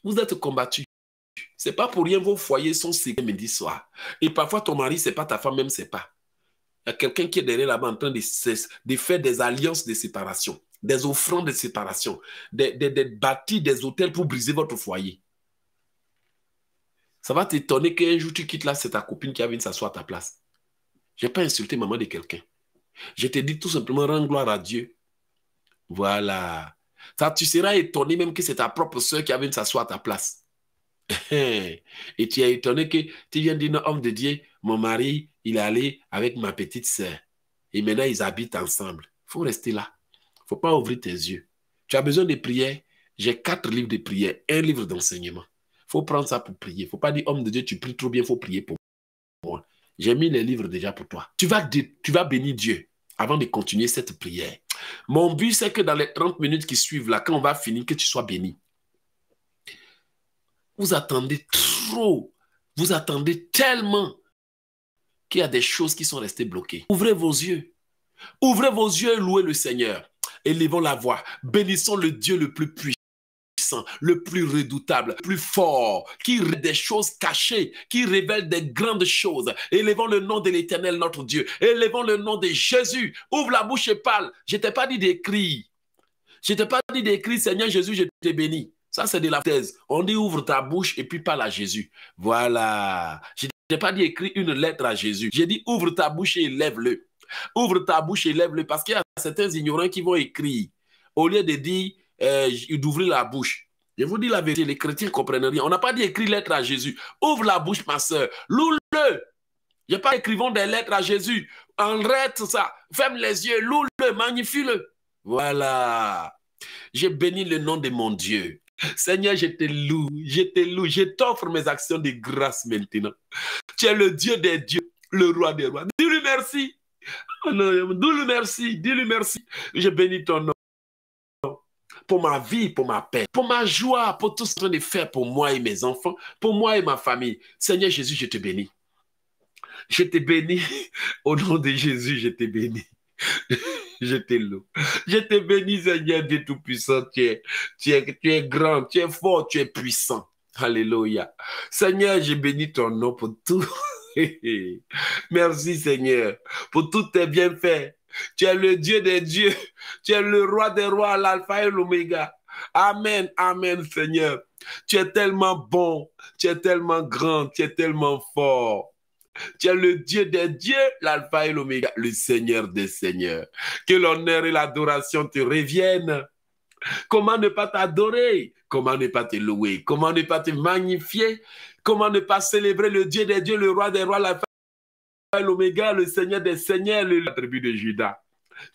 vous êtes combattus. C'est pas pour rien vos foyers sont séqués midi soir. Et parfois, ton mari, c'est pas ta femme, même c'est pas. Il y a quelqu'un qui est derrière là-bas en train de, de, faire des alliances de séparation, des offrandes de séparation, des, des bâtis, des hôtels pour briser votre foyer. Ça va t'étonner qu'un jour tu quittes là, c'est ta copine qui a venu s'asseoir à ta place. Je n'ai pas insulté maman de quelqu'un. Je te dis tout simplement, rends gloire à Dieu voilà. Tu seras étonné même que c'est ta propre soeur qui a venu s'asseoir à ta place. <laughs> Et tu es étonné que tu viens dire, homme de Dieu, mon mari, il est allé avec ma petite soeur. Et maintenant, ils habitent ensemble. Il faut rester là. Il ne faut pas ouvrir tes yeux. Tu as besoin de prière. J'ai quatre livres de prière, un livre d'enseignement. Il faut prendre ça pour prier. Il ne faut pas dire, homme de Dieu, tu pries trop bien, il faut prier pour moi. J'ai mis les livres déjà pour toi. Tu vas, tu vas bénir Dieu avant de continuer cette prière. Mon but, c'est que dans les 30 minutes qui suivent, là, quand on va finir, que tu sois béni. Vous attendez trop. Vous attendez tellement qu'il y a des choses qui sont restées bloquées. Ouvrez vos yeux. Ouvrez vos yeux et louez le Seigneur. Élevons la voix. Bénissons le Dieu le plus puissant le plus redoutable, plus fort, qui des choses cachées, qui révèle des grandes choses. Élevons le nom de l'Éternel, notre Dieu. Élevons le nom de Jésus. Ouvre la bouche et parle. Je t'ai pas dit d'écrire. Je t'ai pas dit d'écrire, Seigneur Jésus, je t'ai béni. Ça, c'est de la thèse. On dit ouvre ta bouche et puis parle à Jésus. Voilà. Je t'ai pas dit écrire une lettre à Jésus. J'ai dit ouvre ta bouche et lève-le. Ouvre ta bouche et lève-le parce qu'il y a certains ignorants qui vont écrire. Au lieu de dire euh, d'ouvrir la bouche. Je vous dis la vérité, les chrétiens ne comprennent rien. On n'a pas dit écrire lettre à Jésus. Ouvre la bouche, ma soeur. Loue-le. Je pas écrivons des lettres à Jésus. Arrête ça. Ferme les yeux. Loue-le. Magnifie-le. Voilà. J'ai béni le nom de mon Dieu. Seigneur, je te loue. Je te loue. Je t'offre mes actions de grâce maintenant. Tu es le Dieu des dieux, le roi des rois. Dis-lui merci. Dis-lui merci. Dis-lui merci. Je bénis ton nom pour ma vie, pour ma paix, pour ma joie, pour tout ce tu de faire pour moi et mes enfants, pour moi et ma famille. Seigneur Jésus, je te bénis. Je te bénis. <laughs> Au nom de Jésus, je te bénis. <laughs> je te loue. Je te bénis, Seigneur Dieu Tout-Puissant. Tu es, tu, es, tu es grand, tu es fort, tu es puissant. Alléluia. Seigneur, je bénis ton nom pour tout. <laughs> Merci, Seigneur, pour tous tes bienfaits. Tu es le Dieu des dieux. Tu es le roi des rois, l'alpha et l'oméga. Amen, amen, Seigneur. Tu es tellement bon, tu es tellement grand, tu es tellement fort. Tu es le Dieu des dieux, l'alpha et l'oméga, le Seigneur des seigneurs. Que l'honneur et l'adoration te reviennent. Comment ne pas t'adorer? Comment ne pas te louer? Comment ne pas te magnifier? Comment ne pas célébrer le Dieu des dieux, le roi des rois, l'alpha l'oméga, le Seigneur des seigneurs, la tribu de Judas.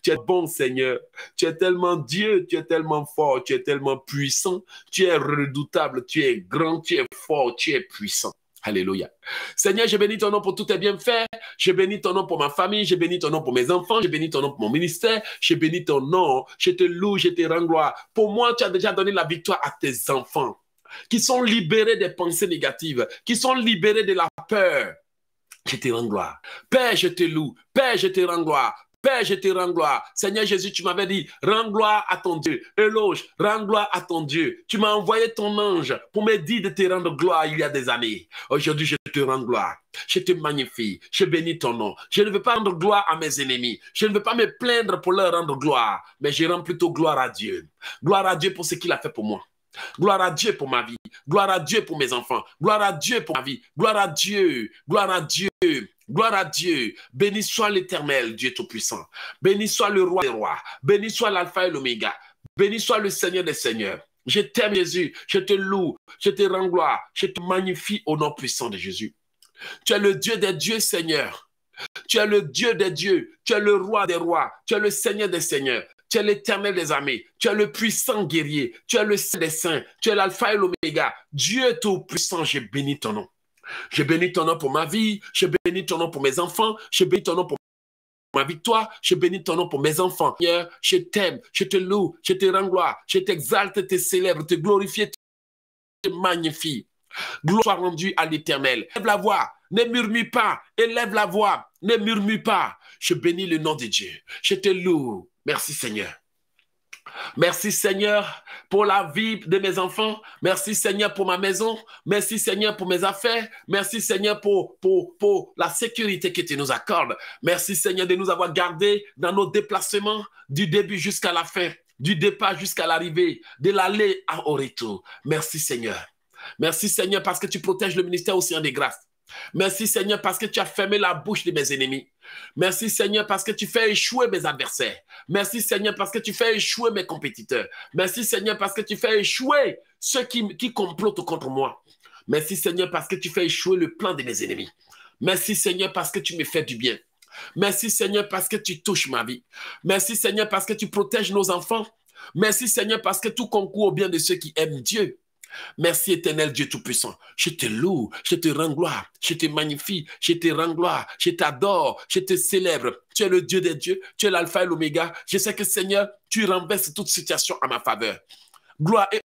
Tu es bon Seigneur. Tu es tellement Dieu, tu es tellement fort, tu es tellement puissant, tu es redoutable, tu es grand, tu es fort, tu es puissant. Alléluia. Seigneur, je bénis ton nom pour tous tes bienfaits. Je bénis ton nom pour ma famille. Je bénis ton nom pour mes enfants. Je bénis ton nom pour mon ministère. Je bénis ton nom. Je te loue, je te rends gloire. Pour moi, tu as déjà donné la victoire à tes enfants qui sont libérés des pensées négatives, qui sont libérés de la peur. Je te rends gloire. Père, je te loue. Père, je te rends gloire. Père, je te rends gloire. Seigneur Jésus, tu m'avais dit, rends gloire à ton Dieu. Éloge, rends gloire à ton Dieu. Tu m'as envoyé ton ange pour me dire de te rendre gloire il y a des années. Aujourd'hui, je te rends gloire. Je te magnifie. Je bénis ton nom. Je ne veux pas rendre gloire à mes ennemis. Je ne veux pas me plaindre pour leur rendre gloire, mais je rends plutôt gloire à Dieu. Gloire à Dieu pour ce qu'il a fait pour moi. Gloire à Dieu pour ma vie. Gloire à Dieu pour mes enfants. Gloire à Dieu pour ma vie. Gloire à Dieu. Gloire à Dieu. Gloire à Dieu. Béni soit l'éternel, Dieu Tout-Puissant. Béni soit le roi des rois. Béni soit l'alpha et l'oméga. Béni soit le Seigneur des seigneurs. Je t'aime, Jésus. Je te loue. Je te rends gloire. Je te magnifie au nom puissant de Jésus. Tu es le Dieu des dieux, Seigneur. Tu es le Dieu des dieux. Tu es le roi des rois. Tu es le Seigneur des seigneurs. Tu es l'éternel des armées. Tu es le puissant guerrier. Tu es le saint des saints. Tu es l'alpha et l'oméga. Dieu tout-puissant, je bénis ton nom. Je bénis ton nom pour ma vie. Je bénis ton nom pour mes enfants. Je bénis ton nom pour ma victoire. Je bénis ton nom pour mes enfants. Je t'aime. Je te loue. Je te rends gloire. Je t'exalte, te célèbre, te glorifie, te magnifie. Gloire rendue à l'éternel. Lève la voix. Ne murmure pas. Élève la voix. Ne murmure pas. Je bénis le nom de Dieu. Je te loue. Merci Seigneur. Merci Seigneur pour la vie de mes enfants. Merci Seigneur pour ma maison. Merci Seigneur pour mes affaires. Merci Seigneur pour, la sécurité que tu nous accordes. Merci Seigneur de nous avoir gardés dans nos déplacements du début jusqu'à la fin, du départ jusqu'à l'arrivée, de l'aller au retour. Merci Seigneur. Merci Seigneur parce que tu protèges le ministère Océan des Grâces. Merci Seigneur parce que tu as fermé la bouche de mes ennemis. Merci Seigneur parce que tu fais échouer mes adversaires. Merci Seigneur parce que tu fais échouer mes compétiteurs. Merci Seigneur parce que tu fais échouer ceux qui, complotent contre moi. Merci Seigneur parce que tu fais échouer le plan de mes ennemis. Merci Seigneur parce que tu me fais du bien. Merci Seigneur parce que tu touches ma vie. Merci Seigneur parce que tu protèges nos enfants. Merci Seigneur parce que tout concourt au bien de ceux qui aiment Dieu. Merci éternel Dieu Tout-Puissant. Je te loue, je te rends gloire, je te magnifie, je te rends gloire, je t'adore, je te célèbre. Tu es le Dieu des dieux, tu es l'alpha et l'oméga. Je sais que Seigneur, tu renverses toute situation à ma faveur. Gloire et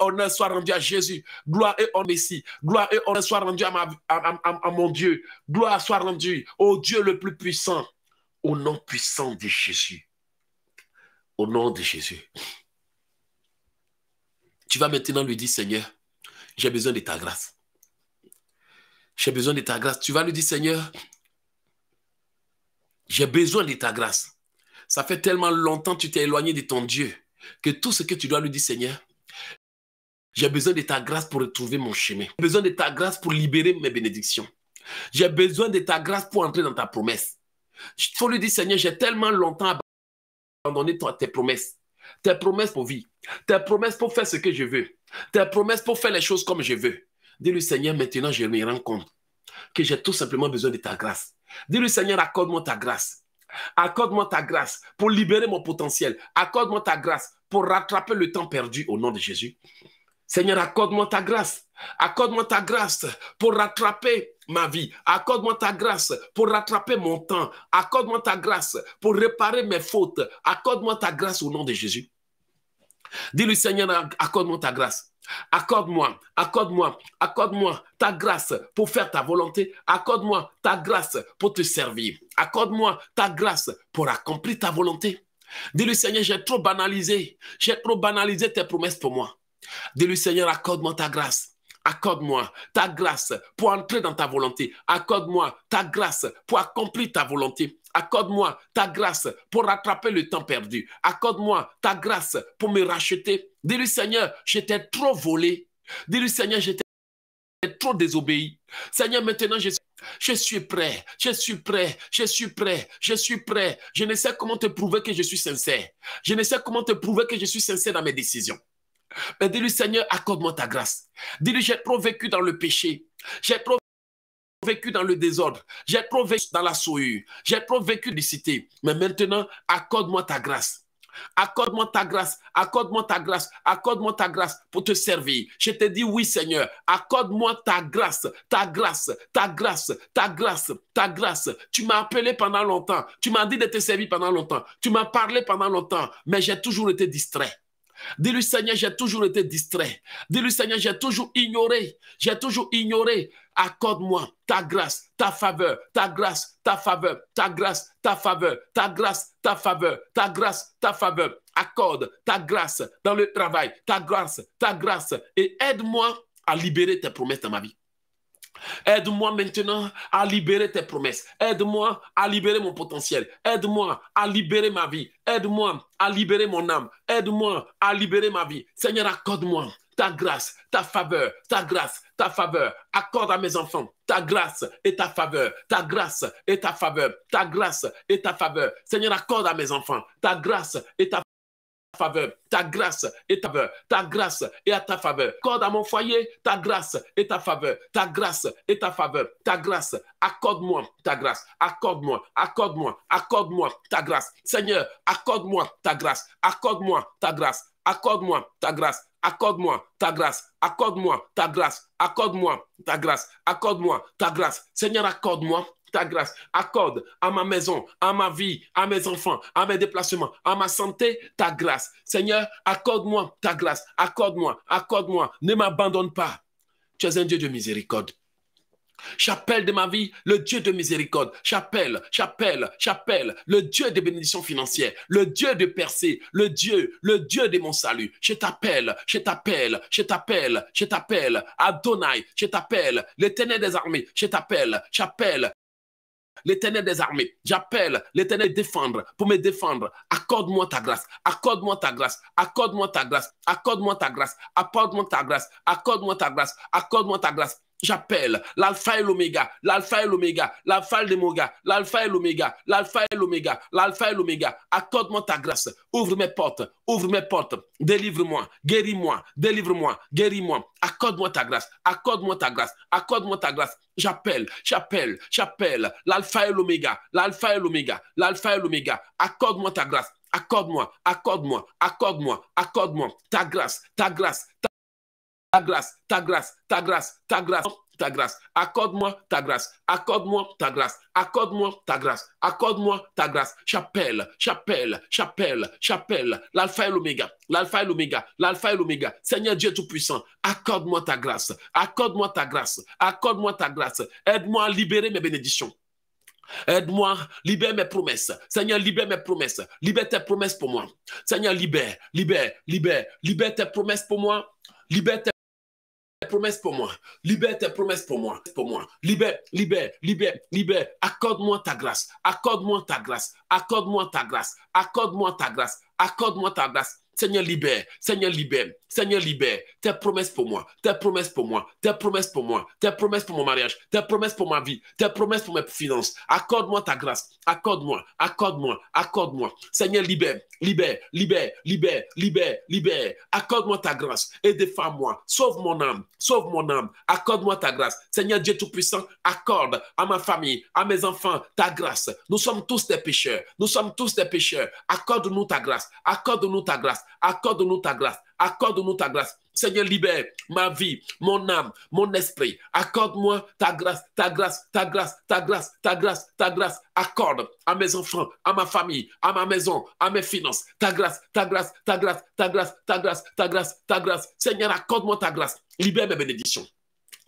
honneur soit rendu à Jésus. Gloire et honneur Messie. Gloire et honneur soit rendu à, à mon Dieu. Gloire soit rendue au Dieu le plus puissant. Au nom puissant de Jésus. Au nom de Jésus. Tu vas maintenant lui dire, Seigneur, j'ai besoin de ta grâce. J'ai besoin de ta grâce. Tu vas lui dire, Seigneur, j'ai besoin de ta grâce. Ça fait tellement longtemps que tu t'es éloigné de ton Dieu que tout ce que tu dois lui dire, Seigneur, j'ai besoin de ta grâce pour retrouver mon chemin. J'ai besoin de ta grâce pour libérer mes bénédictions. J'ai besoin de ta grâce pour entrer dans ta promesse. Il faut lui dire, Seigneur, j'ai tellement longtemps abandonné tes promesses. Tes promesses pour vie. Tes promesses pour faire ce que je veux. Tes promesses pour faire les choses comme je veux. Dis-lui, Seigneur, maintenant je me rends compte que j'ai tout simplement besoin de ta grâce. Dis-lui, Seigneur, accorde-moi ta grâce. Accorde-moi ta grâce pour libérer mon potentiel. Accorde-moi ta grâce pour rattraper le temps perdu au nom de Jésus. Seigneur, accorde-moi ta grâce. Accorde-moi ta grâce pour rattraper ma vie. Accorde-moi ta grâce pour rattraper mon temps. Accorde-moi ta grâce pour réparer mes fautes. Accorde-moi ta grâce au nom de Jésus. Dis-lui, Seigneur, accorde-moi ta grâce. Accorde-moi, accorde-moi, accorde-moi ta grâce pour faire ta volonté. Accorde-moi ta grâce pour te servir. Accorde-moi ta grâce pour accomplir ta volonté. Dis-lui, Seigneur, j'ai trop banalisé. J'ai trop banalisé tes promesses pour moi. Dis-lui, Seigneur, accorde-moi ta grâce. Accorde-moi ta grâce pour entrer dans ta volonté. Accorde-moi ta grâce pour accomplir ta volonté. Accorde-moi ta grâce pour rattraper le temps perdu. Accorde-moi ta grâce pour me racheter. Dis-lui, Seigneur, j'étais trop volé. Dis-lui, Seigneur, j'étais trop désobéi. Seigneur, maintenant, je suis je suis prêt, je suis prêt, je suis prêt, je suis prêt. Je ne sais comment te prouver que je suis sincère. Je ne sais comment te prouver que je suis sincère dans mes décisions. Mais dis-lui, Seigneur, accorde-moi ta grâce. Dis-lui, j'ai trop vécu dans le péché. J'ai trop vécu dans le désordre. J'ai trop vécu dans la souillure. J'ai trop vécu de cité. Mais maintenant, accorde-moi ta grâce. Accorde-moi ta grâce, accorde-moi ta grâce, accorde-moi ta grâce pour te servir. Je te dis oui, Seigneur, accorde-moi ta grâce, ta grâce, ta grâce, ta grâce, ta grâce. Tu m'as appelé pendant longtemps, tu m'as dit de te servir pendant longtemps, tu m'as parlé pendant longtemps, mais j'ai toujours été distrait. Dis-lui, Seigneur, j'ai toujours été distrait. Dis-lui, Seigneur, j'ai toujours ignoré. J'ai toujours ignoré. Accorde-moi ta grâce, ta faveur, ta grâce, ta faveur, ta grâce, ta faveur, ta grâce, ta faveur, ta grâce, ta faveur. Accorde ta grâce dans le travail, ta grâce, ta grâce. Et aide-moi à libérer tes promesses dans ma vie. Aide-moi maintenant à libérer tes promesses. Aide-moi à libérer mon potentiel. Aide-moi à libérer ma vie. Aide-moi à libérer mon âme. Aide-moi à libérer ma vie. Seigneur, accorde-moi ta grâce, ta faveur, ta grâce, ta faveur. Accorde à mes enfants ta grâce et ta faveur, ta grâce et ta faveur, ta grâce et ta faveur. Seigneur, accorde à mes enfants ta grâce et ta faveur, ta grâce et ta faveur, ta grâce et à ta faveur. Accorde à mon foyer ta grâce et ta faveur, ta grâce et ta faveur, ta grâce. Accorde-moi ta grâce, accorde-moi, accorde-moi, accorde-moi ta grâce. Seigneur, accorde-moi ta grâce, accorde-moi ta grâce, accorde-moi ta grâce, accorde-moi ta grâce, accorde-moi ta grâce, accorde-moi ta grâce, accorde-moi ta grâce. Seigneur, accorde-moi ta grâce. Accorde à ma maison, à ma vie, à mes enfants, à mes déplacements, à ma santé, ta grâce. Seigneur, accorde-moi ta grâce. Accorde-moi, accorde-moi. Ne m'abandonne pas. Tu es un Dieu de miséricorde. J'appelle de ma vie le Dieu de miséricorde. J'appelle, j'appelle, j'appelle le Dieu de bénédiction financière, le Dieu de percée, le Dieu, le Dieu de mon salut. Je t'appelle, je t'appelle, je t'appelle, je t'appelle. Adonai, je t'appelle. L'éternel des armées, je t'appelle, j'appelle l'éternel des armées. J'appelle l'éternel défendre pour me défendre. Accorde-moi ta grâce. Accorde-moi ta grâce. Accorde-moi ta grâce. Accorde-moi ta grâce. Accorde-moi ta grâce. Accorde-moi ta grâce. Accorde-moi ta grâce. J'appelle l'alpha et l'oméga, l'alpha et l'oméga, l'alpha et l'oméga, l'alpha et l'oméga, l'alpha et l'oméga, l'alpha et l'oméga. Accorde-moi ta grâce. Ouvre mes portes, ouvre mes portes. Délivre-moi, guéris-moi, délivre-moi, guéris-moi. Accorde-moi ta grâce, accorde-moi ta grâce, accorde-moi ta grâce. J'appelle, j'appelle, j'appelle l'alpha et l'oméga, l'alpha et l'oméga, l'alpha et l'oméga. Accorde-moi ta grâce, accorde-moi, accorde-moi, accorde-moi, accorde-moi. Ta grâce, ta grâce, ta ta grâce, ta grâce, ta grâce, ta grâce, ta grâce. Accorde-moi ta grâce, accorde-moi ta grâce, accorde-moi ta grâce, accorde-moi ta grâce. J'appelle, j'appelle, j'appelle, j'appelle l'alpha et l'oméga, l'alpha et l'oméga, l'alpha et l'oméga. Seigneur Dieu Tout-Puissant, accorde-moi ta grâce, accorde-moi ta grâce, accorde-moi ta grâce. Aide-moi à libérer mes bénédictions. Aide-moi, libère mes promesses. Seigneur, libère mes promesses. Libère tes promesses pour moi. Seigneur, libère, libère, libère, libère tes promesses pour moi. Libère tes promesse pour moi. Libère tes promesses pour moi. Pour moi. Libère, libère, libère, libère. Accorde-moi ta grâce. Accorde-moi ta grâce. Accorde-moi ta grâce. Accorde-moi ta grâce. Accorde-moi ta grâce. Seigneur, libère. Seigneur, libère. Seigneur, libère. Tes promesses pour moi. Tes promesses pour moi. Tes promesses pour moi. Tes promesses pour mon mariage. Tes promesses pour ma vie. Tes promesses pour mes finances. Accorde-moi ta grâce. Accorde-moi. Accorde-moi. Accorde-moi. Seigneur, libère. Libère. Libère. Libère. Libère. Libère. Accorde-moi ta grâce. Et défends-moi. Sauve mon âme. Sauve mon âme. Accorde-moi ta grâce. Seigneur Dieu Tout-Puissant, accorde à ma famille, à mes enfants ta grâce. Nous sommes tous des pécheurs. Nous sommes tous des pécheurs. Accorde-nous ta grâce. Accorde-nous ta grâce. Accorde-nous ta grâce. Accorde-nous ta grâce. Seigneur, libère ma vie, mon âme, mon esprit. Accorde-moi ta grâce, ta grâce, ta grâce, ta grâce, ta grâce, ta grâce. Accorde à mes enfants, à ma famille, à ma maison, à mes finances. Ta grâce, ta grâce, ta grâce, ta grâce, ta grâce, ta grâce, ta grâce. Seigneur, accorde-moi ta grâce. Libère mes bénédictions.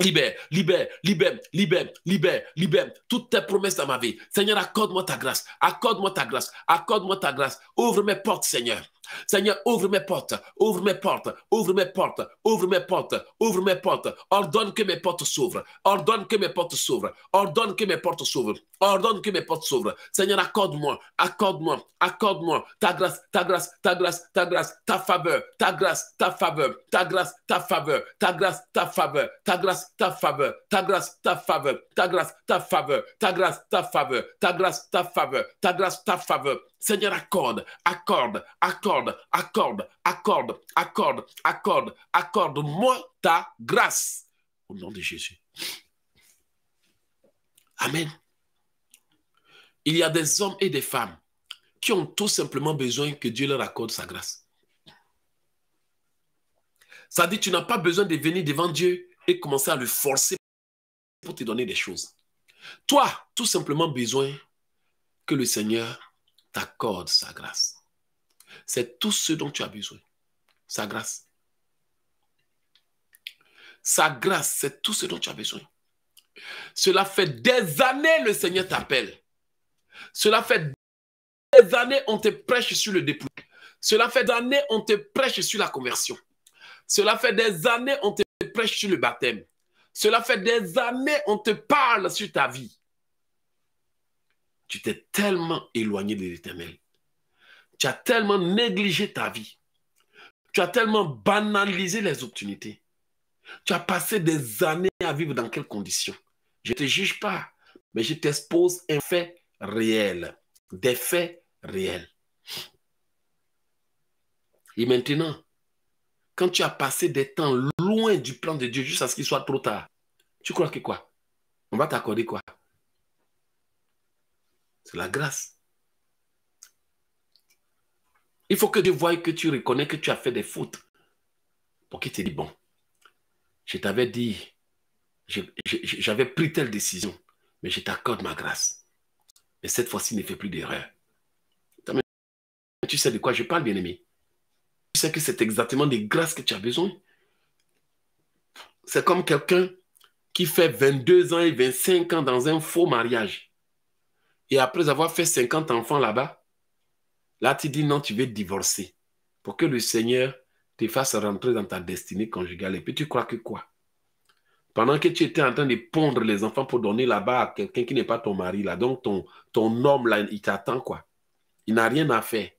Libère, libère, libère, libère, libère, libère toutes tes promesses dans ma vie. Seigneur, accorde-moi ta grâce, accorde-moi ta grâce, accorde-moi ta grâce. Ouvre mes portes, Seigneur. Seigneur, ouvre mes portes, ouvre mes portes, ouvre mes portes, ouvre mes portes, ouvre mes portes. Ordonne que mes portes s'ouvrent. Ordonne que mes portes s'ouvrent. Ordonne que mes portes s'ouvrent. Ordonne que mes portes s'ouvrent. Seigneur, accorde-moi, accorde-moi, accorde-moi ta grâce, ta grâce, ta grâce, ta grâce, ta faveur, ta grâce, ta faveur, ta grâce, ta faveur, ta grâce, ta faveur, ta grâce, ta faveur, ta grâce, ta faveur, ta grâce, ta faveur, ta grâce, ta faveur, ta grâce, ta faveur, ta grâce, ta faveur. Seigneur, accorde, accorde, accorde, accorde, accorde, accorde, accorde, accorde-moi ta grâce. Au nom de Jésus. Amen. Il y a des hommes et des femmes qui ont tout simplement besoin que Dieu leur accorde sa grâce. Ça dit, tu n'as pas besoin de venir devant Dieu et commencer à le forcer pour te donner des choses. Toi, tout simplement besoin que le Seigneur t'accorde sa grâce. C'est tout ce dont tu as besoin. Sa grâce. Sa grâce, c'est tout ce dont tu as besoin. Cela fait des années le Seigneur t'appelle. Cela fait des années on te prêche sur le dépôt. Cela fait des années on te prêche sur la conversion. Cela fait des années on te prêche sur le baptême. Cela fait des années on te parle sur ta vie tu t'es tellement éloigné de l'éternel. Tu as tellement négligé ta vie. Tu as tellement banalisé les opportunités. Tu as passé des années à vivre dans quelles conditions? Je ne te juge pas, mais je t'expose un fait réel, des faits réels. Et maintenant, quand tu as passé des temps loin du plan de Dieu jusqu'à ce qu'il soit trop tard, tu crois que quoi? On va t'accorder quoi? C'est la grâce. Il faut que Dieu voie que tu reconnais que tu as fait des fautes. Pour qu'il te dise, bon, je t'avais dit, j'avais pris telle décision, mais je t'accorde ma grâce. Mais cette fois-ci, ne fais plus d'erreur. Tu sais de quoi je parle, bien-aimé? Tu sais que c'est exactement des grâces que tu as besoin. C'est comme quelqu'un qui fait 22 ans et 25 ans dans un faux mariage. Et après avoir fait 50 enfants là-bas, là, tu dis non, tu veux divorcer pour que le Seigneur te fasse rentrer dans ta destinée conjugale. Et puis tu crois que quoi? Pendant que tu étais en train de pondre les enfants pour donner là-bas à quelqu'un qui n'est pas ton mari, là, donc ton, ton homme, là, il t'attend quoi? Il n'a rien à faire.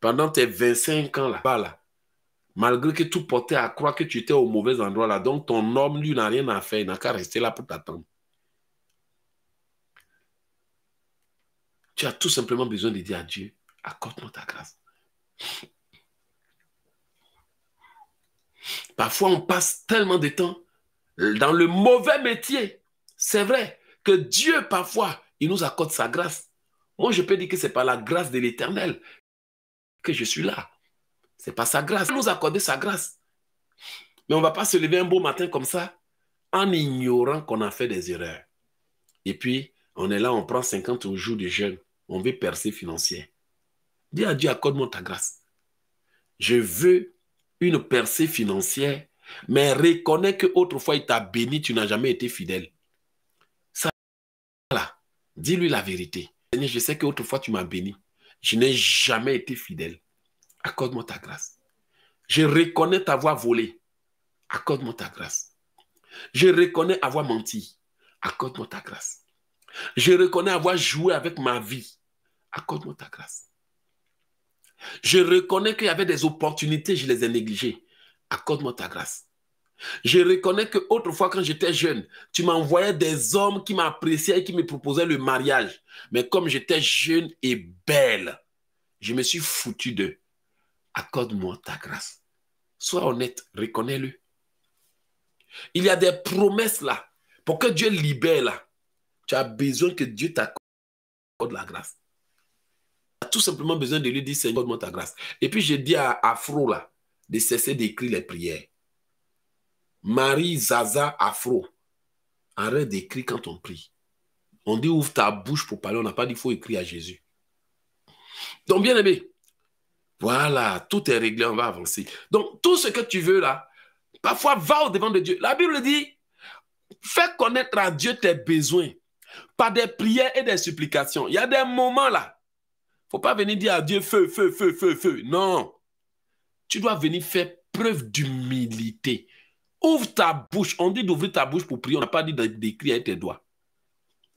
Pendant tes 25 ans là-bas, là, malgré que tout portait à croire que tu étais au mauvais endroit là, donc ton homme, lui, n'a rien à faire, il n'a qu'à rester là pour t'attendre. Tu as tout simplement besoin de dire à Dieu, accorde-moi ta grâce. Parfois, on passe tellement de temps dans le mauvais métier. C'est vrai que Dieu, parfois, il nous accorde sa grâce. Moi, je peux dire que c'est par la grâce de l'Éternel que je suis là. C'est pas sa grâce. Il nous accorder sa grâce. Mais on ne va pas se lever un beau matin comme ça en ignorant qu'on a fait des erreurs. Et puis, on est là, on prend 50 jours de jeûne. On veut percer financière. Dis à Dieu, accorde-moi ta grâce. Je veux une percée financière, mais reconnais que autrefois il t'a béni, tu n'as jamais été fidèle. Ça, là, dis-lui la vérité. Je sais qu'autrefois tu m'as béni. Je n'ai jamais été fidèle. Accorde-moi ta grâce. Je reconnais t'avoir volé. Accorde-moi ta grâce. Je reconnais avoir menti. Accorde-moi ta grâce. Je reconnais avoir joué avec ma vie. Accorde-moi ta grâce. Je reconnais qu'il y avait des opportunités, je les ai négligées. Accorde-moi ta grâce. Je reconnais que autrefois, quand j'étais jeune, tu m'envoyais des hommes qui m'appréciaient et qui me proposaient le mariage. Mais comme j'étais jeune et belle, je me suis foutu d'eux. Accorde-moi ta grâce. Sois honnête, reconnais-le. Il y a des promesses là. Pour que Dieu libère là, tu as besoin que Dieu t'accorde la grâce. Tu as tout simplement besoin de lui dire, Seigneur, accorde-moi ta grâce. Et puis je dis à Afro là, de cesser d'écrire les prières. Marie, Zaza, Afro, arrête d'écrire quand on prie. On dit ouvre ta bouche pour parler, on n'a pas dit faut écrire à Jésus. Donc, bien aimé, voilà, tout est réglé, on va avancer. Donc, tout ce que tu veux là, parfois va au devant de Dieu. La Bible dit, fais connaître à Dieu tes besoins par des prières et des supplications. Il y a des moments là, faut pas venir dire à Dieu feu, feu, feu, feu, feu. Non. Tu dois venir faire preuve d'humilité. Ouvre ta bouche. On dit d'ouvrir ta bouche pour prier. On n'a pas dit d'écrire avec tes doigts.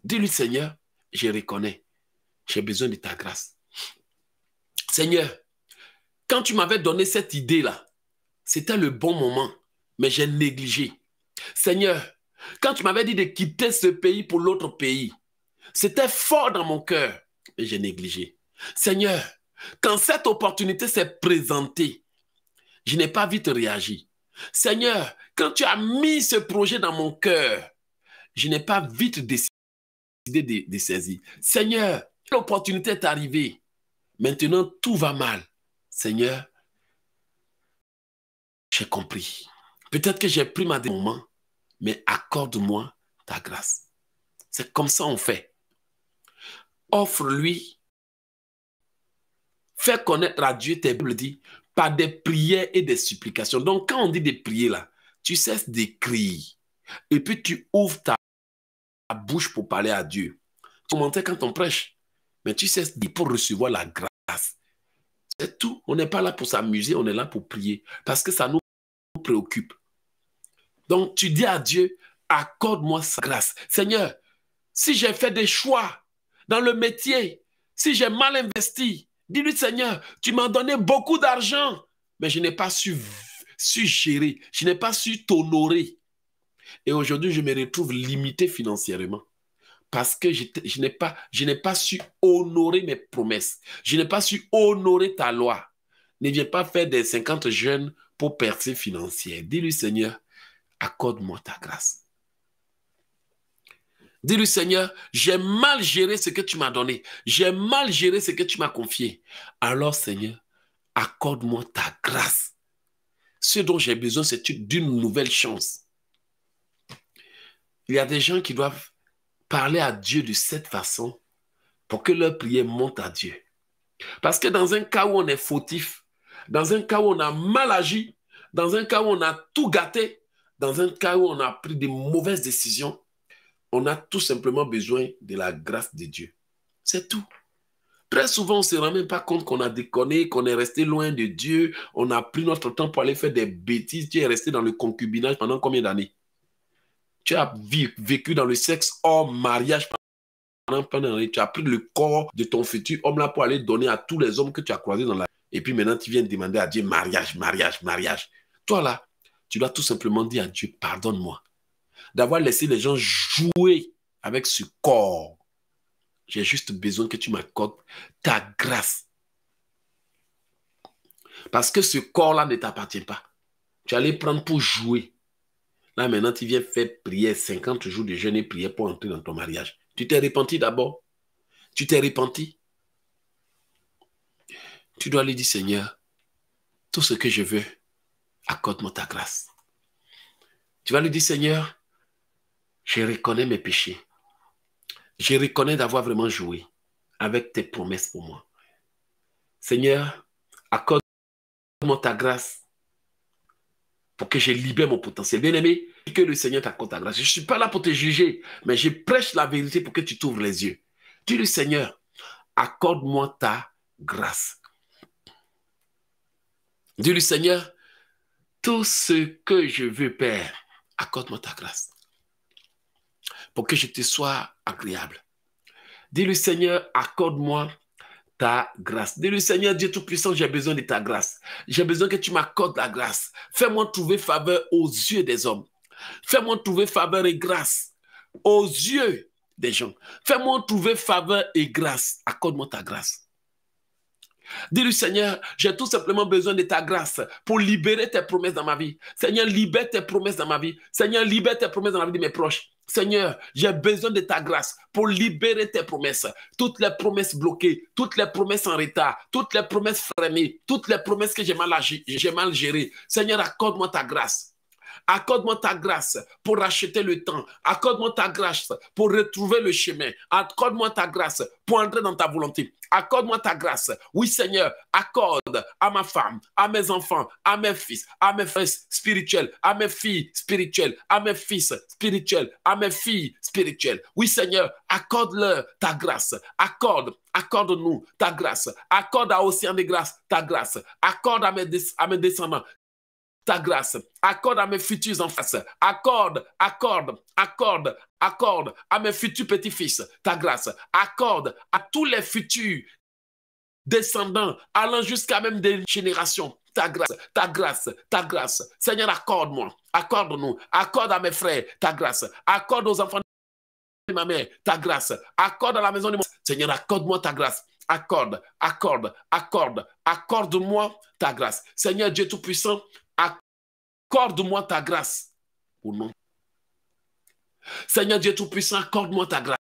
Dis-lui, Seigneur, je reconnais. J'ai besoin de ta grâce. Seigneur, quand tu m'avais donné cette idée-là, c'était le bon moment, mais j'ai négligé. Seigneur, quand tu m'avais dit de quitter ce pays pour l'autre pays, c'était fort dans mon cœur, mais j'ai négligé. Seigneur, quand cette opportunité s'est présentée, je n'ai pas vite réagi. Seigneur, quand tu as mis ce projet dans mon cœur, je n'ai pas vite décidé de, saisir. Seigneur, l'opportunité est arrivée. Maintenant, tout va mal. Seigneur, j'ai compris. Peut-être que j'ai pris ma moment, mais accorde-moi ta grâce. C'est comme ça on fait. Offre-lui. Fais connaître à Dieu, tes Bible dit, par des prières et des supplications. Donc, quand on dit des prières là, tu cesses d'écrire. Et puis tu ouvres ta bouche pour parler à Dieu. Commenter quand on prêche. Mais tu cesses de pour recevoir la grâce. C'est tout. On n'est pas là pour s'amuser, on est là pour prier. Parce que ça nous préoccupe. Donc, tu dis à Dieu, accorde-moi sa grâce. Seigneur, si j'ai fait des choix dans le métier, si j'ai mal investi, dis-lui, Seigneur, tu m'as donné beaucoup d'argent, mais je n'ai pas su, gérer, je n'ai pas su t'honorer. Et aujourd'hui, je me retrouve limité financièrement parce que je, je n'ai pas, pas su honorer mes promesses. Je n'ai pas su honorer ta loi. Ne viens pas faire des 50 jeunes pour percer financière. Dis-lui, Seigneur, accorde-moi ta grâce. Dis-lui, Seigneur, j'ai mal géré ce que tu m'as donné. J'ai mal géré ce que tu m'as confié. Alors, Seigneur, accorde-moi ta grâce. Ce dont j'ai besoin, c'est d'une nouvelle chance. Il y a des gens qui doivent parler à Dieu de cette façon pour que leur prière monte à Dieu. Parce que dans un cas où on est fautif, dans un cas où on a mal agi, dans un cas où on a tout gâté, dans un cas où on a pris des mauvaises décisions, on a tout simplement besoin de la grâce de Dieu. C'est tout. Très souvent, on ne se rend même pas compte qu'on a déconné, qu'on est resté loin de Dieu, on a pris notre temps pour aller faire des bêtises. Tu es resté dans le concubinage pendant combien d'années? Tu as vécu dans le sexe hors mariage pendant combien d'années Tu as pris le corps de ton futur homme là pour aller donner à tous les hommes que tu as croisés dans la et puis maintenant, tu viens demander à Dieu mariage, mariage, mariage. Toi là, tu dois tout simplement dire à Dieu, pardonne-moi d'avoir laissé les gens jouer avec ce corps. J'ai juste besoin que tu m'accordes ta grâce. Parce que ce corps-là ne t'appartient pas. Tu allais prendre pour jouer. Là, maintenant, tu viens faire prier 50 jours de jeûne et prière pour entrer dans ton mariage. Tu t'es repenti d'abord. Tu t'es repenti. Tu dois lui dire, Seigneur, tout ce que je veux, accorde-moi ta grâce. Tu vas lui dire, Seigneur, je reconnais mes péchés. Je reconnais d'avoir vraiment joué avec tes promesses pour moi. Seigneur, accorde-moi ta grâce pour que je libère mon potentiel. Bien-aimé, que le Seigneur t'accorde ta grâce. Je ne suis pas là pour te juger, mais je prêche la vérité pour que tu t'ouvres les yeux. Dis le Seigneur, accorde-moi ta grâce. Dis-lui, Seigneur, tout ce que je veux, Père, accorde-moi ta grâce pour que je te sois agréable. Dis-lui, Seigneur, accorde-moi ta grâce. Dis-lui, Seigneur Dieu Tout-Puissant, j'ai besoin de ta grâce. J'ai besoin que tu m'accordes la grâce. Fais-moi trouver faveur aux yeux des hommes. Fais-moi trouver faveur et grâce aux yeux des gens. Fais-moi trouver faveur et grâce. Accorde-moi ta grâce. Dis-lui, Seigneur, j'ai tout simplement besoin de ta grâce pour libérer tes promesses dans ma vie. Seigneur, libère tes promesses dans ma vie. Seigneur, libère tes promesses dans la vie de mes proches. Seigneur, j'ai besoin de ta grâce pour libérer tes promesses. Toutes les promesses bloquées, toutes les promesses en retard, toutes les promesses freinées, toutes les promesses que j'ai mal, j'ai mal gérées. Seigneur, accorde-moi ta grâce. Accorde-moi ta grâce pour racheter le temps. Accorde-moi ta grâce pour retrouver le chemin. Accorde-moi ta grâce pour entrer dans ta volonté. Accorde-moi ta grâce. Oui, Seigneur, accorde à ma femme, à mes enfants, à mes fils, à mes fils spirituels, à mes filles spirituelles, à mes fils spirituels, à mes filles spirituelles. Oui, Seigneur, accorde-leur ta grâce. Accorde, accorde-nous ta grâce. Accorde à Océan de Grâce ta grâce. Accorde à mes, à mes descendants ta grâce. Accorde à mes futurs en face. Accorde, accorde, accorde, accorde à mes futurs petits-fils ta grâce. Accorde à tous les futurs descendants, allant jusqu'à même des générations. Ta grâce, ta grâce, ta grâce. Seigneur, accorde-moi, accorde-nous, accorde à mes frères ta grâce, accorde aux enfants de ma mère ta grâce, accorde à la maison de mon Seigneur, accorde-moi ta grâce. Accorde, accorde, accorde, accorde-moi ta grâce. Seigneur Dieu Tout-Puissant, accorde-moi ta grâce. Ou non. Seigneur Dieu Tout-Puissant, accorde-moi ta grâce.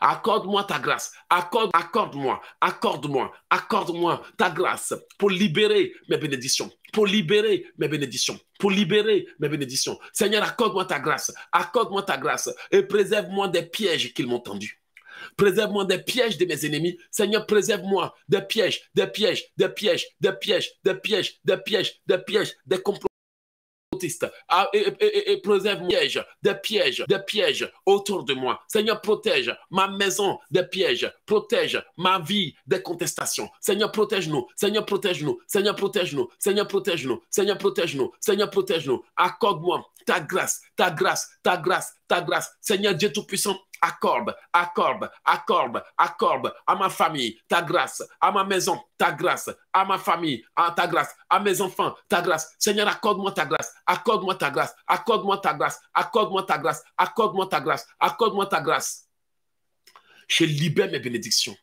Accorde-moi ta grâce. Accorde, accorde-moi, accorde-moi, accorde-moi ta grâce pour libérer mes bénédictions, pour libérer mes bénédictions, pour libérer mes bénédictions. Seigneur, accorde-moi ta grâce, accorde-moi ta grâce et préserve-moi des pièges qu'ils m'ont tendus. Préserve-moi des pièges de mes ennemis. Seigneur, préserve-moi des pièges, des pièges, des pièges, des pièges, des pièges, des pièges, des pièges, des complots ah, et, préserve pièges, des pièges, des pièges autour de moi. Seigneur, protège ma maison des pièges, protège ma vie des contestations. Seigneur, protège-nous, Seigneur, protège-nous, Seigneur, protège-nous, Seigneur, protège-nous, Seigneur, protège-nous, Seigneur, protège-nous. Accorde-moi ta grâce, ta grâce, ta grâce, ta grâce. Seigneur Dieu Tout-Puissant, accorde, accorde, accorde, accorde à ma famille ta grâce, à ma maison ta grâce, à ma famille à ta grâce, à mes enfants ta grâce. Seigneur, accorde-moi ta grâce, accorde-moi ta grâce, accorde-moi ta grâce, accorde-moi ta grâce, accorde-moi ta grâce, accorde-moi ta grâce. Je libère mes bénédictions.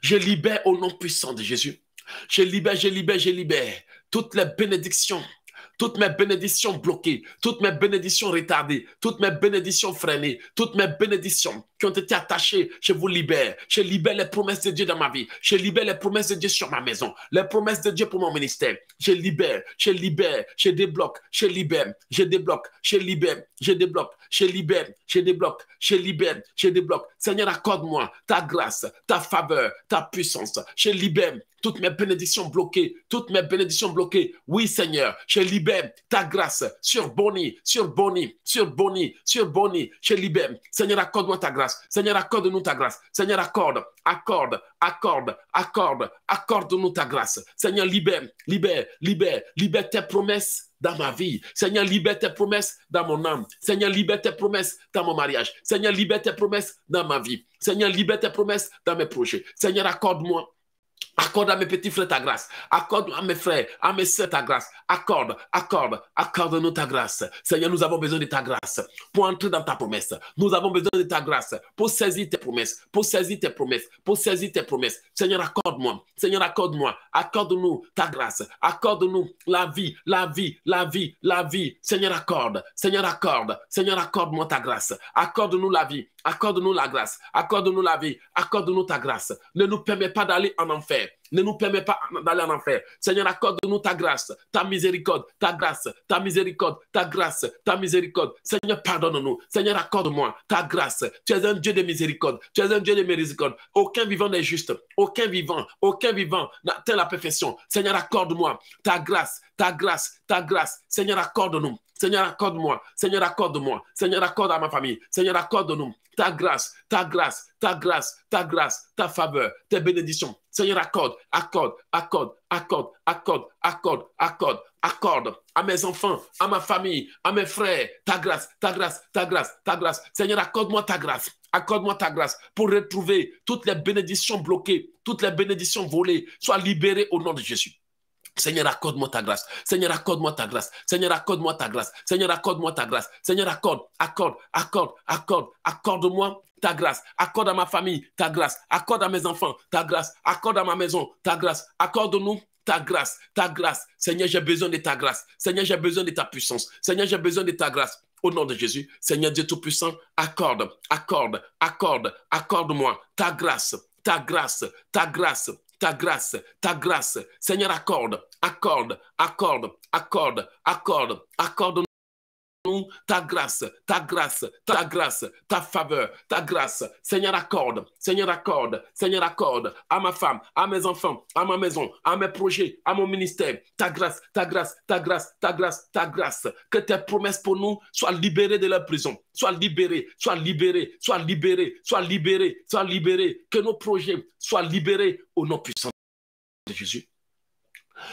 Je libère au nom puissant de Jésus. Je libère, je libère, je libère toutes les bénédictions toutes mes bénédictions bloquées, toutes mes bénédictions retardées, toutes mes bénédictions freinées, toutes mes bénédictions qui ont été attachées, je vous libère. Je libère les promesses de Dieu dans ma vie. Je libère les promesses de Dieu sur ma maison, les promesses de Dieu pour mon ministère. Je libère, je libère, je débloque, je libère, je débloque, je libère, je débloque, je libère, je débloque, je libère, je débloque. Seigneur, accorde-moi ta grâce, ta faveur, ta puissance. Je libère toutes mes bénédictions bloquées, toutes mes bénédictions bloquées. Oui, Seigneur, je libère ta grâce sur Bonnie, sur Bonnie, sur Bonnie, sur Bonnie. Je libère. Seigneur, accorde-moi ta grâce. Seigneur, accorde-nous ta grâce. Seigneur, accorde, accorde, accorde, accorde, accorde-nous ta grâce. Seigneur, libère, libère, libère, libère tes promesses dans ma vie. Seigneur, libère tes promesses dans mon âme. Seigneur, libère tes promesses dans mon mariage. Seigneur, libère tes promesses dans ma vie. Seigneur, libère tes promesses dans mes projets. Seigneur, accorde-moi Accorde à mes petits frères ta grâce. Accorde à mes frères, à mes soeurs ta grâce. Accorde, accorde, accorde-nous ta grâce. Seigneur, nous avons besoin de ta grâce pour entrer dans ta promesse. Nous avons besoin de ta grâce pour saisir tes promesses, pour saisir tes promesses, pour saisir tes promesses. Seigneur, accorde-moi. Seigneur, accorde-moi. Accorde-nous ta grâce. Accorde-nous la vie, la vie, la vie, la vie. Seigneur, accorde. Seigneur, accorde. Seigneur, accorde-moi ta grâce. Accorde-nous la vie. Accorde-nous la grâce. Accorde-nous la vie. Accorde-nous ta grâce. Ne nous permets pas d'aller en enfer. Ne nous permets pas d'aller en enfer. Seigneur, accorde-nous ta grâce, ta miséricorde, ta grâce, ta miséricorde, ta grâce, ta miséricorde. Seigneur, pardonne-nous. Seigneur, accorde-moi ta grâce. Tu es un Dieu de miséricorde. Tu es un Dieu de miséricorde. Aucun vivant n'est juste. Aucun vivant, aucun vivant n'atteint la perfection. Seigneur, accorde-moi ta grâce, ta grâce, ta grâce. Seigneur, accorde-nous. Seigneur, accorde-moi. Seigneur, accorde-moi. Seigneur, accorde à ma famille. Seigneur, accorde-nous ta grâce, ta grâce, ta grâce, ta grâce, ta faveur, tes bénédictions. Seigneur, accorde, accorde, accorde, accorde, accorde, accorde, accorde, accorde à mes enfants, à ma famille, à mes frères, ta grâce, ta grâce, ta grâce, ta grâce. Seigneur, accorde-moi ta grâce. Accorde-moi ta grâce pour retrouver toutes les bénédictions bloquées, toutes les bénédictions volées. Sois libéré au nom de Jésus. Seigneur, accorde-moi ta grâce. Seigneur, accorde-moi ta grâce. Seigneur, accorde-moi ta grâce. Seigneur, accorde-moi ta grâce. Seigneur, accorde, accorde, accorde, accorde, accorde-moi ta grâce. Accorde à ma famille ta grâce. Accorde à mes enfants ta grâce. Accorde à ma maison ta grâce. Accorde-nous ta grâce, ta grâce. Seigneur, j'ai besoin de ta grâce. Seigneur, j'ai besoin de ta puissance. Seigneur, j'ai besoin de ta grâce. Au nom de Jésus, Seigneur Dieu Tout-Puissant, accorde, accorde, accorde, accorde-moi ta grâce, ta grâce, ta grâce, ta grâce, ta grâce. Seigneur, accorde, accorde, accorde, accorde, accorde, accorde nous ta grâce, ta grâce, ta grâce, ta faveur, ta grâce. Seigneur, accorde, Seigneur, accorde, Seigneur, accorde à ma femme, à mes enfants, à ma maison, à mes projets, à mon ministère. Ta grâce, ta grâce, ta grâce, ta grâce, ta grâce. Que tes promesses pour nous soient libérées de la prison, soient libérées, soient libérées, soient libérées, soient libérées, soient libérées. Que nos projets soient libérés au nom puissant de Jésus.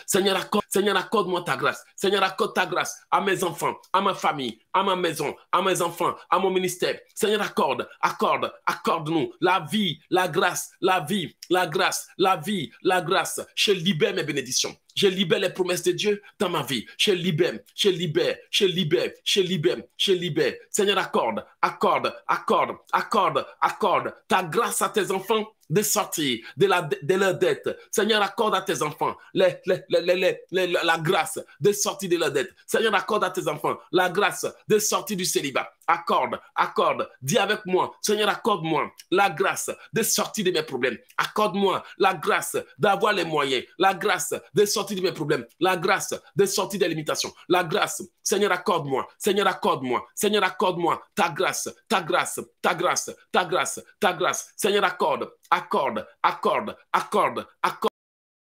Seigneur, accorde, Seigneur, accorde-moi ta grâce. Seigneur, accorde ta grâce à mes enfants, à ma famille, à ma maison, à mes enfants, à mon ministère. Seigneur, accorde, accorde, accorde-nous la vie, la grâce, la vie, la grâce, la vie, la grâce. Je libère mes bénédictions. Je libère les promesses de Dieu dans ma vie. Je libère, je libère, je libère, je libère, je libère. Seigneur, accorde, accorde, accorde, accorde, accorde ta grâce à tes enfants de sortir de, la, de leur dette. Seigneur, accorde à tes enfants la grâce de sortir de leur dette. Seigneur, accorde à tes enfants la grâce de sortir du célibat. Accorde, accorde, dis avec moi, Seigneur, accorde-moi la grâce de sortir de mes problèmes. Accorde-moi la grâce d'avoir les moyens, la grâce de sortir de mes problèmes, la grâce de sortir des limitations, la grâce. Seigneur, accorde-moi, Seigneur, accorde-moi, Seigneur, accorde-moi ta grâce, ta grâce, ta grâce, ta grâce, ta grâce. Seigneur, accorde, accorde, accorde, accorde, accorde.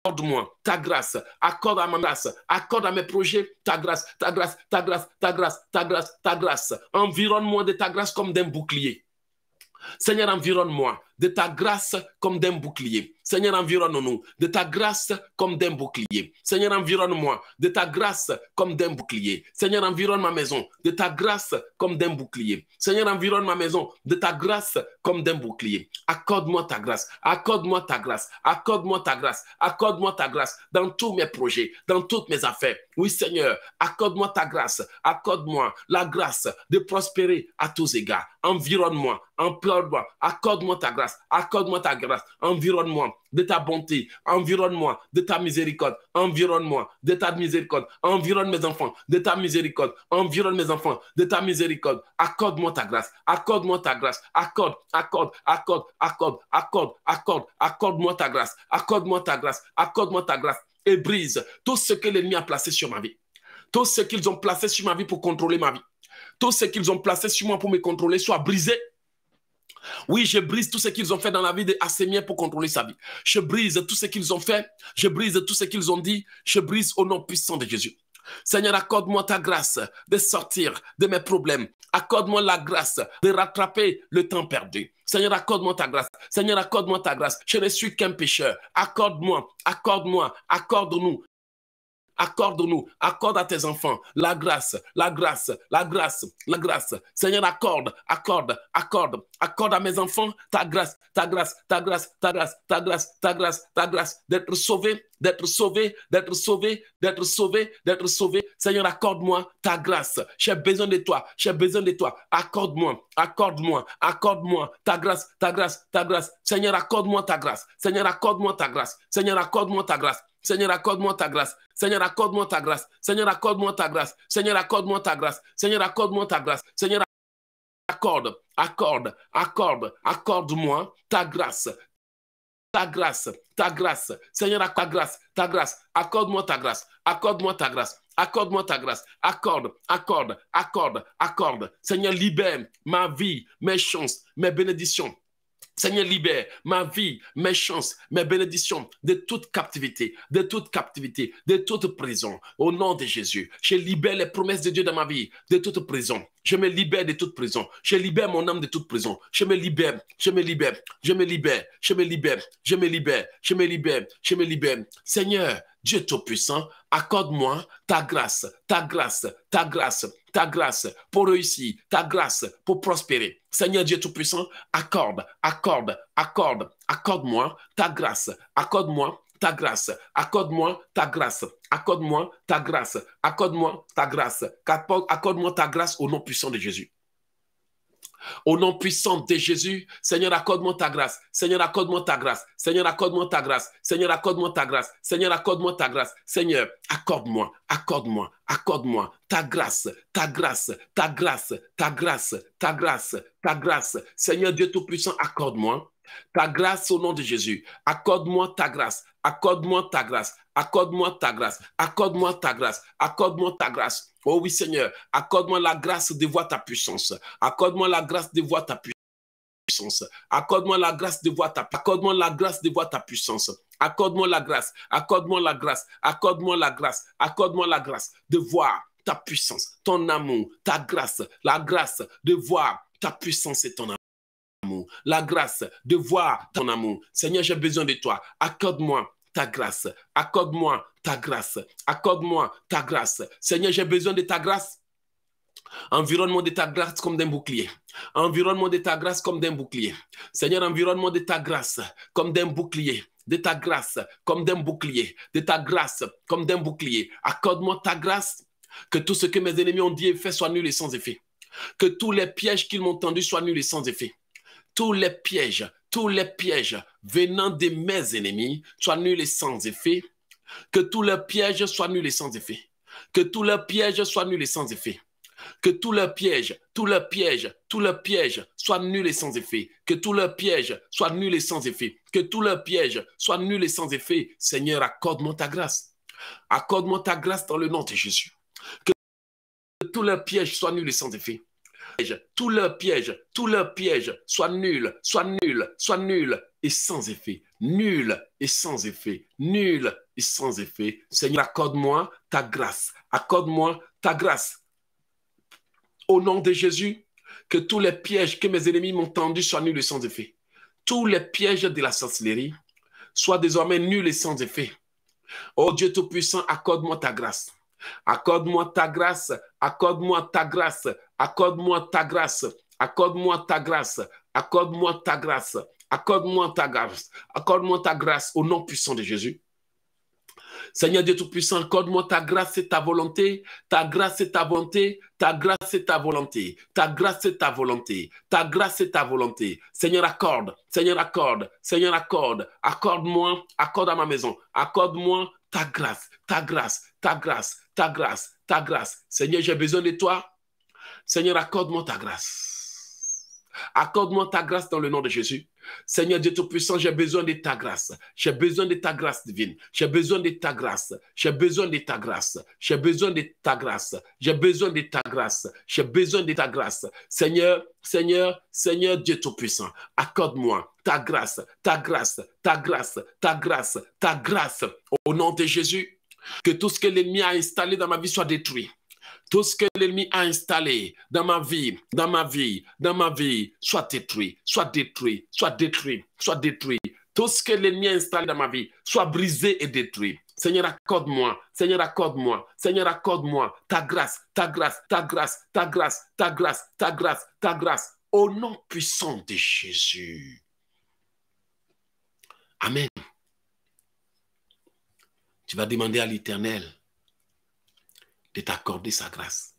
Accorde-moi ta grâce, accorde à ma grâce, accorde à mes projets ta grâce, ta grâce, ta grâce, ta grâce, ta grâce, ta grâce. Environne-moi de ta grâce comme d'un bouclier. Seigneur, environne-moi de ta grâce comme d'un bouclier. Seigneur, environne-nous de ta grâce comme d'un bouclier. Seigneur, environne-moi de ta grâce comme d'un bouclier. Seigneur, environne ma maison de ta grâce comme d'un bouclier. Seigneur, environne ma maison de ta grâce comme d'un bouclier. Accorde-moi ta grâce, accorde-moi ta grâce, accorde-moi ta grâce, accorde-moi ta grâce dans tous mes projets, dans toutes mes affaires. Oui, Seigneur, accorde-moi ta grâce, accorde-moi la grâce de prospérer à tous égards. Environne-moi, implore-moi, accorde-moi ta grâce accorde-moi ta grâce, environne-moi de ta bonté, environne-moi de ta miséricorde, environne-moi de ta miséricorde, environne mes enfants de ta miséricorde, environne mes enfants de ta miséricorde, accorde-moi ta grâce, accorde-moi ta grâce, accorde, accorde, accorde, accorde, accorde, accorde, accorde-moi ta grâce, accorde-moi ta grâce, accorde-moi ta grâce. Et brise tout ce que l'ennemi a placé sur ma vie, tout ce qu'ils ont placé sur ma vie pour contrôler ma vie, tout ce qu'ils ont placé sur moi pour me contrôler soit brisé oui, je brise tout ce qu'ils ont fait dans la vie de pour contrôler sa vie. Je brise tout ce qu'ils ont fait. Je brise tout ce qu'ils ont dit. Je brise au nom puissant de Jésus. Seigneur, accorde-moi ta grâce de sortir de mes problèmes. Accorde-moi la grâce de rattraper le temps perdu. Seigneur, accorde-moi ta grâce. Seigneur, accorde-moi ta grâce. Je ne suis qu'un pécheur. Accorde-moi, accorde-moi, accorde-nous Accorde-nous, accorde à tes enfants la grâce, la grâce, la grâce, la grâce. Seigneur, accorde, accorde, accorde, accorde à mes enfants ta grâce, ta grâce, ta grâce, ta grâce, ta grâce, ta grâce, ta grâce, d'être sauvé, d'être sauvé, d'être sauvé, d'être sauvé, d'être sauvé. Seigneur, accorde-moi ta grâce. J'ai besoin de toi, j'ai besoin de toi. Accorde-moi, accorde-moi, accorde-moi ta grâce, ta grâce, ta grâce. Seigneur, accorde-moi ta grâce. Seigneur, accorde-moi ta grâce. Seigneur, accorde-moi ta grâce. Seigneur, accorde-moi ta grâce. Seigneur, accorde-moi ta grâce. Seigneur, accorde-moi ta grâce. Seigneur, accorde-moi ta grâce. Seigneur, accorde-moi ta grâce. Seigneur, accorde, accorde, accorde, accorde-moi ta grâce. Ta grâce, ta grâce. Seigneur, ta grâce, ta grâce. Accorde-moi ta grâce. Accorde-moi ta grâce. Accorde-moi ta grâce. Accorde, accorde, accorde, accorde. Seigneur, libère ma vie, mes chances, mes bénédictions. Seigneur, libère ma vie, mes chances, mes bénédictions de toute captivité, de toute captivité, de toute prison. Au nom de Jésus, je libère les promesses de Dieu dans ma vie, de toute prison. Je me libère de toute prison. Je libère mon âme de toute prison. Je me libère, je me libère, je me libère, je me libère, je me libère, je me libère, je me libère. Seigneur, Dieu Tout-Puissant, accorde-moi ta grâce, ta grâce, ta grâce, ta grâce pour réussir, ta grâce pour prospérer. Seigneur Dieu Tout-Puissant, accorde, accorde, accorde, accorde-moi ta grâce, accorde-moi ta grâce, accorde-moi ta grâce, accorde-moi ta grâce, accorde-moi ta grâce, accorde-moi ta grâce au nom puissant de Jésus. Au nom puissant de Jésus, Seigneur, accorde-moi ta grâce. Seigneur, accorde-moi ta grâce. Seigneur, accorde-moi ta grâce. Seigneur, accorde-moi ta grâce. Seigneur, accorde-moi ta grâce. Seigneur, accorde-moi, accorde-moi, accorde-moi ta grâce, ta grâce, ta grâce, ta grâce, ta grâce, ta grâce. Seigneur Dieu Tout-Puissant, accorde-moi Ta grâce au nom de Jésus. Accorde-moi ta grâce. Accorde-moi ta grâce. Accorde-moi ta grâce. Accorde-moi ta grâce. Accorde-moi ta grâce. Oh oui, Seigneur. Accorde-moi la grâce de voir ta puissance. Accorde-moi la grâce de voir ta puissance. Accorde-moi la grâce de voir ta accorde-moi la grâce de voir ta puissance. Accorde-moi la grâce. Accorde-moi la grâce. Accorde-moi la grâce. Accorde-moi la grâce de voir ta puissance, ton amour, ta grâce, la grâce de voir ta puissance et ton amour, la grâce de voir ton amour. Seigneur, j'ai besoin de toi. Accorde-moi ta grâce. Accorde-moi ta grâce. Accorde-moi ta grâce. Seigneur, j'ai besoin de ta grâce. Environnement de ta grâce comme d'un bouclier. Environnement de ta grâce comme d'un bouclier. Seigneur, environnement de ta grâce comme d'un bouclier. De ta grâce comme d'un bouclier. De ta grâce comme d'un bouclier. Accorde-moi ta grâce que tout ce que mes ennemis ont dit et fait soit nul et sans effet. Que tous les pièges qu'ils m'ont tendus soient nuls et sans effet. Tous les pièges, tous les pièges venant de mes ennemis soient nuls et sans effet. Que tous les pièges soient nuls et sans effet. Que tous les pièges soient nuls et sans effet. Que tous les pièges, tous les pièges, tous les pièges soient nuls et sans effet. Que tous les pièges soient nuls et sans effet. Que tous les pièges soient nuls et sans effet. Seigneur, accorde-moi ta grâce. Accorde-moi ta grâce dans le nom de Jésus. Que tous leurs pièges soient nuls et sans effet. Tous leurs pièges, tous leurs pièges soient nuls, soient nuls, soient nuls et sans effet. Nuls et sans effet. Nuls et sans effet. Seigneur, accorde-moi ta grâce. Accorde-moi ta grâce. Au nom de Jésus, que tous les pièges que mes ennemis m'ont tendus soient nuls et sans effet. Tous les pièges de la sorcellerie soient désormais nuls et sans effet. Oh Dieu Tout-Puissant, accorde-moi ta grâce. Accorde-moi ta grâce, accorde-moi ta grâce, accorde-moi ta grâce, accorde-moi ta grâce, accorde-moi ta grâce, accorde-moi ta grâce, accorde-moi ta grâce au nom puissant de Jésus. Seigneur Dieu Tout-Puissant, accorde-moi ta grâce et ta volonté, ta grâce et ta volonté, ta grâce et ta volonté, ta grâce et ta volonté, ta grâce et ta volonté. Seigneur, accorde, Seigneur, accorde, Seigneur, accorde, accorde-moi, accorde à ma maison, accorde-moi ta grâce, ta grâce, ta grâce, ta grâce, ta grâce. Seigneur, j'ai besoin de toi. Seigneur, accorde-moi ta grâce. Accorde-moi ta grâce dans le nom de Jésus. Seigneur Dieu Tout-Puissant, j'ai besoin de ta grâce. J'ai besoin de ta grâce divine. J'ai besoin de ta grâce. J'ai besoin de ta grâce. J'ai besoin de ta grâce. J'ai besoin de ta grâce. J'ai besoin de ta grâce. Seigneur, Seigneur, Seigneur Dieu Tout-Puissant, accorde-moi ta grâce, ta grâce, ta grâce, ta grâce, ta grâce. Au nom de Jésus, que tout ce que l'ennemi a installé dans ma vie soit détruit. Tout ce que l'ennemi a installé dans ma vie, dans ma vie, dans ma vie, soit détruit, soit détruit, soit détruit, soit détruit. Tout ce que l'ennemi a installé dans ma vie, soit brisé et détruit. Seigneur, accorde-moi, Seigneur, accorde-moi, Seigneur, accorde-moi ta grâce, ta grâce, ta grâce, ta grâce, ta grâce, ta grâce, ta grâce, au nom puissant de Jésus. Amen. Tu vas demander à l'Éternel de t'accorder sa grâce.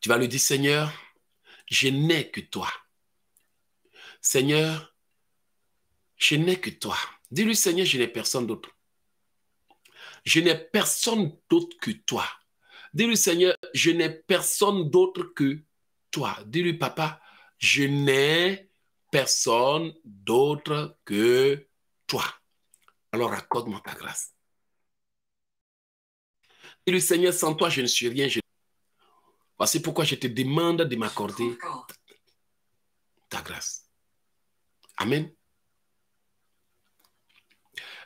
Tu vas lui dire, Seigneur, je n'ai que toi. Seigneur, je n'ai que toi. Dis-lui, Seigneur, je n'ai personne d'autre. Je n'ai personne d'autre que toi. Dis-lui, Seigneur, je n'ai personne d'autre que toi. Dis-lui, Papa, je n'ai personne d'autre que toi. Alors accorde-moi ta grâce. Le Seigneur, sans toi, je ne suis rien. Voici pourquoi je te demande de m'accorder ta grâce. Amen.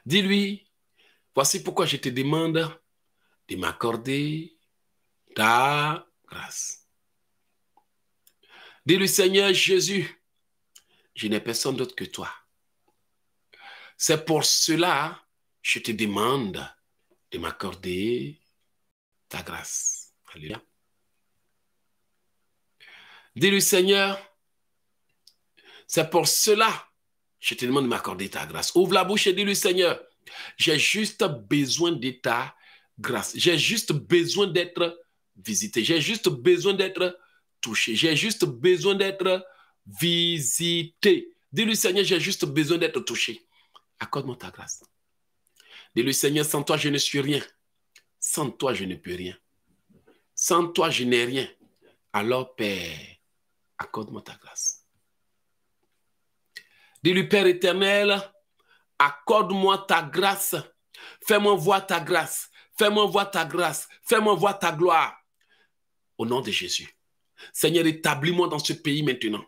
Dis-lui, voici pourquoi je te demande de m'accorder ta grâce. Dis-lui, Seigneur Jésus, je n'ai personne d'autre que toi. C'est pour cela que je te demande de m'accorder ta grâce. Alléluia. Dis-lui, Seigneur, c'est pour cela que je te demande de m'accorder ta grâce. Ouvre la bouche et dis-lui, Seigneur, j'ai juste besoin de ta grâce. J'ai juste besoin d'être visité. J'ai juste besoin d'être touché. J'ai juste besoin d'être visité. Dis-lui, Seigneur, j'ai juste besoin d'être touché. Accorde-moi ta grâce. Dis-lui, Seigneur, sans toi, je ne suis rien. Sans toi, je ne peux rien. Sans toi, je n'ai rien. Alors, Père, accorde-moi ta grâce. Dis-lui, Père éternel, accorde-moi ta grâce. Fais-moi voir ta grâce. Fais-moi voir ta grâce. Fais-moi voir ta gloire. Au nom de Jésus. Seigneur, établis-moi dans ce pays maintenant.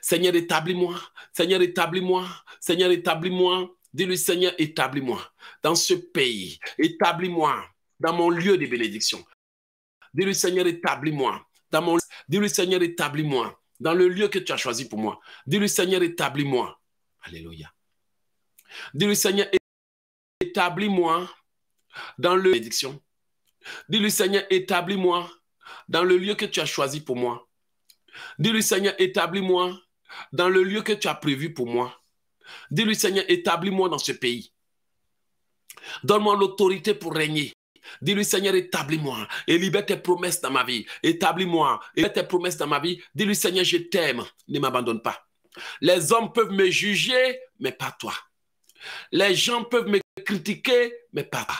Seigneur, établis-moi. Seigneur, établis-moi. Seigneur, établis-moi. Dis-lui, Seigneur, établis-moi dans ce pays. Établis-moi dans mon lieu de bénédiction. Dis-lui, Seigneur, établis-moi dans mon... Dis-lui, Seigneur, établis-moi dans le lieu que tu as choisi pour moi. Dis-lui, Seigneur, établis-moi. Alléluia. Dis-lui, Seigneur, établis-moi dans le bénédiction. Dis-lui, Seigneur, établis-moi dans le lieu que tu as choisi pour moi. Dis-lui, Seigneur, établis-moi dans le lieu que tu as prévu pour moi. Dis-lui, Seigneur, établis-moi dans ce pays. Donne-moi l'autorité pour régner. Dis-lui, Seigneur, établis-moi et libère tes promesses dans ma vie. Établis-moi et tes promesses dans ma vie. Dis-lui, Seigneur, je t'aime. Ne m'abandonne pas. Les hommes peuvent me juger, mais pas toi. Les gens peuvent me critiquer, mais pas toi.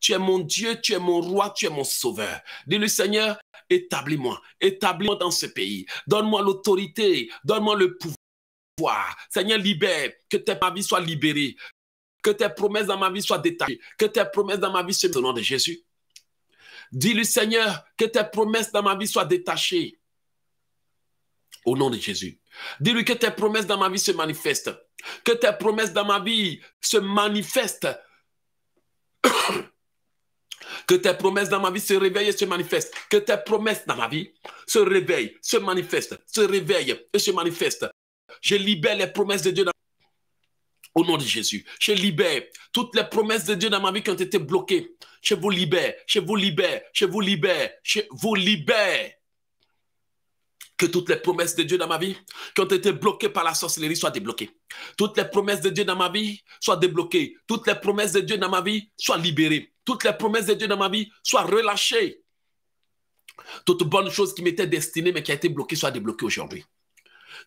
Tu es mon Dieu, tu es mon roi, tu es mon sauveur. Dis-lui, Seigneur, établis-moi, établis-moi dans ce pays. Donne-moi l'autorité, donne-moi le pouvoir. Seigneur, libère, que ta vie soit libérée, que tes promesses dans ma vie soient détachées, que tes promesses dans ma vie soient au nom de Jésus. Dis-lui, Seigneur, que tes promesses dans ma vie soient détachées. Au nom de Jésus. Dis-lui que tes promesses dans ma vie se manifestent. Que tes promesses dans ma vie se manifestent <coughs> que tes promesses dans ma vie se réveillent et se manifestent. Que tes promesses dans ma vie se réveillent, se manifestent, se réveillent et se manifestent. Je libère les promesses de Dieu dans au nom de Jésus, je libère toutes les promesses de Dieu dans ma vie qui ont été bloquées. Je vous libère, je vous libère, je vous libère, je vous libère. Que toutes les promesses de Dieu dans ma vie qui ont été bloquées par la sorcellerie soient débloquées. Toutes les promesses de Dieu dans ma vie soient débloquées. Toutes les promesses de Dieu dans ma vie soient libérées. Toutes les promesses de Dieu dans ma vie soient relâchées. Toute bonne chose qui m'était destinée mais qui a été bloquée soit débloquée aujourd'hui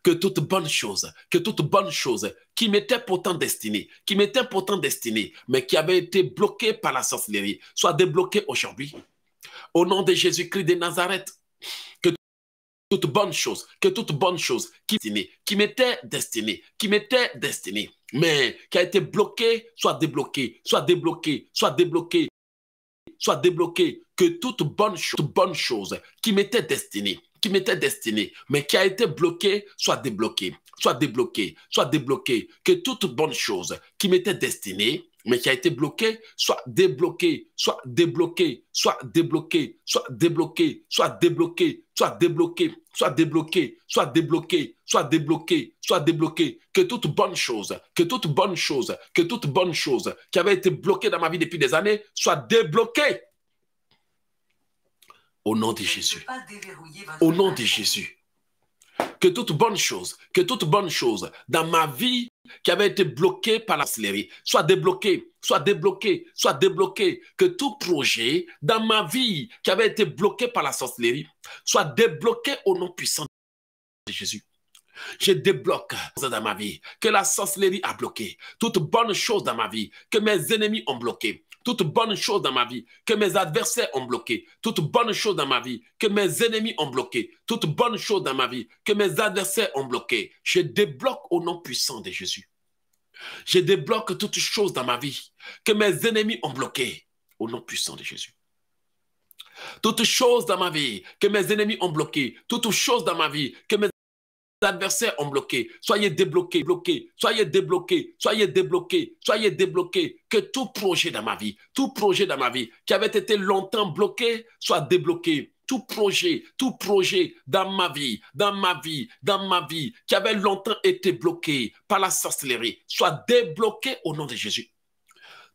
que toute bonne chose, que toute bonne chose qui m'était pourtant destinée, qui m'était pourtant destinée, mais qui avait été bloquée par la sorcellerie, soit débloquée aujourd'hui. Au nom de Jésus-Christ de Nazareth, que toute bonne chose, que toute bonne chose qui, m'était destinée, qui m'était destinée, mais qui a été bloquée, soit débloquée, soit débloquée, soit débloquée, soit débloquée, que toute bonne, chose, toute bonne chose qui m'était destinée, qui m'était destiné, mais qui a été bloqué, soit débloqué, soit débloqué, soit débloqué. Que toute bonne chose qui m'était destinée, mais qui a été bloqué, soit débloqué, soit débloqué, soit débloqué, soit débloqué, soit débloqué, soit débloqué, soit débloqué, soit débloqué, soit débloqué, soit débloqué. Que toute bonne chose, que toute bonne chose, que toute bonne chose qui avait été bloquée dans ma vie depuis des années, soit débloquée au nom de Jésus. Au nom de Jésus. Que toute bonne chose, que toute bonne chose dans ma vie qui avait été bloquée par la sorcellerie soit débloquée, soit débloquée, soit débloquée. Que tout projet dans ma vie qui avait été bloqué par la sorcellerie soit débloqué au nom puissant de Jésus. Je débloque dans ma vie que la sorcellerie a bloqué. Toute bonne chose dans ma vie que mes ennemis ont bloqué toute bonne chose dans ma vie que mes adversaires ont bloqué, toute bonne chose dans ma vie que mes ennemis ont bloqué, toute bonne chose dans ma vie que mes adversaires ont bloqué, je débloque au nom puissant de Jésus. Je débloque toute chose dans ma vie que mes ennemis ont bloqué au nom puissant de Jésus. Toute chose dans ma vie que mes ennemis ont bloqué, toute chose dans ma vie que mes adversaires ont bloqué. Soyez débloqués, bloqués, soyez débloqués, soyez débloqués, soyez débloqués. Que tout projet dans ma vie, tout projet dans ma vie qui avait été longtemps bloqué soit débloqué. Tout projet, tout projet dans ma vie, dans ma vie, dans ma vie, qui avait longtemps été bloqué par la sorcellerie, soit débloqué au nom de Jésus.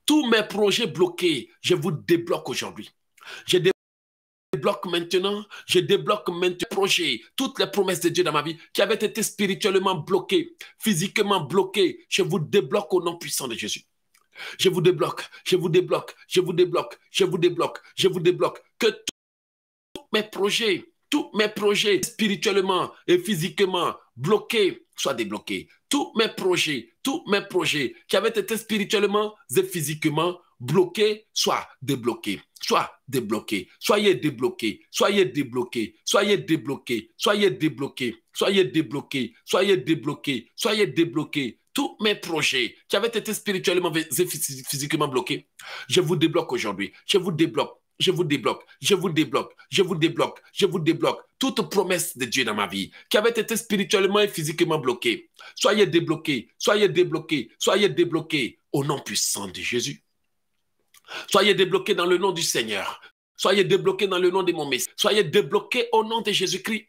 Tous mes projets bloqués, je vous débloque aujourd'hui. Maintenant, je débloque maintenant projet, toutes les promesses de Dieu dans ma vie qui avaient été spirituellement bloquées, physiquement bloquées, je vous débloque au nom puissant de Jésus. Je vous débloque, je vous débloque, je vous débloque, je vous débloque, je vous débloque. Que tous mes projets, tous mes projets spirituellement et physiquement bloqués soient débloqués. Tous mes projets, tous mes projets qui avaient été spirituellement et physiquement bloqués soient débloqués soit débloqué. Soyez débloqués, soyez débloqués, soyez débloqués, soyez débloqués, soyez débloqués, soyez débloqués, soyez débloqués, tous mes projets qui avaient été spirituellement et physiquement bloqués, je vous débloque aujourd'hui. Je vous débloque. Je vous débloque, je vous débloque, je vous débloque, je vous débloque toute promesse de Dieu dans ma vie qui avait été spirituellement et physiquement bloquée. Soyez débloqués, soyez débloqués, soyez débloqués au nom puissant de Jésus. Soyez débloqués dans le nom du Seigneur. Soyez débloqués dans le nom de mon Messie. Soyez débloqués au nom de Jésus-Christ.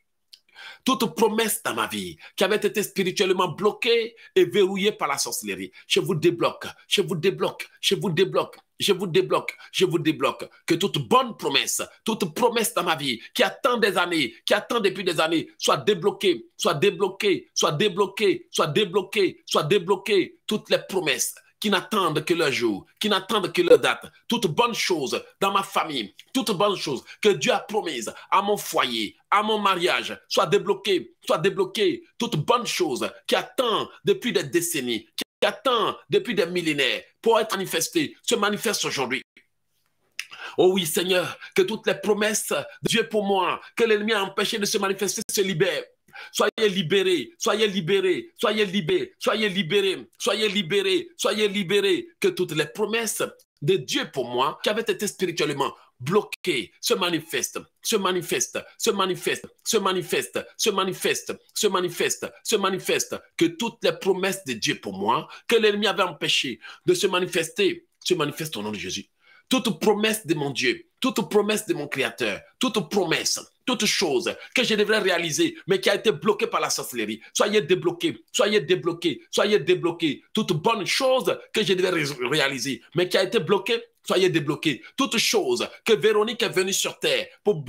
Toute promesse dans ma vie qui avait été spirituellement bloquée et verrouillée par la sorcellerie, je vous débloque, je vous débloque, je vous débloque, je vous débloque, je vous débloque. Que toute bonne promesse, toute promesse dans ma vie qui attend des années, qui attend depuis des années, soit débloquée, soit débloquée, soit débloquée, soit débloquée, soit débloquée. Toutes les promesses qui n'attendent que leur jour, qui n'attendent que leur date. Toute bonne chose dans ma famille, toute bonne chose que Dieu a promise à mon foyer, à mon mariage, soit débloquée, soit débloquée. Toute bonne chose qui attend depuis des décennies, qui attend depuis des millénaires pour être manifestée, se manifeste aujourd'hui. Oh oui, Seigneur, que toutes les promesses de Dieu pour moi, que l'ennemi a empêché de se manifester, se libèrent. Soyez libérés, soyez libérés, soyez libérés, soyez libérés, soyez libérés, soyez libérés. Que toutes les promesses de Dieu pour moi, qui avaient été spirituellement bloquées, se manifestent, se manifestent, se manifestent, se manifestent, se manifestent, se manifestent, se manifestent. Que toutes les promesses de Dieu pour moi, que l'ennemi avait empêché de se manifester, se manifestent au nom de Jésus. Toute promesse de mon Dieu, toute promesse de mon Créateur, toute promesse toute chose que je devrais réaliser, mais qui a été bloquée par la sorcellerie. Soyez débloqués, soyez débloqués, soyez débloqués. Toute bonne chose que je devrais réaliser, mais qui a été bloquée soyez débloqués. Toute chose que Véronique est venue sur terre pour,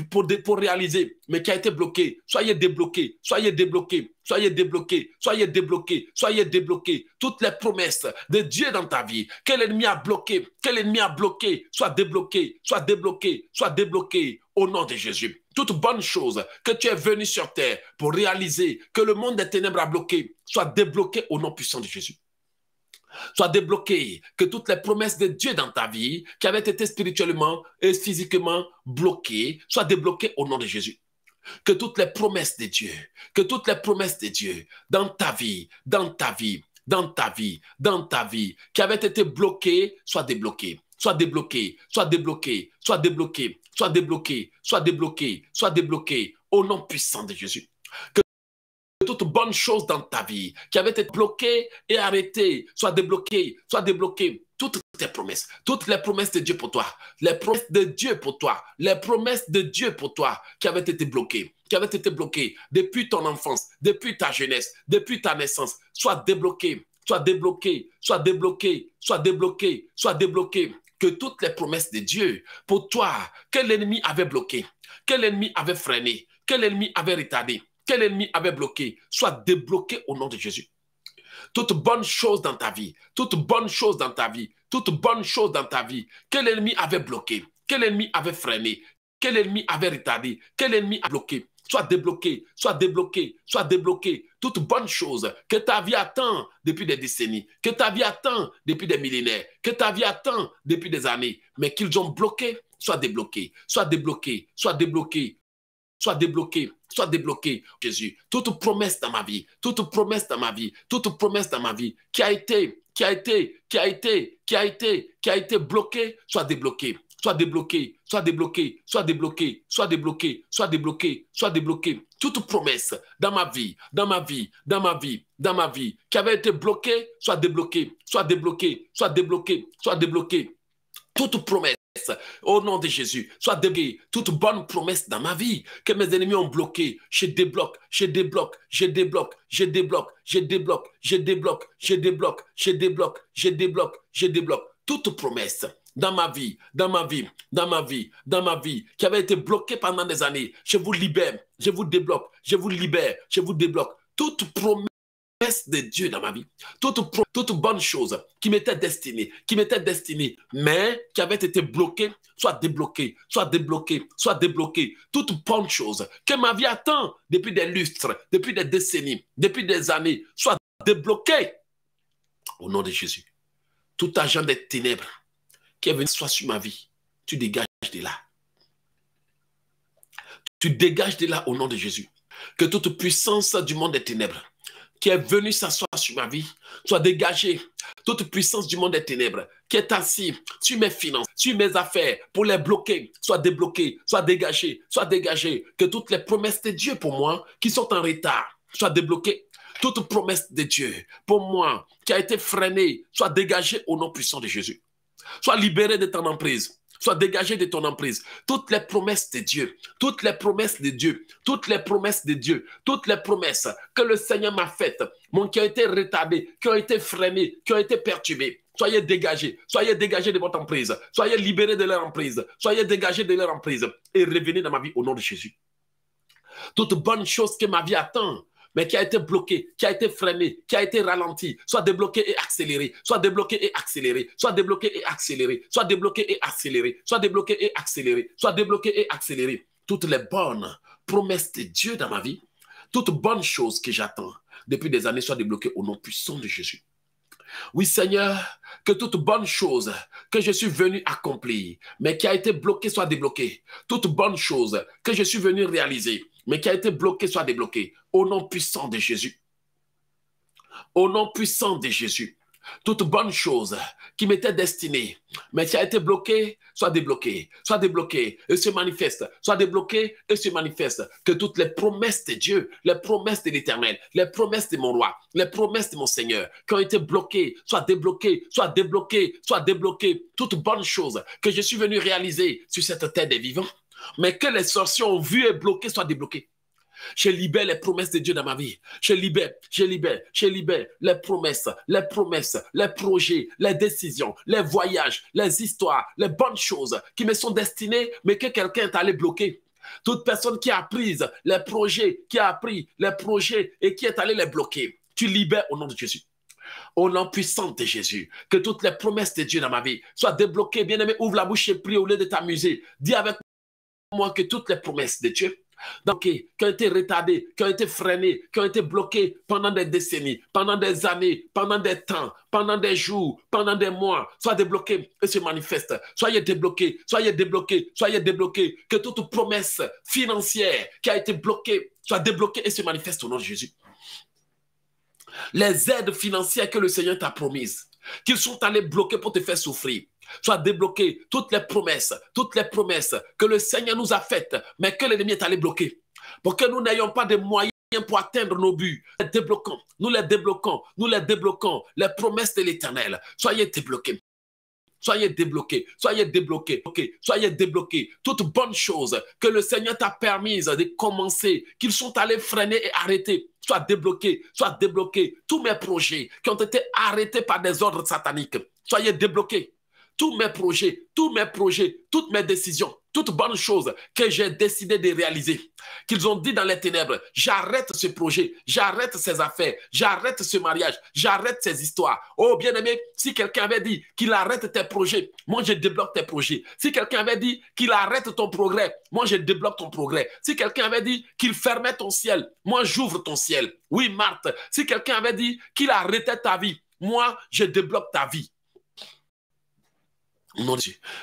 réaliser, mais qui a été bloquée, soyez débloqués, soyez débloqués, soyez débloqués, soyez débloqués, soyez débloqués. Toutes les promesses de Dieu dans ta vie, que l'ennemi a bloqué, que l'ennemi a bloqué, soit débloqué, soit débloqué, soit débloqué au nom de Jésus. Toute bonne chose que tu es venu sur terre pour réaliser que le monde des ténèbres a bloqué, soit débloqué au nom puissant de Jésus. Soit débloqué, que toutes les promesses de Dieu dans ta vie, qui avaient été spirituellement et physiquement bloquées, soient débloquées au nom de Jésus. Que toutes les promesses de Dieu, que toutes les promesses de Dieu dans ta vie, dans ta vie, dans ta vie, dans ta vie, qui avaient été bloquées, soient débloquées, soient débloquées, soient débloquées, soient débloquées, soient débloquées, soient débloquées, soient débloquées au nom puissant de Jésus. Toute bonne chose dans ta vie qui avait été bloquée et arrêtée soit débloquée, soit débloquée. Toutes tes promesses, toutes les promesses de Dieu pour toi, les promesses de Dieu pour toi, les promesses de Dieu pour toi qui avaient été bloquées, qui avaient été bloquées depuis ton enfance, depuis ta jeunesse, depuis ta naissance, soit débloquées, soit débloquées, soit débloquées, soit débloquées, soit débloquées. Que toutes les promesses de Dieu pour toi, que l'ennemi avait bloqué, que l'ennemi avait freiné, que l'ennemi avait retardé, que l'ennemi avait bloqué soit débloqué au nom de Jésus. Toute bonne chose dans ta vie, toute bonne chose dans ta vie, toute bonne chose dans ta vie que l'ennemi avait bloqué, que l'ennemi avait freiné, que l'ennemi avait retardé, que l'ennemi a bloqué, soit débloqué, soit débloqué, soit débloqué. Toute bonne chose que ta vie attend depuis des décennies, que ta vie attend depuis des millénaires, que ta vie attend depuis des années, mais qu'ils ont bloqué, soit débloqué, soit débloqué, soit débloqué, soit débloqué, soit débloqué, Jésus. Toute promesse dans ma vie, toute promesse dans ma vie, toute promesse dans ma vie qui a été, qui a été, qui a été, qui a été, qui a été bloquée, soit débloqué, soit débloqué, soit débloqué, soit débloqué, soit débloqué, soit débloqué, soit débloqué. Toute promesse dans ma vie, dans ma vie, dans ma vie, dans ma vie, qui avait été bloquée, soit débloqué, soit débloqué, soit débloqué, soit débloqué. Toute promesse au nom de Jésus, soit débloqué toute bonne promesse dans ma vie que mes ennemis ont bloqué. Je débloque, je débloque, je débloque, je débloque, je débloque, je débloque, je débloque, je débloque, je débloque, je débloque toute promesse dans ma vie, dans ma vie, dans ma vie, dans ma vie, qui avait été bloquée pendant des années. Je vous libère, je vous débloque, je vous libère, je vous débloque. Toute promesse de Dieu dans ma vie, toute, toute bonne chose qui m'était destinée, qui m'était destinée, mais qui avait été bloquée, soit débloquée, soit débloquée, soit débloquée. Toute bonne chose que ma vie attend depuis des lustres, depuis des décennies, depuis des années, soit débloquée. Au nom de Jésus. Tout agent des ténèbres qui est venu soit sur ma vie, tu dégages de là. Tu dégages de là au nom de Jésus. Que toute puissance du monde des ténèbres qui est venu s'asseoir sur ma vie soit dégagé. Toute puissance du monde des ténèbres qui est assis sur mes finances, sur mes affaires, pour les bloquer, soit débloqué, soit dégagé, soit dégagé. Que toutes les promesses de Dieu pour moi qui sont en retard soient débloquées. Toute promesse de Dieu pour moi qui a été freinée soit dégagée au nom puissant de Jésus. Sois libéré de ton emprise Sois dégagé de ton emprise. Toutes les promesses de Dieu, toutes les promesses de Dieu, toutes les promesses de Dieu, toutes les promesses que le Seigneur m'a faites, mon, qui ont été retardées, qui ont été freinées, qui ont été perturbées. Soyez dégagés, soyez dégagés de votre emprise, soyez libérés de leur emprise, soyez dégagés de leur emprise et revenez dans ma vie au nom de Jésus. Toute bonne chose que ma vie attend, mais qui a été bloqué, qui a été freiné, qui a été ralenti, soit débloqué et accéléré, soit débloqué et accéléré, soit débloqué et accéléré, soit débloqué et accéléré, soit débloqué et accéléré, soit débloqué et accéléré. Toutes les bonnes promesses de Dieu dans ma vie, toutes bonnes choses que j'attends depuis des années soient débloquées au nom puissant de Jésus. Oui, Seigneur, que toute bonne chose que je suis venu accomplir, mais qui a été bloquée, soit débloquée. Toute bonne chose que je suis venu réaliser, mais qui a été bloqué soit débloqué. Au nom puissant de Jésus. Au nom puissant de Jésus. Toute bonne chose qui m'était destinée, mais qui a été bloquée, soit débloquée, soit débloquée et se manifeste, soit débloquée et se manifeste. Que toutes les promesses de Dieu, les promesses de l'Éternel, les promesses de mon roi, les promesses de mon Seigneur, qui ont été bloquées, soient débloquées, soient débloquées, soient débloquées. Toute bonne chose que je suis venu réaliser sur cette terre des vivants mais que les sorciers ont vu et bloqué soient débloqués. Je libère les promesses de Dieu dans ma vie. Je libère, je libère, je libère les promesses, les promesses, les projets, les décisions, les voyages, les histoires, les bonnes choses qui me sont destinées, mais que quelqu'un est allé bloquer. Toute personne qui a pris les projets, qui a pris les projets et qui est allé les bloquer, tu libères au nom de Jésus. Au nom puissant de Jésus, que toutes les promesses de Dieu dans ma vie soient débloquées. Bien-aimé, ouvre la bouche et prie au lieu de t'amuser. Dis avec moi que toutes les promesses de Dieu donc, qui ont été retardées, qui ont été freinées, qui ont été bloquées pendant des décennies, pendant des années, pendant des temps, pendant des jours, pendant des mois, soient débloquées et se manifestent. Soyez débloqués, soyez débloqués, soyez débloqués. Que toute promesse financière qui a été bloquée soit débloquée et se manifeste au nom de Jésus. Les aides financières que le Seigneur t'a promises, qu'ils sont allés bloquer pour te faire souffrir soit débloqué toutes les promesses, toutes les promesses que le Seigneur nous a faites, mais que l'ennemi est allé bloquer. Pour que nous n'ayons pas de moyens pour atteindre nos buts. Les débloquons, nous les débloquons, nous les débloquons. Les promesses de l'éternel, soyez débloqués. Soyez débloqués, soyez débloqués, soyez débloqués. Toutes bonnes choses que le Seigneur t'a permises de commencer, qu'ils sont allés freiner et arrêter, soient débloqués, soient débloqués. Tous mes projets qui ont été arrêtés par des ordres sataniques, soyez débloqués tous mes projets, tous mes projets, toutes mes décisions, toutes bonnes choses que j'ai décidé de réaliser, qu'ils ont dit dans les ténèbres, j'arrête ce projet, j'arrête ces affaires, j'arrête ce mariage, j'arrête ces histoires. Oh bien-aimé, si quelqu'un avait dit qu'il arrête tes projets, moi je débloque tes projets. Si quelqu'un avait dit qu'il arrête ton progrès, moi je débloque ton progrès. Si quelqu'un avait dit qu'il fermait ton ciel, moi j'ouvre ton ciel. Oui, Marthe, si quelqu'un avait dit qu'il arrêtait ta vie, moi je débloque ta vie.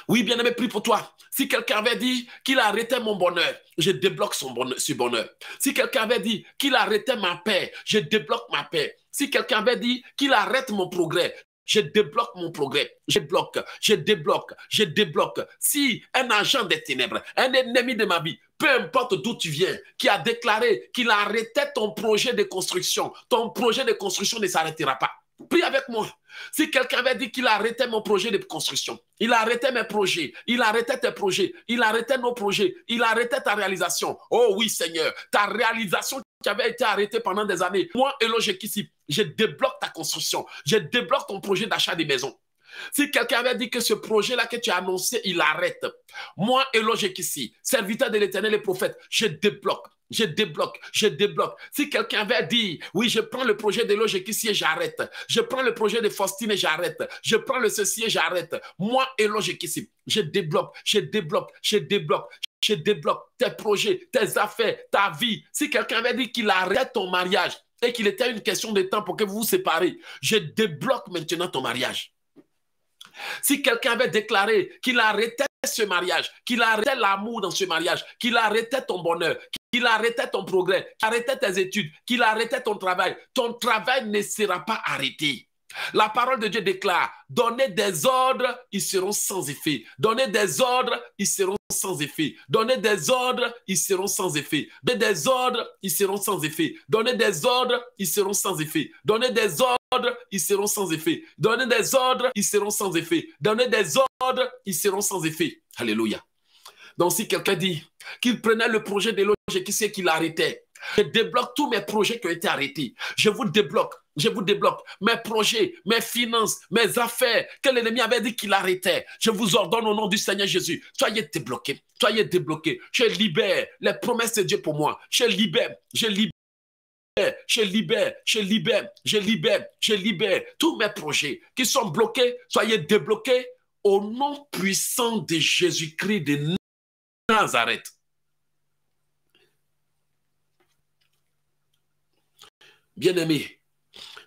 Oui, bien aimé, prie pour toi. Si quelqu'un avait dit qu'il arrêtait mon bonheur, je débloque son bonheur, bonheur. Si quelqu'un avait dit qu'il arrêtait ma paix, je débloque ma paix. Si quelqu'un avait dit qu'il arrête mon progrès, je débloque mon progrès. Je bloque, je débloque, je débloque. Si un agent des ténèbres, un ennemi de ma vie, peu importe d'où tu viens, qui a déclaré qu'il arrêtait ton projet de construction, ton projet de construction ne s'arrêtera pas. Prie avec moi. Si quelqu'un avait dit qu'il arrêtait mon projet de construction, il arrêtait mes projets, il arrêtait tes projets, il arrêtait nos projets, il arrêtait ta réalisation. Oh oui, Seigneur, ta réalisation qui avait été arrêtée pendant des années. Moi, qui ici, je débloque ta construction, je débloque ton projet d'achat des maisons. Si quelqu'un avait dit que ce projet-là que tu as annoncé, il arrête. Moi, qui ici, serviteur de l'éternel et prophète, je débloque je débloque, je débloque. Si quelqu'un avait dit, oui, je prends le projet de et j'arrête. Je prends le projet de Faustine et j'arrête. Je prends le ceci et j'arrête. Moi et loge ici, je débloque, je débloque, je débloque. Je débloque tes projets, tes affaires, ta vie. Si quelqu'un avait dit qu'il arrête ton mariage et qu'il était une question de temps pour que vous vous séparez, je débloque maintenant ton mariage. Si quelqu'un avait déclaré qu'il arrêtait ce mariage, qu'il arrêtait l'amour dans ce mariage, qu'il arrêtait ton bonheur, qu'il arrêtait ton progrès, qu'il arrêtait tes études, qu'il arrêtait ton travail, ton travail ne sera pas arrêté. La parole de Dieu déclare, donnez des ordres, ils seront sans effet. Donnez des ordres, ils seront sans effet. Donnez des ordres, ils seront sans effet. Donnez des ordres, ils seront sans effet. Donnez des ordres, ils seront sans effet. Donnez des ordres, ils seront sans effet. Donnez des ordres, ils seront sans effet. Donnez des ordres, ils seront sans effet. Alléluia. Donc si quelqu'un dit qu'il prenait le projet de et qui sait qu'il arrêtait, je débloque tous mes projets qui ont été arrêtés. Je vous débloque. Je vous débloque mes projets, mes finances, mes affaires que l'ennemi avait dit qu'il arrêtait. Je vous ordonne au nom du Seigneur Jésus. Soyez débloqués. Soyez débloqués. Je libère les promesses de Dieu pour moi. Je libère. Je libère. Je libère, je libère, je libère, je libère tous mes projets qui sont bloqués, soyez débloqués au nom puissant de Jésus-Christ de Nazareth. Bien-aimés,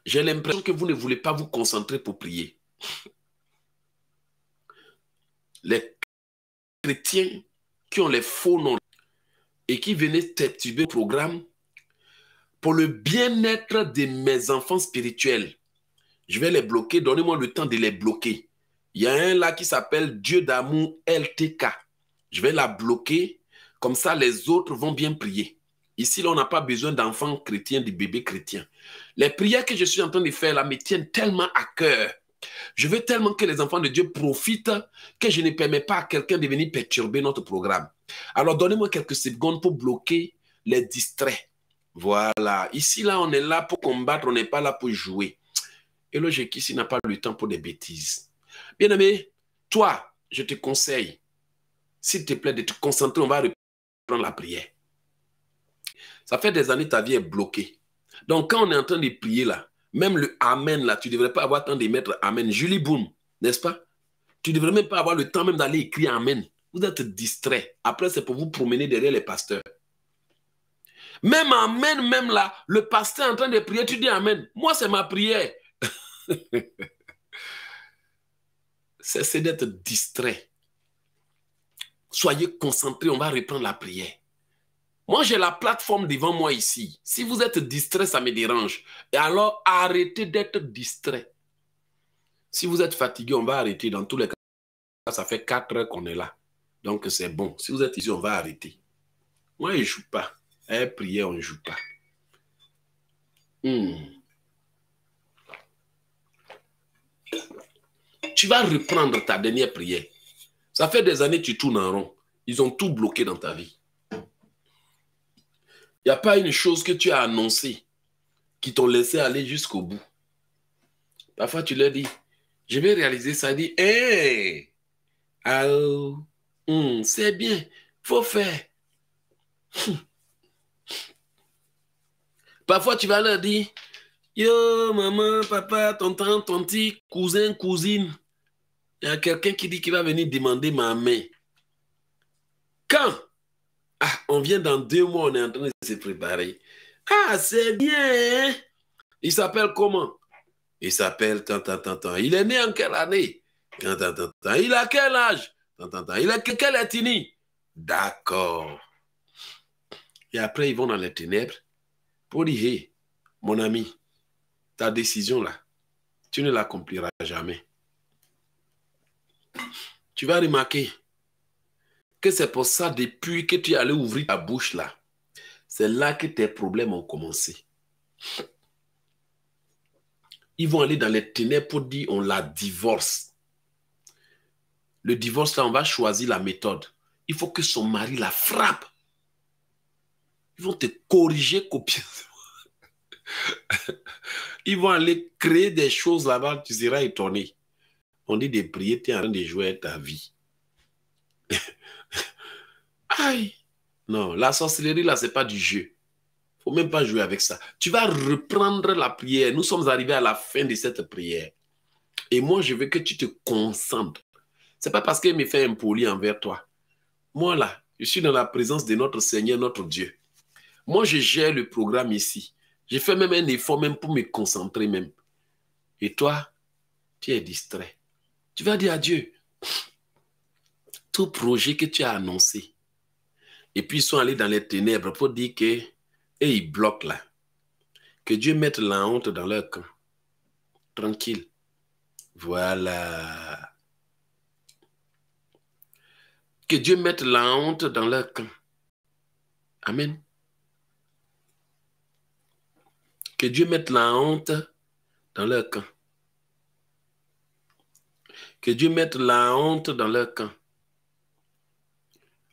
j'ai l'impression que vous ne voulez pas vous concentrer pour prier. Les chrétiens qui ont les faux noms et qui venaient perturber le programme pour le bien-être de mes enfants spirituels. Je vais les bloquer, donnez-moi le temps de les bloquer. Il y a un là qui s'appelle Dieu d'amour LTK. Je vais la bloquer, comme ça les autres vont bien prier. Ici, là, on n'a pas besoin d'enfants chrétiens, de bébés chrétiens. Les prières que je suis en train de faire là me tiennent tellement à cœur. Je veux tellement que les enfants de Dieu profitent que je ne permets pas à quelqu'un de venir perturber notre programme. Alors, donnez-moi quelques secondes pour bloquer les distraits. Voilà. Ici, là, on est là pour combattre, on n'est pas là pour jouer. Et le ici n'a pas le temps pour des bêtises. Bien-aimé, toi, je te conseille, s'il te plaît, de te concentrer. On va reprendre la prière. Ça fait des années ta vie est bloquée. Donc, quand on est en train de prier là, même le Amen là, tu ne devrais pas avoir le temps de mettre Amen. Julie Boom, n'est-ce pas? Tu ne devrais même pas avoir le temps même d'aller écrire Amen. Vous êtes distrait. Après, c'est pour vous promener derrière les pasteurs. Même Amen, même là, le pasteur est en train de prier, tu dis Amen. Moi, c'est ma prière. <laughs> c'est d'être distrait. Soyez concentrés, on va reprendre la prière. Moi, j'ai la plateforme devant moi ici. Si vous êtes distrait, ça me dérange. Et alors, arrêtez d'être distrait. Si vous êtes fatigué, on va arrêter. Dans tous les cas, ça fait quatre heures qu'on est là. Donc, c'est bon. Si vous êtes ici, on va arrêter. Moi, je ne joue pas. Eh, prière, on ne joue pas. Hmm. Tu vas reprendre ta dernière prière. Ça fait des années que tu tournes en rond. Ils ont tout bloqué dans ta vie. Il n'y a pas une chose que tu as annoncée qui t'ont laissé aller jusqu'au bout. Parfois, tu leur dis, je vais réaliser ça. dit, hé, hmm, c'est bien, faut faire. <laughs> Parfois, tu vas leur dire, yo, maman, papa, tonton, tonti, cousin, cousine. Il y a quelqu'un qui dit qu'il va venir demander ma main. Quand? Ah, on vient dans deux mois, on est en train de se préparer. Ah, c'est bien. Hein? Il s'appelle comment? Il s'appelle tant, tant, tant, tant. Il est né en quelle année? Tant, tant, tant, tant. Il a quel âge? Tant, tant, tant. Il a quelle ethnie? D'accord. Et après, ils vont dans les ténèbres pour dire, mon ami, ta décision là, tu ne l'accompliras jamais. Tu vas remarquer, que c'est pour ça, depuis que tu es allé ouvrir ta bouche là, c'est là que tes problèmes ont commencé. Ils vont aller dans les ténèbres pour dire on la divorce. Le divorce là, on va choisir la méthode. Il faut que son mari la frappe. Ils vont te corriger copieusement. <laughs> Ils vont aller créer des choses là-bas, tu seras étonné. On dit de prier, tu es en train de jouer ta vie. <laughs> Aïe. Non, la sorcellerie, là, ce n'est pas du jeu. Il faut même pas jouer avec ça. Tu vas reprendre la prière. Nous sommes arrivés à la fin de cette prière. Et moi, je veux que tu te concentres. Ce n'est pas parce qu'il me fait impoli envers toi. Moi, là, je suis dans la présence de notre Seigneur, notre Dieu. Moi, je gère le programme ici. J'ai fait même un effort même pour me concentrer même. Et toi, tu es distrait. Tu vas dire à Dieu, tout projet que tu as annoncé, et puis ils sont allés dans les ténèbres pour dire que, et ils bloquent là. Que Dieu mette la honte dans leur camp. Tranquille. Voilà. Que Dieu mette la honte dans leur camp. Amen. Que Dieu mette la honte dans leur camp. Que Dieu mette la honte dans leur camp.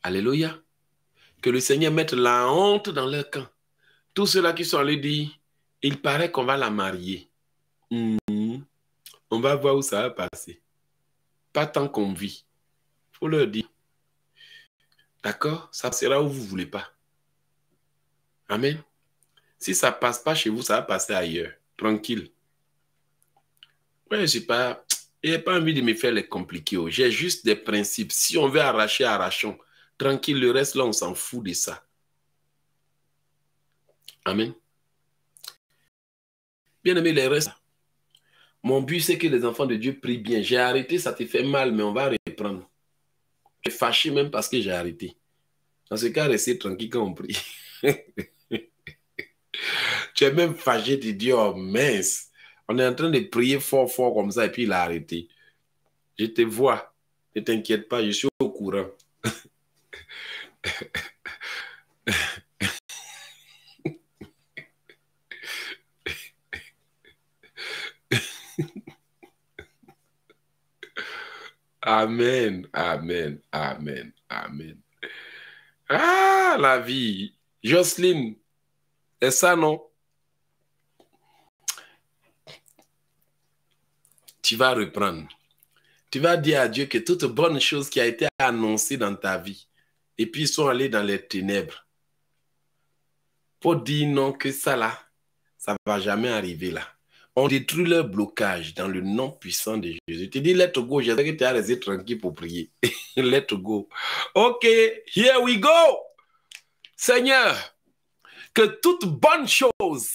Alléluia. Que le Seigneur mette la honte dans leur camp. Tous ceux-là qui sont allés dire, il paraît qu'on va la marier. Hmm. On va voir où ça va passer. Pas tant qu'on vit. Il faut leur dire. D'accord? Ça sera où vous ne voulez pas. Amen. Si ça ne passe pas chez vous, ça va passer ailleurs. Tranquille. Ouais, j'ai pas, j'ai pas envie de me faire les compliqués. Oh. J'ai juste des principes. Si on veut arracher, arrachons. Tranquille, le reste là, on s'en fout de ça. Amen. Bien aimé, les restes. Mon but, c'est que les enfants de Dieu prient bien. J'ai arrêté, ça te fait mal, mais on va reprendre. Je suis fâché même parce que j'ai arrêté. Dans ce cas, restez tranquille quand on prie. <laughs> tu es même fâché, de dire, oh mince, on est en train de prier fort, fort comme ça, et puis il a arrêté. Je te vois. Ne t'inquiète pas, je suis au courant. Amen, amen, amen, amen. Ah, la vie. Jocelyne, c'est ça, non? Tu vas reprendre. Tu vas dire à Dieu que toute bonne chose qui a été annoncée dans ta vie, et puis ils sont allés dans les ténèbres, pour dire non que ça là, ça ne va jamais arriver là. On détruit leur blocage dans le nom puissant de Jésus. Tu dis, let go. J'espère que tu as resté tranquille pour prier. <laughs> let go. OK, here we go. Seigneur, que toute bonne chose,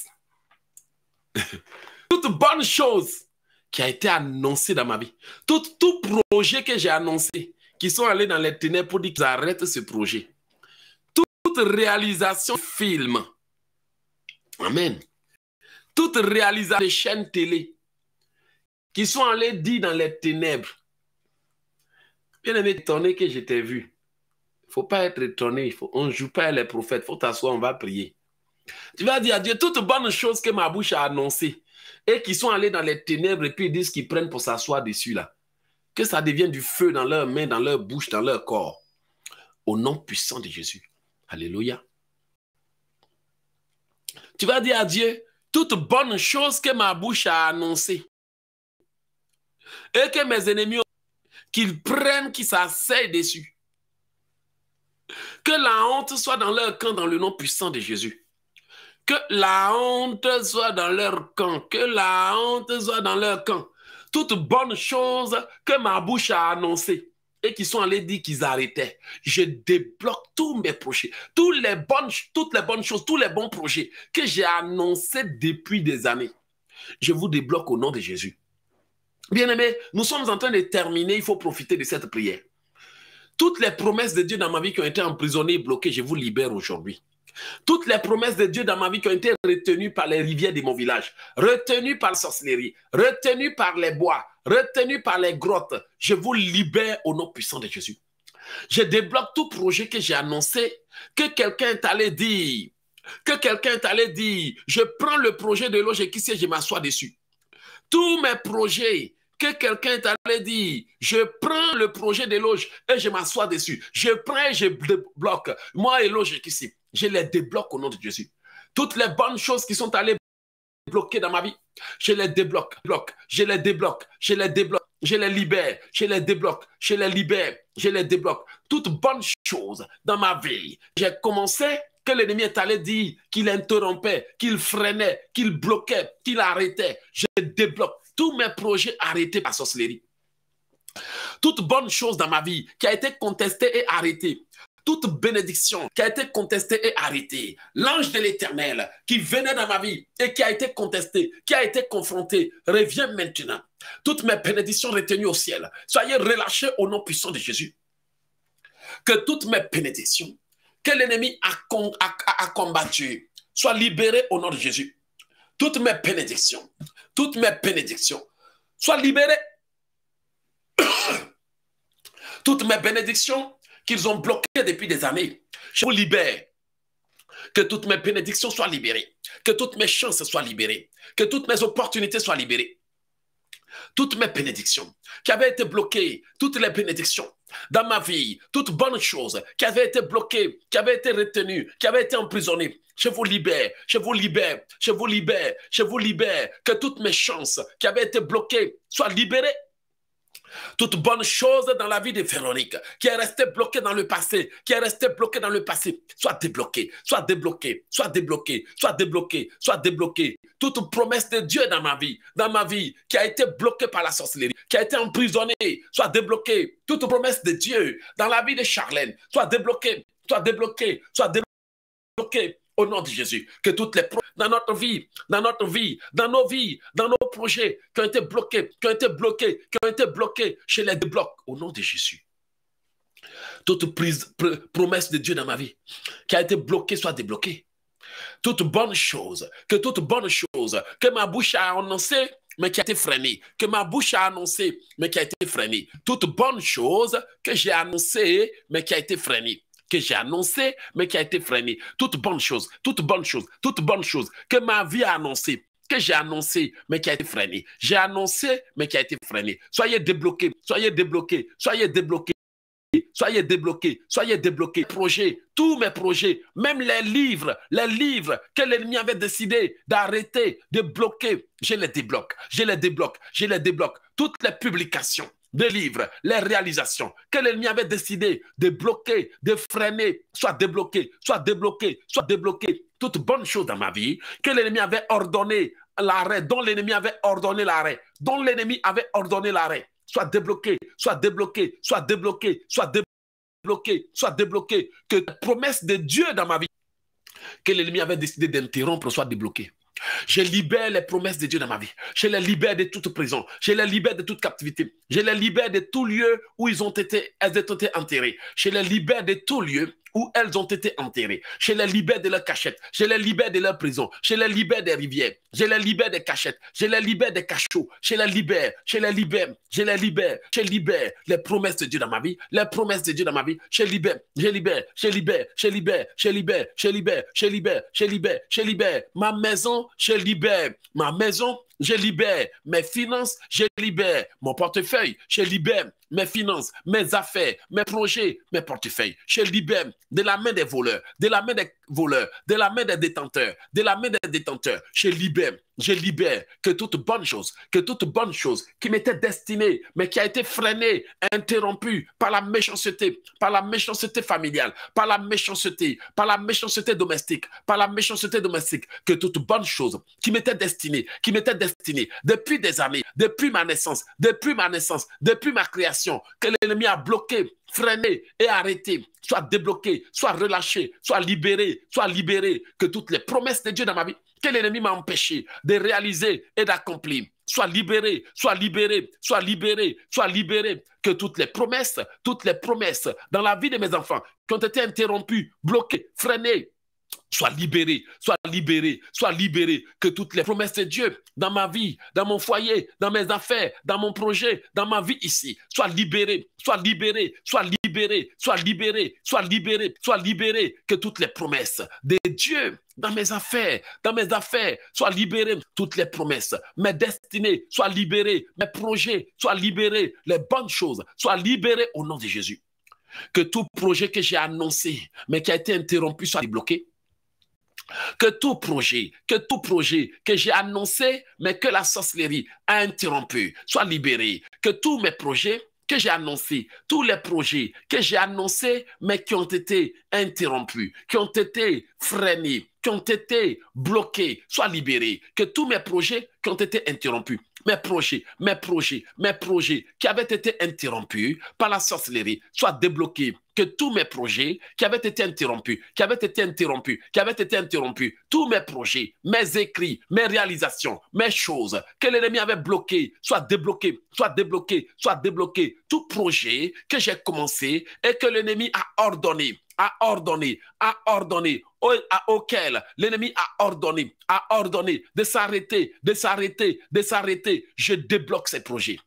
<laughs> toute bonne chose qui a été annoncée dans ma vie, tout, projet que j'ai annoncé, qui sont allés dans les ténèbres pour dire qu'ils arrêtent ce projet, toute réalisation film, Amen toute réalisation des chaînes télé qui sont allées dire dans les ténèbres. Bien aimé, étonné que je t'ai vu. Il ne faut pas être étonné. On ne joue pas les prophètes. Il faut t'asseoir, on va prier. Tu vas dire à Dieu toutes bonnes choses que ma bouche a annoncées et qui sont allées dans les ténèbres et puis ils disent qu'ils prennent pour s'asseoir dessus là. Que ça devienne du feu dans leurs mains, dans leur bouche, dans leur corps. Au nom puissant de Jésus. Alléluia. Tu vas dire à Dieu, toute bonne chose que ma bouche a annoncée. Et que mes ennemis, qu'ils prennent, qu'ils s'asseyent dessus. Que la honte soit dans leur camp dans le nom puissant de Jésus. Que la honte soit dans leur camp. Que la honte soit dans leur camp. Toute bonne chose que ma bouche a annoncée et qui sont allés dire qu'ils arrêtaient. Je débloque tous mes projets, toutes les bonnes, toutes les bonnes choses, tous les bons projets que j'ai annoncés depuis des années. Je vous débloque au nom de Jésus. bien aimé, nous sommes en train de terminer, il faut profiter de cette prière. Toutes les promesses de Dieu dans ma vie qui ont été emprisonnées et bloquées, je vous libère aujourd'hui. Toutes les promesses de Dieu dans ma vie qui ont été retenues par les rivières de mon village, retenues par la sorcellerie, retenues par les bois, retenues par les grottes, je vous libère au nom puissant de Jésus. Je débloque tout projet que j'ai annoncé, que quelqu'un est allé dire, que quelqu'un est allé dire, je prends le projet de loge et qui sait, je m'assois dessus. Tous mes projets que quelqu'un est allé dire, je prends le projet de loge et je m'assois dessus. Je prends et je bloque. Moi et loge qui je les débloque au nom de Jésus. Toutes les bonnes choses qui sont allées bloquer dans ma vie, je les débloque, bloque, je les débloque, je les débloque, je les libère, je les débloque, je les libère, je les débloque. Toutes bonnes choses dans ma vie. J'ai commencé que l'ennemi est allé dire qu'il interrompait, qu'il freinait, qu'il bloquait, qu'il arrêtait. Je débloque tous mes projets arrêtés par sorcellerie. Toute bonne chose dans ma vie qui a été contestée et arrêtée, toute bénédiction qui a été contestée et arrêtée, l'ange de l'éternel qui venait dans ma vie et qui a été contesté, qui a été confronté, revient maintenant. toutes mes bénédictions retenues au ciel, soyez relâchées au nom puissant de Jésus. Que toutes mes bénédictions que l'ennemi a, a, a combattues soient libérées au nom de Jésus. Toutes mes bénédictions, toutes mes bénédictions soient libérées. <coughs> toutes mes bénédictions qu'ils ont bloquées depuis des années, je vous libère. Que toutes mes bénédictions soient libérées. Que toutes mes chances soient libérées. Que toutes mes opportunités soient libérées. Toutes mes bénédictions qui avaient été bloquées, toutes les bénédictions dans ma vie, toutes bonnes choses qui avaient été bloquées, qui avaient été retenues, qui avaient été emprisonnées, je vous libère, je vous libère, je vous libère, je vous libère. Que toutes mes chances qui avaient été bloquées soient libérées toute bonne chose dans la vie de Véronique, qui est restée bloquée dans le passé, qui est restée bloquée dans le passé, soit débloquée, soit débloquée, soit débloquée, soit débloquée, soit débloquée. Toute promesse de Dieu dans ma vie, dans ma vie, qui a été bloquée par la sorcellerie, qui a été emprisonnée, soit débloquée. Toute promesse de Dieu dans la vie de Charlène, soit débloquée, soit débloquée, soit débloquée au nom de Jésus, que toutes les dans notre vie, dans notre vie, dans nos vies, dans nos projets qui ont été bloqués, qui ont été bloqués, qui ont été bloqués, je les débloque au nom de Jésus. Toute prise, promesse de Dieu dans ma vie qui a été bloquée soit débloquée. Toute bonne chose, que toute bonne chose que ma bouche a annoncé, mais qui a été freinée, que ma bouche a annoncé, mais qui a été freinée. Toute bonne chose que j'ai annoncée, mais qui a été freinée que j'ai annoncé, mais qui a été freiné. Toute bonne chose, toute bonne chose, toute bonne chose que ma vie a annoncé, que j'ai annoncé, mais qui a été freiné. J'ai annoncé, mais qui a été freiné. Soyez débloqués, soyez débloqués, soyez débloqués. Soyez débloqués, soyez débloqués. Projets, tous mes projets, même les livres, les livres que l'ennemi avait décidé d'arrêter, de bloquer, je les débloque, je les débloque, je les débloque. Toutes les publications, des livres, les réalisations. Que l'ennemi avait décidé de bloquer, de freiner, soit débloquer, soit débloquer, soit débloquer toute bonne chose dans ma vie, que l'ennemi avait ordonné l'arrêt, dont l'ennemi avait ordonné l'arrêt, dont l'ennemi avait ordonné l'arrêt, soit débloqué, soit débloqué, soit débloqué, soit débloqué, soit débloqué, que la promesse de Dieu dans ma vie, que l'ennemi avait décidé d'interrompre, soit débloqué? Je libère les promesses de Dieu dans ma vie. Je les libère de toute prison. Je les libère de toute captivité. Je les libère de tout lieu où ils ont été, elles ont été enterrées. Je les libère de tout lieu où elles ont été enterrées. Je les libère de leurs cachettes. Je les libère de leurs prisons. Je les libère des rivières. Je les libère des cachettes. Je les libère des cachots. Je les libère. Je les libère. Je les libère. Je libère les promesses de Dieu dans ma vie. Les promesses de Dieu dans ma vie. Je libère. Je libère. Je libère. Je libère. Je libère. Je libère. Je libère. Je libère. Je libère. Ma maison, je libère. Ma maison, je libère mes finances, je libère mon portefeuille, je libère mes finances, mes affaires, mes projets, mes portefeuilles. Je libère de la main des voleurs, de la main des voleurs, de la main des détenteurs, de la main des détenteurs. Je libère je libère que toute bonne chose, que toute bonne chose qui m'était destinée, mais qui a été freinée, interrompue par la méchanceté, par la méchanceté familiale, par la méchanceté, par la méchanceté domestique, par la méchanceté domestique, que toute bonne chose qui m'était destinée, qui m'était destinée depuis des années, depuis ma naissance, depuis ma naissance, depuis ma création, que l'ennemi a bloqué, freiné et arrêté, soit débloqué, soit relâché, soit libéré, soit libéré, que toutes les promesses de Dieu dans ma vie que l'ennemi m'a empêché de réaliser et d'accomplir. Sois libéré, sois libéré, sois libéré, sois libéré. Que toutes les promesses, toutes les promesses dans la vie de mes enfants qui ont été interrompues, bloquées, freinées, soient libérées, soient libérées, soient libérées. Que toutes les promesses de Dieu dans ma vie, dans mon foyer, dans mes affaires, dans mon projet, dans ma vie ici, soient libérées, soient libérées, soient libérées, soient libérées, soient libérées, soient libérées. Que toutes les promesses de Dieu dans mes affaires, dans mes affaires, soient libérées toutes les promesses, mes destinées soient libérées, mes projets soient libérés, les bonnes choses soient libérées au nom de Jésus. Que tout projet que j'ai annoncé, mais qui a été interrompu, soit débloqué. Que tout projet, que tout projet que j'ai annoncé, mais que la sorcellerie a interrompu, soit libéré. Que tous mes projets que j'ai annoncés, tous les projets que j'ai annoncés, mais qui ont été interrompus, qui ont été freinés, qui ont été bloqués, soient libérés. Que tous mes projets qui ont été interrompus, mes projets, mes projets, mes projets qui avaient été interrompus par la sorcellerie, soient débloqués, que tous mes projets qui avaient été interrompus, qui avaient été interrompus, qui avaient été interrompus, tous mes projets, mes écrits, mes réalisations, mes choses que l'ennemi avait bloqués, soient débloqués, soient débloqués, soient débloqués. Tout projet que j'ai commencé et que l'ennemi a ordonné, a ordonné, a ordonné, auquel l'ennemi a ordonné, a ordonné de s'arrêter, de s'arrêter, de s'arrêter. Je débloque ces projets.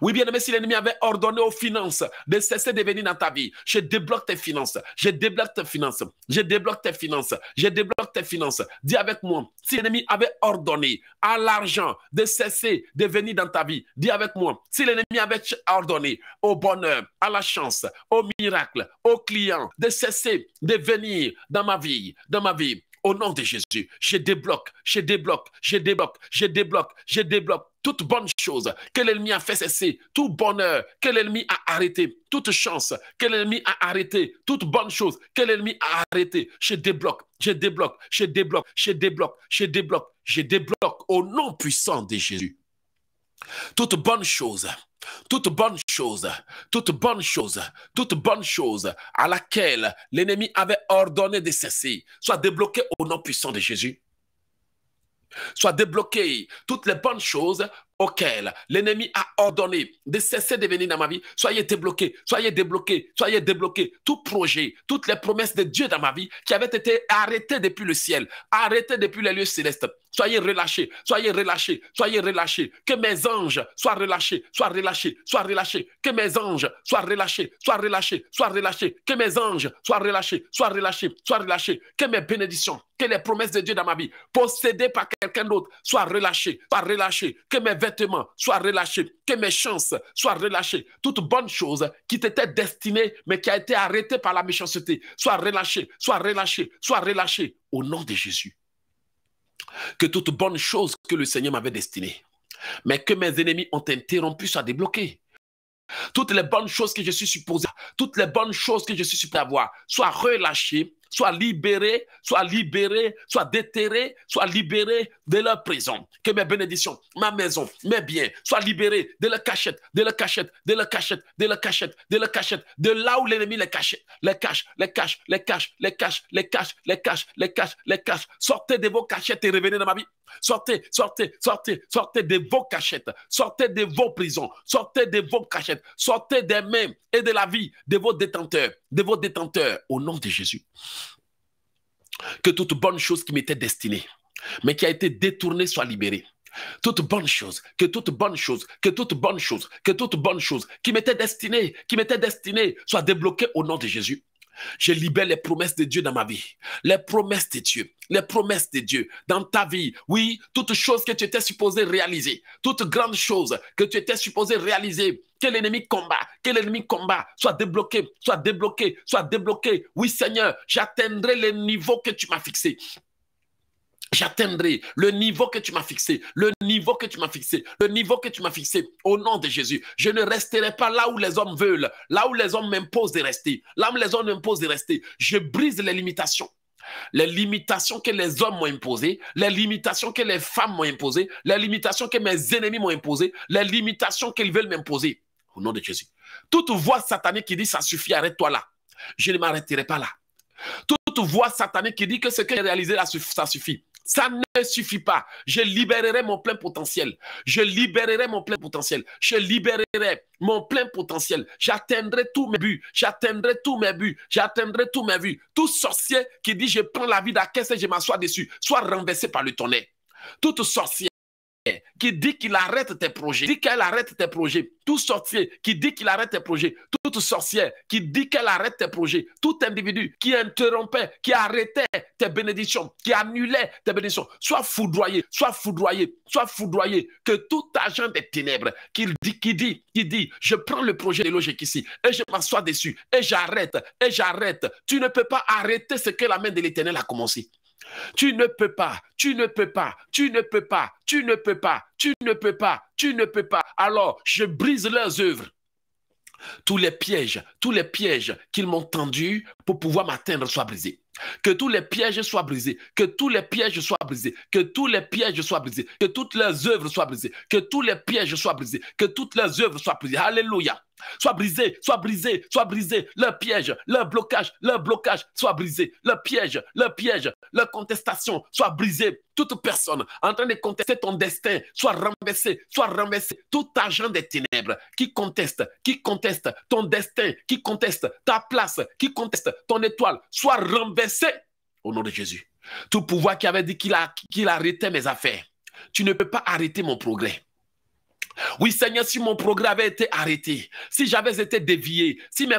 Oui, bien aimé, si l'ennemi avait ordonné aux finances de cesser de venir dans ta vie, je débloque tes finances, je débloque tes finances, je débloque tes finances, je débloque tes finances. Dis avec moi, si l'ennemi avait ordonné à l'argent de cesser de venir dans ta vie, dis avec moi, si l'ennemi avait ordonné au bonheur, à la chance, au miracle, au client de cesser de venir dans ma vie, dans ma vie, au nom de Jésus, je débloque, je débloque, je débloque, je débloque, je débloque toute bonne chose que l'ennemi a fait cesser, tout bonheur que l'ennemi a arrêté, toute chance que l'ennemi a arrêté, toute bonne chose que l'ennemi a arrêté. Je débloque, je débloque, je débloque, je débloque, je débloque, je débloque au nom puissant de Jésus. Toute bonne chose toute bonne chose, toute bonne chose, toute bonne chose à laquelle l'ennemi avait ordonné de cesser, soit débloquée au nom puissant de Jésus. Soit débloquée toutes les bonnes choses auquel l'ennemi a ordonné de cesser de venir dans ma vie, soyez débloqués, soyez débloqués, soyez débloqués. Tout projet, toutes les promesses de Dieu dans ma vie qui avaient été arrêtées depuis le ciel, arrêtées depuis les lieux célestes, soyez relâchés, soyez relâchés, soyez relâchés. Que mes anges soient relâchés, soient relâchés, soient relâchés. Que mes anges soient relâchés, soient relâchés, soient relâchés. Que mes anges soient relâchés, soient relâchés, soient relâchés. Que mes bénédictions, que les promesses de Dieu dans ma vie, possédées par quelqu'un d'autre, soient relâchées, soient relâchées. Que mes soient relâchés, que mes chances soient relâchées. Toute bonne chose qui t'était destinée, mais qui a été arrêtée par la méchanceté, soit relâchée, soit relâchée, soit relâchée au nom de Jésus. Que toute bonne chose que le Seigneur m'avait destinée, mais que mes ennemis ont interrompu, soit débloquée. Toutes les bonnes choses que je suis supposé, toutes les bonnes choses que je suis supposé avoir, soient relâchées soit libérés, soit libérés, soit déterrés, soit libérés de leur prison. Que mes bénédictions, ma maison, mes biens soient libérés de la cachette, de la cachette, de la cachette, de la cachette, de la cachette, de là où l'ennemi les cache, les cache, les cache, les cache, les cache, les cache, les cache, les cache, les cache. Sortez de vos cachettes et revenez dans ma vie. Sortez, sortez, sortez, sortez de vos cachettes, sortez de vos prisons, sortez de vos cachettes, sortez des mains et de la vie de vos détenteurs, de vos détenteurs, au nom de Jésus. Que toute bonne chose qui m'était destinée, mais qui a été détournée, soit libérée. Toute bonne chose, que toute bonne chose, que toute bonne chose, que toute bonne chose qui m'était destinée, qui m'était destinée, soit débloquée au nom de Jésus. Je libère les promesses de Dieu dans ma vie. Les promesses de Dieu. Les promesses de Dieu dans ta vie. Oui, toute chose que tu étais supposé réaliser. Toute grande chose que tu étais supposé réaliser. Que l'ennemi combat, que l'ennemi combat, soit débloqué, soit débloqué, soit débloqué. Oui, Seigneur, j'atteindrai les niveaux que tu m'as fixés j'atteindrai le niveau que tu m'as fixé, le niveau que tu m'as fixé, le niveau que tu m'as fixé au nom de Jésus. Je ne resterai pas là où les hommes veulent, là où les hommes m'imposent de rester, là où les hommes m'imposent de rester. Je brise les limitations. Les limitations que les hommes m'ont imposées, les limitations que les femmes m'ont imposées, les limitations que mes ennemis m'ont imposées, les limitations qu'ils veulent m'imposer. Au nom de Jésus. Toute voix satanique qui dit ça suffit, arrête-toi là. Je ne m'arrêterai pas là. Toute voix satanique qui dit que ce que j'ai réalisé là, ça suffit. Ça ne suffit pas. Je libérerai mon plein potentiel. Je libérerai mon plein potentiel. Je libérerai mon plein potentiel. J'atteindrai tous mes buts. J'atteindrai tous mes buts. J'atteindrai tous mes buts. Tout sorcier qui dit je prends la vie d'Akès et je m'assois dessus, soit renversé par le tonnerre. Toute sorcière qui dit qu'il arrête tes projets, dit qu'elle arrête tes projets, tout sorcier qui dit qu'il arrête tes projets, toute sorcière qui dit qu'elle arrête tes projets, tout individu qui interrompait, qui arrêtait tes bénédictions, qui annulait tes bénédictions, soit foudroyé, soit foudroyé, soit foudroyé, que tout agent des ténèbres qui dit, qui dit, qui dit, je prends le projet logique ici et je m'assois dessus et j'arrête, et j'arrête. Tu ne peux pas arrêter ce que la main de l'éternel a commencé. Tu ne peux pas, tu ne peux pas, tu ne peux pas, tu ne peux pas, tu ne peux pas, tu ne peux pas. Alors, je brise leurs œuvres. Tous les pièges, tous les pièges qu'ils m'ont tendus pour pouvoir m'atteindre soient brisés. Que tous les pièges soient brisés, que tous les pièges soient brisés, que tous les pièges soient brisés, que toutes leurs œuvres soient brisées, que tous les pièges soient brisés, que toutes leurs œuvres soient brisées. Alléluia. soit brisé, soit brisé, soit brisé. Le piège, le blocage, le blocage, soit brisé. Le piège, le piège, la contestation, soit brisé. Toute personne en train de contester ton destin, soit renversé, soit renversé. Tout agent des ténèbres qui conteste, qui conteste ton destin, qui conteste ta place, qui conteste ton étoile, soit renversé au nom de Jésus. Tout pouvoir qui avait dit qu'il arrêtait mes affaires. Tu ne peux pas arrêter mon progrès. Oui, Seigneur, si mon progrès avait été arrêté, si j'avais été dévié, si mes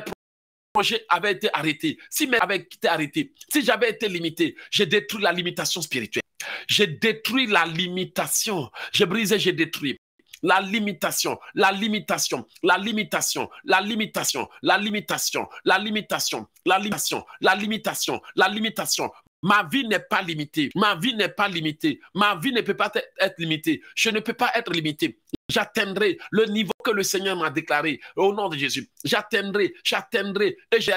projets avaient été arrêtés, si mes avaient été arrêtés, si j'avais été limité, j'ai détruit la limitation spirituelle. J'ai détruit la limitation. J'ai brisé, j'ai détruit la limitation, la limitation, la limitation, la limitation, la limitation, la limitation, la limitation, la limitation, la limitation. Ma vie n'est pas limitée. Ma vie n'est pas limitée. Ma vie ne peut pas être limitée. Je ne peux pas être limité. J'atteindrai le niveau que le Seigneur m'a déclaré au nom de Jésus. J'atteindrai, j'atteindrai et je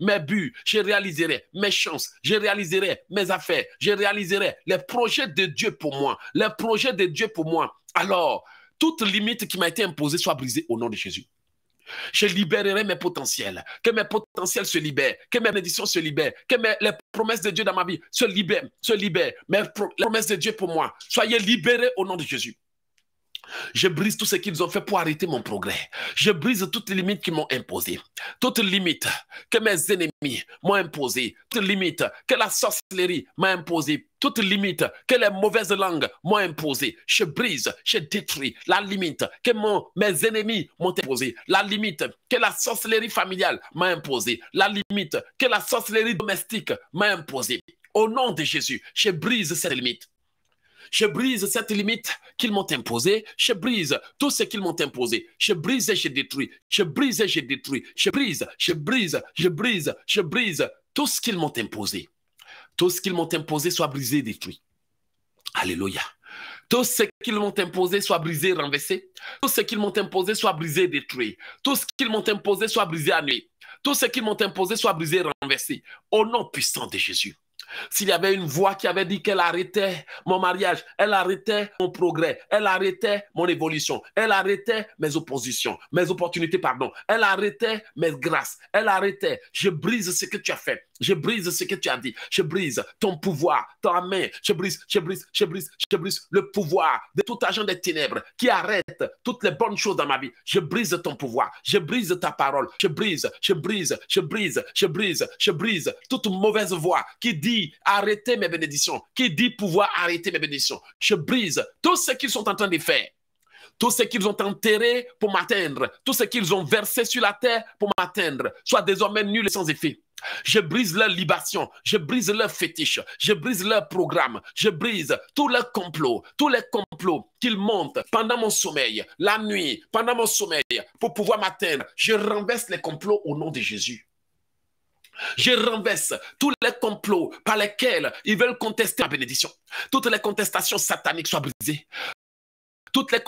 mes buts, je réaliserai mes chances, je réaliserai mes affaires, je réaliserai les projets de Dieu pour moi, les projets de Dieu pour moi. Alors, toute limite qui m'a été imposée soit brisée au nom de Jésus. Je libérerai mes potentiels, que mes potentiels se libèrent, que mes bénédictions se libèrent, que les promesses de Dieu dans ma vie se libèrent, se libèrent. Mes promesses de Dieu pour moi, soyez libérés au nom de Jésus. Je brise tout ce qu'ils ont fait pour arrêter mon progrès. Je brise toutes les limites qu'ils m'ont imposées. Toutes les limites que mes ennemis m'ont imposées. Toutes les limites que la sorcellerie m'a imposées. Toutes les limites que les mauvaises langues m'ont imposées. Je brise, je détruis la limite que mes ennemis m'ont imposée. La limite que la sorcellerie familiale m'a imposée. La limite que la sorcellerie domestique m'a imposée. Au nom de Jésus, je brise cette limite. Je brise cette limite qu'ils m'ont imposée. Je brise tout ce qu'ils m'ont imposé. Je brise et je détruis. Je brise et je détruis. Je brise, je brise, je brise, je brise tout ce qu'ils m'ont imposé. Tout ce qu'ils m'ont imposé soit brisé détruit. Alléluia. Tout ce qu'ils m'ont imposé soit brisé renversé. Tout ce qu'ils m'ont imposé soit brisé détruit. Tout ce qu'ils m'ont imposé soit brisé annulé. Tout ce qu'ils m'ont imposé soit brisé renversé. Au nom puissant de Jésus. S'il y avait une voix qui avait dit qu'elle arrêtait mon mariage, elle arrêtait mon progrès, elle arrêtait mon évolution, elle arrêtait mes oppositions, mes opportunités, pardon, elle arrêtait mes grâces, elle arrêtait. Je brise ce que tu as fait. Je brise ce que tu as dit. Je brise ton pouvoir, ta main. Je brise, je brise, je brise, je brise le pouvoir de tout agent des ténèbres qui arrête toutes les bonnes choses dans ma vie. Je brise ton pouvoir. Je brise ta parole. Je brise, je brise, je brise, je brise, je brise toute mauvaise voix qui dit arrêter mes bénédictions, qui dit pouvoir arrêter mes bénédictions. Je brise tout ce qu'ils sont en train de faire tout ce qu'ils ont enterré pour m'atteindre, tout ce qu'ils ont versé sur la terre pour m'atteindre, soit désormais nul et sans effet. Je brise leur libation, je brise leur fétiche, je brise leur programme, je brise tous leurs complots, tous les complots qu'ils montent pendant mon sommeil, la nuit, pendant mon sommeil, pour pouvoir m'atteindre. Je renverse les complots au nom de Jésus. Je renverse tous les complots par lesquels ils veulent contester la bénédiction. Toutes les contestations sataniques soient brisées toutes les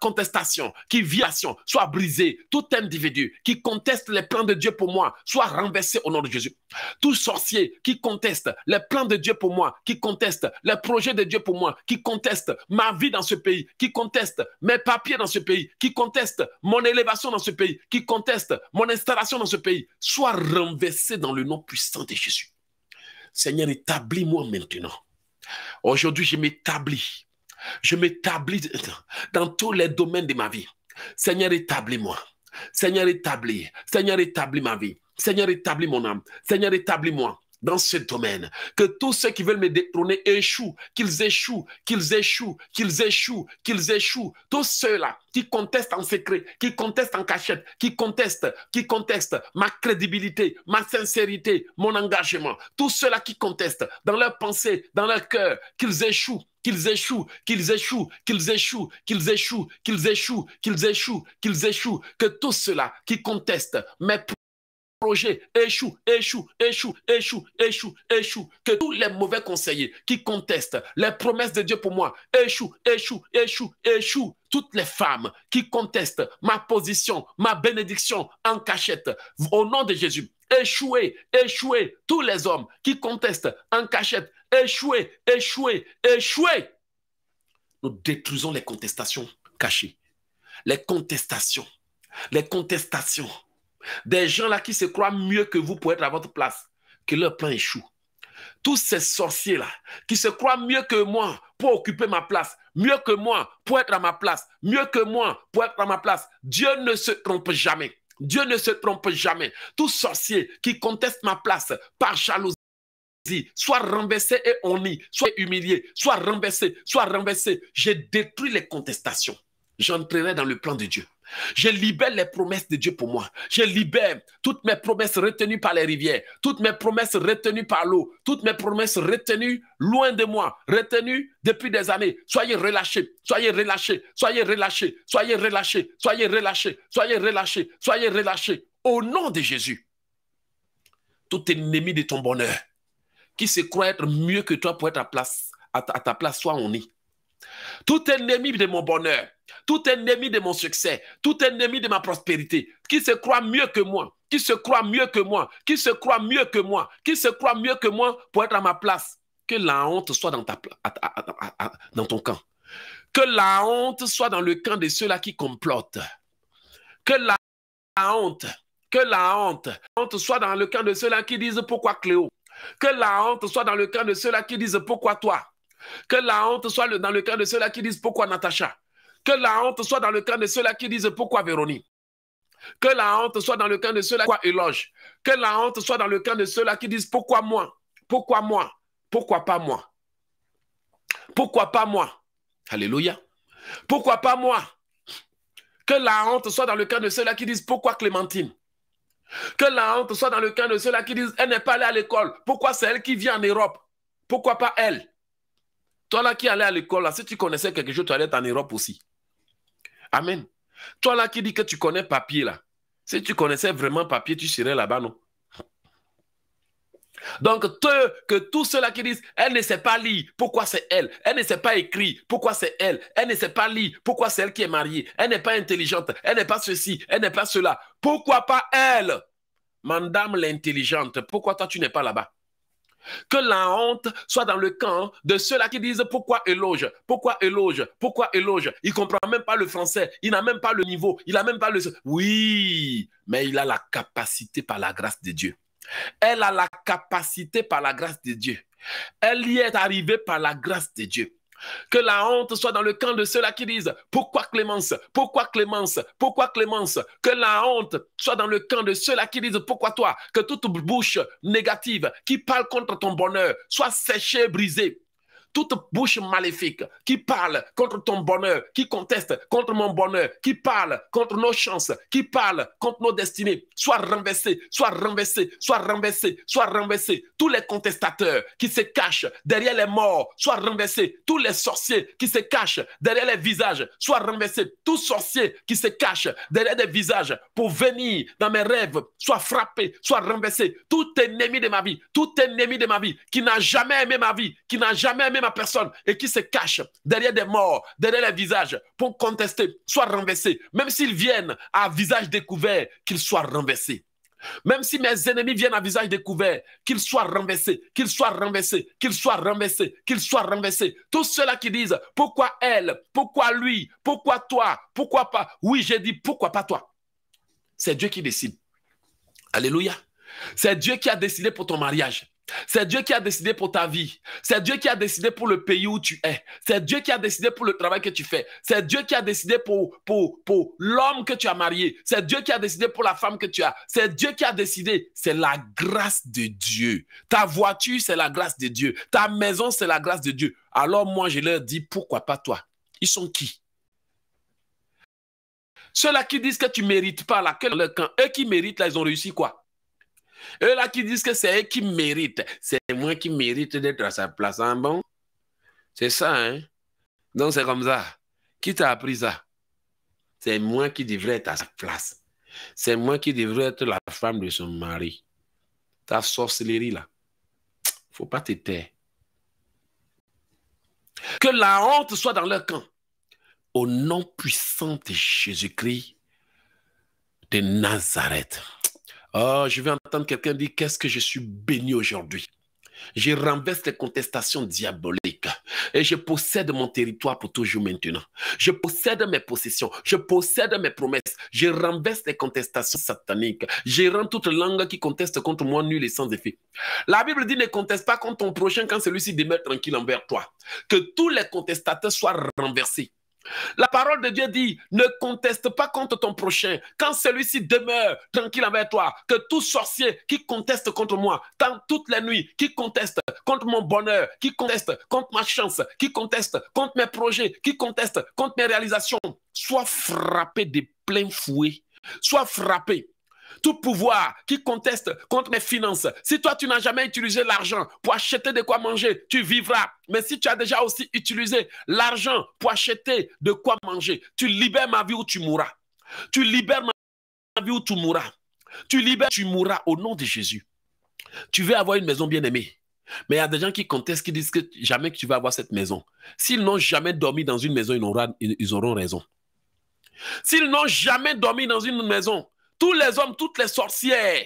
contestations, qui violation, soient brisées. Tout individu qui conteste les plans de Dieu pour moi soit renversé au nom de Jésus. Tout sorcier qui conteste les plans de Dieu pour moi, qui conteste les projets de Dieu pour moi, qui conteste ma vie dans ce pays, qui conteste mes papiers dans ce pays, qui conteste mon élévation dans ce pays, qui conteste mon installation dans ce pays, soit renversé dans le nom puissant de Jésus. Seigneur, établis-moi maintenant. Aujourd'hui, je m'établis je m'établis dans tous les domaines de ma vie. Seigneur, établis-moi. Seigneur, établis. Seigneur, établis ma vie. Seigneur, établis mon âme. Seigneur, établis-moi dans ce domaine. Que tous ceux qui veulent me détrôner échouent, qu'ils échouent, qu'ils échouent, qu'ils échouent, qu'ils échouent. Tous ceux-là qui contestent en secret, qui contestent en cachette, qui contestent, qui contestent ma crédibilité, ma sincérité, mon engagement. Tous ceux-là qui contestent dans leurs pensées, dans leur cœur, qu'ils échouent, qu'ils échouent, qu'ils échouent, qu'ils échouent, qu'ils échouent, qu'ils échouent, qu'ils échouent, qu'ils échouent, que tous ceux-là qui contestent mes projets échouent, échouent, échouent, échouent, échouent, échouent, que tous les mauvais conseillers qui contestent les promesses de Dieu pour moi échouent, échouent, échouent, échouent. Toutes les femmes qui contestent ma position, ma bénédiction en cachette, au nom de Jésus, échouez, échouez. Tous les hommes qui contestent en cachette, échouez, échouez, échouez. Nous détruisons les contestations cachées, les contestations, les contestations, des gens là qui se croient mieux que vous pour être à votre place, que leur plan échoue. Tous ces sorciers-là qui se croient mieux que moi pour occuper ma place, mieux que moi pour être à ma place, mieux que moi pour être à ma place, Dieu ne se trompe jamais. Dieu ne se trompe jamais. Tous sorciers qui contestent ma place par jalousie, soit renversé et honni, soit humilié, soit renversé, soit renversé. J'ai détruit les contestations. J'entrerai dans le plan de Dieu. Je libère les promesses de Dieu pour moi. Je libère toutes mes promesses retenues par les rivières, toutes mes promesses retenues par l'eau, toutes mes promesses retenues loin de moi, retenues depuis des années. Soyez relâchés, soyez relâchés, soyez relâchés, soyez relâchés, soyez relâchés, soyez relâchés, soyez relâchés. Au nom de Jésus, tout ennemi de ton bonheur, qui se croit être mieux que toi pour être à, ta, place, soit on est. Tout ennemi de mon bonheur, tout ennemi de mon succès, tout ennemi de ma prospérité, qui se croit mieux que moi, qui se croit mieux que moi, qui se croit mieux que moi, qui se croit mieux que moi pour être à ma place, que la honte soit dans, dans ton camp. Que la honte soit dans le camp de ceux-là qui complotent. Que la honte, que la honte, honte soit dans le camp de ceux-là qui disent pourquoi Cléo? Que la honte soit dans le cœur de ceux-là qui disent pourquoi toi. Que la honte soit dans le cœur de ceux-là qui disent pourquoi Natacha. Que la honte soit dans le cœur de ceux-là qui disent pourquoi Véronique. Que la honte soit dans le cœur de ceux-là qui éloge. Que la honte soit dans le cœur de ceux-là qui disent pourquoi moi. Pourquoi moi. Pourquoi pas moi. Pourquoi pas moi. Alléluia. Pourquoi pas moi. Que la honte soit dans le cœur de ceux-là qui disent pourquoi Clémentine. Que la honte soit dans le cœur de ceux-là qui disent, elle n'est pas allée à l'école. Pourquoi c'est elle qui vient en Europe? Pourquoi pas elle? Toi là qui allais à l'école, là, si tu connaissais quelque chose, tu allais être en Europe aussi. Amen. Toi là qui dis que tu connais papier, là. Si tu connaissais vraiment papier, tu serais là-bas, non? Donc, que tous ceux-là qui disent, elle ne sait pas lire, pourquoi c'est elle? Elle ne sait pas écrire, pourquoi c'est elle? Elle ne sait pas lire, pourquoi c'est elle qui est mariée? Elle n'est pas intelligente, elle n'est pas ceci, elle n'est pas cela. Pourquoi pas elle? Madame l'intelligente, pourquoi toi tu n'es pas là-bas? Que la honte soit dans le camp de ceux-là qui disent pourquoi éloge, pourquoi éloge, pourquoi éloge? Il ne comprend même pas le français, il n'a même pas le niveau, il n'a même pas le... Oui, mais il a la capacité par la grâce de Dieu. Elle a la capacité par la grâce de Dieu. Elle y est arrivée par la grâce de Dieu. Que la honte soit dans le camp de ceux-là qui disent Pourquoi Clémence Pourquoi Clémence Pourquoi Clémence? Que la honte soit dans le camp de ceux-là qui disent Pourquoi toi? Que toute bouche négative qui parle contre ton bonheur soit séchée, brisée toute bouche maléfique qui parle contre ton bonheur, qui conteste contre mon bonheur, qui parle contre nos chances, qui parle contre nos destinées, soit renversé, soit renversé, soit renversé, soit renversé. Tous les contestateurs qui se cachent derrière les morts, soit renversés. Tous les sorciers qui se cachent derrière les visages, soit renversés. Tous sorciers qui se cachent derrière des visages pour venir dans mes rêves, soit frappés, soit renversés. Tout ennemi de ma vie, tout ennemi de ma vie qui n'a jamais aimé ma vie, qui n'a jamais aimé ma personne et qui se cache derrière des morts, derrière les visages pour contester, soit renversé. Même s'ils viennent à visage découvert, qu'ils soient renversés. Même si mes ennemis viennent à visage découvert, qu'ils soient renversés, qu'ils soient renversés, qu'ils soient renversés, qu'ils soient renversés. Tous ceux-là qui disent pourquoi elle, pourquoi lui, pourquoi toi, pourquoi pas? Oui, j'ai dit pourquoi pas toi? C'est Dieu qui décide. Alléluia. C'est Dieu qui a décidé pour ton mariage. C'est Dieu qui a décidé pour ta vie. C'est Dieu qui a décidé pour le pays où tu es. C'est Dieu qui a décidé pour le travail que tu fais. C'est Dieu qui a décidé pour, l'homme que tu as marié. C'est Dieu qui a décidé pour la femme que tu as. C'est Dieu qui a décidé. C'est la grâce de Dieu. Ta voiture, c'est la grâce de Dieu. Ta maison, c'est la grâce de Dieu. Alors moi, je leur dis, pourquoi pas toi? Ils sont qui? Ceux-là qui disent que tu ne mérites pas, là, eux qui méritent, là, ils ont réussi quoi? Eux là qui disent que c'est eux qui méritent, c'est moi qui mérite d'être à sa place. Hein, bon? C'est ça, hein? Donc c'est comme ça. Qui t'a appris ça? C'est moi qui devrais être à sa place. C'est moi qui devrais être la femme de son mari. Ta sorcellerie là. Faut pas te taire. Que la honte soit dans leur camp. Au nom puissant de Jésus-Christ de Nazareth. Oh, je vais entendre quelqu'un dire qu'est-ce que je suis béni aujourd'hui? Je renverse les contestations diaboliques. Et je possède mon territoire pour toujours maintenant. Je possède mes possessions. Je possède mes promesses. Je renverse les contestations sataniques. Je rends toute langue qui conteste contre moi nul et sans effet. La Bible dit ne conteste pas contre ton prochain quand celui-ci demeure tranquille envers toi. Que tous les contestateurs soient renversés. La parole de Dieu dit, ne conteste pas contre ton prochain quand celui-ci demeure tranquille avec toi. Que tout sorcier qui conteste contre moi, tant toutes les nuits, qui conteste contre mon bonheur, qui conteste contre ma chance, qui conteste contre mes projets, qui conteste contre mes réalisations, soit frappé de plein fouet, soit frappé tout pouvoir qui conteste contre mes finances. Si toi, tu n'as jamais utilisé l'argent pour acheter de quoi manger, tu vivras. Mais si tu as déjà aussi utilisé l'argent pour acheter de quoi manger, tu libères ma vie ou tu mourras. Tu libères ma vie ou tu mourras. Tu libères, tu mourras au nom de Jésus. Tu veux avoir une maison bien aimée. Mais il y a des gens qui contestent, qui disent que jamais que tu vas avoir cette maison. S'ils n'ont jamais dormi dans une maison, ils, ils auront raison. S'ils n'ont jamais dormi dans une maison, tous les hommes, toutes les sorcières.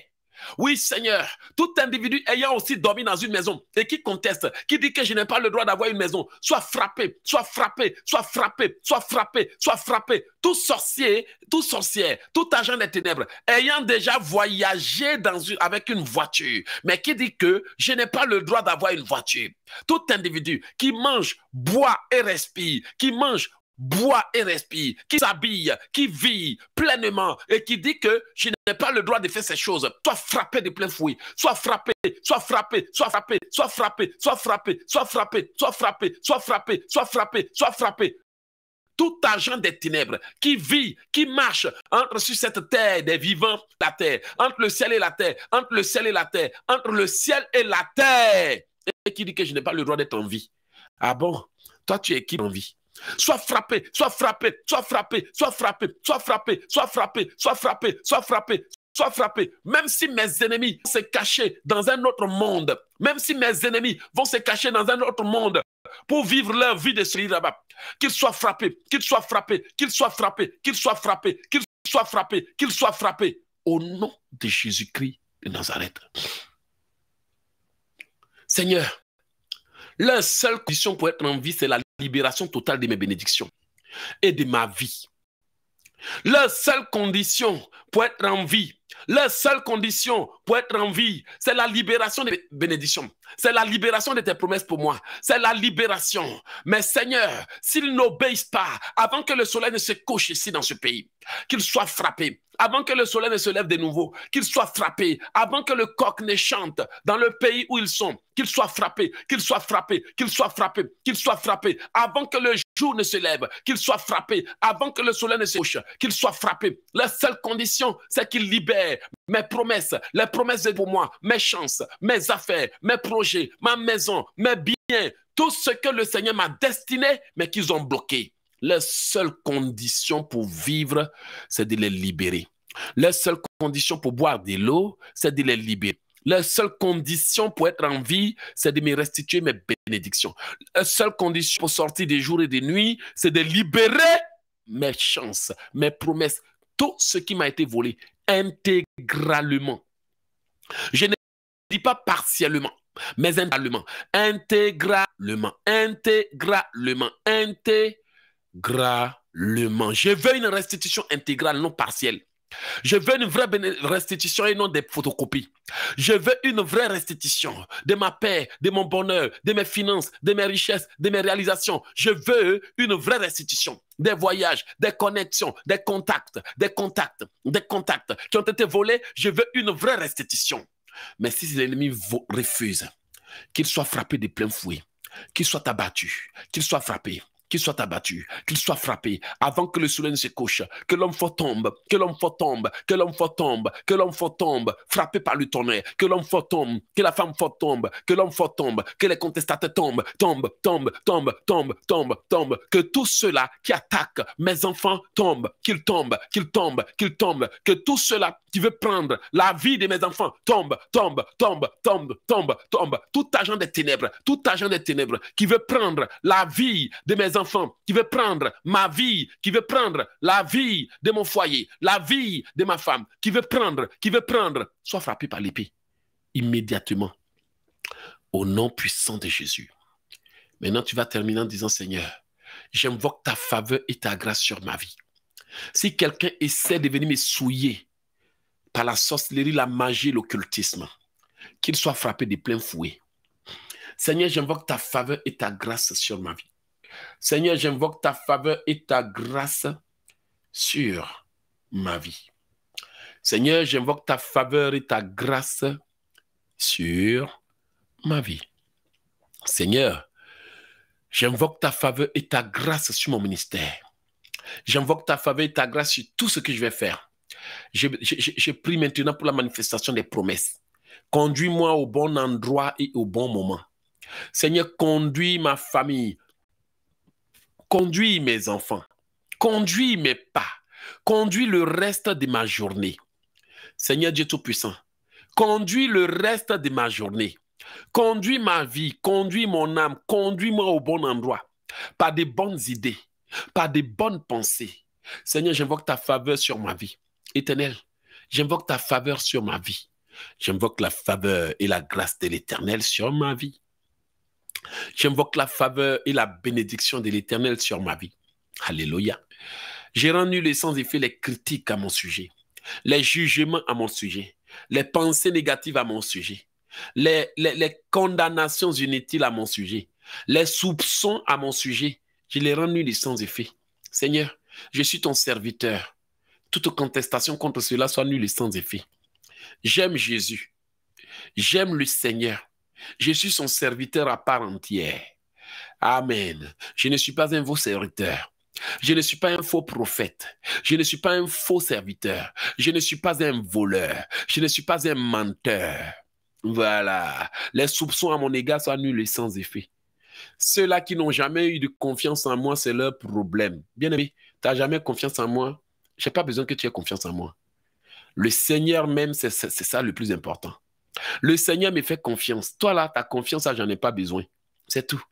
Oui, Seigneur, tout individu ayant aussi dormi dans une maison et qui conteste, qui dit que je n'ai pas le droit d'avoir une maison, soit frappé, soit frappé, soit frappé, soit frappé, soit frappé. Tout sorcier, tout sorcière, tout agent des ténèbres ayant déjà voyagé dans avec une voiture, mais qui dit que je n'ai pas le droit d'avoir une voiture. Tout individu qui mange, boit et respire, qui mange, boit et respire, qui s'habille, qui vit pleinement et qui dit que je n'ai pas le droit de faire ces choses, soit frappé de plein fouet, soit frappé, soit frappé, soit frappé, soit frappé, soit frappé, soit frappé, soit frappé, soit frappé, soit frappé, soit frappé. Tout agent des ténèbres qui vit, qui marche entre sur cette terre des vivants, la terre, entre le ciel et la terre, entre le ciel et la terre, entre le ciel et la terre, et qui dit que je n'ai pas le droit d'être en vie. Ah bon, toi tu es qui en vie? Sois frappé, sois frappé, sois frappé, sois frappé, sois frappé, sois frappé, sois frappé, sois frappé, sois frappé. Même si mes ennemis se cacher dans un autre monde, même si mes ennemis vont se cacher dans un autre monde pour vivre leur vie de celui là-bas, qu'ils soient frappés, qu'ils soient frappés, qu'ils soient frappés, qu'ils soient frappés, qu'ils soient frappés, qu'ils soient frappés. Au nom de Jésus-Christ de Nazareth. Seigneur, la seule condition pour être en vie, c'est la libération totale de mes bénédictions et de ma vie. La seule condition pour être en vie, la seule condition pour être en vie, c'est la libération des bénédictions. C'est la libération de tes promesses pour moi. C'est la libération. Mais Seigneur, s'ils n'obéissent pas, avant que le soleil ne se couche ici dans ce pays, qu'ils soient frappés, avant que le soleil ne se lève de nouveau, qu'ils soient frappés, avant que le coq ne chante dans le pays où ils sont, qu'ils soient frappés, qu'ils soient frappés, qu'ils soient frappés, qu'ils soient frappés, avant que le jour ne se lève, qu'ils soient frappés, avant que le soleil ne se couche, qu'ils soient frappés. La seule condition, c'est qu'ils libèrent mes promesses, les promesses pour moi, mes chances, mes affaires, mes projets, ma maison, mes biens, tout ce que le Seigneur m'a destiné, mais qu'ils ont bloqué. La seule condition pour vivre, c'est de les libérer. La seule condition pour boire de l'eau, c'est de les libérer. La seule condition pour être en vie, c'est de me restituer mes bénédictions. La seule condition pour sortir des jours et des nuits, c'est de libérer mes chances, mes promesses, tout ce qui m'a été volé intégralement. Je ne dis pas partiellement, mais intégralement. Intégralement, intégralement, intégralement. Je veux une restitution intégrale, non partielle. Je veux une vraie restitution et non des photocopies. Je veux une vraie restitution de ma paix, de mon bonheur, de mes finances, de mes richesses, de mes réalisations. Je veux une vraie restitution des voyages, des connexions, des contacts, des contacts, des contacts qui ont été volés. Je veux une vraie restitution. Mais si l'ennemi refuse, qu'il soit frappé de plein fouet, qu'il soit abattu, qu'il soit frappé, qu'il soit abattu, qu'il soit frappé, avant que le soleil ne se couche, que l'homme fort tombe, que l'homme fort tombe, que l'homme fort tombe, que l'homme fort tombe, frappé par le tonnerre, que l'homme fort tombe, que la femme fort tombe, que l'homme fort tombe, que les contestataires tombent, tombent, tombent, tombent, tombent, tombent, tombent, que tous ceux-là qui attaquent mes enfants tombent, qu'ils tombent, qu'ils tombent, qu'ils tombent, que tous ceux-là qui veulent prendre la vie de mes enfants tombe, tombe, tombe, tombe, tombe, tombe, tout agent des ténèbres, tout agent des ténèbres qui veut prendre la vie de mes enfants qui veut prendre ma vie, qui veut prendre la vie de mon foyer, la vie de ma femme, qui veut prendre, qui veut prendre, soit frappé par l'épée immédiatement. Au nom puissant de Jésus. Maintenant, tu vas terminer en disant, Seigneur, j'invoque ta faveur et ta grâce sur ma vie. Si quelqu'un essaie de venir me souiller par la sorcellerie, la magie, l'occultisme, qu'il soit frappé de plein fouet. Seigneur, j'invoque ta faveur et ta grâce sur ma vie. Seigneur, j'invoque ta faveur et ta grâce sur ma vie. Seigneur, j'invoque ta faveur et ta grâce sur ma vie. Seigneur, j'invoque ta faveur et ta grâce sur mon ministère. J'invoque ta faveur et ta grâce sur tout ce que je vais faire. Je, prie maintenant pour la manifestation des promesses. Conduis-moi au bon endroit et au bon moment. Seigneur, conduis ma famille. Conduis mes enfants. Conduis mes pas. Conduis le reste de ma journée. Seigneur Dieu Tout-Puissant, conduis le reste de ma journée. Conduis ma vie, conduis mon âme, conduis-moi au bon endroit, par des bonnes idées, par des bonnes pensées. Seigneur, j'invoque ta faveur sur ma vie. Éternel, j'invoque ta faveur sur ma vie. J'invoque la faveur et la grâce de l'Éternel sur ma vie. J'invoque la faveur et la bénédiction de l'Éternel sur ma vie. Alléluia. J'ai rendu les sans effet les critiques à mon sujet, les jugements à mon sujet, les pensées négatives à mon sujet, les, condamnations inutiles à mon sujet, les soupçons à mon sujet. Je les rendu les sans effet. Seigneur, je suis ton serviteur. Toute contestation contre cela soit nulle et sans effet. J'aime Jésus. J'aime le Seigneur. Je suis son serviteur à part entière. Amen. Je ne suis pas un faux serviteur. Je ne suis pas un faux prophète. Je ne suis pas un faux serviteur. Je ne suis pas un voleur. Je ne suis pas un menteur. Voilà. Les soupçons à mon égard sont nuls et sans effet. Ceux-là qui n'ont jamais eu de confiance en moi, c'est leur problème. Bien aimé, tu n'as jamais confiance en moi? Je n'ai pas besoin que tu aies confiance en moi. Le Seigneur même, c'est ça le plus important. Le Seigneur me fait confiance. Toi là, ta confiance, j'en ai pas besoin. C'est tout.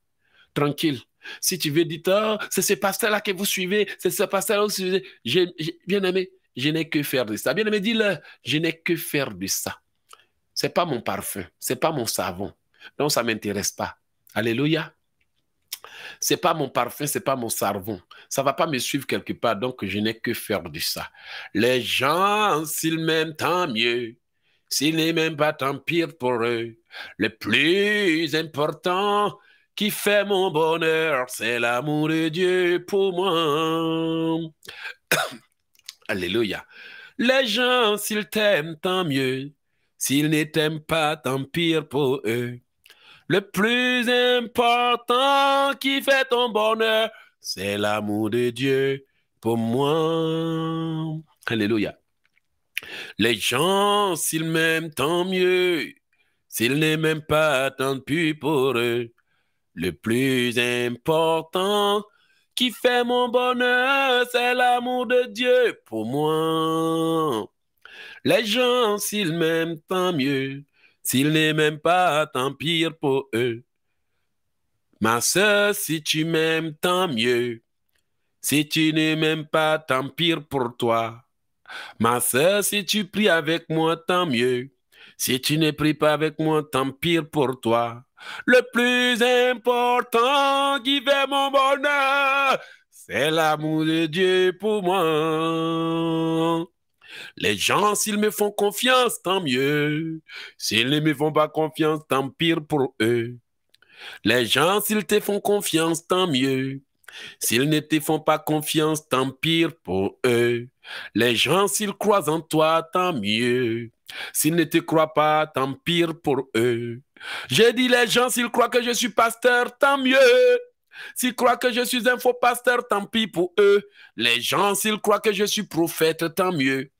Tranquille. Si tu veux dire, oh, c'est ce pasteur-là que vous suivez, c'est ce pasteur-là que vous suivez. bien aimé, je n'ai que faire de ça. Bien aimé, dis-le, je n'ai que faire de ça. C'est pas mon parfum, c'est pas mon savon. Donc, ça m'intéresse pas. Alléluia. C'est pas mon parfum, c'est pas mon savon. Ça va pas me suivre quelque part, donc je n'ai que faire de ça. Les gens, s'ils m'aiment, tant mieux. S'ils n'aiment pas, tant pire pour eux. Le plus important, qui fait mon bonheur, c'est l'amour de Dieu pour moi. <coughs> Alléluia. Les gens, s'ils t'aiment, tant mieux. S'ils ne t'aiment pas, tant pire pour eux. Le plus important qui fait ton bonheur, c'est l'amour de Dieu pour moi. Alléluia. Les gens, s'ils m'aiment, tant mieux. S'ils ne m'aiment pas, tant pis pour eux. Le plus important qui fait mon bonheur, c'est l'amour de Dieu pour moi. Les gens, s'ils m'aiment, tant mieux. S'ils ne m'aiment pas, tant pire pour eux. Ma soeur, si tu m'aimes, tant mieux. Si tu ne m'aimes pas, tant pire pour toi. Ma soeur, si tu pries avec moi, tant mieux. Si tu ne pries pas avec moi, tant pire pour toi. Le plus important qui fait mon bonheur, c'est l'amour de Dieu pour moi. Les gens, s'ils me font confiance, tant mieux. S'ils ne me font pas confiance, tant pire pour eux. Les gens, s'ils te font confiance, tant mieux. S'ils ne te font pas confiance, tant pire pour eux. Les gens, s'ils croient en toi, tant mieux. S'ils ne te croient pas, tant pire pour eux. J'ai dit les gens, s'ils croient que je suis pasteur, tant mieux. S'ils croient que je suis un faux pasteur, tant pis pour eux. Les gens, s'ils croient que je suis prophète, tant mieux.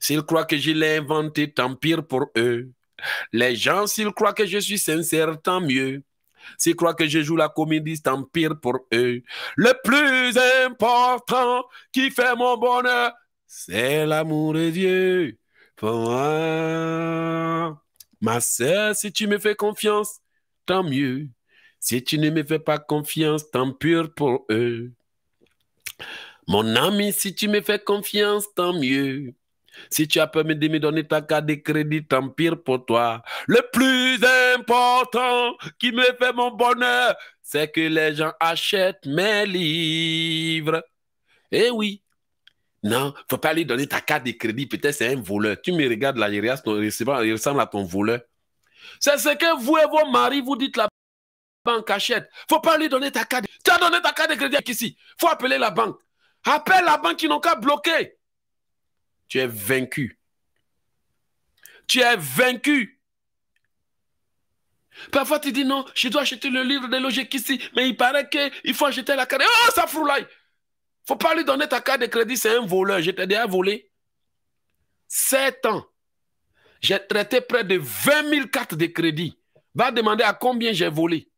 S'ils croient que je l'ai inventé, tant pire pour eux. Les gens, s'ils croient que je suis sincère, tant mieux. S'ils croient que je joue la comédie, tant pire pour eux. Le plus important qui fait mon bonheur, c'est l'amour de Dieu pour. Ma sœur, si tu me fais confiance, tant mieux. Si tu ne me fais pas confiance, tant pire pour eux. Mon ami, si tu me fais confiance, tant mieux. Si tu as permis de me donner ta carte de crédit, tant pire pour toi. Le plus important qui me fait mon bonheur, c'est que les gens achètent mes livres. Eh oui. Non, faut pas lui donner ta carte de crédit. Peut-être c'est un voleur. Tu me regardes là, il ressemble à ton voleur. C'est ce que vous et vos maris vous dites la banque achète. Faut pas lui donner ta carte. Tu as donné ta carte de crédit ici? Faut appeler la banque. Appelle la banque qui n'ont qu'à bloquer. Tu es vaincu. Tu es vaincu. Parfois, tu dis non, je dois acheter le livre de logique ici, mais il paraît qu'il faut acheter la carte. Oh, ça froulaille. faut pas lui donner ta carte de crédit, c'est un voleur. Je déjà volé. Sept ans. J'ai traité près de 20 000 cartes de crédit. Va demander à combien j'ai volé.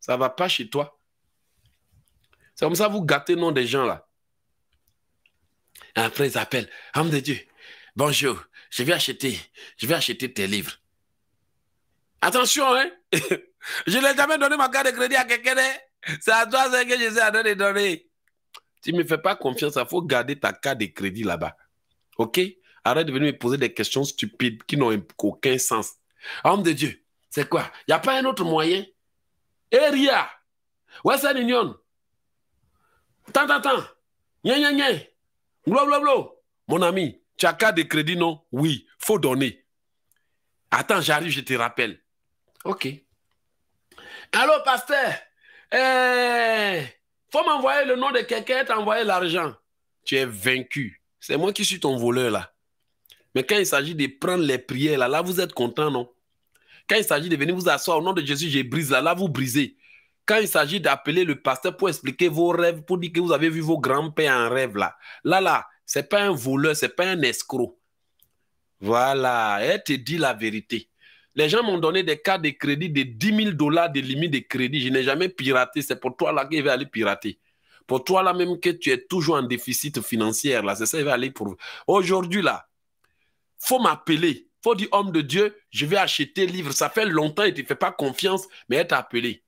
Ça ne va pas chez toi. C'est comme ça vous gâtez le nom des gens là. Après, ils appellent. Homme de Dieu, bonjour, je vais acheter, je vais acheter tes livres. Attention, hein? <laughs> je n'ai jamais donné ma carte de crédit à quelqu'un. Hein. C'est à toi que je sais de donner. Tu ne me fais pas confiance, il faut garder ta carte de crédit là-bas. OK? Arrête de venir me poser des questions stupides qui n'ont aucun sens. Homme de Dieu, c'est quoi? Il n'y a pas un autre moyen? Eria, Western Union, tant, tant, tant, Nya, nya, nya. Mon ami, tu as carte de crédit, non? Oui, faut donner. Attends, j'arrive, je te rappelle. OK. Allô, pasteur? Eh, faut m'envoyer le nom de quelqu'un et t'envoyer l'argent. Tu es vaincu. C'est moi qui suis ton voleur là. Mais quand il s'agit de prendre les prières, là, là, vous êtes content, non? Quand il s'agit de venir vous asseoir au nom de Jésus, je brise, là, là, vous brisez. Quand il s'agit d'appeler le pasteur pour expliquer vos rêves, pour dire que vous avez vu vos grands-pères en rêve, là, là, là, c'est pas un voleur, c'est pas un escroc. Voilà, elle te dit la vérité. Les gens m'ont donné des cartes de crédit de 10 000 dollars de limite de crédit. Je n'ai jamais piraté. C'est pour toi là qu'il va aller pirater. Pour toi là même que tu es toujours en déficit financier là, c'est ça il va aller pour. Aujourd'hui là, faut m'appeler. faut dire, homme de Dieu, je vais acheter livre. Ça fait longtemps, il ne te fait pas confiance, mais être appelé.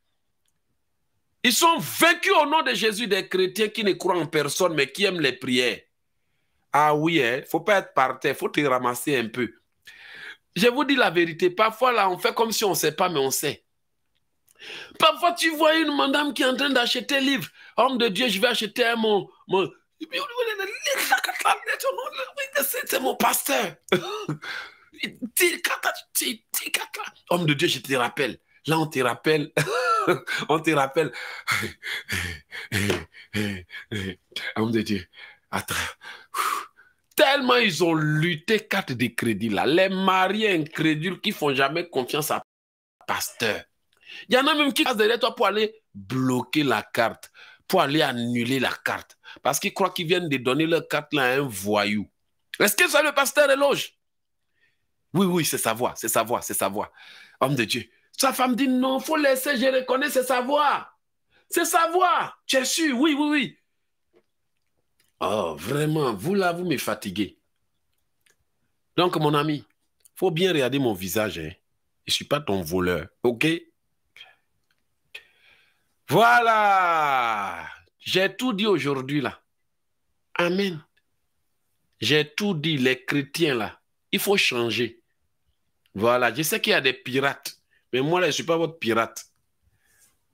Ils sont vaincus au nom de Jésus des chrétiens qui ne croient en personne, mais qui aiment les prières. Ah oui, il hein, ne faut pas être par terre, il faut te ramasser un peu. Je vous dis la vérité, parfois là, on fait comme si on ne sait pas, mais on sait. Parfois, tu vois une madame qui est en train d'acheter un livre. Homme de Dieu, je vais acheter un mon, mon, c'est mon pasteur. Homme de Dieu, je te rappelle. Là, on te rappelle. <laughs> on te rappelle. <laughs> Homme de Dieu. Attends. Tellement ils ont lutté carte de crédit là. Les mariés incrédules qui font jamais confiance à pasteur. Il y en a même qui passent derrière toi pour aller bloquer la carte, pour aller annuler la carte. Parce qu'ils croient qu'ils viennent de donner leur carte là à un voyou. Est-ce que ça le pasteur éloge Oui, oui, c'est sa voix, c'est sa voix, c'est sa voix. Homme de Dieu. Sa femme dit non, faut laisser, je reconnais, c'est sa voix. C'est sa voix. Tu es sûr? Oui, oui, oui. Oh, vraiment, vous là, vous me fatiguez. Donc, mon ami, faut bien regarder mon visage. Hein. Je ne suis pas ton voleur, ok? Voilà. J'ai tout dit aujourd'hui là. Amen. J'ai tout dit, les chrétiens là. Il faut changer. Voilà, je sais qu'il y a des pirates, mais moi là, je ne suis pas votre pirate.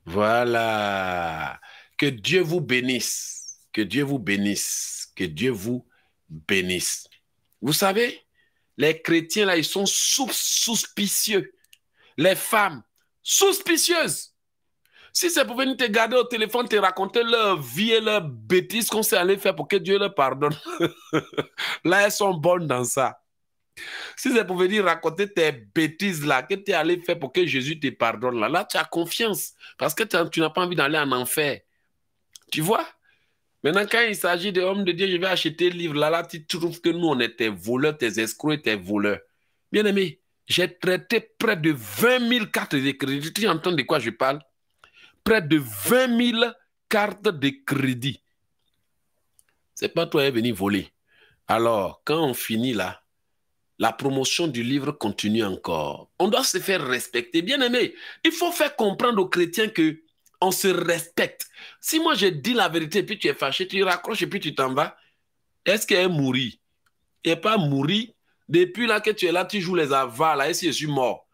Voilà. Que Dieu vous bénisse. Que Dieu vous bénisse. Que Dieu vous bénisse. Vous savez, les chrétiens là, ils sont suspicieux. Les femmes, suspicieuses. Si c'est pour venir te garder au téléphone, te raconter leur vie et leur bêtises qu'on s'est allé faire pour que Dieu leur pardonne, <laughs> là, elles sont bonnes dans ça. Si c'est pour venir raconter tes bêtises là, que tu es allé faire pour que Jésus te pardonne, là, là tu as confiance parce que tu n'as pas envie d'aller en enfer. Tu vois? Maintenant, quand il s'agit de hommes de Dieu, je vais acheter le livre. Là, là, tu trouves que nous, on est tes voleurs, tes escrocs tes voleurs. Bien aimé, j'ai traité près de 20 000 cartes de crédit. Tu entends de quoi je parle? Près de 20 000 cartes de crédit. C'est pas toi qui es venu voler. Alors, quand on finit là, la promotion du livre continue encore. On doit se faire respecter. Bien aimé, il faut faire comprendre aux chrétiens que on se respecte. Si moi je dis la vérité et puis tu es fâché, tu raccroches et puis tu t'en vas, est-ce qu'elle est mourie Il n'est pas mourir. Depuis là que tu es là, tu joues les avals, là, et si je suis mort.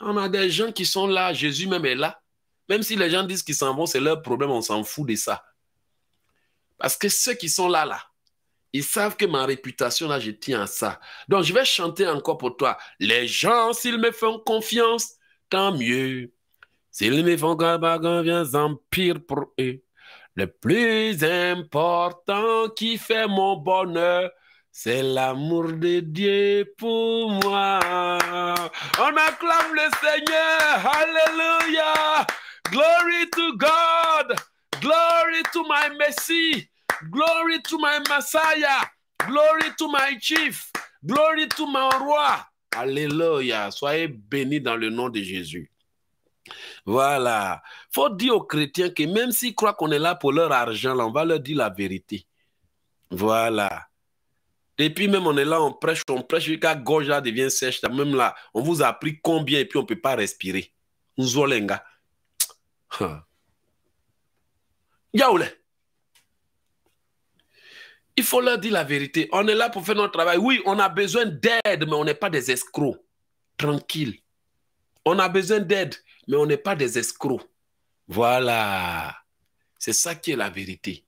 On a des gens qui sont là, Jésus même est là. Même si les gens disent qu'ils s'en vont, c'est leur problème, on s'en fout de ça. Parce que ceux qui sont là, là, ils savent que ma réputation, là, je tiens à ça. Donc, je vais chanter encore pour toi. Les gens, s'ils me font confiance, tant mieux. S'ils me font confiance, en pire pour eux. Le plus important qui fait mon bonheur, c'est l'amour de Dieu pour moi. On acclame le Seigneur. Alléluia. Glory to God. Glory to my Messie. Glory to my Messiah. Glory to my chief. Glory to my roi. Alléluia. Soyez bénis dans le nom de Jésus. Voilà. faut dire aux chrétiens que même s'ils croient qu'on est là pour leur argent, on va leur dire la vérité. Voilà. Et puis même on est là, on prêche, on prêche jusqu'à gorge là devient sèche. Même là, on vous a appris combien et puis on ne peut pas respirer. Nzolenga. Yaoulé. Il faut leur dire la vérité. On est là pour faire notre travail. Oui, on a besoin d'aide, mais on n'est pas des escrocs. Tranquille. On a besoin d'aide, mais on n'est pas des escrocs. Voilà. C'est ça qui est la vérité.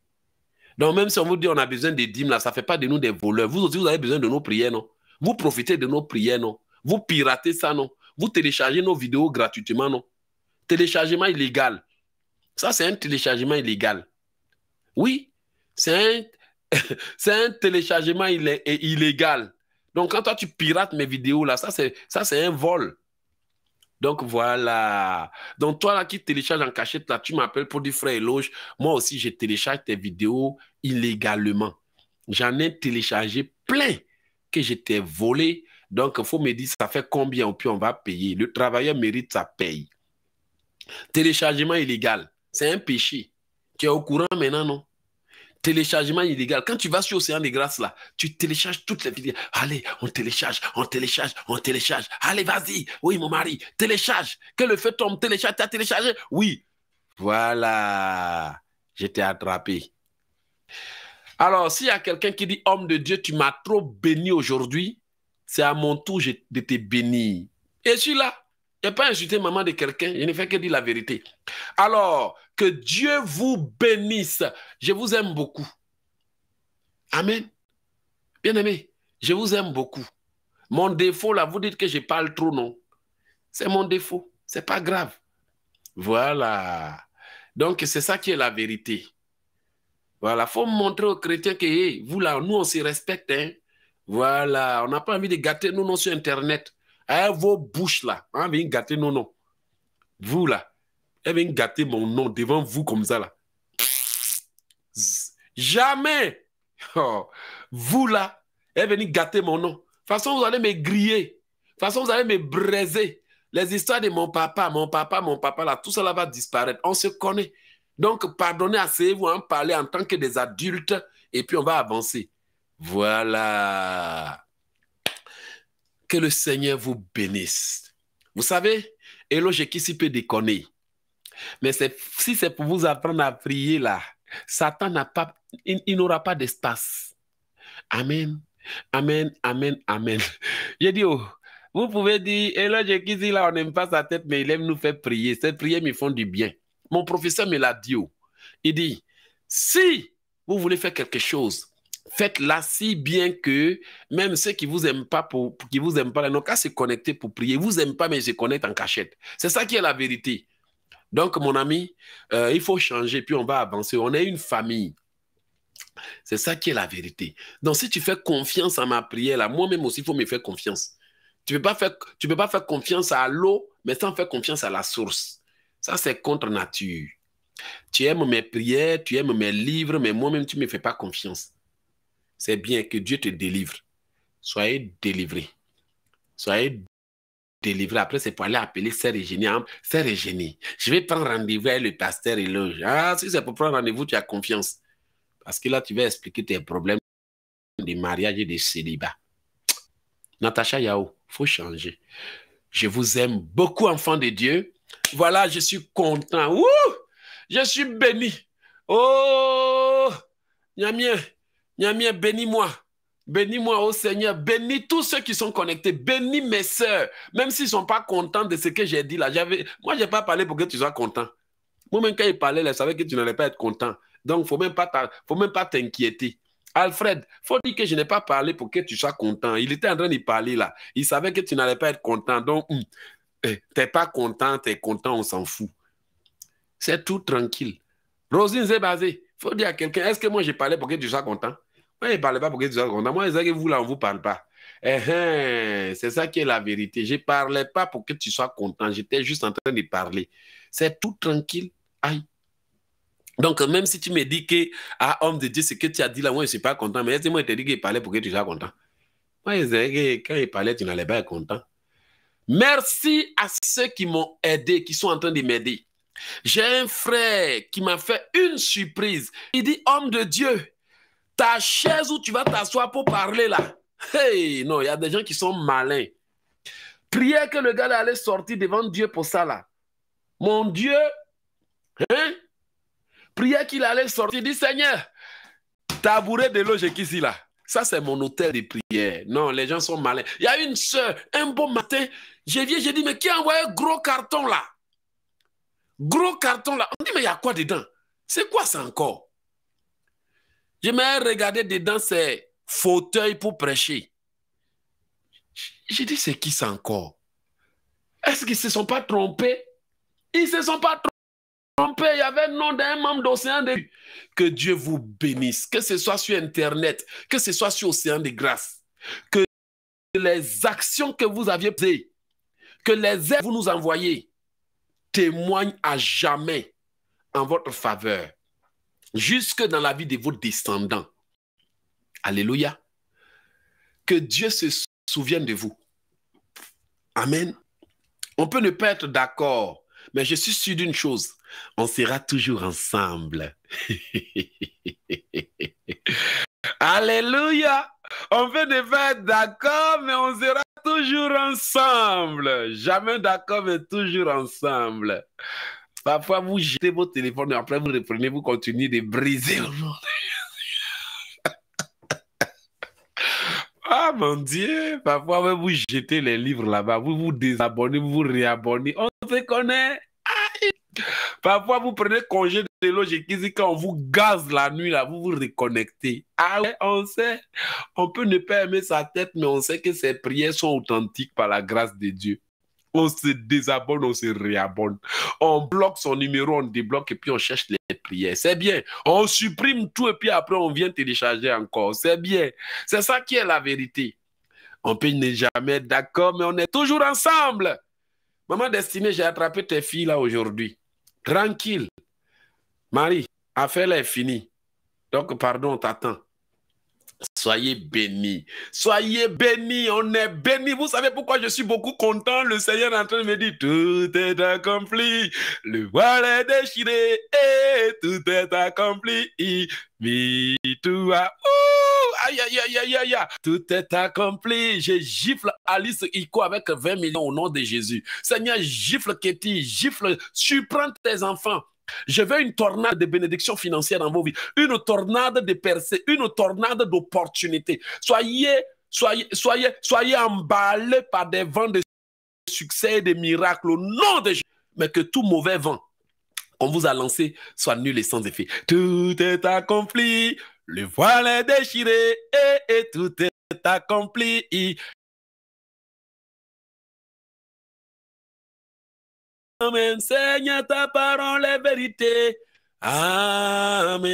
Donc, même si on vous dit on a besoin des dîmes, là, ça ne fait pas de nous des voleurs. Vous aussi, vous avez besoin de nos prières, non? Vous profitez de nos prières, non? Vous piratez ça, non? Vous téléchargez nos vidéos gratuitement, non? Téléchargement illégal. Ça, c'est un téléchargement illégal. Oui, c'est un <laughs> c'est un téléchargement illégal. Donc, quand toi, tu pirates mes vidéos, là, ça, c'est un vol. Donc, voilà. Donc, toi, là, qui télécharge en cachette, là, tu m'appelles pour dire frère éloge. Moi aussi, je télécharge tes vidéos illégalement. J'en ai téléchargé plein que j'étais volé. Donc, il faut me dire, ça fait combien, puis on va payer? Le travailleur mérite sa paye. Téléchargement illégal, c'est un péché. Tu es au courant maintenant, non? Téléchargement illégal. Quand tu vas sur Océan des Grâces, là, tu télécharges toutes les vidéos. Allez, on télécharge, on télécharge, on télécharge. Allez, vas-y. Oui, mon mari, télécharge. Que le feu tombe, télécharge. Tu as téléchargé? Oui. Voilà. J'étais attrapé. Alors, s'il y a quelqu'un qui dit, homme de Dieu, tu m'as trop béni aujourd'hui, c'est à mon tour de te bénir. Et je suis là. Je n'ai pas insulté maman de quelqu'un, je ne fais que dire la vérité. Alors, que Dieu vous bénisse. Je vous aime beaucoup. Amen. Bien-aimé, je vous aime beaucoup. Mon défaut, là, vous dites que je parle trop, non? C'est mon défaut. C'est pas grave. Voilà. Donc, c'est ça qui est la vérité. Voilà. faut montrer aux chrétiens que, vous là, nous, on se respecte. Hein. Voilà. On n'a pas envie de gâter nous, non, sur Internet. Vos bouches là, hein, viens gâter nos noms. Vous là, elle vient gâter mon nom devant vous comme ça là. Jamais. Oh, vous là, elle vient gâter mon nom. De toute façon, vous allez me griller. De toute façon, vous allez me braiser. Les histoires de mon papa, mon papa, mon papa, là, tout cela va disparaître. On se connaît. Donc, pardonnez, asseyez-vous, en parler en tant que des adultes, et puis on va avancer. Voilà. Que le Seigneur vous bénisse. Vous savez, Eloge qui peut déconner. Mais si c'est pour vous apprendre à prier là, Satan n'a pas, il, n'aura pas d'espace. Amen. Amen, amen, amen. <laughs> J'ai dit, oh, vous pouvez dire, Eloge Kisi là, on n'aime pas sa tête, mais il aime nous faire prier. Cette prière me font du bien. Mon professeur me l'a dit. Oh. Il dit, si vous voulez faire quelque chose, faites-la si bien que même ceux qui vous aiment pas pour, qui vous aiment pas, n'ont qu'à se connecter pour prier. Vous aiment pas, mais se connectent en cachette. C'est ça qui est la vérité. Donc, mon ami, euh, il faut changer, puis on va avancer. On est une famille. C'est ça qui est la vérité. Donc, si tu fais confiance à ma prière, moi-même aussi, il faut me faire confiance. Tu ne peux, pas faire, peux pas faire confiance à l'eau, mais sans faire confiance à la source. Ça, c'est contre nature. Tu aimes mes prières, tu aimes mes livres, mais moi-même, tu ne me fais pas confiance c'est bien que Dieu te délivre. Soyez délivrés. Soyez délivrés. Après, c'est pour aller appeler Sœur Eugénie. Sœur Eugénie, je vais prendre rendez-vous avec le pasteur Éloge. Ah, si c'est pour prendre rendez-vous, tu as confiance. Parce que là, tu vas expliquer tes problèmes de mariage et de célibat. Natacha Yao, faut changer. Je vous aime beaucoup, enfants de Dieu. Voilà, je suis content. Ouh! Je suis béni. Oh! Nyamien, Nyamien, bénis-moi. Bénis-moi, ô Seigneur. Bénis tous ceux qui sont connectés. Bénis mes sœurs. Même s'ils ne sont pas contents de ce que j'ai dit là. Moi, je n'ai pas parlé pour que tu sois content. Moi-même, quand il parlait, je savais que tu n'allais pas être content. Donc, il ne faut même pas t'inquiéter. Alfred, faut dire que je n'ai pas parlé pour que tu sois content. Il était en train de parler là. Il savait que tu n'allais pas être content. Donc, hum, eh, tu n'es pas content, tu es content, on s'en fout. C'est tout tranquille. Rosine Zébazé, faut dire à quelqu'un, est-ce que moi j'ai parlé pour que tu sois content? Moi, je ne parlais pas pour que tu sois content. Moi, sais que vous là, on ne vous parle pas. Eh, eh, c'est ça qui est la vérité. Je ne parlais pas pour que tu sois content. J'étais juste en train de parler. C'est tout tranquille. Aïe. Donc, même si tu me dis que, ah, homme de Dieu, ce que tu as dit là, moi, je ne suis pas content, mais moi, je t'ai dit qu'il parlait pour que tu sois content. Moi, je sais que quand il parlait, tu n'allais pas être content. Merci à ceux qui m'ont aidé, qui sont en train de m'aider. J'ai un frère qui m'a fait une surprise. Il dit, homme de Dieu, ta chaise où tu vas t'asseoir pour parler là. Hey, non, il y a des gens qui sont malins. Priez que le gars allait sortir devant Dieu pour ça là. Mon Dieu, hein? Priez qu'il allait sortir. Dit Seigneur, tabouret de loge ici là. Ça, c'est mon hôtel de prière. Non, les gens sont malins. Il y a une soeur, un beau matin, j'ai vu, j'ai dit, mais qui a envoyé un gros carton là? Gros carton là. On dit, mais il y a quoi dedans? C'est quoi ça encore? Je m'ai regardé dedans, c'est fauteuil pour prêcher. J'ai dit, c'est qui ça encore? Est-ce qu'ils ne se sont pas trompés? Ils ne se sont pas trompés. Il y avait le nom d'un membre d'Océan de Que Dieu vous bénisse. Que ce soit sur Internet, que ce soit sur Océan de Grâce. Que les actions que vous aviez faites, que les aides que vous nous envoyez, témoigne à jamais en votre faveur, jusque dans la vie de vos descendants. Alléluia. Que Dieu se souvienne de vous. Amen. On peut ne pas être d'accord, mais je suis sûr d'une chose, on sera toujours ensemble. <laughs> Alléluia. On peut ne pas être d'accord, mais on sera toujours ensemble. Jamais d'accord, mais toujours ensemble. Parfois, vous jetez vos téléphones et après, vous reprenez, vous continuez de briser <laughs> Ah mon Dieu, parfois vous jetez les livres là-bas, vous vous désabonnez, vous vous réabonnez. On se connaît. Parfois, vous prenez congé de logique quand on vous gaze la nuit, là, vous vous reconnectez. Ah on sait. On peut ne pas aimer sa tête, mais on sait que ses prières sont authentiques par la grâce de Dieu. On se désabonne, on se réabonne. On bloque son numéro, on débloque et puis on cherche les prières. C'est bien. On supprime tout et puis après on vient télécharger encore. C'est bien. C'est ça qui est la vérité. On peut jamais être d'accord, mais on est toujours ensemble. Maman destinée, j'ai attrapé tes filles là aujourd'hui. Tranquille. Marie, affaire est finie. Donc, pardon, t'attends. Soyez bénis. Soyez bénis. On est bénis. Vous savez pourquoi je suis beaucoup content? Le Seigneur est en train de me dire, tout est accompli. Le voile est déchiré et tout est accompli. Mi, toi. Aïe, aïe, aïe, aïe, aïe. Tout est accompli. Je gifle Alice Iko avec 20 millions au nom de Jésus. Seigneur, gifle Ketty, gifle, surprends tes enfants. Je veux une tornade de bénédictions financières dans vos vies, une tornade de percées, une tornade d'opportunités. Soyez, soyez, soyez, soyez emballés par des vents de succès et de miracles au nom de Jésus. Mais que tout mauvais vent qu'on vous a lancé soit nul et sans effet. Tout est accompli, le voile est déchiré et tout est accompli. Enseigne ta parole et vérité. Amen.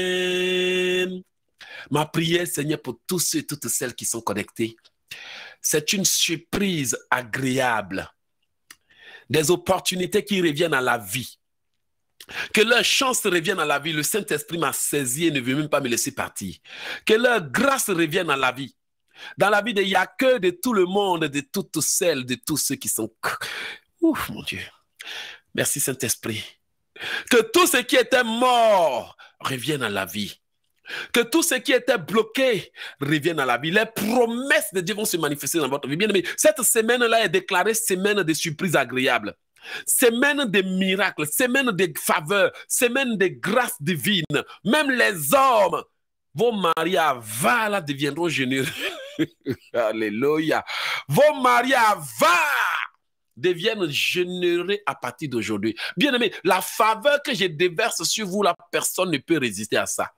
Ma prière, Seigneur, pour tous ceux et toutes celles qui sont connectés, c'est une surprise agréable. Des opportunités qui reviennent à la vie. Que leur chance revienne à la vie. Le Saint-Esprit m'a saisi et ne veut même pas me laisser partir. Que leur grâce revienne à la vie. Dans la vie de que de tout le monde, de toutes celles, de tous ceux qui sont... Ouf, mon Dieu. Merci Saint-Esprit. Que tout ce qui était mort revienne à la vie. Que tout ce qui était bloqué revienne à la vie. Les promesses de Dieu vont se manifester dans votre vie. Bien aimé, cette semaine-là est déclarée semaine de surprises agréables. Semaine de miracles, semaine de faveurs, semaine de grâce divine. Même les hommes, vos maris à Vala deviendront généreux. <laughs> Alléluia. Vos mariages, va deviennent généreux à partir d'aujourd'hui. Bien aimé, la faveur que je déverse sur vous, la personne ne peut résister à ça.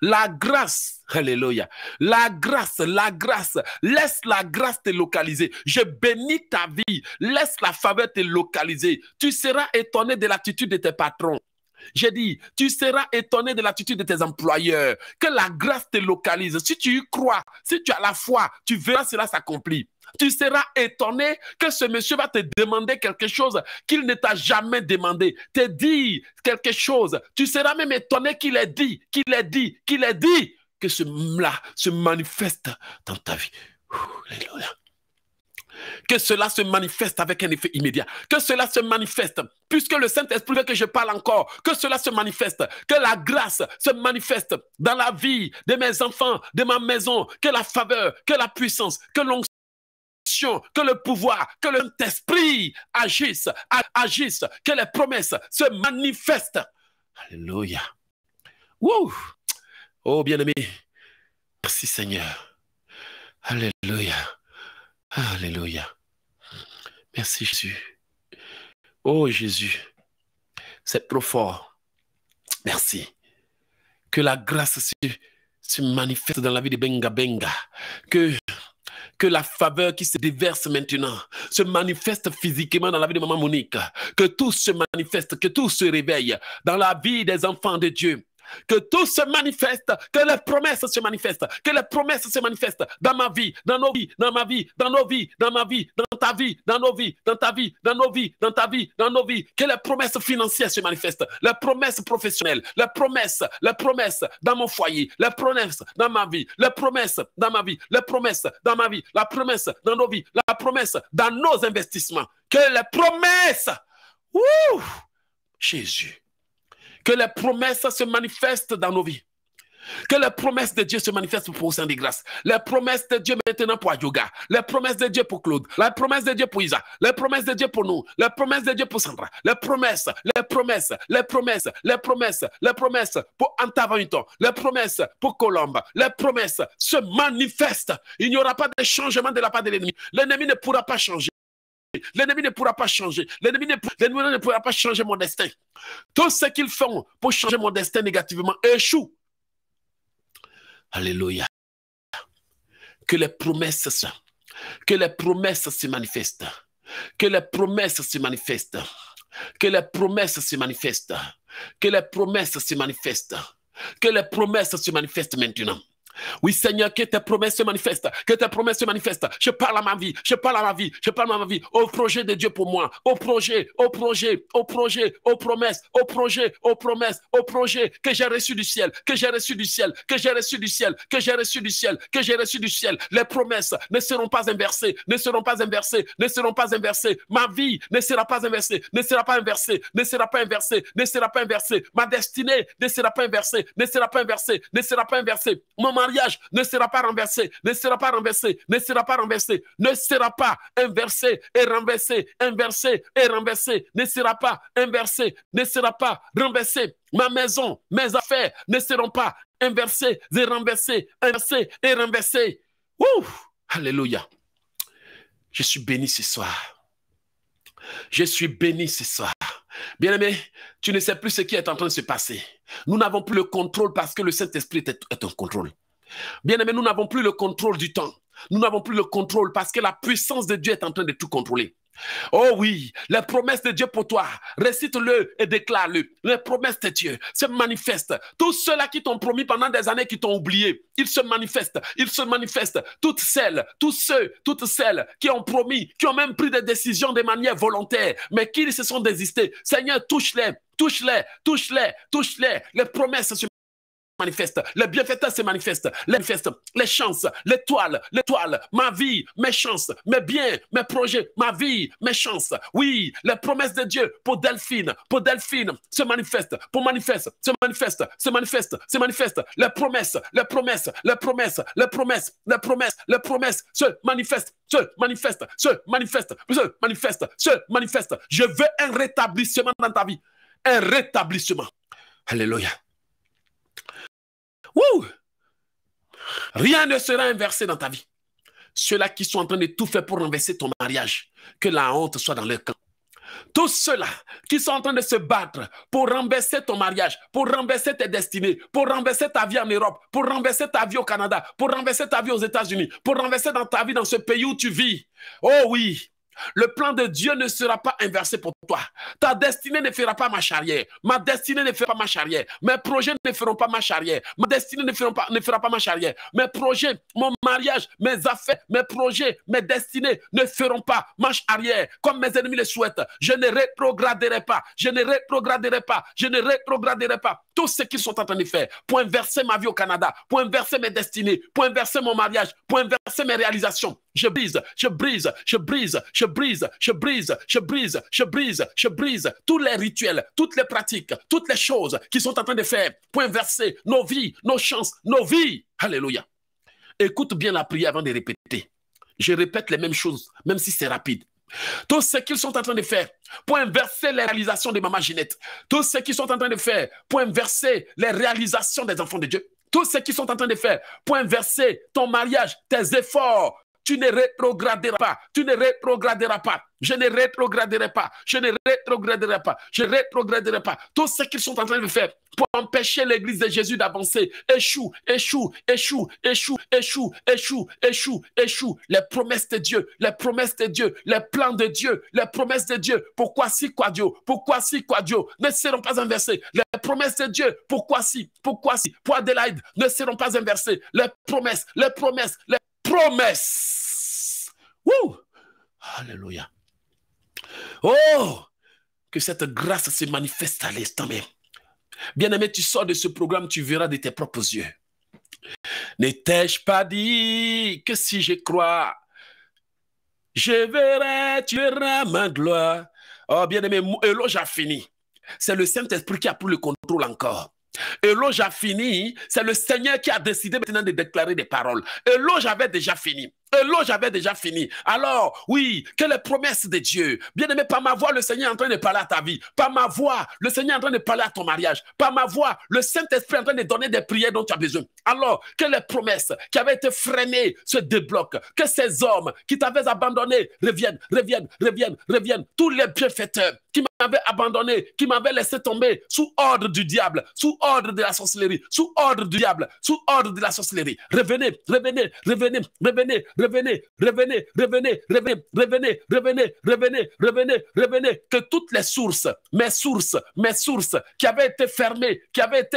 La grâce, alléluia, la grâce, la grâce, laisse la grâce te localiser. Je bénis ta vie, laisse la faveur te localiser. Tu seras étonné de l'attitude de tes patrons. J'ai dit, tu seras étonné de l'attitude de tes employeurs, que la grâce te localise. Si tu y crois, si tu as la foi, tu verras cela s'accomplir. Tu seras étonné que ce monsieur va te demander quelque chose qu'il ne t'a jamais demandé, te dire quelque chose. Tu seras même étonné qu'il ait dit, qu'il ait dit, qu'il ait dit que ce là se manifeste dans ta vie. Que cela se manifeste avec un effet immédiat, que cela se manifeste, puisque le Saint-Esprit veut que je parle encore, que cela se manifeste, que la grâce se manifeste dans la vie de mes enfants, de ma maison, que la faveur, que la puissance, que l'onction, que le pouvoir, que le Saint-Esprit agisse, agisse, que les promesses se manifestent. Alléluia. Oh bien-aimé, merci Seigneur. Alléluia. Alléluia. Merci Jésus. Oh Jésus, c'est trop fort. Merci. Que la grâce se, manifeste dans la vie de Benga Benga. Que, que la faveur qui se déverse maintenant se manifeste physiquement dans la vie de Maman Monique. Que tout se manifeste, que tout se réveille dans la vie des enfants de Dieu que tout se manifeste, que les promesses se manifestent, que les promesses se manifestent dans ma vie, dans nos vies, dans ma vie, dans nos vies, dans ma vie, dans ta vie, dans nos vies, dans ta vie, dans nos vies, dans ta vie, dans nos vies, que les promesses financières se manifestent, les promesses professionnelles, les promesses, les promesses dans mon foyer, les promesses dans ma vie, les promesses dans ma vie, les promesses dans ma vie, la promesse dans nos vies, la promesse dans nos investissements, que les promesses, ouh, Jésus, que les promesses se manifestent dans nos vies. Que les promesses de Dieu se manifestent pour Saint des grâces. Les promesses de Dieu maintenant pour Yoga. Les promesses de Dieu pour Claude. Les promesses de Dieu pour Isa. Les promesses de Dieu pour nous. Les promesses de Dieu pour Sandra. Les promesses, les promesses, les promesses, les promesses, les promesses pour Anta Les promesses pour Colombe. Les promesses se manifestent. Il n'y aura pas de changement de la part de l'ennemi. L'ennemi ne pourra pas changer. L'ennemi ne pourra pas changer. L'ennemi ne, pourra pas changer mon destin. Tout ce qu'ils font pour changer mon destin négativement échoue. Alléluia. Que les promesses, que les promesses se manifestent. Que les promesses se manifestent. Que les promesses se manifestent. Que les promesses se manifestent. Que les promesses se manifestent maintenant. Oui, Seigneur, que tes promesses se manifestent, que tes promesses se manifestent. Je parle à ma vie, je parle à ma vie, je parle à ma vie, au projet de Dieu pour moi, au projet, au projet, au projet, aux promesses, au projet, aux promesses, au projet que j'ai reçu du ciel, que j'ai reçu du ciel, que j'ai reçu du ciel, que j'ai reçu du ciel, que j'ai reçu du ciel. Les promesses ne seront pas inversées, ne seront pas inversées, ne seront pas inversées. Ma vie ne sera pas inversée, ne sera pas inversée, ne sera pas inversée, ne sera pas inversée. Ma destinée ne sera pas inversée, ne sera pas inversée, ne sera pas inversée. Mon mariage ne sera pas renversé, ne sera pas renversé, ne sera pas renversé, ne sera pas inversé et renversé, inversé et renversé, ne sera pas inversé, ne sera pas renversé. Ma maison, mes affaires ne seront pas inversées et renversées, inversées et renversées. Ouf, alléluia. Je suis béni ce soir. Je suis béni ce soir. Bien-aimé, tu ne sais plus ce qui est en train de se passer. Nous n'avons plus le contrôle parce que le Saint-Esprit est, est en contrôle. Bien-aimé, nous n'avons plus le contrôle du temps. Nous n'avons plus le contrôle parce que la puissance de Dieu est en train de tout contrôler. Oh oui, les promesses de Dieu pour toi, récite-le et déclare-le. Les promesses de Dieu se manifestent. Tous ceux-là qui t'ont promis pendant des années, qui t'ont oublié, ils se manifestent. Ils se manifestent. Toutes celles, tous ceux, toutes celles qui ont promis, qui ont même pris des décisions de manière volontaire, mais qui se sont désistés. Seigneur, touche-les, touche-les, touche-les, touche-les. Les promesses se manifeste, les bienfaiteurs se manifestent, les les chances, l'étoile, l'étoile, ma vie, mes chances, mes biens, mes projets, ma vie, mes chances. Oui, les promesses de Dieu pour Delphine, pour Delphine se manifestent, pour manifeste, se manifeste, se manifeste, se manifeste. Les promesses, les promesses, les promesses, les promesses, les promesses, les promesses se manifestent, se manifestent, se manifestent, se manifestent, se manifestent. Je veux un rétablissement dans ta vie, un rétablissement. Alléluia. Rien ne sera inversé dans ta vie. ceux-là qui sont en train de tout faire pour renverser ton mariage, que la honte soit dans leur camp. Tous ceux-là qui sont en train de se battre pour renverser ton mariage, pour renverser tes destinées, pour renverser ta vie en Europe, pour renverser ta vie au Canada, pour renverser ta vie aux États-Unis, pour renverser dans ta vie dans ce pays où tu vis. Oh oui, le plan de Dieu ne sera pas inversé pour toi. Ta destinée ne fera pas ma charrière. Ma destinée ne fera pas ma charrière. Mes projets ne feront pas ma charrière. Ma destinée ne fera pas, ne fera pas ma charrière. Mes projets, mon mariage, mes affaires, mes projets, mes destinées ne feront pas ma charrière comme mes ennemis le souhaitent. Je ne rétrograderai pas. Je ne rétrograderai pas. Je ne rétrograderai pas. Tout ce qu'ils sont en train de faire pour inverser ma vie au Canada, pour inverser mes destinées, pour inverser mon mariage, pour inverser mes réalisations. Je brise, je brise, je brise, je brise, je brise, je brise, je brise, je brise tous les rituels, toutes les pratiques, toutes les choses qui sont en train de faire pour inverser nos vies, nos chances, nos vies. Alléluia. Écoute bien la prière avant de répéter. Je répète les mêmes choses, même si c'est rapide. Tout ce qu'ils sont en train de faire pour inverser les réalisations de Maman Ginette. Tout ce qu'ils sont en train de faire pour inverser les réalisations des enfants de Dieu. Tout ce qu'ils sont en train de faire pour inverser ton mariage, tes efforts, tu ne rétrograderas pas. Tu ne rétrograderas pas. Je ne rétrograderai pas. Je ne rétrograderai pas. Je rétrograderai pas. Tout ce qu'ils sont en train de faire pour empêcher l'église de Jésus d'avancer échoue, échoue, échoue, échoue, échoue, échoue, échoue, échoue. Les promesses de Dieu, les promesses de Dieu, les plans de Dieu, les promesses de Dieu. Pourquoi si, quoi Dieu? Pourquoi si, quoi Dieu? Ne seront pas inversées. Les promesses de Dieu, pourquoi si, pourquoi si, pour Adélaïde, ne seront pas inversées. Les promesses, les promesses, les promesse. Wouh! Alléluia. Oh! Que cette grâce se manifeste à l'instant. Bien-aimé, tu sors de ce programme, tu verras de tes propres yeux. N'étais-je pas dit que si je crois, je verrai, tu verras ma gloire. Oh, bien-aimé, éloge a fini. C'est le Saint-Esprit qui a pris le contrôle encore. Éloge a fini, c'est le Seigneur qui a décidé maintenant de déclarer des paroles. Éloge avait déjà fini. Éloge avait déjà fini. Alors, oui, que les promesses de Dieu, bien aimé, par ma voix, le Seigneur est en train de parler à ta vie. Par ma voix, le Seigneur est en train de parler à ton mariage. Par ma voix, le Saint-Esprit est en train de donner des prières dont tu as besoin. Alors, que les promesses qui avaient été freinées se débloquent. Que ces hommes qui t'avaient abandonné reviennent, reviennent, reviennent, reviennent. Tous les bienfaiteurs qui m'avaient abandonné, qui m'avaient laissé tomber sous ordre du diable, sous ordre de la sorcellerie, sous ordre du diable, sous ordre de la sorcellerie. Revenez, revenez, revenez, revenez, revenez, revenez, revenez, revenez, revenez, revenez, revenez, revenez, que toutes les sources, mes sources, mes sources qui avaient été fermées, qui avaient été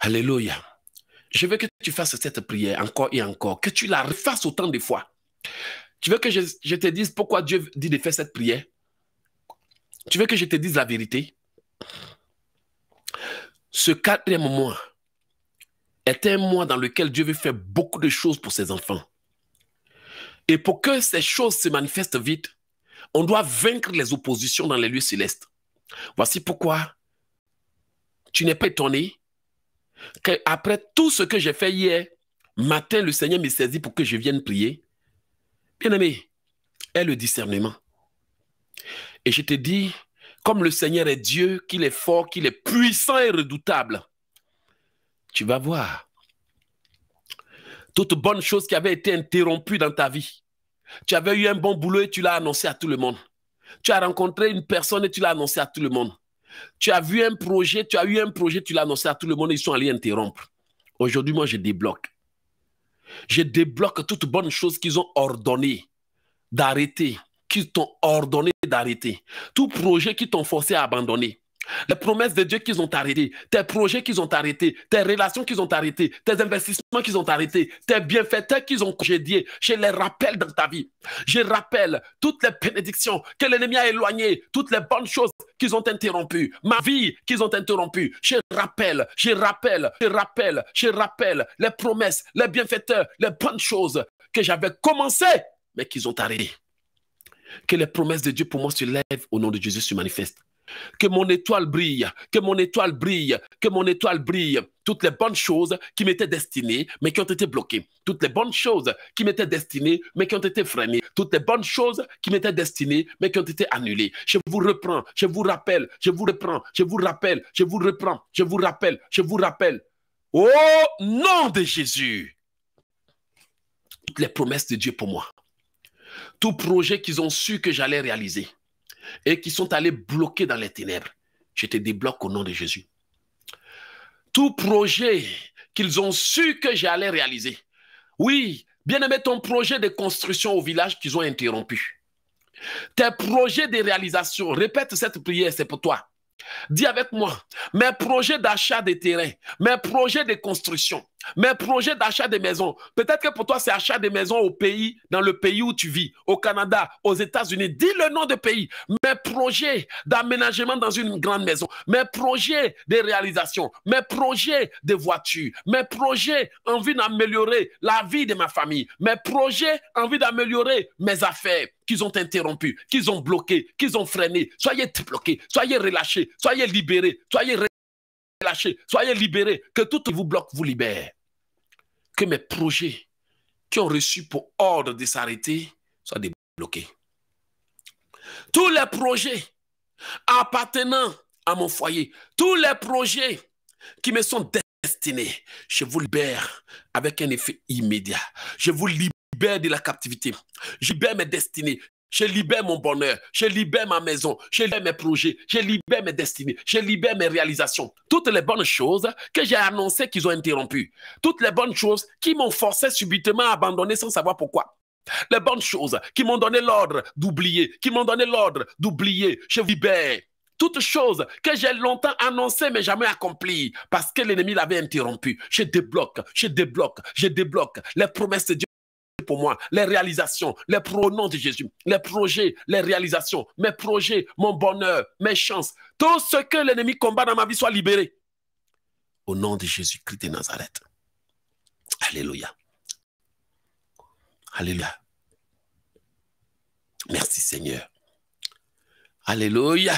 Alléluia. Je veux que tu fasses cette prière encore et encore, que tu la refasses autant de fois. Tu veux que je, te dise pourquoi Dieu dit de faire cette prière? Tu veux que je te dise la vérité? Ce quatrième mois est un mois dans lequel Dieu veut faire beaucoup de choses pour ses enfants. Et pour que ces choses se manifestent vite, on doit vaincre les oppositions dans les lieux célestes. Voici pourquoi tu n'es pas étonné qu'après tout ce que j'ai fait hier matin, le Seigneur me saisit pour que je vienne prier. Bien-aimé, est le discernement. Et je te dis, comme le Seigneur est Dieu, qu'il est fort, qu'il est puissant et redoutable, tu vas voir toute bonne chose qui avait été interrompue dans ta vie. Tu avais eu un bon boulot et tu l'as annoncé à tout le monde. Tu as rencontré une personne et tu l'as annoncé à tout le monde. Tu as vu un projet, tu as eu un projet, tu l'as annoncé à tout le monde ils sont allés interrompre. Aujourd'hui, moi, je débloque. Je débloque toute bonne chose qu'ils ont ordonné d'arrêter, qu'ils t'ont ordonné d'arrêter. Tout projet qui t'ont forcé à abandonner. Les promesses de Dieu qu'ils ont arrêtées, tes projets qu'ils ont arrêtés, tes relations qu'ils ont arrêtées, tes investissements qu'ils ont arrêtés, tes bienfaiteurs qu'ils ont congédiés, je les rappelle dans ta vie. Je rappelle toutes les bénédictions que l'ennemi a éloignées, toutes les bonnes choses qu'ils ont interrompues, ma vie qu'ils ont interrompue. Je rappelle, je rappelle, je rappelle, je rappelle les promesses, les bienfaiteurs, les bonnes choses que j'avais commencé, mais qu'ils ont arrêté. Que les promesses de Dieu pour moi se lèvent au nom de Jésus se manifestent. Que mon étoile brille, que mon étoile brille, que mon étoile brille. Toutes les bonnes choses qui m'étaient destinées, mais qui ont été bloquées. Toutes les bonnes choses qui m'étaient destinées, mais qui ont été freinées. Toutes les bonnes choses qui m'étaient destinées, mais qui ont été annulées. Je vous reprends, je vous rappelle, je vous reprends, je vous rappelle, je vous reprends, je vous rappelle, je vous rappelle. Au nom de Jésus. Toutes les promesses de Dieu pour moi. Tout projet qu'ils ont su que j'allais réaliser et qui sont allés bloquer dans les ténèbres, je te débloque au nom de Jésus. Tout projet qu'ils ont su que j'allais réaliser. Oui, bien aimé, ton projet de construction au village qu'ils ont interrompu. Tes projets de réalisation, répète cette prière, c'est pour toi. Dis avec moi, mes projets d'achat de terrain, mes projets de construction, mes projets d'achat de maisons. Peut-être que pour toi, c'est achat de maisons au pays, dans le pays où tu vis, au Canada, aux États-Unis. Dis le nom de pays. Mes projets d'aménagement dans une grande maison, mes projets de réalisation, mes projets de voiture, mes projets en vue d'améliorer la vie de ma famille, mes projets en vue d'améliorer mes affaires qu'ils ont interrompu, qu'ils ont bloqué, qu'ils ont freiné. Soyez bloqués, soyez relâchés, soyez libérés, soyez relâchés, soyez libérés. Que tout vous bloque vous libère. Que mes projets qui ont reçu pour ordre de s'arrêter soient débloqués. Tous les projets appartenant à mon foyer, tous les projets qui me sont destinés, je vous libère avec un effet immédiat. Je vous libère de la captivité. Je libère mes destinées. Je libère mon bonheur. Je libère ma maison. Je libère mes projets. Je libère mes destinées. Je libère mes réalisations. Toutes les bonnes choses que j'ai annoncées qu'ils ont interrompues. Toutes les bonnes choses qui m'ont forcé subitement à abandonner sans savoir pourquoi. Les bonnes choses qui m'ont donné l'ordre d'oublier, qui m'ont donné l'ordre d'oublier. Je libère toutes choses que j'ai longtemps annoncées mais jamais accomplies parce que l'ennemi l'avait interrompu. Je débloque, je débloque, je débloque les promesses de Dieu pour moi, les réalisations, les pronoms de Jésus, les projets, les réalisations, mes projets, mon bonheur, mes chances, tout ce que l'ennemi combat dans ma vie soit libéré. Au nom de Jésus-Christ de Nazareth. Alléluia. Alléluia. Merci Seigneur. Alléluia.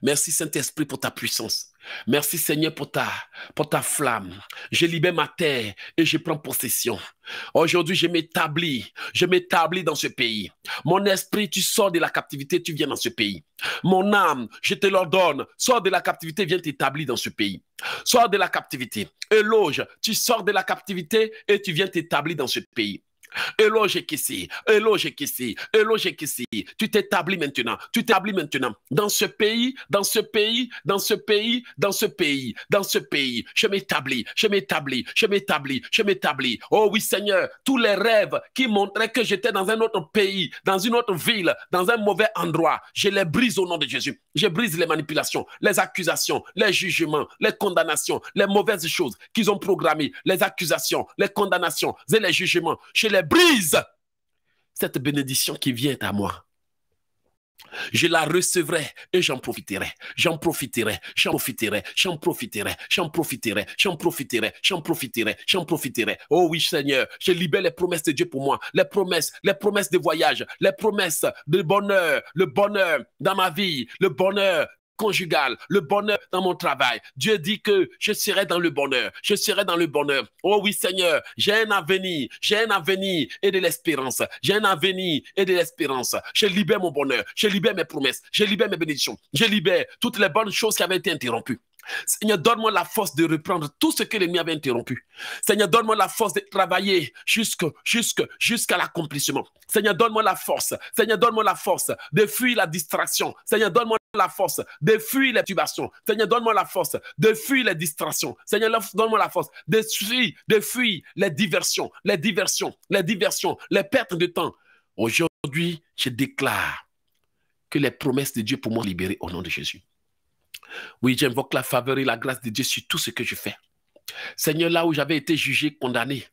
Merci Saint-Esprit pour ta puissance. Merci Seigneur pour ta, pour ta flamme. Je libère ma terre et je prends possession. Aujourd'hui, je m'établis. Je m'établis dans ce pays. Mon esprit, tu sors de la captivité, tu viens dans ce pays. Mon âme, je te l'ordonne. Sors de la captivité, viens t'établir dans ce pays. Sors de la captivité. Éloge, tu sors de la captivité et tu viens t'établir dans ce pays. Éloge ici, éloge ici, éloge ici. Tu t'établis maintenant, tu t'établis maintenant dans ce pays, dans ce pays, dans ce pays, dans ce pays, dans ce pays. Je m'établis, je m'établis, je m'établis, je m'établis. Oh oui Seigneur, tous les rêves qui montraient que j'étais dans un autre pays, dans une autre ville, dans un mauvais endroit, je les brise au nom de Jésus. Je brise les manipulations, les accusations, les jugements, les condamnations, les mauvaises choses qu'ils ont programmées, les accusations, les condamnations et les jugements. Je les brise cette bénédiction qui vient à moi. Je la recevrai et j'en profiterai, j'en profiterai, j'en profiterai, j'en profiterai, j'en profiterai, j'en profiterai, j'en profiterai, j'en profiterai. Oh oui, Seigneur, je libère les promesses de Dieu pour moi, les promesses, les promesses de voyage, les promesses de bonheur, le bonheur dans ma vie, le bonheur conjugal, le bonheur dans mon travail. Dieu dit que je serai dans le bonheur, je serai dans le bonheur. Oh oui Seigneur, j'ai un avenir, j'ai un avenir et de l'espérance, j'ai un avenir et de l'espérance. Je libère mon bonheur, je libère mes promesses, je libère mes bénédictions, je libère toutes les bonnes choses qui avaient été interrompues. Seigneur, donne-moi la force de reprendre tout ce que l'ennemi avait interrompu. Seigneur, donne-moi la force de travailler jusqu'à jusqu'à l'accomplissement. Seigneur, donne-moi la force. Seigneur, donne-moi la force de fuir la distraction. Seigneur, donne-moi la force de fuir les tubations. Seigneur, donne-moi la force de fuir les distractions. Seigneur, donne-moi la force de fuir, les diversions, les diversions, les diversions, les pertes de temps. Aujourd'hui, je déclare que les promesses de Dieu pour moi libérées au nom de Jésus. Oui, j'invoque la faveur et la grâce de Dieu sur tout ce que je fais. Seigneur, là où j'avais été jugé, condamné,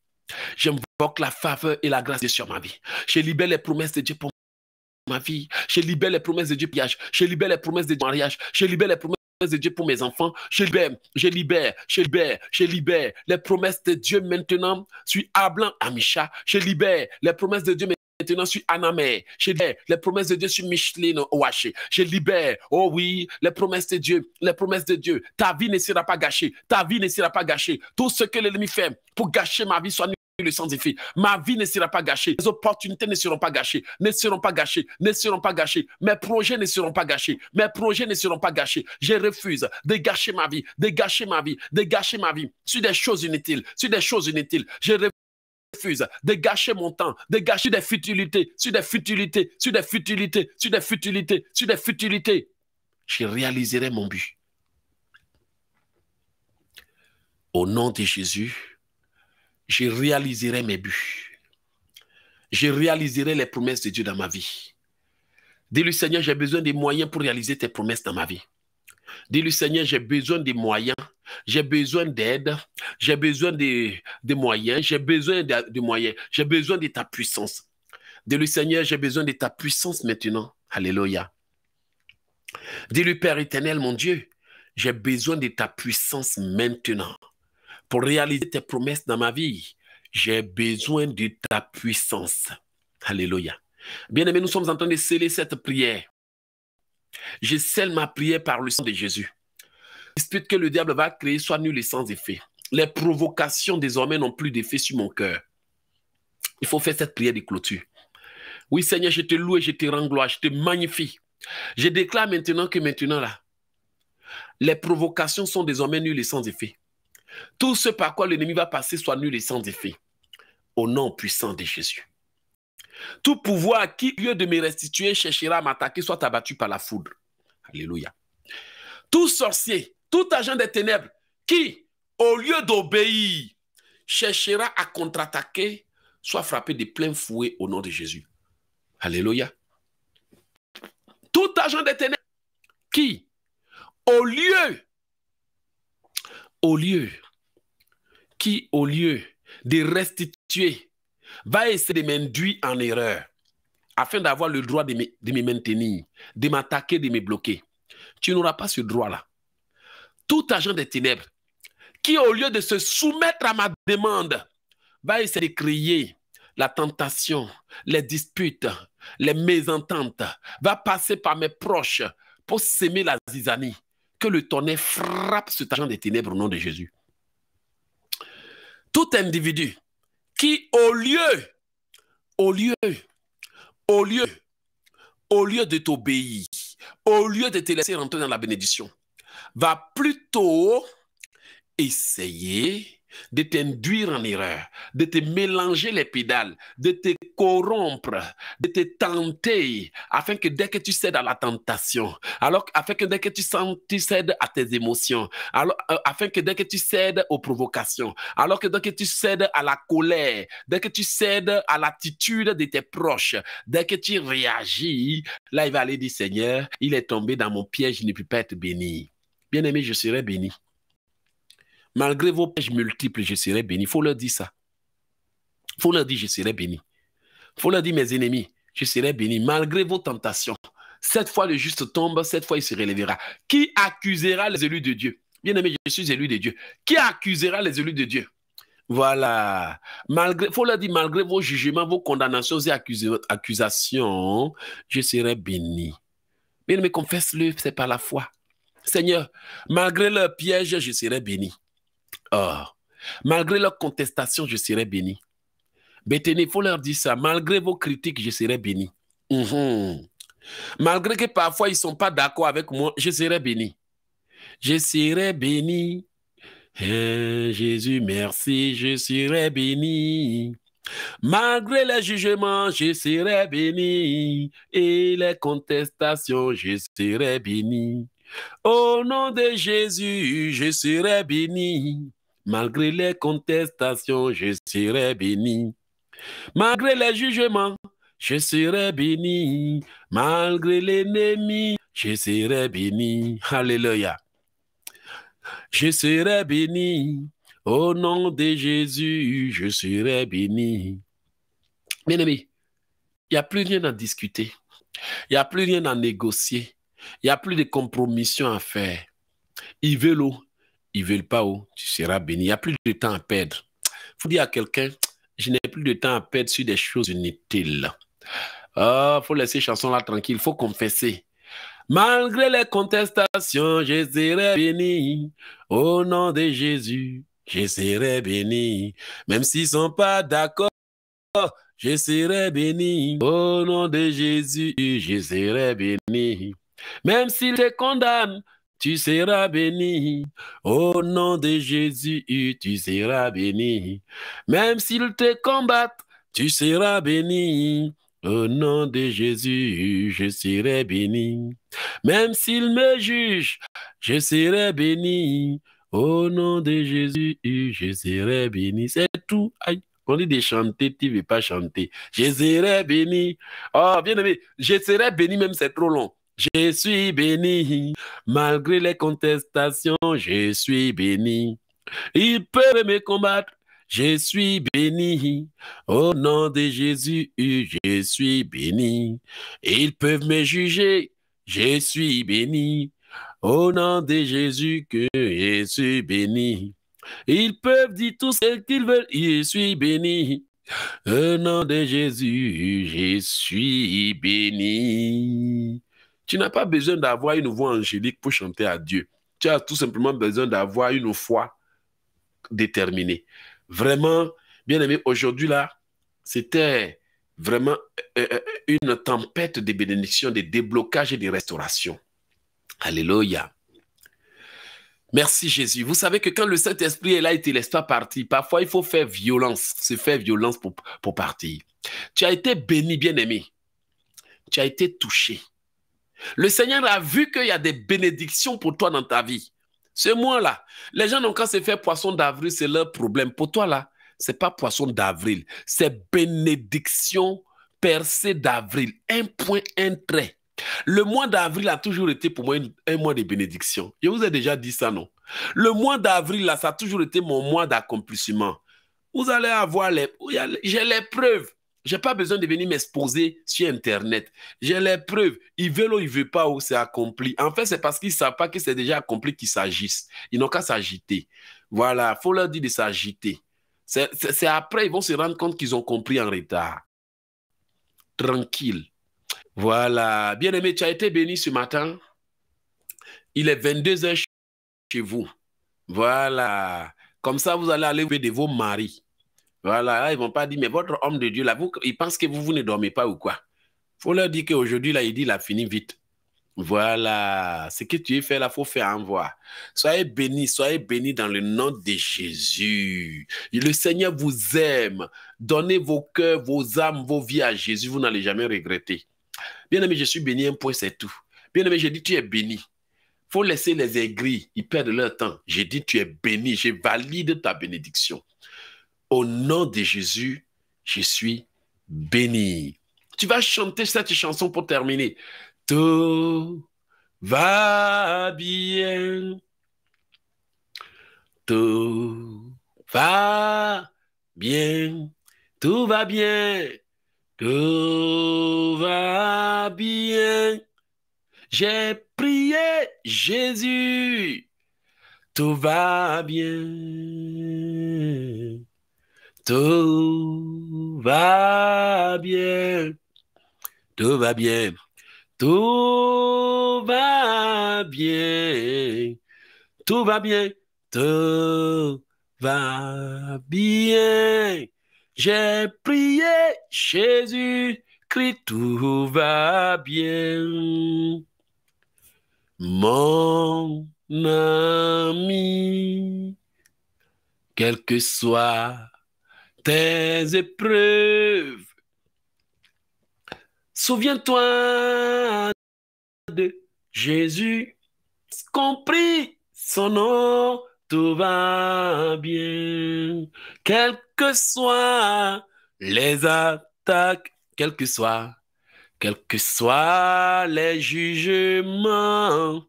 j'invoque la faveur et la grâce de Dieu sur ma vie. Je libère les promesses de Dieu pour vie. Je libère les promesses de Dieu pour Je libère les promesses de mariage. Je libère les promesses de Dieu pour mes enfants, je libère, je libère, je libère, je libère. Les promesses de Dieu maintenant, suis Ablan Amisha, je libère. Les promesses de Dieu maintenant sur Anamé. Je libère les promesses de Dieu sur Micheline Ouaché. Je libère, oh oui, les promesses de Dieu, les promesses de Dieu. Ta vie ne sera pas gâchée. Ta vie ne sera pas gâchée. Tout ce que l'ennemi fait pour gâcher ma vie soit le sans effet. Ma vie ne sera pas gâchée. Les opportunités ne seront pas gâchées. Ne seront pas gâchées. Ne seront pas gâchées. Mes projets ne seront pas gâchés. Mes projets ne seront pas gâchés. Je refuse de gâcher ma vie, de gâcher ma vie, de gâcher ma vie sur des choses inutiles, sur des choses inutiles. Je refuse de gâcher mon temps, de gâcher des futilités, sur des futilités, sur des futilités, sur des futilités, sur des futilités. Je réaliserai mon but. Au nom de Jésus, je réaliserai mes buts. Je réaliserai les promesses de Dieu dans ma vie. Dis-lui, Seigneur, j'ai besoin des moyens pour réaliser tes promesses dans ma vie. Dis-lui, Seigneur, j'ai besoin des moyens, j'ai besoin d'aide, j'ai besoin des, moyens, j'ai besoin de, moyens, j'ai besoin de ta puissance. Dis-lui, Seigneur, j'ai besoin de ta puissance maintenant. Alléluia. Dis-lui, Père éternel, mon Dieu, j'ai besoin de ta puissance maintenant pour réaliser tes promesses dans ma vie, j'ai besoin de ta puissance. Alléluia. Bien-aimés, nous sommes en train de sceller cette prière. Je scelle ma prière par le sang de Jésus. L'esprit que le diable va créer soit nul et sans effet. Les provocations désormais n'ont plus d'effet sur mon cœur. Il faut faire cette prière de clôture. Oui, Seigneur, je te loue et je te rends gloire, je te magnifie. Je déclare maintenant que maintenant là, les provocations sont désormais nulles et sans effet. Tout ce par quoi l'ennemi va passer soit nul et sans effet. Au nom puissant de Jésus. Tout pouvoir qui, lieu de me restituer, cherchera à m'attaquer, soit abattu par la foudre. Alléluia. Tout sorcier, tout agent des ténèbres qui, au lieu d'obéir, cherchera à contre-attaquer, soit frappé de plein fouet au nom de Jésus. Alléluia. Tout agent des ténèbres qui, au lieu au lieu, qui au lieu de restituer, va essayer de m'induire en erreur afin d'avoir le droit de me, de me maintenir, de m'attaquer, de me bloquer. Tu n'auras pas ce droit-là. Tout agent des ténèbres qui, au lieu de se soumettre à ma demande, va essayer de créer la tentation, les disputes, les mésententes, va passer par mes proches pour s'aimer la zizanie, que le tonnerre frappe cet agent des ténèbres au nom de Jésus. Tout individu qui, au lieu, au lieu, au lieu, au lieu de t'obéir, au lieu de te laisser rentrer dans la bénédiction, va plutôt essayer de t'induire en erreur, de te mélanger les pédales, de te corrompre, de te tenter, afin que dès que tu cèdes à la tentation, alors afin que dès que tu, sens, tu cèdes à tes émotions, alors, euh, afin que dès que tu cèdes aux provocations, alors que dès que tu cèdes à la colère, dès que tu cèdes à l'attitude de tes proches, dès que tu réagis, là il va aller dire Seigneur, il est tombé dans mon piège, il ne peut pas être béni. Bien aimé, je serai béni. Malgré vos pêches multiples, je serai béni. Il faut leur dire ça. Il faut leur dire, je serai béni. Il faut leur dire, mes ennemis, je serai béni. Malgré vos tentations, cette fois le juste tombe, cette fois il se relèvera. Qui accusera les élus de Dieu? Bien aimé, je suis élu de Dieu. Qui accusera les élus de Dieu? Voilà. Malgré, faut leur dire, malgré vos jugements, vos condamnations et accusations, je serai béni. Bien aimé, confesse-le, c'est par la foi. Seigneur, malgré leurs pièges, je serai béni. Oh, malgré leurs contestations, je serai béni. Béthénie, il faut leur dire ça. Malgré vos critiques, je serai béni. Mhm. Malgré que parfois ils ne sont pas d'accord avec moi, je serai béni. Je serai béni. Eh, Jésus, merci, je serai béni. Malgré les jugements, je serai béni. Et les contestations, je serai béni. Au nom de Jésus, je serai béni. Malgré les contestations, je serai béni. Malgré les jugements, je serai béni. Malgré l'ennemi, je serai béni. Alléluia. Je serai béni. Au nom de Jésus, je serai béni. Bien aimé, il n'y a plus rien à discuter. Il n'y a plus rien à négocier. Il n'y a plus de compromission à faire. Ils veulent l'eau, ils veulent pas eau, tu seras béni. Il n'y a plus de temps à perdre. faut dire à quelqu'un, je n'ai plus de temps à perdre sur des choses inutiles. Ah, faut laisser chanson là tranquille, faut confesser. Malgré les contestations, je serai béni. Au nom de Jésus, je serai béni. Même s'ils sont pas d'accord, je serai béni. Au nom de Jésus, je serai béni. Même s'ils te condamnent, tu seras béni. Au nom de Jésus, tu seras béni. Même s'ils te combattent, tu seras béni. Au nom de Jésus, je serai béni. Même s'ils me jugent, je serai béni. Au nom de Jésus, je serai béni. C'est tout. Aïe. On dit de chanter, tu ne veux pas chanter. Je serai béni. Oh, bien aimé, je serai béni, même c'est trop long. Je suis béni. Malgré les contestations, je suis béni. Ils peuvent me combattre, je suis béni. Au nom de Jésus, je suis béni. Ils peuvent me juger, je suis béni. Au nom de Jésus, que je suis béni. Ils peuvent dire tout ce qu'ils veulent, je suis béni. Au nom de Jésus, je suis béni. Tu n'as pas besoin d'avoir une voix angélique pour chanter à Dieu. Tu as tout simplement besoin d'avoir une foi déterminée. Vraiment, bien aimé, aujourd'hui là, c'était vraiment euh, euh, une tempête de bénédiction, de déblocage et de restauration. Alléluia. Merci Jésus. Vous savez que quand le Saint-Esprit est là, il te laisse pas partir. Parfois, il faut faire violence, se faire violence pour, pour partir. Tu as été béni, bien-aimé. Tu as été touché. Le Seigneur a vu qu'il y a des bénédictions pour toi dans ta vie. Ce mois-là, les gens n'ont qu'à se faire poisson d'avril, c'est leur problème. Pour toi, là, c'est pas poisson d'avril, c'est bénédiction percée d'avril. Un point, un trait. Le mois d'avril a toujours été pour moi un mois de bénédiction. Je vous ai déjà dit ça, non? Le mois d'avril, là, ça a toujours été mon mois d'accomplissement. Vous allez avoir les... J'ai les preuves. Je n'ai pas besoin de venir m'exposer sur Internet. J'ai les preuves. Ils veulent ou ils ne veulent pas où c'est accompli. En fait, c'est parce qu'ils ne savent pas que c'est déjà accompli qu'ils s'agissent. Ils n'ont qu'à s'agiter. Voilà, il faut leur dire de s'agiter. C'est après, ils vont se rendre compte qu'ils ont compris en retard. Tranquille. Voilà. Bien-aimé, tu as été béni ce matin. Il est 22 heures chez vous. Voilà. Comme ça, vous allez aller de vos maris. Voilà, ils vont pas dire, mais votre homme de Dieu, là, vous, ils pensent que vous, vous ne dormez pas ou quoi? faut leur dire qu'aujourd'hui, là, il dit, il a fini vite. Voilà, ce que tu es fait là, faut faire en voir. Soyez bénis, soyez bénis dans le nom de Jésus. Le Seigneur vous aime. Donnez vos cœurs, vos âmes, vos vies à Jésus, vous n'allez jamais regretter. Bien aimé, je suis béni, un point, c'est tout. Bien aimé, j'ai dit, tu es béni. faut laisser les aigris, ils perdent leur temps. J'ai dit, tu es béni, je valide ta bénédiction. Au nom de Jésus, je suis béni. Tu vas chanter cette chanson pour terminer. Tout va bien. Tout va bien. Tout va bien. Tout va bien. J'ai prié Jésus. Tout va bien. Tout va bien. Tout va bien. Tout va bien. Tout va bien. Tout va bien. J'ai prié Jésus, Christ, tout va bien. Mon ami, quel que soit tes épreuves. Souviens-toi de Jésus, compris son nom, tout va bien. Quelles que soient les attaques, quels que soient, quels que soient les jugements.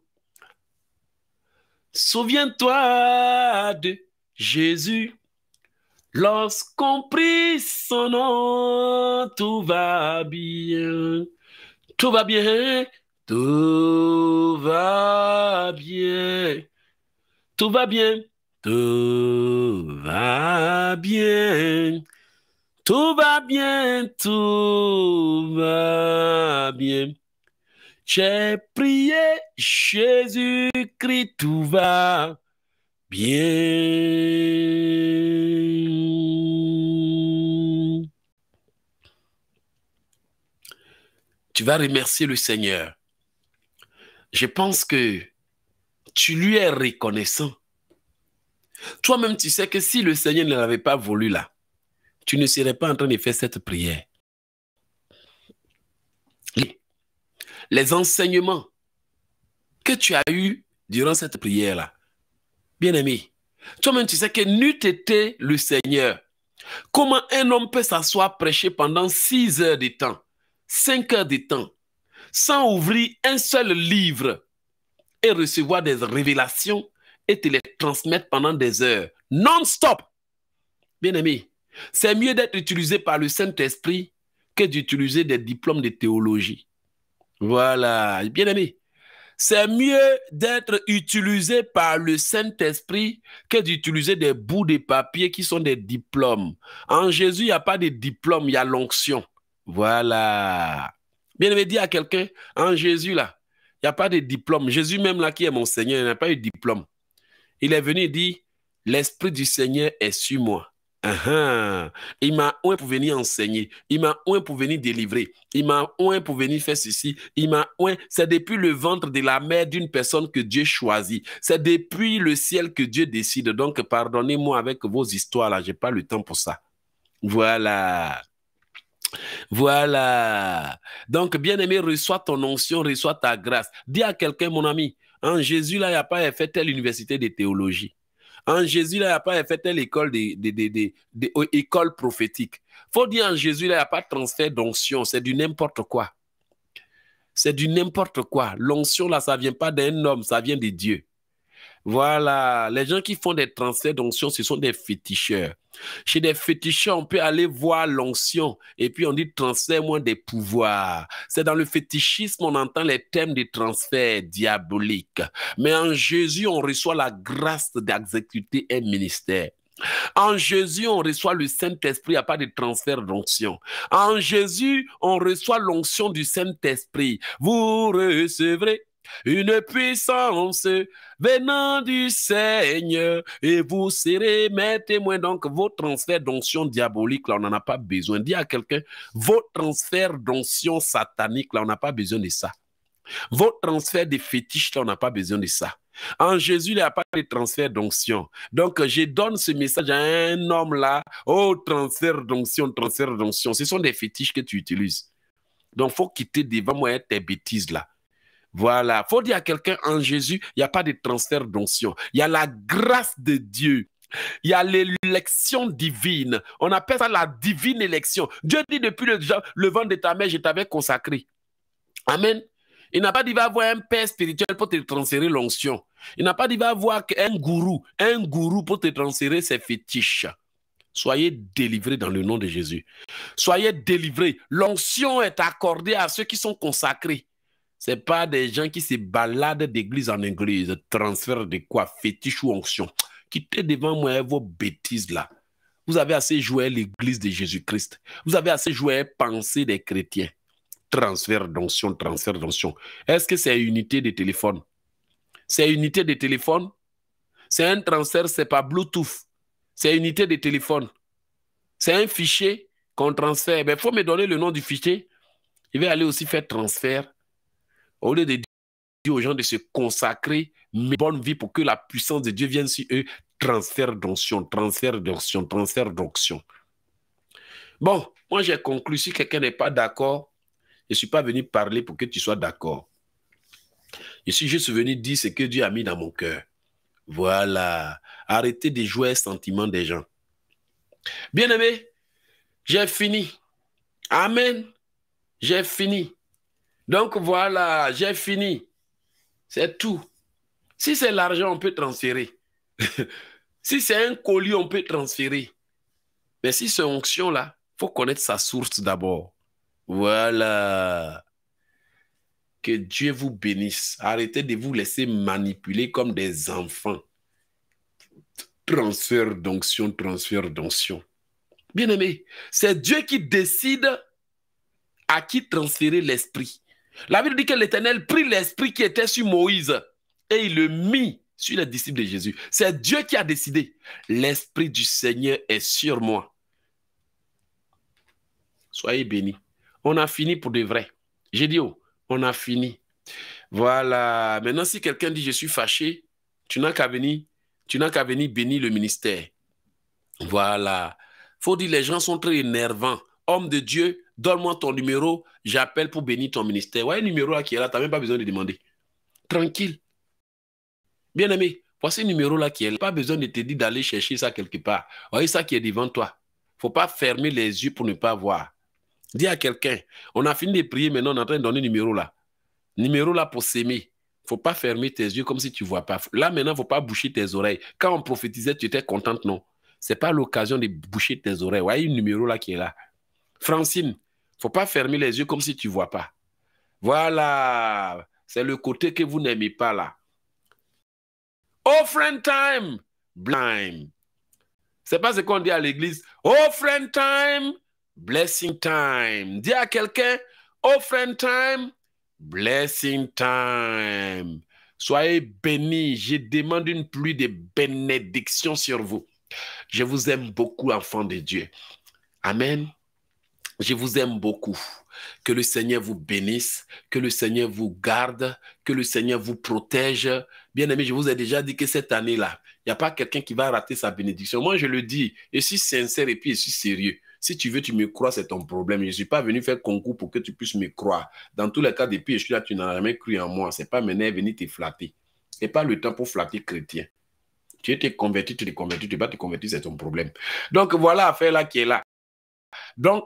Souviens-toi de Jésus, Lorsqu'on prie son nom, tout va bien. Tout va bien. Tout va bien. tout va bien, tout va bien, tout va bien, tout va bien. J'ai prié Jésus-Christ, tout va bien. Tu vas remercier le Seigneur. Je pense que tu lui es reconnaissant. Toi-même, tu sais que si le Seigneur ne l'avait pas voulu là, tu ne serais pas en train de faire cette prière. Les enseignements que tu as eus durant cette prière-là, bien-aimé, toi-même, tu sais que n'eût été le Seigneur, comment un homme peut s'asseoir prêcher pendant six heures de temps, cinq heures de temps, sans ouvrir un seul livre et recevoir des révélations et te les transmettre pendant des heures, non-stop. Bien-aimé, c'est mieux d'être utilisé par le Saint-Esprit que d'utiliser des diplômes de théologie. Voilà, bien-aimé. C'est mieux d'être utilisé par le Saint-Esprit que d'utiliser des bouts de papier qui sont des diplômes. En Jésus, il n'y a pas de diplôme, il y a l'onction. Voilà. Bien-aimé, dis à quelqu'un, en Jésus, là, il n'y a pas de diplôme. Jésus même, là, qui est mon Seigneur, il n'a pas eu de diplôme. Il est venu dit, l'Esprit du Seigneur est sur moi. Uh-huh. Il m'a oint pour venir enseigner. Il m'a oint pour venir délivrer. Il m'a oint pour venir faire ceci. Il m'a oint. C'est depuis le ventre de la mère d'une personne que Dieu choisit. C'est depuis le ciel que Dieu décide. Donc, pardonnez-moi avec vos histoires là. J'ai pas le temps pour ça. Voilà. Voilà. Donc, bien-aimé, reçois ton onction, reçois ta grâce. Dis à quelqu'un, mon ami, en Jésus, là, il n'y a pas fait telle université de théologie. En Jésus, là, il n'y a pas fait telle école, de, de, école prophétique. faut dire en Jésus, là, il n'y a pas de transfert d'onction. C'est du n'importe quoi. C'est du n'importe quoi. L'onction, là, ça ne vient pas d'un homme, ça vient de Dieu. Voilà, les gens qui font des transferts d'onction, ce sont des féticheurs. Chez des féticheurs, on peut aller voir l'onction et puis on dit transfert moins des pouvoirs. C'est dans le fétichisme on entend les thèmes de transfert diaboliques. Mais en Jésus, on reçoit la grâce d'exécuter un ministère. En Jésus, on reçoit le Saint-Esprit, il n'y a pas de transfert d'onction. En Jésus, on reçoit l'onction du Saint-Esprit. Vous recevrez une puissance venant du Seigneur et vous serez mes témoins. Donc, vos transferts d'onction diabolique, là, on n'en a pas besoin. Dis à quelqu'un, vos transferts d'onction satanique, là, on n'a pas besoin de ça. Vos transferts de fétiches, là, on n'a pas besoin de ça. En Jésus, il n'y a pas de transfert d'onction. Donc, je donne ce message à un homme là. Oh, transfert d'onction, transfert d'onction. Ce sont des fétiches que tu utilises. Donc, il faut quitter devant moi tes bêtises là. Voilà. faut dire à quelqu'un en Jésus, il n'y a pas de transfert d'onction. Il y a la grâce de Dieu. Il y a l'élection divine. On appelle ça la divine élection. Dieu dit depuis le, le vent de ta mère, je t'avais consacré. Amen. Il n'a pas dit va avoir un père spirituel pour te transférer l'onction. Il n'a pas dit va avoir un gourou, un gourou pour te transférer ses fétiches. Soyez délivrés dans le nom de Jésus. Soyez délivrés. L'onction est accordée à ceux qui sont consacrés. Ce n'est pas des gens qui se baladent d'église en église, transfert de quoi, fétiche ou onction. Quittez devant moi vos bêtises là. Vous avez assez joué l'église de Jésus-Christ. Vous avez assez joué penser des chrétiens. Transfert d'onction, transfert d'onction. Est-ce que c'est unité de téléphone? C'est unité de téléphone? C'est un transfert, c'est pas Bluetooth. C'est unité de téléphone. C'est un fichier qu'on transfère. Il ben, faut me donner le nom du fichier. Il va aller aussi faire transfert au lieu de dire aux gens de se consacrer une bonne vie pour que la puissance de Dieu vienne sur eux, transfert d'onction, transfert d'onction, transfert d'onction. Bon, moi j'ai conclu, si quelqu'un n'est pas d'accord, je ne suis pas venu parler pour que tu sois d'accord. Je suis juste venu dire ce que Dieu a mis dans mon cœur. Voilà. Arrêtez de jouer les sentiments des gens. Bien-aimé, j'ai fini. Amen. J'ai fini. Donc voilà, j'ai fini. C'est tout. Si c'est l'argent, on peut transférer. <laughs> si c'est un colis, on peut transférer. Mais si c'est onction-là, il faut connaître sa source d'abord. Voilà. Que Dieu vous bénisse. Arrêtez de vous laisser manipuler comme des enfants. Transfert d'onction, transfert d'onction. Bien aimé, c'est Dieu qui décide à qui transférer l'esprit. La Bible dit que l'Éternel prit l'esprit qui était sur Moïse et il le mit sur les disciples de Jésus. C'est Dieu qui a décidé. L'esprit du Seigneur est sur moi. Soyez bénis. On a fini pour de vrai. J'ai dit, oh, on a fini. Voilà. Maintenant, si quelqu'un dit je suis fâché, tu n'as qu'à venir, tu n'as qu'à venir bénir le ministère. Voilà. Faut dire les gens sont très énervants. Homme de Dieu, donne-moi ton numéro, j'appelle pour bénir ton ministère. Ouais, le numéro là qui est là, tu n'as même pas besoin de demander. Tranquille. Bien aimé, voici le numéro là qui est là. Pas besoin de te dire d'aller chercher ça quelque part. Voyez ça qui est devant toi. Faut pas fermer les yeux pour ne pas voir. Dis à quelqu'un, on a fini de prier, maintenant on est en train de donner le numéro là. Numéro là pour s'aimer. Faut pas fermer tes yeux comme si tu vois pas. Là maintenant, faut pas boucher tes oreilles. Quand on prophétisait, tu étais contente, non? C'est pas l'occasion de boucher tes oreilles. Voyez le numéro là qui est là. Francine, faut pas fermer les yeux comme si tu vois pas. Voilà. C'est le côté que vous n'aimez pas là. Offering time, blind. C'est pas ce qu'on dit à l'église. Offering time, blessing time. Dis à quelqu'un, offering time, blessing time. Soyez bénis. Je demande une pluie de bénédictions sur vous. Je vous aime beaucoup, enfants de Dieu. Amen. Je vous aime beaucoup. Que le Seigneur vous bénisse, que le Seigneur vous garde, que le Seigneur vous protège. Bien aimé, je vous ai déjà dit que cette année-là, il n'y a pas quelqu'un qui va rater sa bénédiction. Moi, je le dis, je suis sincère et puis je suis sérieux. Si tu veux, tu me crois, c'est ton problème. Je ne suis pas venu faire concours pour que tu puisses me croire. Dans tous les cas, depuis je suis là, tu n'as jamais cru en moi. Ce n'est pas mener venir te flatter. Ce n'est pas le temps pour flatter chrétien. Tu es converti, tu es converti, tu pas te convertir, c'est ton problème. Donc voilà l'affaire là qui est là. Donc,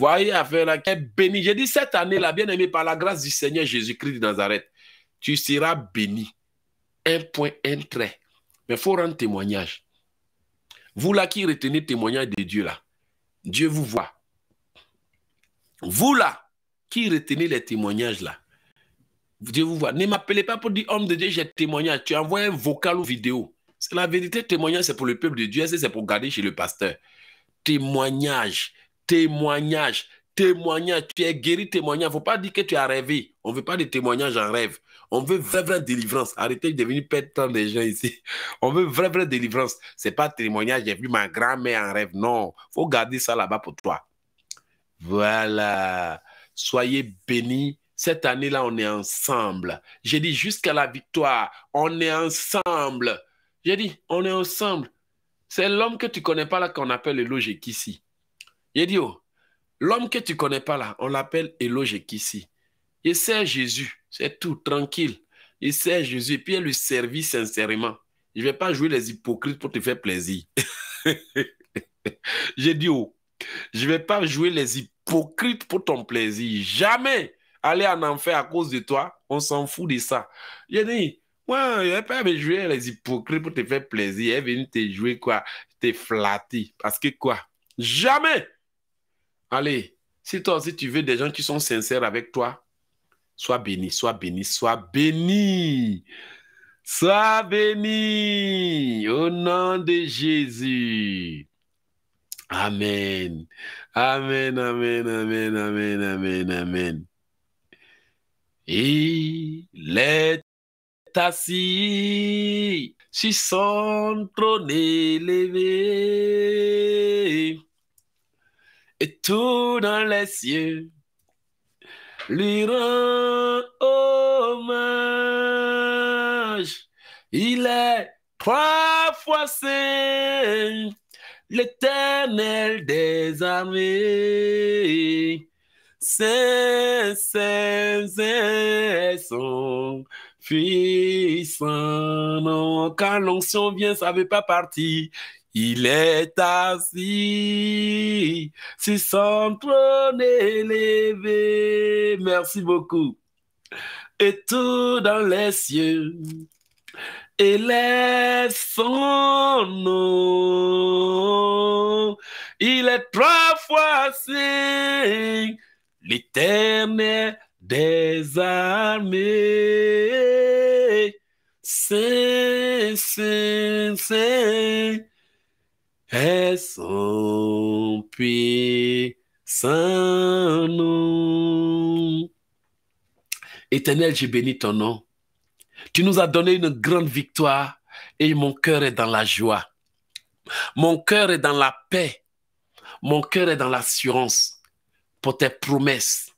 voyez l'affaire là qui est bénie. J'ai dit cette année-là, bien aimé, par la grâce du Seigneur Jésus-Christ de Nazareth, tu seras béni. Un point, un trait. Mais il faut rendre témoignage. Vous là qui retenez témoignage de Dieu là, Dieu vous voit. Vous là qui retenez les témoignages là, Dieu vous voit. Ne m'appelez pas pour dire homme de Dieu, j'ai témoignage. Tu envoies un vocal ou vidéo. C'est la vérité, témoignage, c'est pour le peuple de Dieu, c'est pour garder chez le pasteur. Témoignage, témoignage, témoignage. Tu es guéri, témoignage. Il ne faut pas dire que tu as rêvé. On ne veut pas de témoignage en rêve. On veut vraie, vraie délivrance. Arrêtez de venir perdre des gens ici. <laughs> On veut vraie, vraie délivrance. Ce n'est pas témoignage, j'ai vu ma grand-mère en rêve. Non, il faut garder ça là-bas pour toi. Voilà. Soyez bénis. Cette année-là, on est ensemble. J'ai dit jusqu'à la victoire, on est ensemble. J'ai dit, on est ensemble. C'est l'homme que tu ne connais pas là qu'on appelle logique ici. J'ai dit, oh, l'homme que tu connais pas là, on l'appelle ici. Il sert Jésus, c'est tout, tranquille. Il sert Jésus et puis il lui servit sincèrement. Je ne vais pas jouer les hypocrites pour te faire plaisir. <laughs> J'ai dit, oh, je ne vais pas jouer les hypocrites pour ton plaisir. Jamais aller en enfer à cause de toi. On s'en fout de ça. J'ai dit, moi, je ne vais pas jouer les hypocrites pour te faire plaisir. Elle est venue te jouer quoi? Te flatter. Parce que quoi? Jamais! Allez, si toi aussi tu veux des gens qui sont sincères avec toi, Sois béni, sois béni, sois béni. Sois béni au nom de Jésus. Amen. Amen, amen, amen, amen, amen, amen. Il est assis sur son trône élevé et tout dans les cieux lui rend hommage. Il est trois fois saint, l'éternel des armées. Saint, saint, saint, son puissant. Quand l'onction vient, ça ne veut pas partir. Il est assis sur son trône élevé. Merci beaucoup. Et tout dans les cieux élève son nom. Il est trois fois saint, l'éternel des armées. Saint, Saint, Saint est son puissant nom. Éternel, je bénis ton nom. Tu nous as donné une grande victoire et mon cœur est dans la joie. Mon cœur est dans la paix. Mon cœur est dans l'assurance pour tes promesses.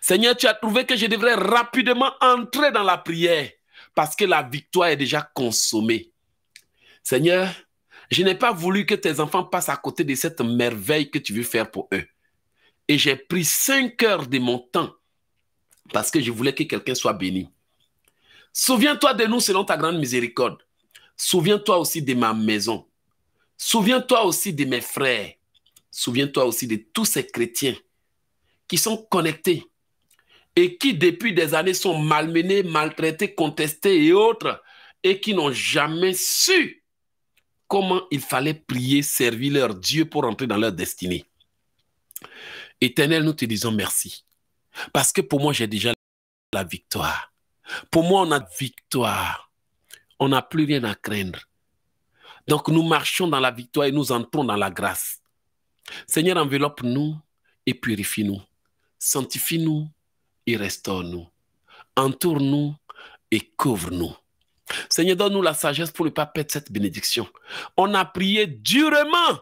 Seigneur, tu as trouvé que je devrais rapidement entrer dans la prière parce que la victoire est déjà consommée. Seigneur, je n'ai pas voulu que tes enfants passent à côté de cette merveille que tu veux faire pour eux. Et j'ai pris cinq heures de mon temps parce que je voulais que quelqu'un soit béni. Souviens-toi de nous selon ta grande miséricorde. Souviens-toi aussi de ma maison. Souviens-toi aussi de mes frères. Souviens-toi aussi de tous ces chrétiens qui sont connectés et qui depuis des années sont malmenés, maltraités, contestés et autres, et qui n'ont jamais su comment il fallait prier, servir leur Dieu pour entrer dans leur destinée. Éternel, nous te disons merci. Parce que pour moi, j'ai déjà la victoire. Pour moi, on a victoire. On n'a plus rien à craindre. Donc nous marchons dans la victoire et nous entrons dans la grâce. Seigneur, enveloppe-nous et purifie-nous. Sanctifie-nous et restaure-nous. Entoure-nous et couvre-nous. Seigneur, donne-nous la sagesse pour ne pas perdre cette bénédiction. On a prié durement.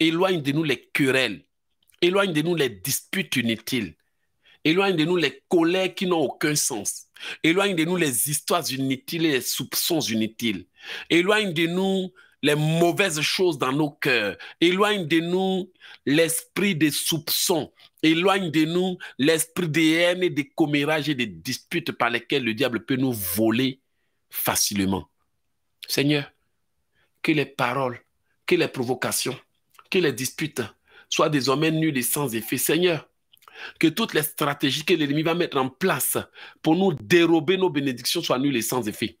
Éloigne de nous les querelles. Éloigne de nous les disputes inutiles. Éloigne de nous les colères qui n'ont aucun sens. Éloigne de nous les histoires inutiles et les soupçons inutiles. Éloigne de nous les mauvaises choses dans nos cœurs. Éloigne de nous l'esprit des soupçons. Éloigne de nous l'esprit des haines et des commérages et des disputes par lesquelles le diable peut nous voler facilement. Seigneur, que les paroles, que les provocations, que les disputes soient désormais nulles et sans effet. Seigneur, que toutes les stratégies que l'ennemi va mettre en place pour nous dérober nos bénédictions soient nulles et sans effet.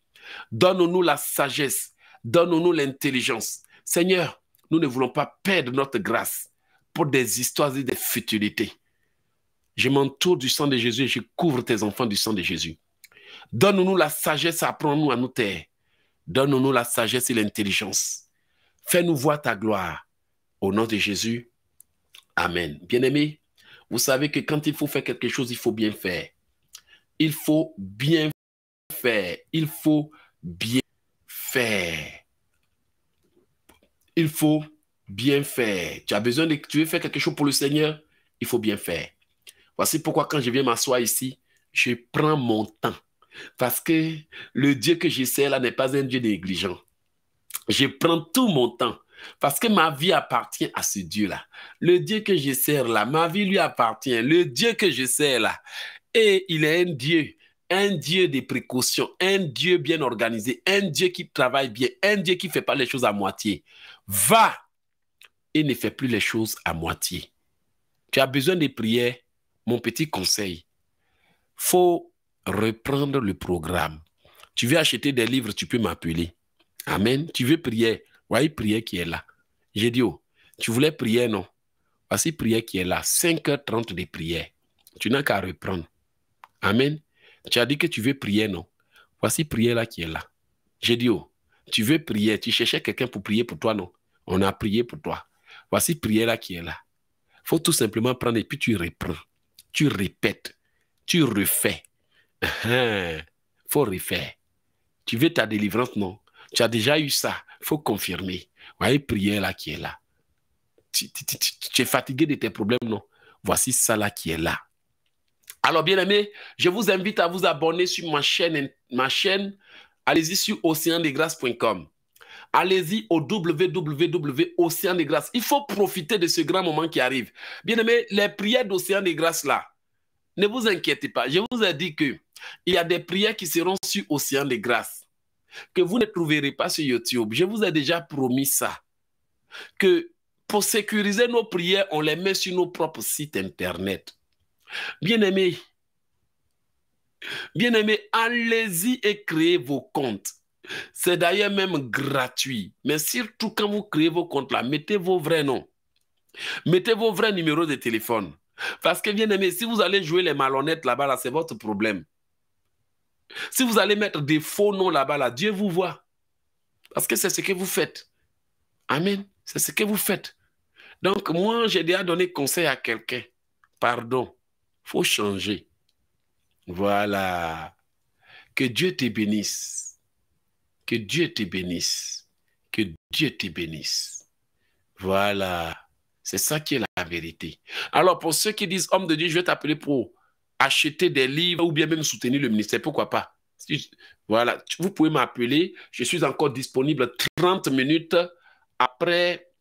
Donne-nous la sagesse, donne-nous l'intelligence. Seigneur, nous ne voulons pas perdre notre grâce pour des histoires et des futilités. Je m'entoure du sang de Jésus et je couvre tes enfants du sang de Jésus. Donne-nous la sagesse, apprends-nous à nous taire. Donne-nous la sagesse et l'intelligence. Fais-nous voir ta gloire. Au nom de Jésus. Amen. Bien-aimés, vous savez que quand il faut faire quelque chose, il faut bien faire. Il faut bien faire. Il faut bien faire. Il faut bien faire. Tu as besoin de, tu veux faire quelque chose pour le Seigneur, il faut bien faire. Voici pourquoi quand je viens m'asseoir ici, je prends mon temps. Parce que le Dieu que je sers là n'est pas un Dieu négligent. Je prends tout mon temps. Parce que ma vie appartient à ce Dieu-là. Le Dieu que je sers là, ma vie lui appartient. Le Dieu que je sers là. Et il est un Dieu, un Dieu de précaution, un Dieu bien organisé, un Dieu qui travaille bien, un Dieu qui ne fait pas les choses à moitié. Va et ne fais plus les choses à moitié. Tu as besoin de prières, mon petit conseil. faut reprendre le programme. Tu veux acheter des livres, tu peux m'appeler. Amen. Tu veux prier, Voyez prière qui est là. J'ai dit, oh, tu voulais prier, non? Voici prière qui est là. 5h30 de prière. Tu n'as qu'à reprendre. Amen. Tu as dit que tu veux prier, non? Voici prière là qui est là. J'ai dit, oh, tu veux prier. Tu cherchais quelqu'un pour prier pour toi, non? On a prié pour toi. Voici prière là qui est là. Faut tout simplement prendre et puis tu reprends. Tu répètes. Tu refais. <laughs> Faut refaire. Tu veux ta délivrance, non? Tu as déjà eu ça. Faut confirmer. Voyez, prière là qui est là. Tu, es fatigué de tes problèmes, non? Voici ça là qui est là. Alors, bien aimé, je vous invite à vous abonner sur ma chaîne. Ma chaîne. Allez-y sur océandesgrâces.com. Allez-y au www.océan des grâces. Il faut profiter de ce grand moment qui arrive. Bien aimé, les prières d'Océan des grâces là, ne vous inquiétez pas. Je vous ai dit que il y a des prières qui seront sur Océan des grâces que vous ne trouverez pas sur YouTube. Je vous ai déjà promis ça. Que pour sécuriser nos prières, on les met sur nos propres sites Internet. Bien-aimés, bien-aimés, allez-y et créez vos comptes. C'est d'ailleurs même gratuit. Mais surtout quand vous créez vos comptes là, mettez vos vrais noms. Mettez vos vrais numéros de téléphone. Parce que bien aimé, si vous allez jouer les malhonnêtes là-bas, là, c'est votre problème. Si vous allez mettre des faux noms là-bas, là, Dieu vous voit. Parce que c'est ce que vous faites. Amen. C'est ce que vous faites. Donc, moi, j'ai déjà donné conseil à quelqu'un. Pardon. faut changer. Voilà. Que Dieu te bénisse. Que Dieu te bénisse. Que Dieu te bénisse. Voilà. C'est ça qui est la vérité. Alors, pour ceux qui disent, homme de Dieu, je vais t'appeler pour acheter des livres ou bien même soutenir le ministère, pourquoi pas? Voilà, vous pouvez m'appeler. Je suis encore disponible 30 minutes après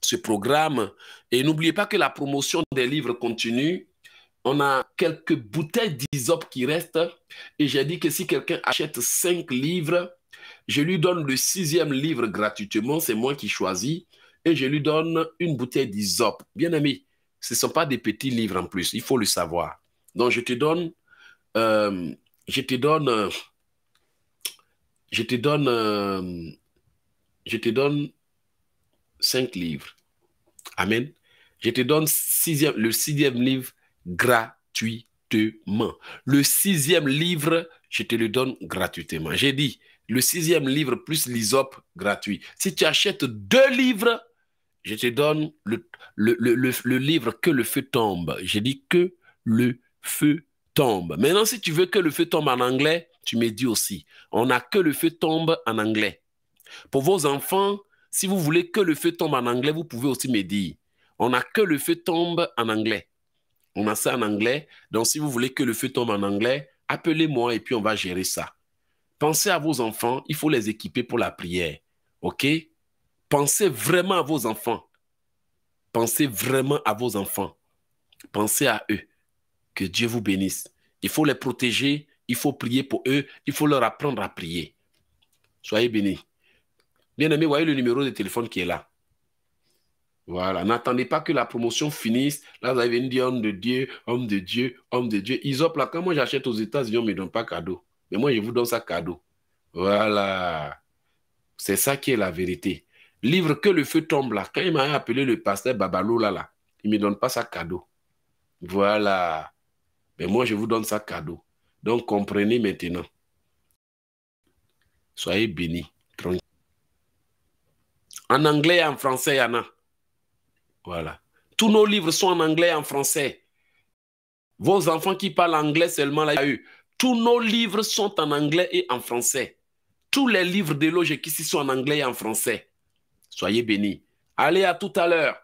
ce programme. Et n'oubliez pas que la promotion des livres continue. On a quelques bouteilles d'isop qui restent. Et j'ai dit que si quelqu'un achète 5 livres, je lui donne le sixième livre gratuitement. C'est moi qui choisis. Et je lui donne une bouteille d'isop. Bien aimé, ce ne sont pas des petits livres en plus. Il faut le savoir. Donc, je te donne, euh, je te donne, je te donne, euh, je te donne cinq livres. Amen. Je te donne sixième, le sixième livre gratuitement. Le sixième livre, je te le donne gratuitement. J'ai dit, le sixième livre plus l'ISOP gratuit. Si tu achètes deux livres, je te donne le, livre Que le feu tombe. J'ai dit que le feu tombe. Maintenant, si tu veux que le feu tombe en anglais, tu me dis aussi. On a que le feu tombe en anglais. Pour vos enfants, si vous voulez que le feu tombe en anglais, vous pouvez aussi me dire. On a que le feu tombe en anglais. On a ça en anglais. Donc, si vous voulez que le feu tombe en anglais, appelez-moi et puis on va gérer ça. Pensez à vos enfants, il faut les équiper pour la prière. OK? Pensez vraiment à vos enfants. Pensez vraiment à vos enfants. Pensez à eux. Que Dieu vous bénisse. Il faut les protéger, il faut prier pour eux, il faut leur apprendre à prier. Soyez bénis. Bien aimé, voyez le numéro de téléphone qui est là. Voilà, n'attendez pas que la promotion finisse. Là, vous avez dire homme de Dieu, homme de Dieu, homme de Dieu. Ils là, quand moi j'achète aux États-Unis, on ne me donne pas cadeau. Mais moi, je vous donne ça cadeau. Voilà. C'est ça qui est la vérité. Livre que le feu tombe là. Quand il m'a appelé le pasteur Babalou là, là il ne me donne pas ça cadeau. Voilà. Mais moi, je vous donne ça cadeau. Donc, comprenez maintenant. Soyez bénis. En anglais et en français, il y en a. Voilà. Tous nos livres sont en anglais et en français. Vos enfants qui parlent anglais seulement, là, il y a eu. Tous nos livres sont en anglais et en français. Tous les livres de logique ici sont en anglais et en français. Soyez bénis. Allez à tout à l'heure.